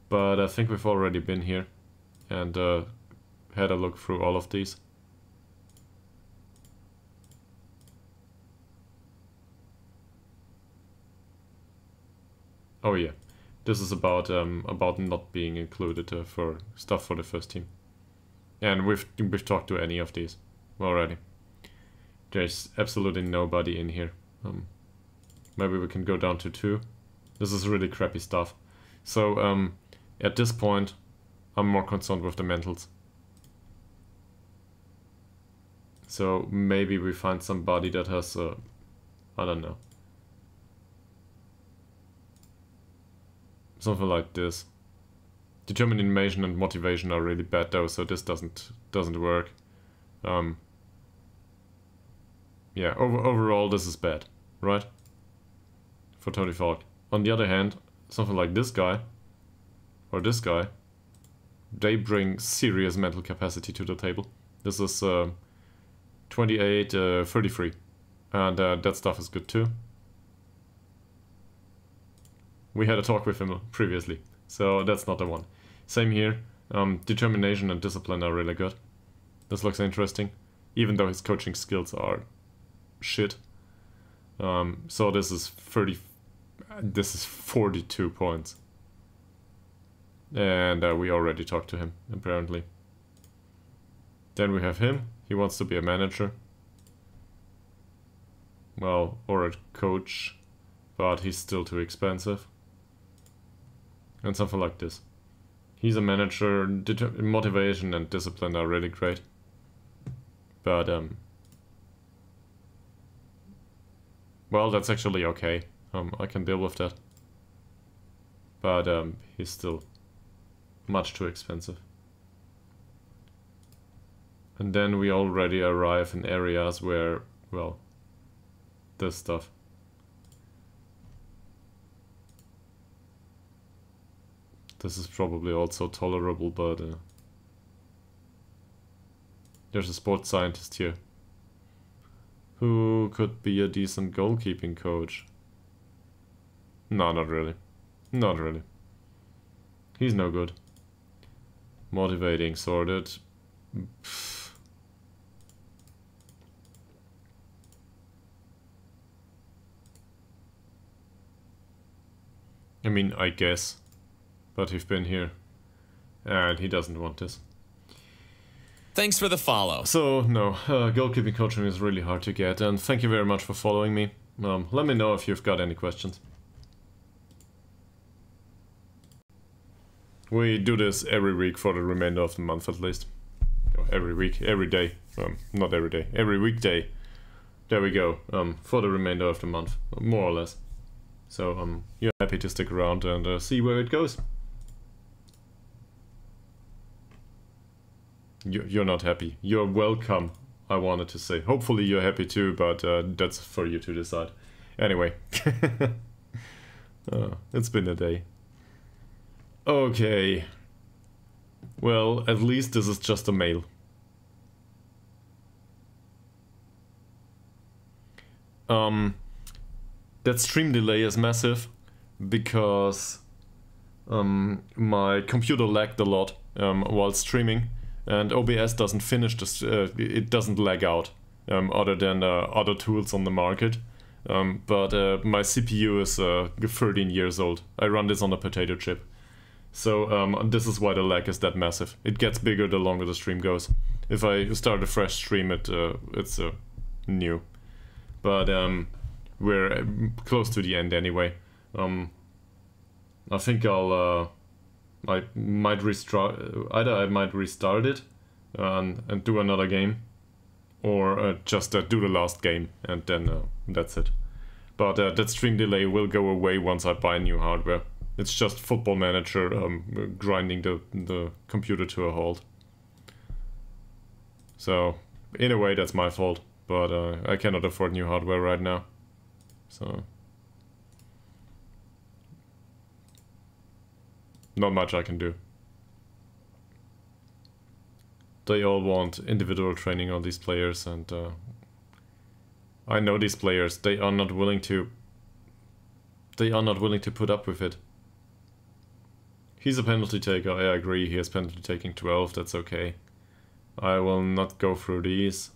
But I think we've already been here and uh, had a look through all of these. Oh yeah, this is about um, about not being included uh, for stuff for the first team. And we've we've talked to any of these already. There's absolutely nobody in here. Um, maybe we can go down to two. This is really crappy stuff. So um, at this point, I'm more concerned with the mentals. So maybe we find somebody that has, uh, I don't know, Something like this. Determination and motivation are really bad though, so this doesn't doesn't work. Um, yeah, over, overall this is bad, right? For Tony Falk. On the other hand, something like this guy, or this guy, they bring serious mental capacity to the table. This is uh, 28, uh, 33, and uh, that stuff is good too. We had a talk with him previously, so that's not the one. Same here, um, determination and discipline are really good. This looks interesting, even though his coaching skills are shit. Um, so this is 30, this is 42 points. And uh, we already talked to him, apparently. Then we have him, he wants to be a manager. Well, or a coach, but he's still too expensive and something like this. He's a manager, motivation and discipline are really great. But, um... Well, that's actually okay. Um, I can deal with that. But, um, he's still much too expensive. And then we already arrive in areas where, well, this stuff. This is probably also tolerable, but uh, there's a sports scientist here who could be a decent goalkeeping coach. No, not really. Not really. He's no good. Motivating, sorted. Pfft. I mean, I guess. But we've been here. And he doesn't want this. Thanks for the follow. So, no, uh, goalkeeping coaching is really hard to get, and thank you very much for following me. Um, let me know if you've got any questions. We do this every week for the remainder of the month at least. Every week, every day. Um, not every day, every weekday. There we go, um, for the remainder of the month, more or less. So um, you're happy to stick around and uh, see where it goes. You're not happy. You're welcome, I wanted to say. Hopefully you're happy too, but uh, that's for you to decide. Anyway. uh, it's been a day. Okay. Well, at least this is just a mail. Um, that stream delay is massive because um, my computer lagged a lot um, while streaming and OBS doesn't finish this, uh, it doesn't lag out um, other than uh, other tools on the market. Um, but uh, my CPU is uh, 13 years old. I run this on a potato chip. So um, this is why the lag is that massive. It gets bigger the longer the stream goes. If I start a fresh stream, it uh, it's uh, new. But um, we're close to the end anyway. Um, I think I'll I might restart. Either I might restart it and and do another game, or uh, just uh, do the last game and then uh, that's it. But uh, that stream delay will go away once I buy new hardware. It's just Football Manager um, grinding the the computer to a halt. So in a way, that's my fault. But uh, I cannot afford new hardware right now. So not much I can do. They all want individual training on these players and uh, I know these players, they are not willing to they are not willing to put up with it. He's a penalty taker, I agree, he has penalty taking 12, that's okay. I will not go through these.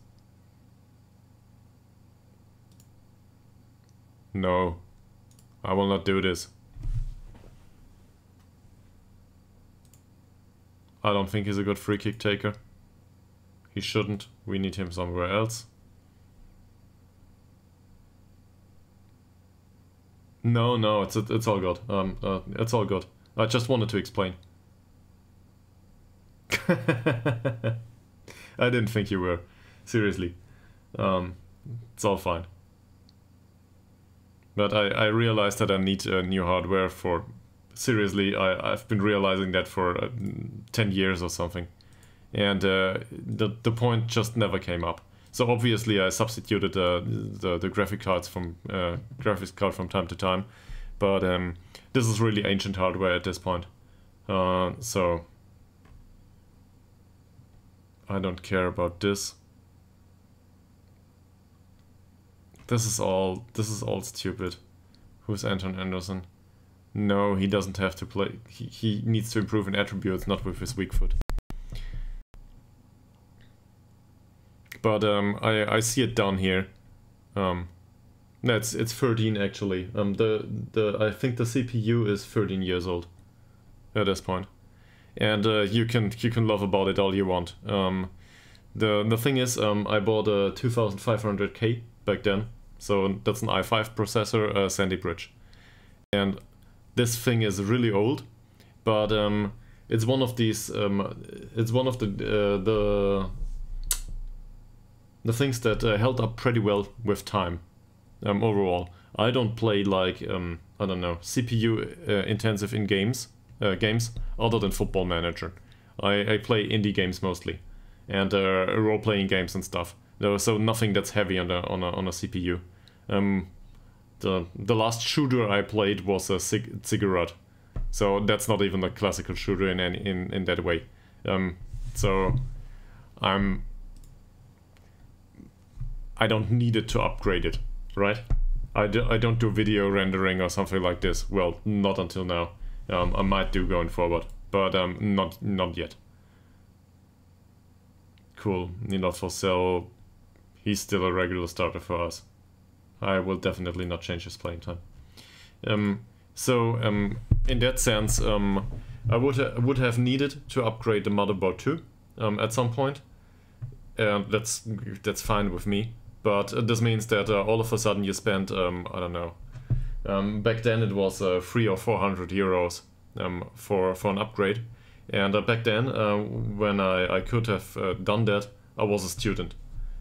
No, I will not do this. I don't think he's a good free kick taker. He shouldn't. We need him somewhere else. No, no, it's it's all good. Um, uh, it's all good. I just wanted to explain. I didn't think you were. Seriously. Um, it's all fine. But I, I realized that I need uh, new hardware for... Seriously, I, I've been realizing that for uh, 10 years or something. And uh, the, the point just never came up. So obviously I substituted uh, the, the graphic cards from uh, graphics card from time to time. But um, this is really ancient hardware at this point. Uh, so I don't care about this. This is all this is all stupid. Who's Anton Anderson? No, he doesn't have to play. He, he needs to improve in attributes, not with his weak foot. But um, I I see it down here. Um, no, it's it's 13 actually. Um, the the I think the CPU is 13 years old at this point. and uh, you can you can love about it all you want. Um, the the thing is, um, I bought a 2500K back then, so that's an i5 processor, uh, Sandy Bridge. And this thing is really old, but um, it's one of these, um, it's one of the, uh, the, the things that uh, held up pretty well with time um, overall. I don't play like, um, I don't know, CPU uh, intensive in games, uh, games other than Football Manager. I, I play indie games mostly and uh, role-playing games and stuff. So nothing that's heavy on a on a on a CPU. Um, the the last shooter I played was a cig Ziggurat, so that's not even a classical shooter in any in in that way. Um, so I'm I don't need it to upgrade it, right? I, do, I don't do video rendering or something like this. Well, not until now. Um, I might do going forward, but um, not not yet. Cool, Need not for sale he's still a regular starter for us. I will definitely not change his playing time. Um, so um, in that sense, um, I would ha would have needed to upgrade the motherboard too um, at some point. And that's that's fine with me. But uh, this means that uh, all of a sudden you spend um, I don't know. Um, back then it was uh, three or four hundred euros for for an upgrade, and uh, back then uh, when I I could have uh, done that, I was a student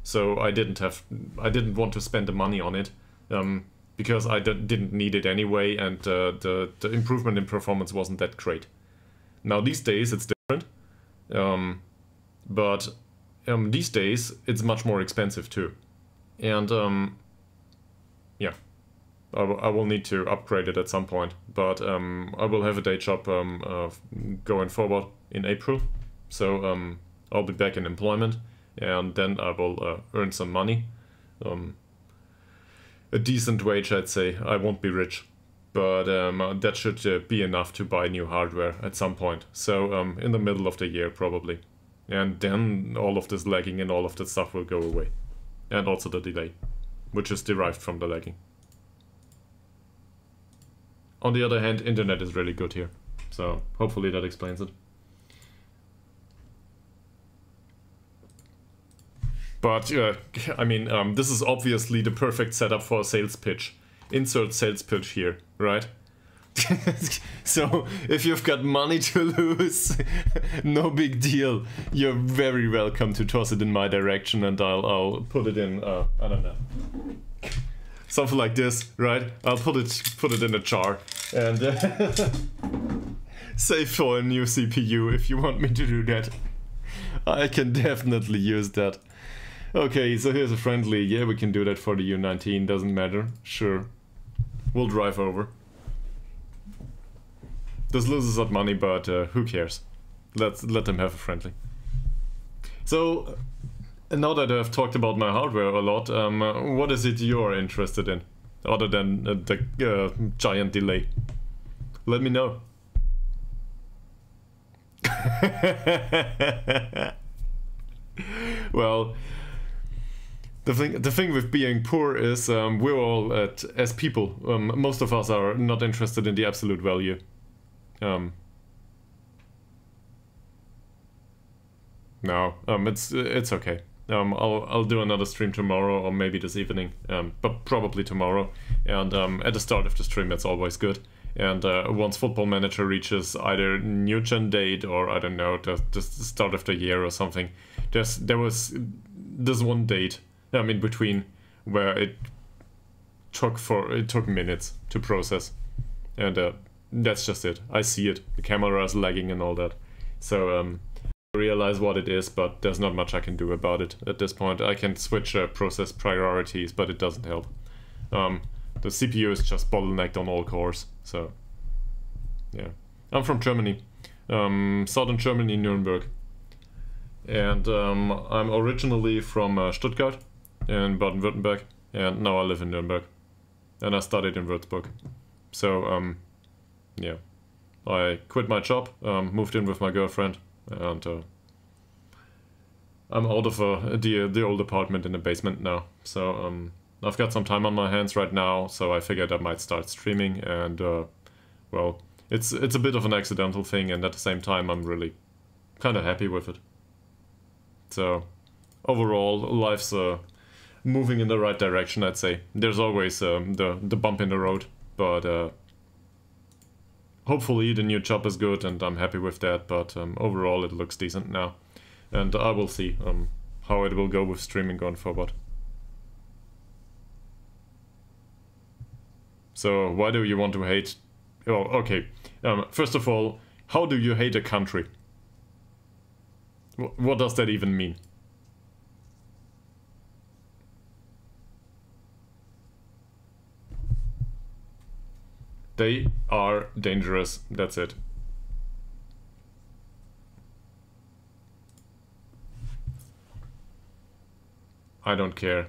so I didn't have I didn't want to spend the money on it. Um, because I d- didn't need it anyway, and uh, the the improvement in performance wasn't that great. Now these days it's different, um, but um, these days it's much more expensive too, and um, yeah, I, will need to upgrade it at some point. But um, I will have a day job um, uh, going forward in April, so I'll be back in employment, and then I will uh, earn some money. Um, a decent wage, I'd say. I won't be rich, but um, that should uh, be enough to buy new hardware at some point. So um, in the middle of the year, probably, and then all of this lagging and all of that stuff will go away, and also the delay, which is derived from the lagging. On the other hand, internet is really good here, so hopefully that explains it. But uh, I mean, um, this is obviously the perfect setup for a sales pitch. Insert sales pitch here, right? so if you've got money to lose, no big deal. You're very welcome to toss it in my direction, and I'll I'll put it in. Uh, I don't know. Something like this, right? I'll put it put it in a jar and uh, save for a new CPU if you want me to do that. I can definitely use that. Okay, so here's a friendly. Yeah, we can do that for the U19. Doesn't matter. Sure. We'll drive over. This loses us money, but uh, who cares? Let's let them have a friendly. So, uh, now that I've talked about my hardware a lot, um, uh, what is it you're interested in, other than uh, the uh, giant delay? Let me know. well, the thing the thing with being poor is um, we're all at, as people um, most of us are not interested in the absolute value. Um, no um, it's it's okay. Um, I'll I'll do another stream tomorrow or maybe this evening um, but probably tomorrow. And at the start of the stream that's always good. And uh, once football manager reaches either new gen date or I don't know the, the start of the year or something there's there was this one date um, in between where it took for it took minutes to process, and uh, that's just it. I see it. The camera is lagging and all that, so um, I realize what it is, but there's not much I can do about it at this point. I can switch uh, process priorities, but it doesn't help. Um, the CPU is just bottlenecked on all cores, so yeah. I'm from Germany, um, southern Germany, Nuremberg, and um, I'm originally from uh, Stuttgart in Baden-Württemberg, and now I live in Nuremberg, and I studied in Würzburg. So, um, yeah, I quit my job, um, moved in with my girlfriend, and uh, I'm out of uh, the the old apartment in the basement now. So, um, I've got some time on my hands right now, so I figured I might start streaming, and uh, well, it's it's a bit of an accidental thing, and at the same time, I'm really kind of happy with it. So, overall, life's uh, moving in the right direction, I'd say. There's always um, the, the bump in the road, but uh, hopefully the new job is good and I'm happy with that, but um, overall it looks decent now. And I will see um, how it will go with streaming going forward. So why do you want to hate... Oh, okay. Um, first of all, how do you hate a country? W what does that even mean? They are dangerous. That's it. I don't care.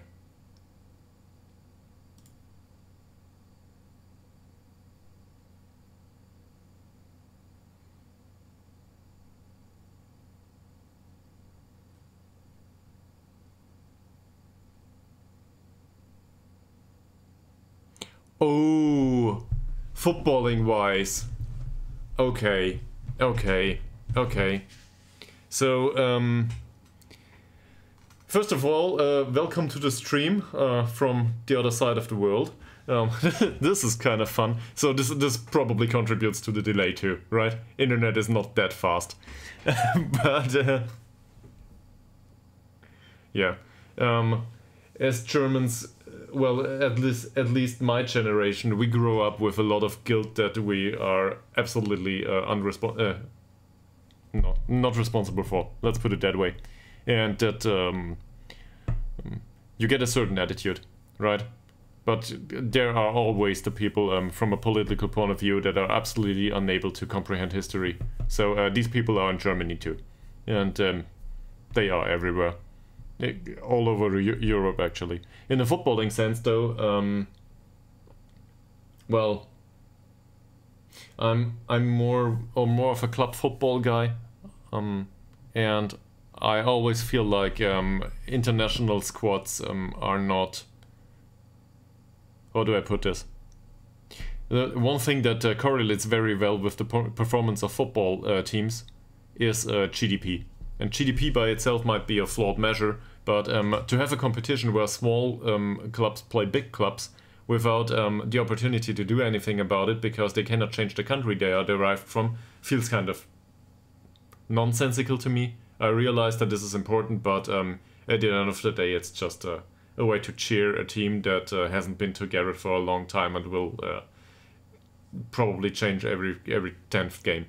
Oh footballing wise. Okay, okay, okay. So, um, first of all, uh, welcome to the stream uh, from the other side of the world. Um, this is kind of fun. So this this probably contributes to the delay too, right? Internet is not that fast, but uh, yeah. Um, as Germans well, at least at least my generation, we grow up with a lot of guilt that we are absolutely uh, unrespon- uh, not not responsible for. Let's put it that way, and that um, you get a certain attitude, right? But there are always the people um, from a political point of view that are absolutely unable to comprehend history. So uh, these people are in Germany too, and um, they are everywhere, all over Europe actually. In the footballing sense, though, um, well, I'm I'm more or more of a club football guy, um, and I always feel like um, international squads um, are not. How do I put this? The one thing that uh, correlates very well with the performance of football uh, teams is uh, GDP. And GDP by itself might be a flawed measure, but um, to have a competition where small um, clubs play big clubs without um, the opportunity to do anything about it because they cannot change the country they are derived from feels kind of nonsensical to me. I realize that this is important, but um, at the end of the day, it's just a, a way to cheer a team that uh, hasn't been together for a long time and will uh, probably change every every tenth game.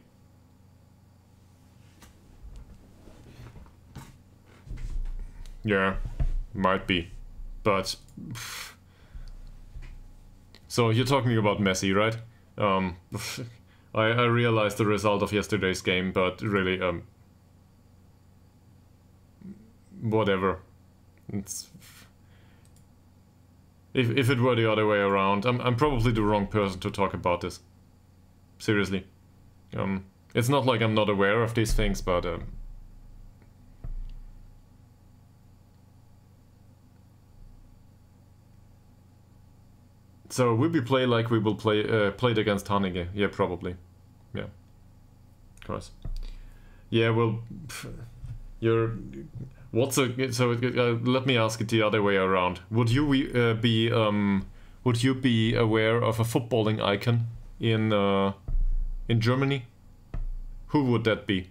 Yeah, might be, but so you're talking about Messi, right? Um, I I realized the result of yesterday's game, but really um whatever. It's if if it were the other way around, I'm I'm probably the wrong person to talk about this. Seriously, um, it's not like I'm not aware of these things, but um, so will we play like we will play uh, played against Haninge? Yeah, probably. Yeah, of course. Yeah, well, you're What's a so? Uh, let me ask it the other way around. Would you uh, be um, would you be aware of a footballing icon in uh, in Germany? Who would that be?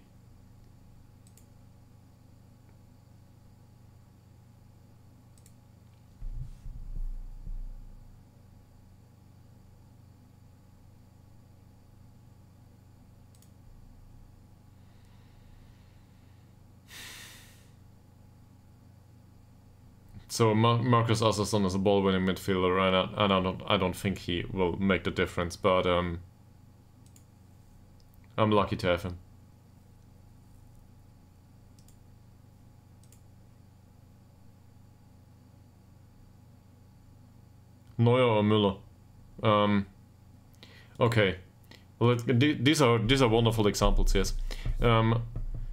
So Mar- Marcus Asarson is a ball-winning midfielder, and I, and I don't I don't think he will make the difference, but um, I'm lucky to have him. Neuer or Müller? Um, okay. Well, these are these are wonderful examples. Yes. Um,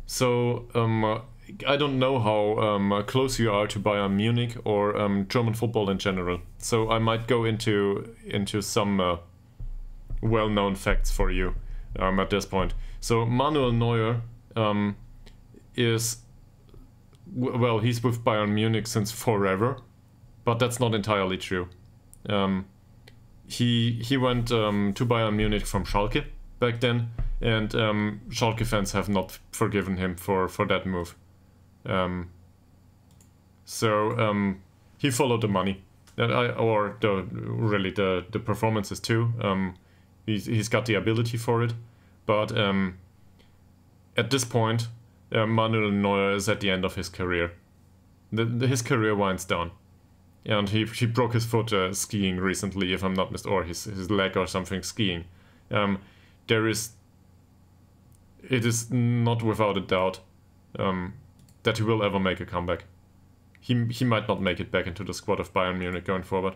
so um, I don't know how um, close you are to Bayern Munich or um, German football in general. So I might go into into some uh, well-known facts for you um, at this point. So Manuel Neuer um, is well, he's with Bayern Munich since forever, but that's not entirely true. Um, he he went um, to Bayern Munich from Schalke back then, and Schalke fans have not forgiven him for for that move. Um, so um, he followed the money, and I, or the really the the performances too. Um, he's he's got the ability for it, but um, at this point, uh, Manuel Neuer is at the end of his career. The, the, his career winds down, and he he broke his foot uh, skiing recently, if I'm not mistaken, or his his leg or something skiing. Um, there is. It is not without a doubt. Um, that he will ever make a comeback. He he might not make it back into the squad of Bayern Munich going forward.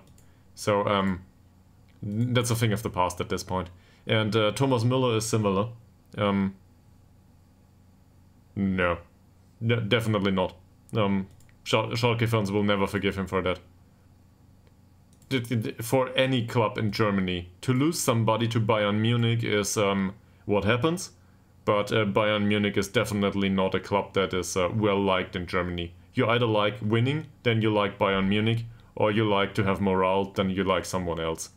So um, that's a thing of the past at this point. And uh, Thomas Müller is similar. Um, no, no, definitely not. Um, Schal- Schalke fans will never forgive him for that. For any club in Germany to lose somebody to Bayern Munich is um, what happens but uh, Bayern Munich is definitely not a club that is uh, well liked in Germany. You either like winning, then you like Bayern Munich, or you like to have morale, then you like someone else,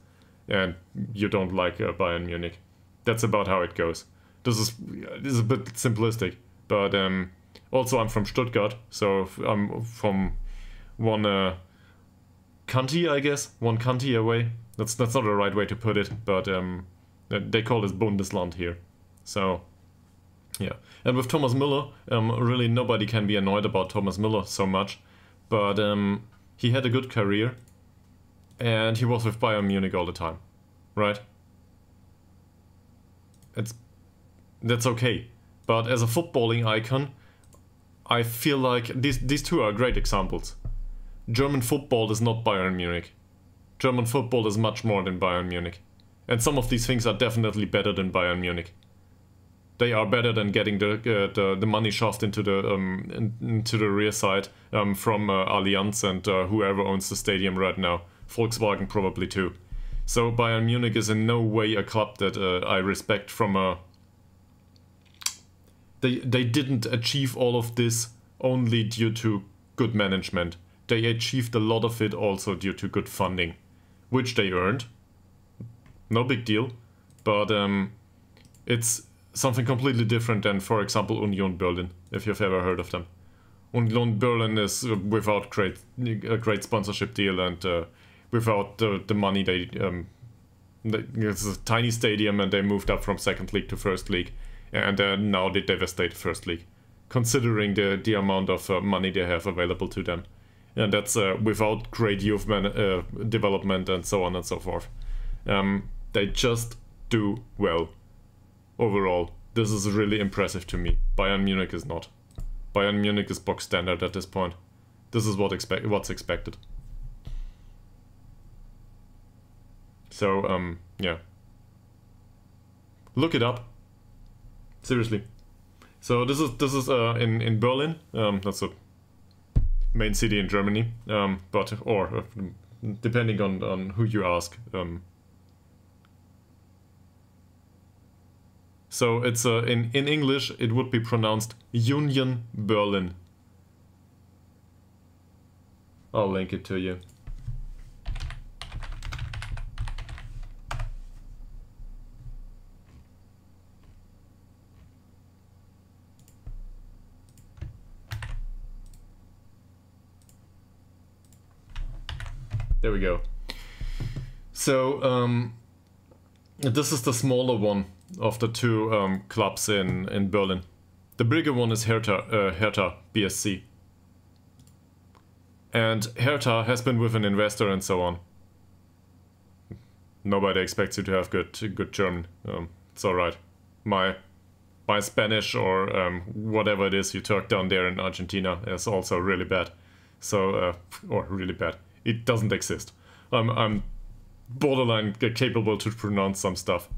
and you don't like uh, Bayern Munich. That's about how it goes. This is this is a bit simplistic, but um, also I'm from Stuttgart, so I'm from one county, I guess, one county away. That's that's not the right way to put it, but um, they call this Bundesland here. So, yeah. And with Thomas Müller, um, really nobody can be annoyed about Thomas Müller so much, but um, he had a good career, and he was with Bayern Munich all the time, right? It's that's okay, but as a footballing icon, I feel like these these two are great examples. German football is not Bayern Munich. German football is much more than Bayern Munich. And some of these things are definitely better than Bayern Munich. They are better than getting the uh, the, the, money shoved into the um, in, into the rear side um, from uh, Allianz and uh, whoever owns the stadium right now. Volkswagen probably too. So Bayern Munich is in no way a club that uh, I respect from a. They they didn't achieve all of this only due to good management. They achieved a lot of it also due to good funding, which they earned. No big deal, but um, it's something completely different than, for example, Union Berlin, if you've ever heard of them. Union Berlin is without great a great sponsorship deal and uh, without the the money they um, it's a tiny stadium and they moved up from second league to first league and uh, now they devastate first league considering the the amount of uh, money they have available to them and that's uh, without great youth man, uh, development and so on and so forth. Um, they just do well overall. This is really impressive to me. Bayern Munich is not. Bayern Munich is box standard at this point. This is what expect what's expected. So um, yeah. Look it up. Seriously. So this is this is uh, in in Berlin. Um, that's a main city in Germany, um, but or uh, depending on on who you ask. Um, so it's uh, in in English it would be pronounced Union Berlin. I'll link it to you. There we go. So um, this is the smaller one of the two um, clubs in in Berlin. The bigger one is Hertha, uh, Hertha BSC. And Hertha has been with an investor and so on. Nobody expects you to have good good German. Um, it's all right. My my Spanish or um, whatever it is you talk down there in Argentina is also really bad. So uh, or really bad it doesn't exist. I'm, I'm borderline capable to pronounce some stuff.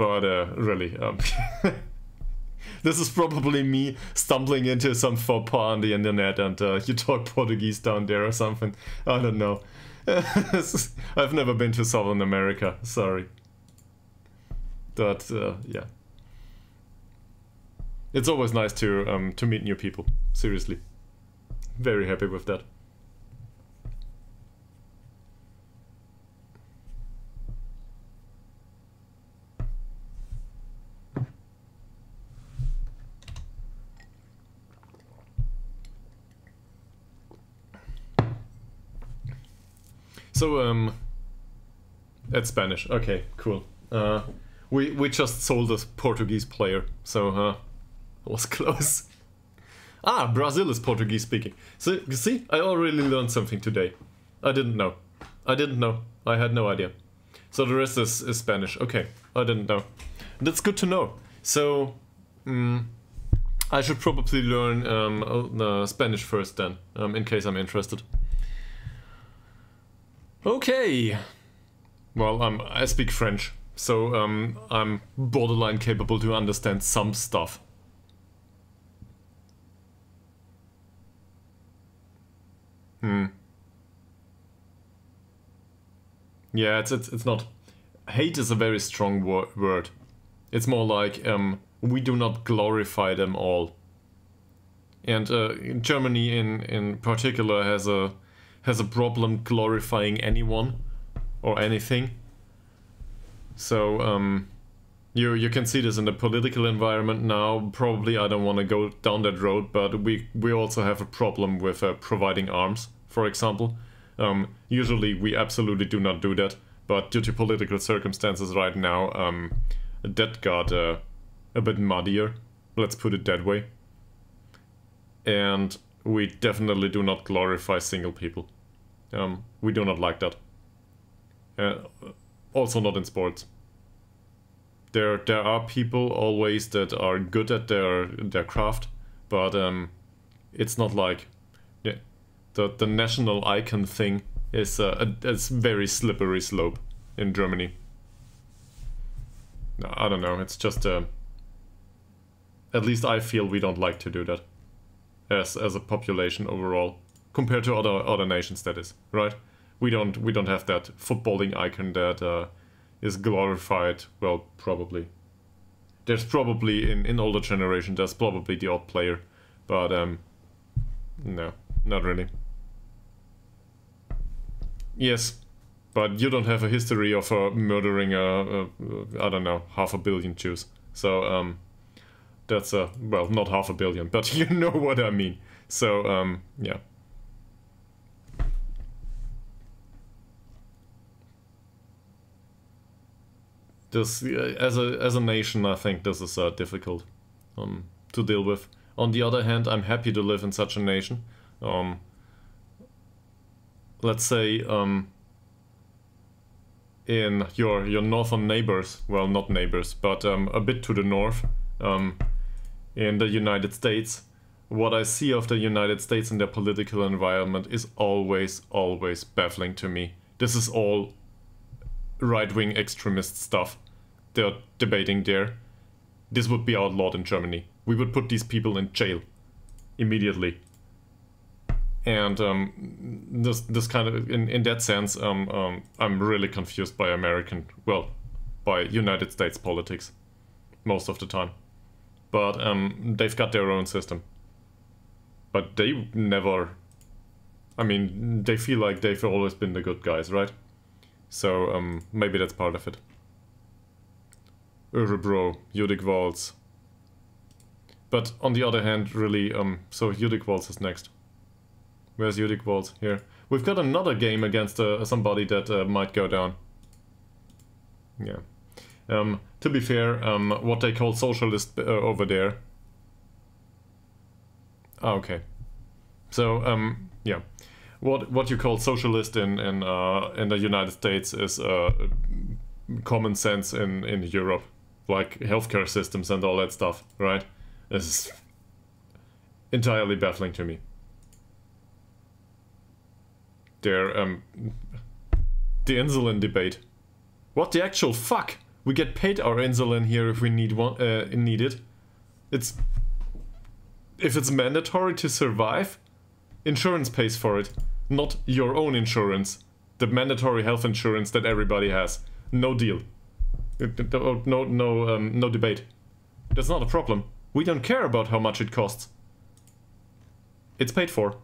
But uh, really, um, this is probably me stumbling into some faux pas on the internet and uh, you talk Portuguese down there or something. I don't know. I've never been to Southern America, sorry. But uh, yeah. It's always nice to um, to meet new people, seriously. Very happy with that. So um, it's Spanish. Okay, cool. Uh, we we just sold a Portuguese player, so uh, was close. ah, Brazil is Portuguese speaking. So you see, I already learned something today. I didn't know. I didn't know. I had no idea. So the rest is, is Spanish. Okay, I didn't know. That's good to know. So, um, I should probably learn um, uh, Spanish first then, um, in case I'm interested. Okay. Well, um, I speak French, so um, I'm borderline capable to understand some stuff. Hmm. Yeah, it's, it's it's not. Hate is a very strong wor word. It's more like um, we do not glorify them all. And uh, Germany, in in particular, has a has a problem glorifying anyone or anything. So um, you you can see this in the political environment now. Probably I don't want to go down that road, but we we also have a problem with uh, providing arms, for example. Um, usually we absolutely do not do that, but due to political circumstances right now, um, that got uh, a bit muddier, let's put it that way. And we definitely do not glorify single people. Um, we do not like that. Uh, also not in sports. There, there are people always that are good at their their craft, but um, it's not like the the national icon thing is a, a, a very slippery slope in Germany. I don't know. It's just uh, at least I feel we don't like to do that as as a population overall compared to other other nations. That is right. We don't we don't have that footballing icon that uh, is glorified. Well, probably. There's probably in in older generation. There's probably the odd player, but um, no, not really. Yes, but you don't have a history of uh, murdering a, a, a I don't know half a billion Jews. So um, that's a well, not half a billion, but you know what I mean. So um, yeah. This uh, as a as a nation, I think this is uh, difficult um, to deal with. On the other hand, I'm happy to live in such a nation. Um, let's say um, in your your northern neighbors, well, not neighbors, but um, a bit to the north, um, in the United States, what I see of the United States and their political environment is always, always baffling to me. This is all right wing extremist stuff they're debating there. This would be outlawed in Germany. We would put these people in jail immediately. And um, this this kind of in, in that sense, um, um, I'm really confused by American, well, by United States politics most of the time. But um, they've got their own system. But they never. I mean, they feel like they've always been the good guys, right? So um, maybe that's part of it. Örebro, Udic. But on the other hand, really, um, so Udic is next. Where's Udic? Here. We've got another game against uh, somebody that uh, might go down. Yeah. Um, to be fair, um, what they call socialist uh, over there. Ah, okay. So, um, yeah. What what you call socialist in in uh, in the United States is uh, common sense in in Europe, like healthcare systems and all that stuff, right? This is entirely baffling to me. There, um, the insulin debate. What the actual fuck? We get paid our insulin here if we need one, uh, need it. It's if it's mandatory to survive, insurance pays for it, not your own insurance. The mandatory health insurance that everybody has. No deal. No, no, no, um, no debate. That's not a problem. We don't care about how much it costs. It's paid for.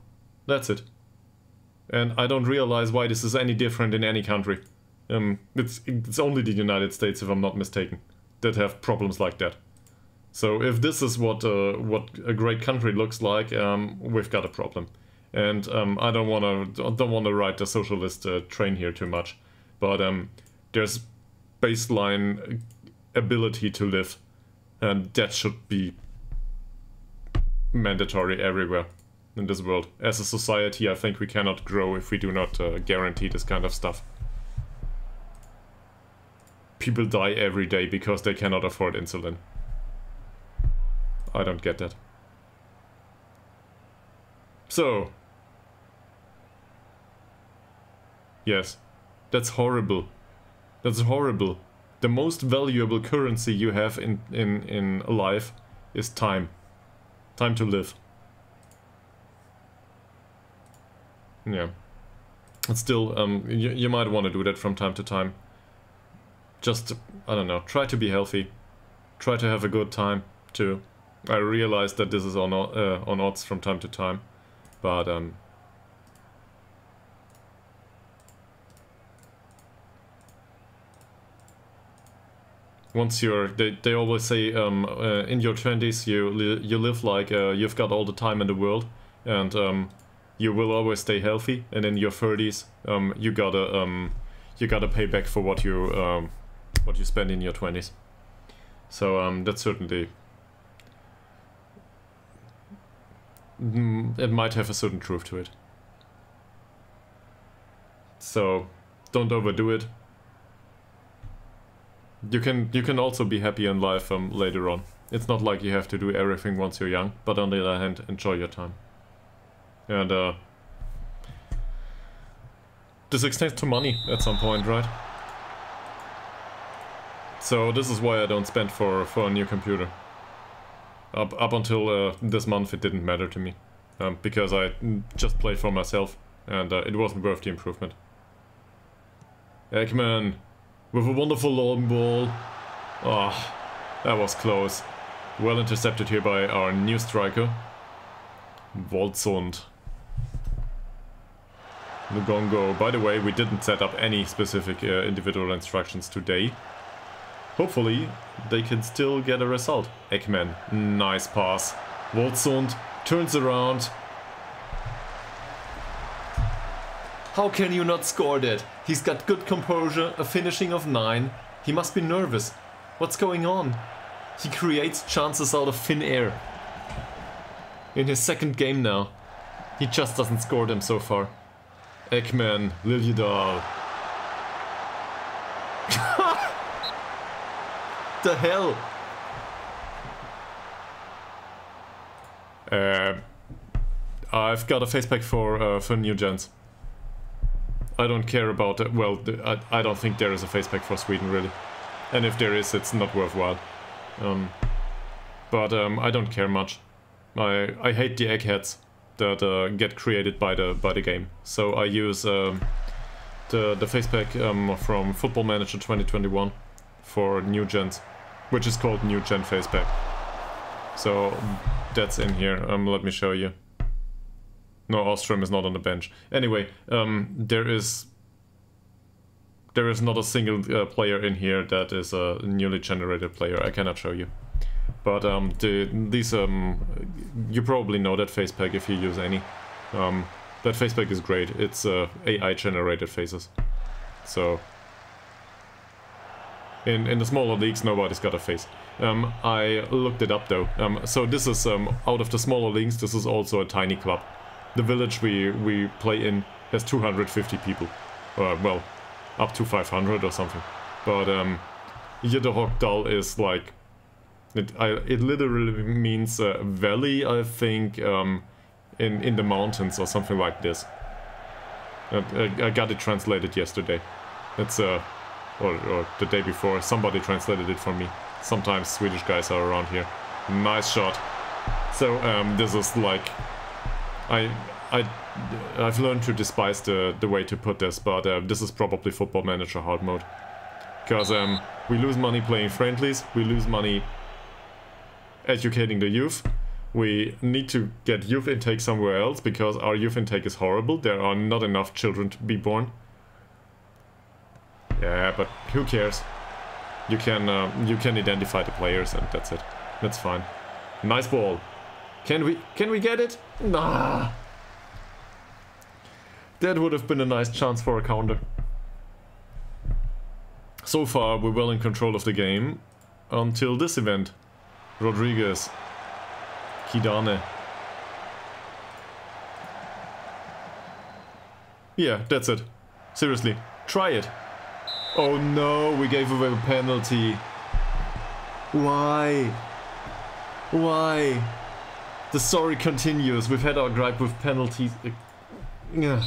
That's it. And I don't realize why this is any different in any country. Um, it's it's only the United States, if I'm not mistaken, that have problems like that. So if this is what uh, what a great country looks like, um, we've got a problem. And um, I don't want to don't want to ride the socialist uh, train here too much, but um, there's baseline ability to live, and that should be mandatory everywhere in this world. As a society, I think we cannot grow if we do not uh, guarantee this kind of stuff people die every day because they cannot afford insulin. I don't get that. So. Yes. That's horrible. That's horrible. The most valuable currency you have in, in, in life is time. Time to live. Yeah. But still, um, you, you might want to do that from time to time just, I don't know, try to be healthy. Try to have a good time, too. I realize that this is on, uh, on odds from time to time, but um, once you're they, they always say um, uh, in your 20s you li you live like uh, you've got all the time in the world and um, you will always stay healthy, and in your 30s, um, you gotta um, you gotta pay back for what you um, what you spend in your 20s. So um, that's certainly mm, it might have a certain truth to it. So don't overdo it. You can you can also be happy in life um, later on. It's not like you have to do everything once you're young, but on the other hand, enjoy your time. And uh, this extends to money at some point, right? So this is why I don't spend for, for a new computer. Up, up until uh, this month it didn't matter to me. Um, because I just played for myself and uh, it wasn't worth the improvement. Ekman with a wonderful long ball. Oh, that was close. Well intercepted here by our new striker. Voltsund. Lugongo. By the way, we didn't set up any specific uh, individual instructions today. Hopefully, they can still get a result. Ekman, nice pass. Voltsund turns around. How can you not score that? He's got good composure, a finishing of 9. He must be nervous. What's going on? He creates chances out of thin air. In his second game now. He just doesn't score them so far. Ekman, Liljedahl. the hell? Uh, I've got a face pack for uh, for new gens. I don't care about it. Well, I, I don't think there is a face pack for Sweden really, and if there is, it's not worthwhile. Um, but um, I don't care much. I I hate the eggheads that uh, get created by the by the game. So I use um, the the face pack um, from Football Manager 2021 for new gens, which is called new gen face pack. So that's in here. Um, let me show you. No, Ostrom is not on the bench. Anyway, um, there is there is not a single uh, player in here that is a newly generated player. I cannot show you. But um, the, these um, you probably know that face pack if you use any. Um, that face pack is great. It's uh, AI generated faces. So in in the smaller leagues, nobody's got a face. Um, I looked it up though. Um, so this is um, out of the smaller leagues. This is also a tiny club. The village we we play in has 250 people. Uh, well, up to 500 or something. But um, Ytterhogdal is like it. I, it literally means valley, I think, um, in in the mountains or something like this. I, I got it translated yesterday. It's uh, or, or the day before. Somebody translated it for me. Sometimes Swedish guys are around here. Nice shot. So um, this is like, I I I've learned to despise the the way to put this, but uh, this is probably Football Manager hard mode. Because um, we lose money playing friendlies, we lose money educating the youth. We need to get youth intake somewhere else because our youth intake is horrible. There are not enough children to be born. Yeah, but who cares? You can uh, you can identify the players and that's it. That's fine. Nice ball. Can we can we get it? Nah. That would have been a nice chance for a counter. So far, we're well in control of the game. Until this event. Rodriguez. Kidane. Yeah, that's it. Seriously, try it. Oh no, we gave away a penalty. Why? Why? The story continues. We've had our gripe with penalties. Uh, yeah.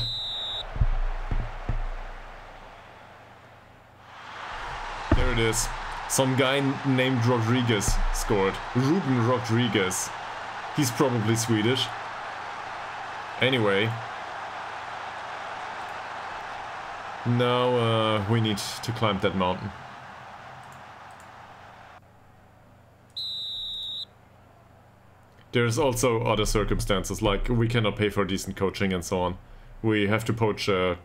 There it is. Some guy named Rodriguez scored. Ruben Rodriguez. He's probably Swedish. Anyway. Now uh, we need to climb that mountain. There's also other circumstances, like we cannot pay for decent coaching and so on. We have to poach uh,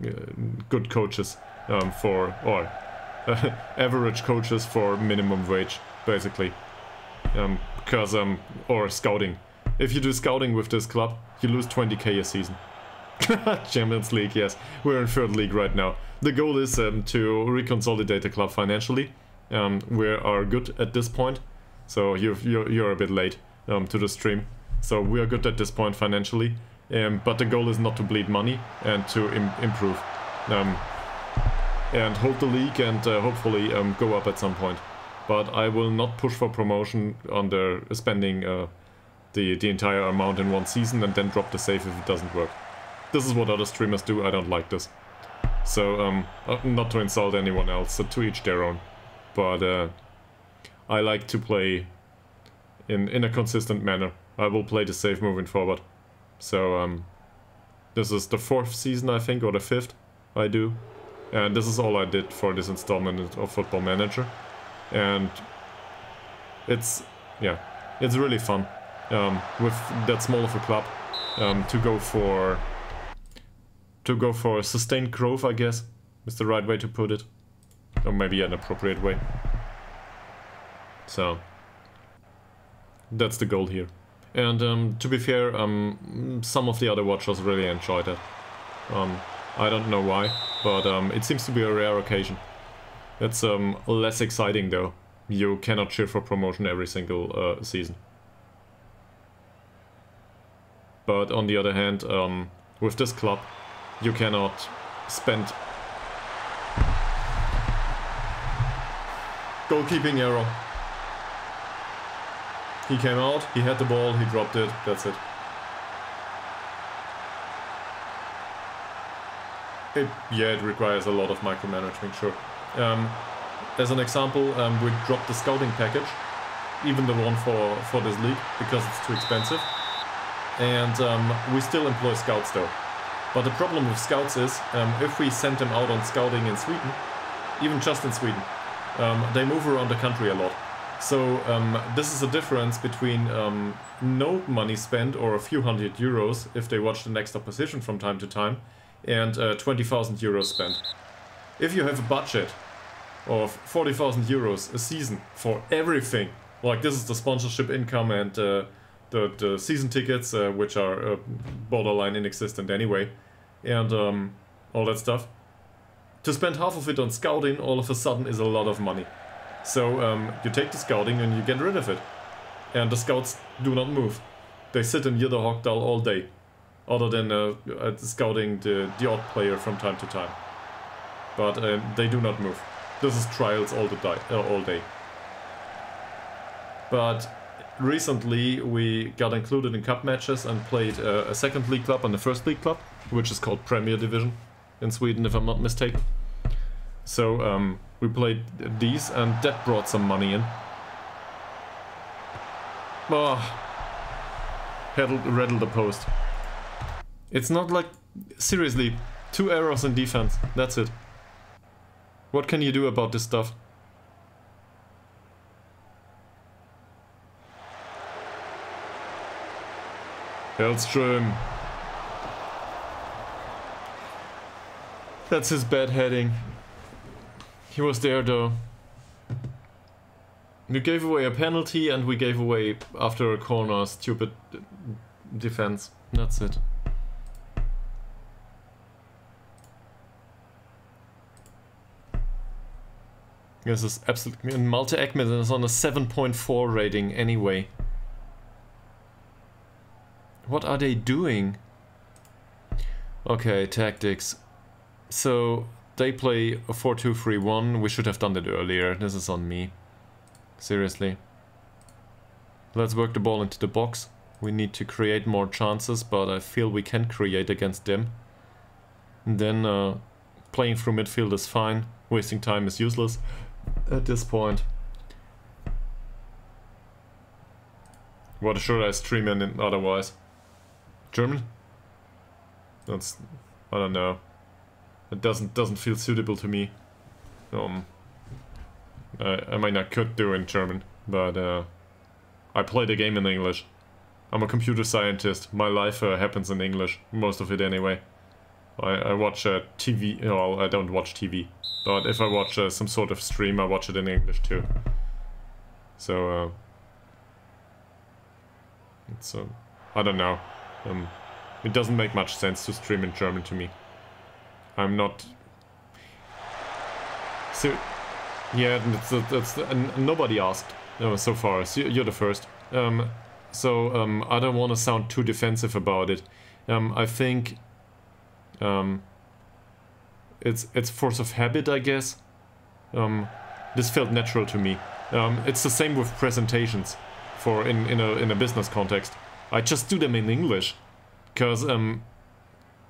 good coaches um, for, or uh, average coaches for minimum wage, basically. Um, because, um, or scouting. If you do scouting with this club, you lose 20k a season. Champions League, yes. We're in third league right now. The goal is um, to reconsolidate the club financially. Um, we are good at this point, so you're, you're, you're a bit late um, to the stream. So we are good at this point financially, um, but the goal is not to bleed money and to Im improve. Um, and hold the league and uh, hopefully um, go up at some point. But I will not push for promotion under spending uh, the, the entire amount in one season and then drop the save if it doesn't work. This is what other streamers do, I don't like this. So, um, uh, not to insult anyone else, so to each their own. But uh, I like to play in, in a consistent manner. I will play the save moving forward. So, um, this is the fourth season, I think, or the fifth I do. And this is all I did for this installment of Football Manager. And it's, yeah, it's really fun um, with that small of a club um, to go for to go for sustained growth, I guess, is the right way to put it. Or maybe an appropriate way. So, that's the goal here. And um, to be fair, um, some of the other watchers really enjoyed it. Um, I don't know why, but um, it seems to be a rare occasion. It's um, less exciting though. You cannot cheer for promotion every single uh, season. But on the other hand, um, with this club, you cannot spend... Goalkeeping error. He came out, he had the ball, he dropped it, that's it. It, yeah, it requires a lot of micromanagement, sure. Um, as an example, um, we dropped the scouting package, even the one for, for this league, because it's too expensive. And um, we still employ scouts though. But the problem with scouts is, um, if we send them out on scouting in Sweden, even just in Sweden, um, they move around the country a lot. So um, this is a difference between um, no money spent or a few hundred euros if they watch the next opposition from time to time, and uh, 20,000 euros spent. If you have a budget of 40,000 euros a season for everything, like this is the sponsorship income and uh, the, the season tickets, uh, which are uh, borderline inexistent anyway, and um, all that stuff. To spend half of it on scouting all of a sudden is a lot of money. So um, you take the scouting and you get rid of it. And the scouts do not move. They sit in Ytterhogdal all day. Other than uh, uh, scouting the, the odd player from time to time. But uh, they do not move. This is trials all, the uh, all day. But recently we got included in cup matches and played uh, a second league club and the first league club, which is called Premier Division in Sweden, if I'm not mistaken. So um, we played these and that brought some money in. Oh, rattled the post. It's not like, seriously, two errors in defense, that's it. What can you do about this stuff? Hellström. That's his bad heading. He was there though. We gave away a penalty and we gave away after a corner stupid defense. That's it. This is absolutely... And Malte Ekman is on a 7.4 rating anyway. What are they doing? Okay, tactics. So, they play a 4-2-3-1. We should have done that earlier. This is on me. Seriously. Let's work the ball into the box. We need to create more chances, but I feel we can create against them. And then uh, playing through midfield is fine. Wasting time is useless at this point. What should I stream in otherwise? German? That's I don't know. It doesn't doesn't feel suitable to me. Um, I, I mean I could do in German, but uh, I play the game in English. I'm a computer scientist. My life uh, happens in English, most of it anyway. I, I watch uh, TV. Well, I don't watch TV, but if I watch uh, some sort of stream, I watch it in English too. So uh, it's uh, I don't know. Um, It doesn't make much sense to stream in German to me. I'm not... So, yeah, that's, that's, nobody asked uh, so far. So you're the first. Um, so um, I don't want to sound too defensive about it. Um, I think um, it's it's force of habit, I guess. Um, this felt natural to me. Um, it's the same with presentations, for in in a in a business context. I just do them in English, because um,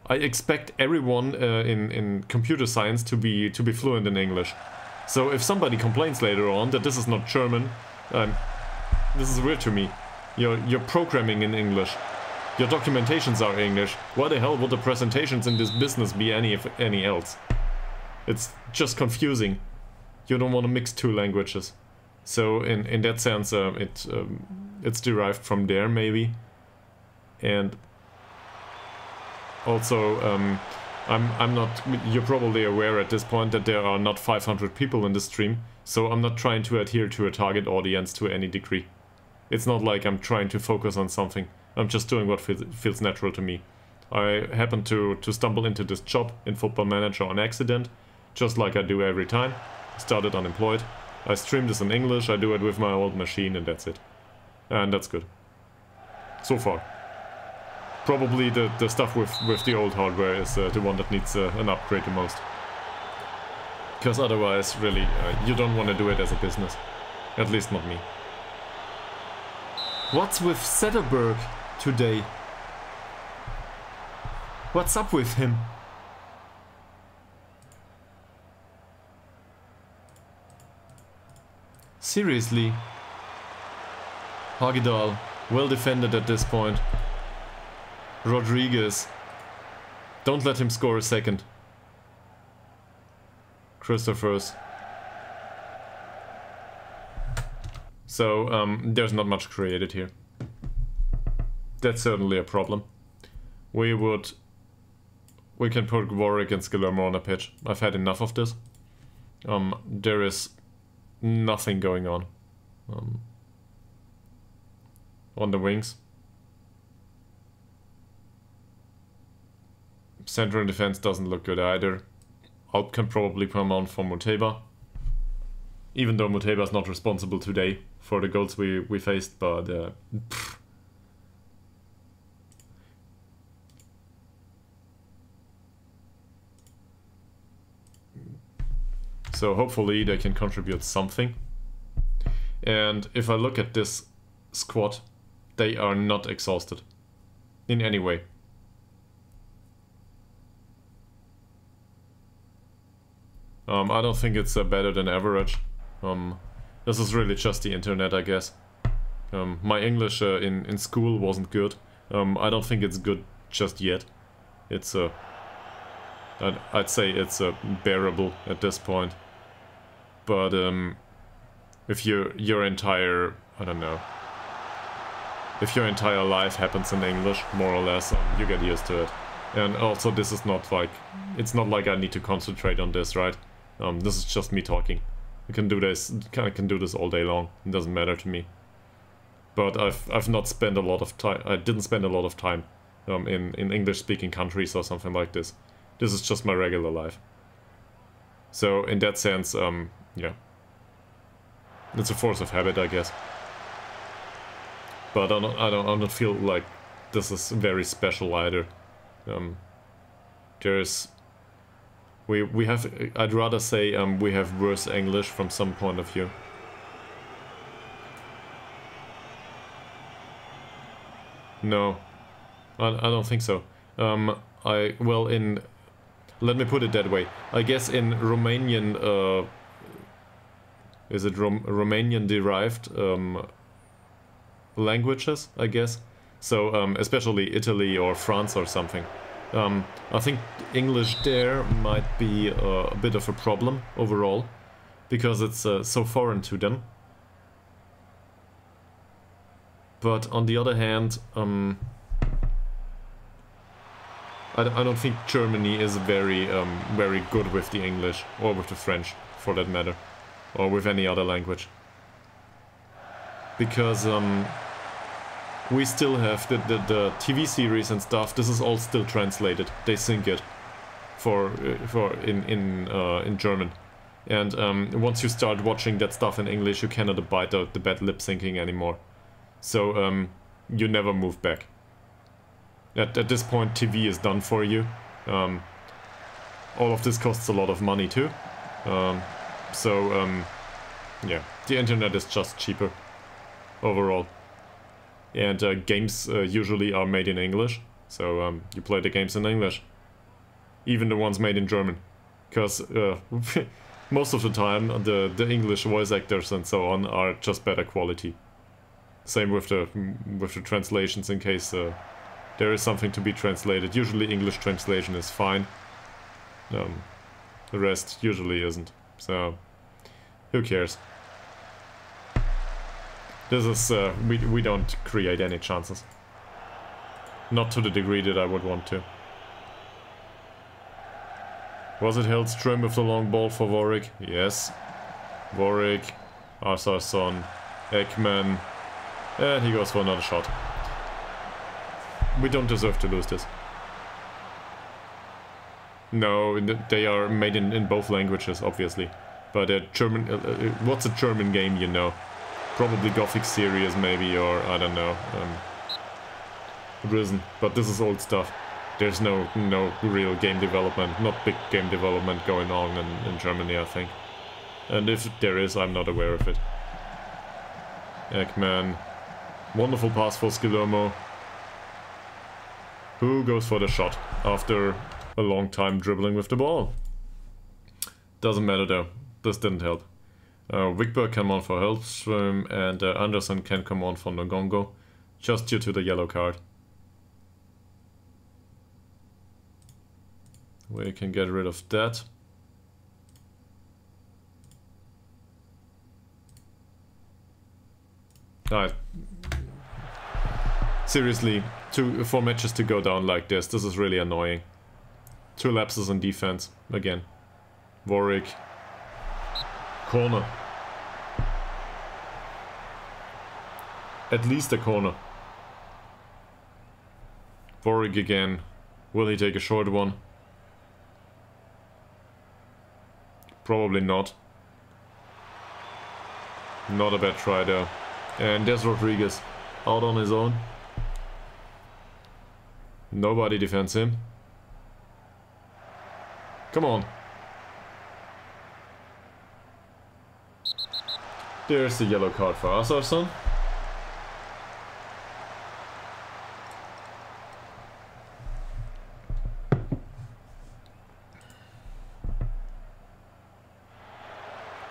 I expect everyone uh, in in computer science to be to be fluent in English. So if somebody complains later on that this is not German, um, this is weird to me. You're you're programming in English. Your documentations are English. Why the hell would the presentations in this business be any any else? It's just confusing. You don't want to mix two languages. So in in that sense, uh, it um, it's derived from there maybe. And also, um, I'm I'm not. You're probably aware at this point that there are not 500 people in the stream, so I'm not trying to adhere to a target audience to any degree. It's not like I'm trying to focus on something. I'm just doing what feels, natural to me. I happened to, to stumble into this job in Football Manager on accident, just like I do every time. Started unemployed. I stream this in English, I do it with my old machine and that's it. And that's good. So far. Probably the, the stuff with, with the old hardware is uh, the one that needs uh, an upgrade the most. Because otherwise, really, uh, you don't want to do it as a business. At least not me. What's with Sederberg today? What's up with him? Seriously? Hagedal, well defended at this point. Rodriguez. Don't let him score a second. Christophers. So um, there's not much created here. That's certainly a problem. We would... We can put Warwick and Skillermo on a pitch. I've had enough of this. Um, there is nothing going on. Um, on the wings. Central defense doesn't look good either. Alp can probably come on for Muteba. Even though Muteba is not responsible today for the goals we, we faced, but uh, So hopefully they can contribute something. And if I look at this squad, they are not exhausted in any way. Um, I don't think it's uh, better than average. Um, this is really just the internet, I guess. Um, my English uh, in, in school wasn't good. Um, I don't think it's good just yet. It's uh, I'd, I'd say it's uh, bearable at this point. But um, if your your entire I don't know if your entire life happens in English, more or less, um, you get used to it. And also, this is not like it's not like I need to concentrate on this, right? Um, this is just me talking. I can do this, of can do this all day long. It doesn't matter to me. But I've I've not spent a lot of time. I didn't spend a lot of time um, in in English speaking countries or something like this. This is just my regular life. So in that sense, um, yeah, it's a force of habit, I guess. But I don't I don't I don't feel like this is very special either. Um, there's we we have I'd rather say um, we have worse English from some point of view. No, I, I don't think so. Um, I well in let me put it that way. I guess in Romanian uh, is it Rom Romanian derived um, languages? I guess so. Um, especially Italy or France or something. Um, I think English there might be uh, a bit of a problem overall, because it's uh, so foreign to them. But on the other hand, um, I, I don't think Germany is very, um, very good with the English, or with the French, for that matter, or with any other language. Because um, we still have the, the, the TV series and stuff. This is all still translated. They sync it for uh, for in in uh, in German. And um, once you start watching that stuff in English, you cannot abide the, the bad lip syncing anymore. So um, you never move back. At, at this point, TV is done for you. Um, all of this costs a lot of money too. Um, so, um, yeah, the internet is just cheaper overall. And uh, games uh, usually are made in English, so um, you play the games in English. Even the ones made in German. Because uh, most of the time, the, the English voice actors and so on are just better quality. Same with the, with the translations in case uh, there is something to be translated. Usually English translation is fine. Um, the rest usually isn't. So, who cares? This is, uh, we, we don't create any chances. Not to the degree that I would want to. Was it Hellström with the long ball for Warwick? Yes. Warwick, Asarson, Ekman, and he goes for another shot. We don't deserve to lose this. No, they are made in, in both languages, obviously. But a German, uh, uh, what's a German game, you know? Probably Gothic series, maybe, or I don't know. Um, Risen, but this is old stuff. There's no no real game development, not big game development going on in, in Germany, I think. And if there is, I'm not aware of it. Ekman. Wonderful pass for Skillermo. Who goes for the shot after a long time dribbling with the ball? Doesn't matter though. This didn't help. Uh, Wigberg came on for Hellström and uh, Anderson can come on for Ngongo, just due to the yellow card. We can get rid of that. Alright. Seriously, two, four matches to go down like this, this is really annoying. Two lapses in defense, again. Warwick, corner. At least a corner. Warwick again. Will he take a short one? Probably not. Not a bad try there. And there's Rodriguez. Out on his own. Nobody defends him. Come on. There's the yellow card for Asarson.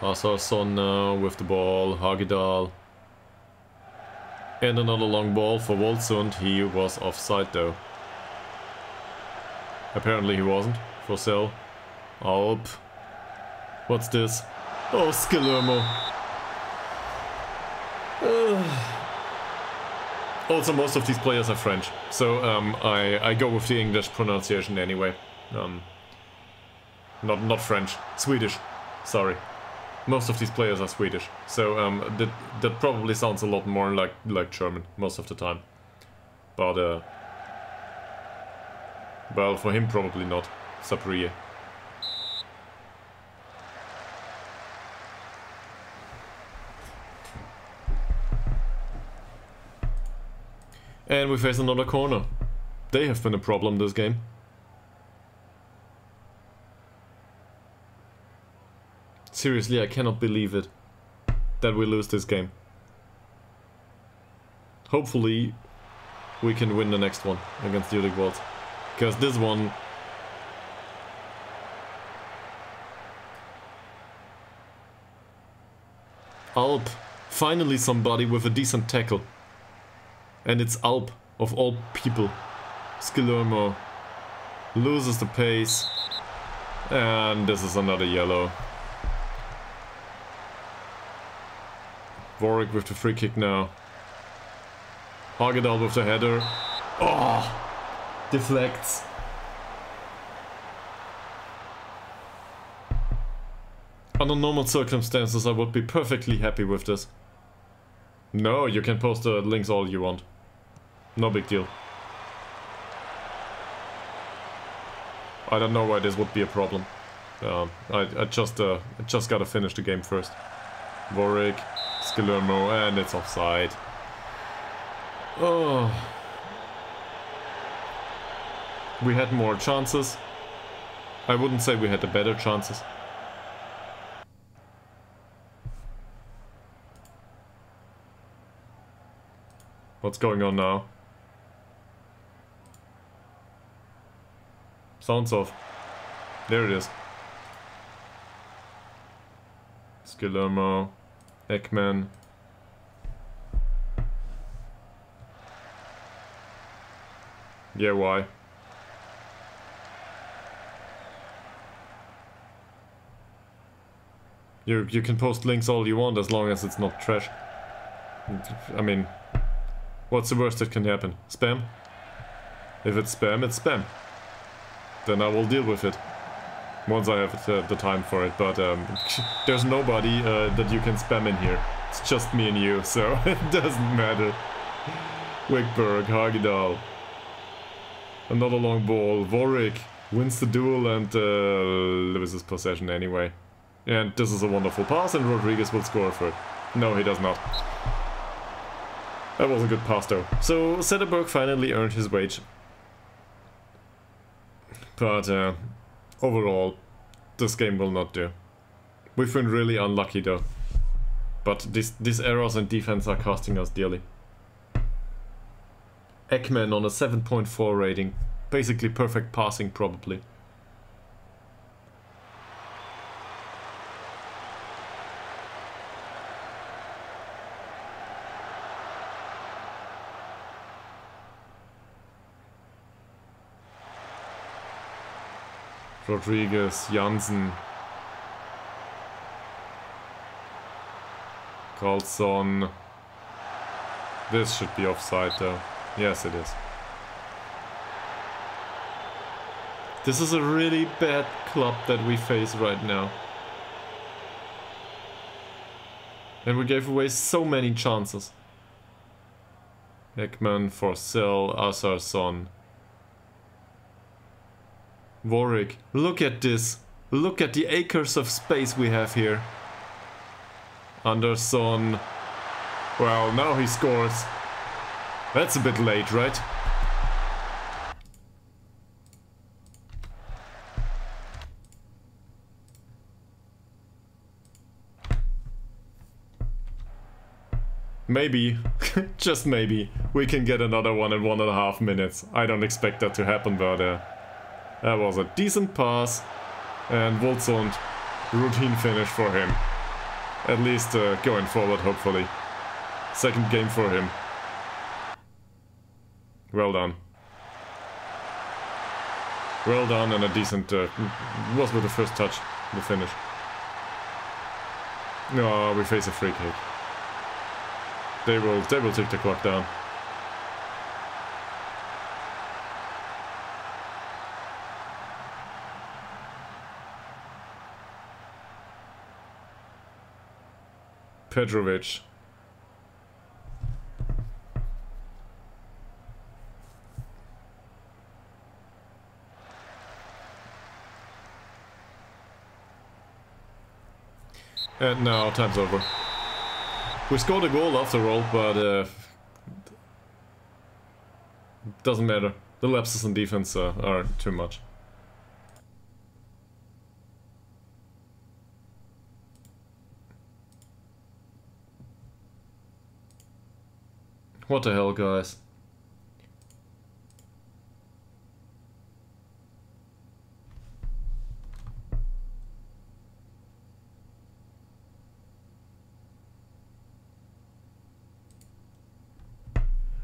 Asarson now uh, with the ball, Hagedal. And another long ball for Wolzund. He was offside though. Apparently he wasn't. For Cell. Alp. What's this? Oh, Skillermo. Also, most of these players are French, so um, I, I go with the English pronunciation anyway. Um, not not French, Swedish. Sorry, most of these players are Swedish, so um, that that probably sounds a lot more like like German most of the time. But uh, well, for him probably not. Saprie. And we face another corner. They have been a problem this game. Seriously, I cannot believe it. That we lose this game. Hopefully, we can win the next one against Hudiksvall. Because this one... Alp. Finally somebody with a decent tackle. And it's Alp, of all people. Skillermo loses the pace. And this is another yellow. Warwick with the free kick now. Hagedal with the header. Oh! Deflects. Under normal circumstances I would be perfectly happy with this. No, you can post the links all you want. No big deal. I don't know why this would be a problem. Um, I, I just uh, I just gotta finish the game first. Warwick, Skillermo, and it's offside. Oh. We had more chances. I wouldn't say we had the better chances. What's going on now? Sounds off. There it is. Skillermo, Ekman. Yeah, why? You you can post links all you want as long as it's not trash. I mean, what's the worst that can happen? Spam? If it's spam, it's spam. Then I will deal with it. Once I have uh, the time for it, but um, there's nobody uh, that you can spam in here. It's just me and you, so it doesn't matter. Wickberg, Hagedal. Another long ball. Warwick wins the duel and uh, loses possession anyway. And this is a wonderful pass and Rodriguez will score for it. No, he does not. That was a good pass though. So Zetterberg finally earned his wage. But uh, overall, this game will not do. We've been really unlucky though. But this, these errors in defense are costing us dearly. Ekman on a 7.4 rating. Basically perfect passing probably. Rodriguez, Janssen. Carlson. This should be offside though. Yes, it is. This is a really bad club that we face right now. And we gave away so many chances. Ekman, Forsell, Asarson. Warwick, look at this. Look at the acres of space we have here. Anderson. Well, now he scores. That's a bit late, right? Maybe, just maybe, we can get another one in one and a half minutes. I don't expect that to happen, but uh, that was a decent pass. And Wolzund, routine finish for him. At least uh, going forward, hopefully. Second game for him. Well done. Well done and a decent... Uh, was with the first touch, the finish. No, we face a free kick. They will, they will take the clock down. Petrovic. And now time's over. We scored a goal after all, but uh, doesn't matter. The lapses in defense uh, are too much. What the hell, guys?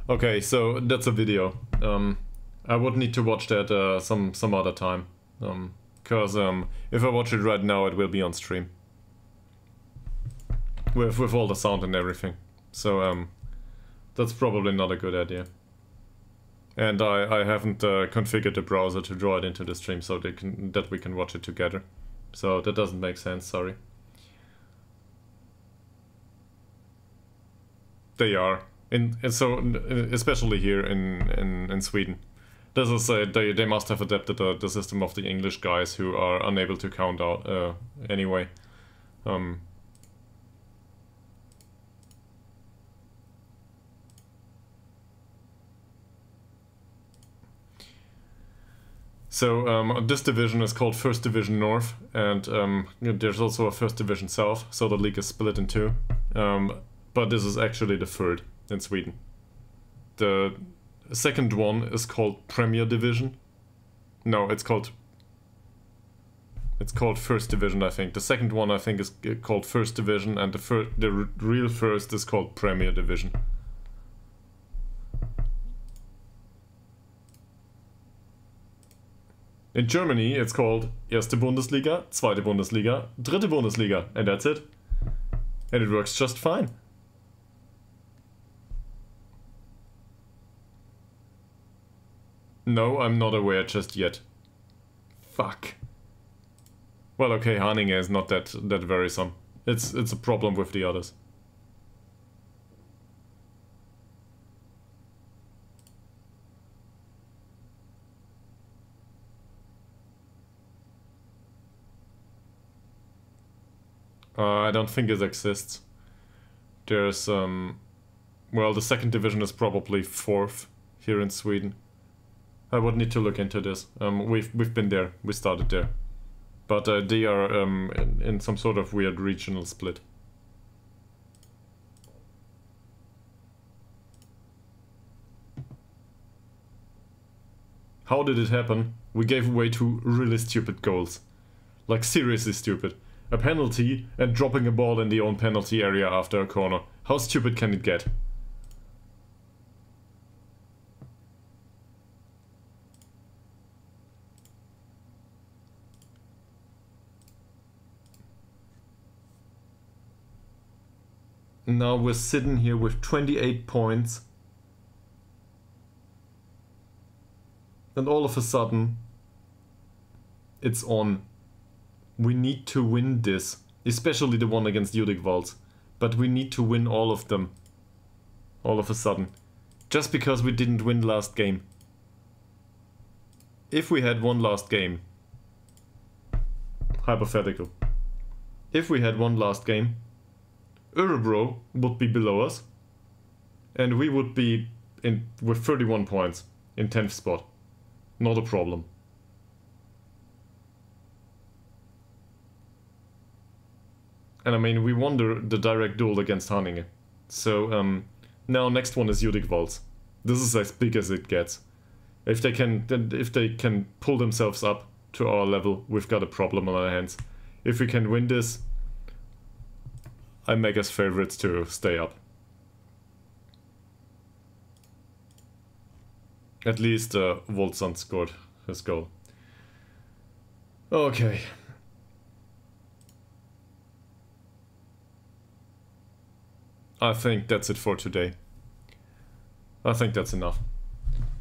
Okay, so that's a video. Um, I would need to watch that uh, some some other time. Um, cause um, if I watch it right now, it will be on stream with with all the sound and everything. So um, that's probably not a good idea. And I, I haven't uh, configured the browser to draw it into the stream so can, that we can watch it together. So that doesn't make sense, sorry. They are. in, in so especially here in in, in Sweden. This is uh, they they must have adapted the, the system of the English guys who are unable to count out uh, anyway. Um, So um, this division is called First Division North, and um, there's also a First Division South, so the league is split in two. Um, but this is actually the third in Sweden. The second one is called Premier Division. No, it's called. It's called First Division, I think. The second one, I think, is called First Division, and the the real first is called Premier Division. In Germany, it's called Erste Bundesliga, Zweite Bundesliga, Dritte Bundesliga, and that's it. And it works just fine. No, I'm not aware just yet. Fuck. Well, okay, Haninge is not that that worrisome. It's it's a problem with the others. Uh, I don't think it exists. There's um, well, the second division is probably fourth here in Sweden. I would need to look into this. Um, we've we've been there. We started there, but uh, they are um, in, in some sort of weird regional split. How did it happen? We gave away two really stupid goals. Like seriously stupid. A penalty and dropping a ball in the own penalty area after a corner. How stupid can it get? Now we're sitting here with 28 points. And all of a sudden, it's on. We need to win this. Especially the one against Judik But we need to win all of them. All of a sudden. Just because we didn't win last game. If we had one last game. Hypothetical. If we had one last game, Örebro would be below us, and we would be in with 31 points in 10th spot. Not a problem. And I mean, we won the, the direct duel against Haninge. So um, now next one is Hudiksvalls. This is as big as it gets. If they can, if they can pull themselves up to our level, we've got a problem on our hands. If we can win this, I make us favorites to stay up. At least uh, Voltson scored his goal. Okay. I think that's it for today. I think that's enough.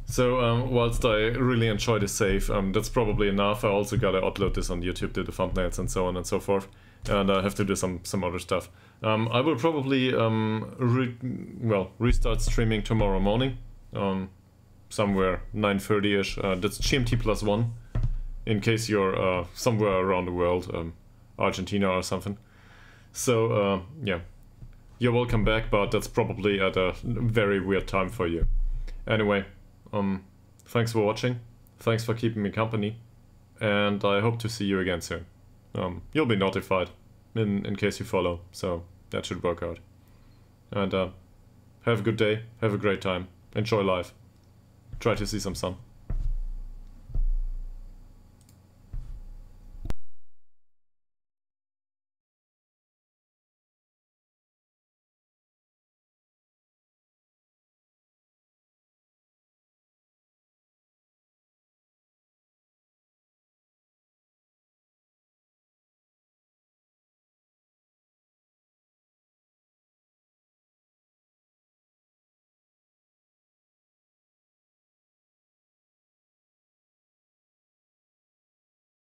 So, um, whilst I really enjoy the save, um, that's probably enough. I also gotta upload this on YouTube, do the thumbnails and so on and so forth. And I have to do some, some other stuff. Um, I will probably, um, re well, restart streaming tomorrow morning. Um, somewhere 9.30ish. Uh, that's GMT plus one. In case you're uh, somewhere around the world, um, Argentina or something. So, uh, yeah. You're welcome back, but that's probably at a very weird time for you. Anyway, um, thanks for watching. Thanks for keeping me company. And I hope to see you again soon. Um, you'll be notified in, in case you follow, so that should work out. And uh, have a good day, have a great time, enjoy life, try to see some sun.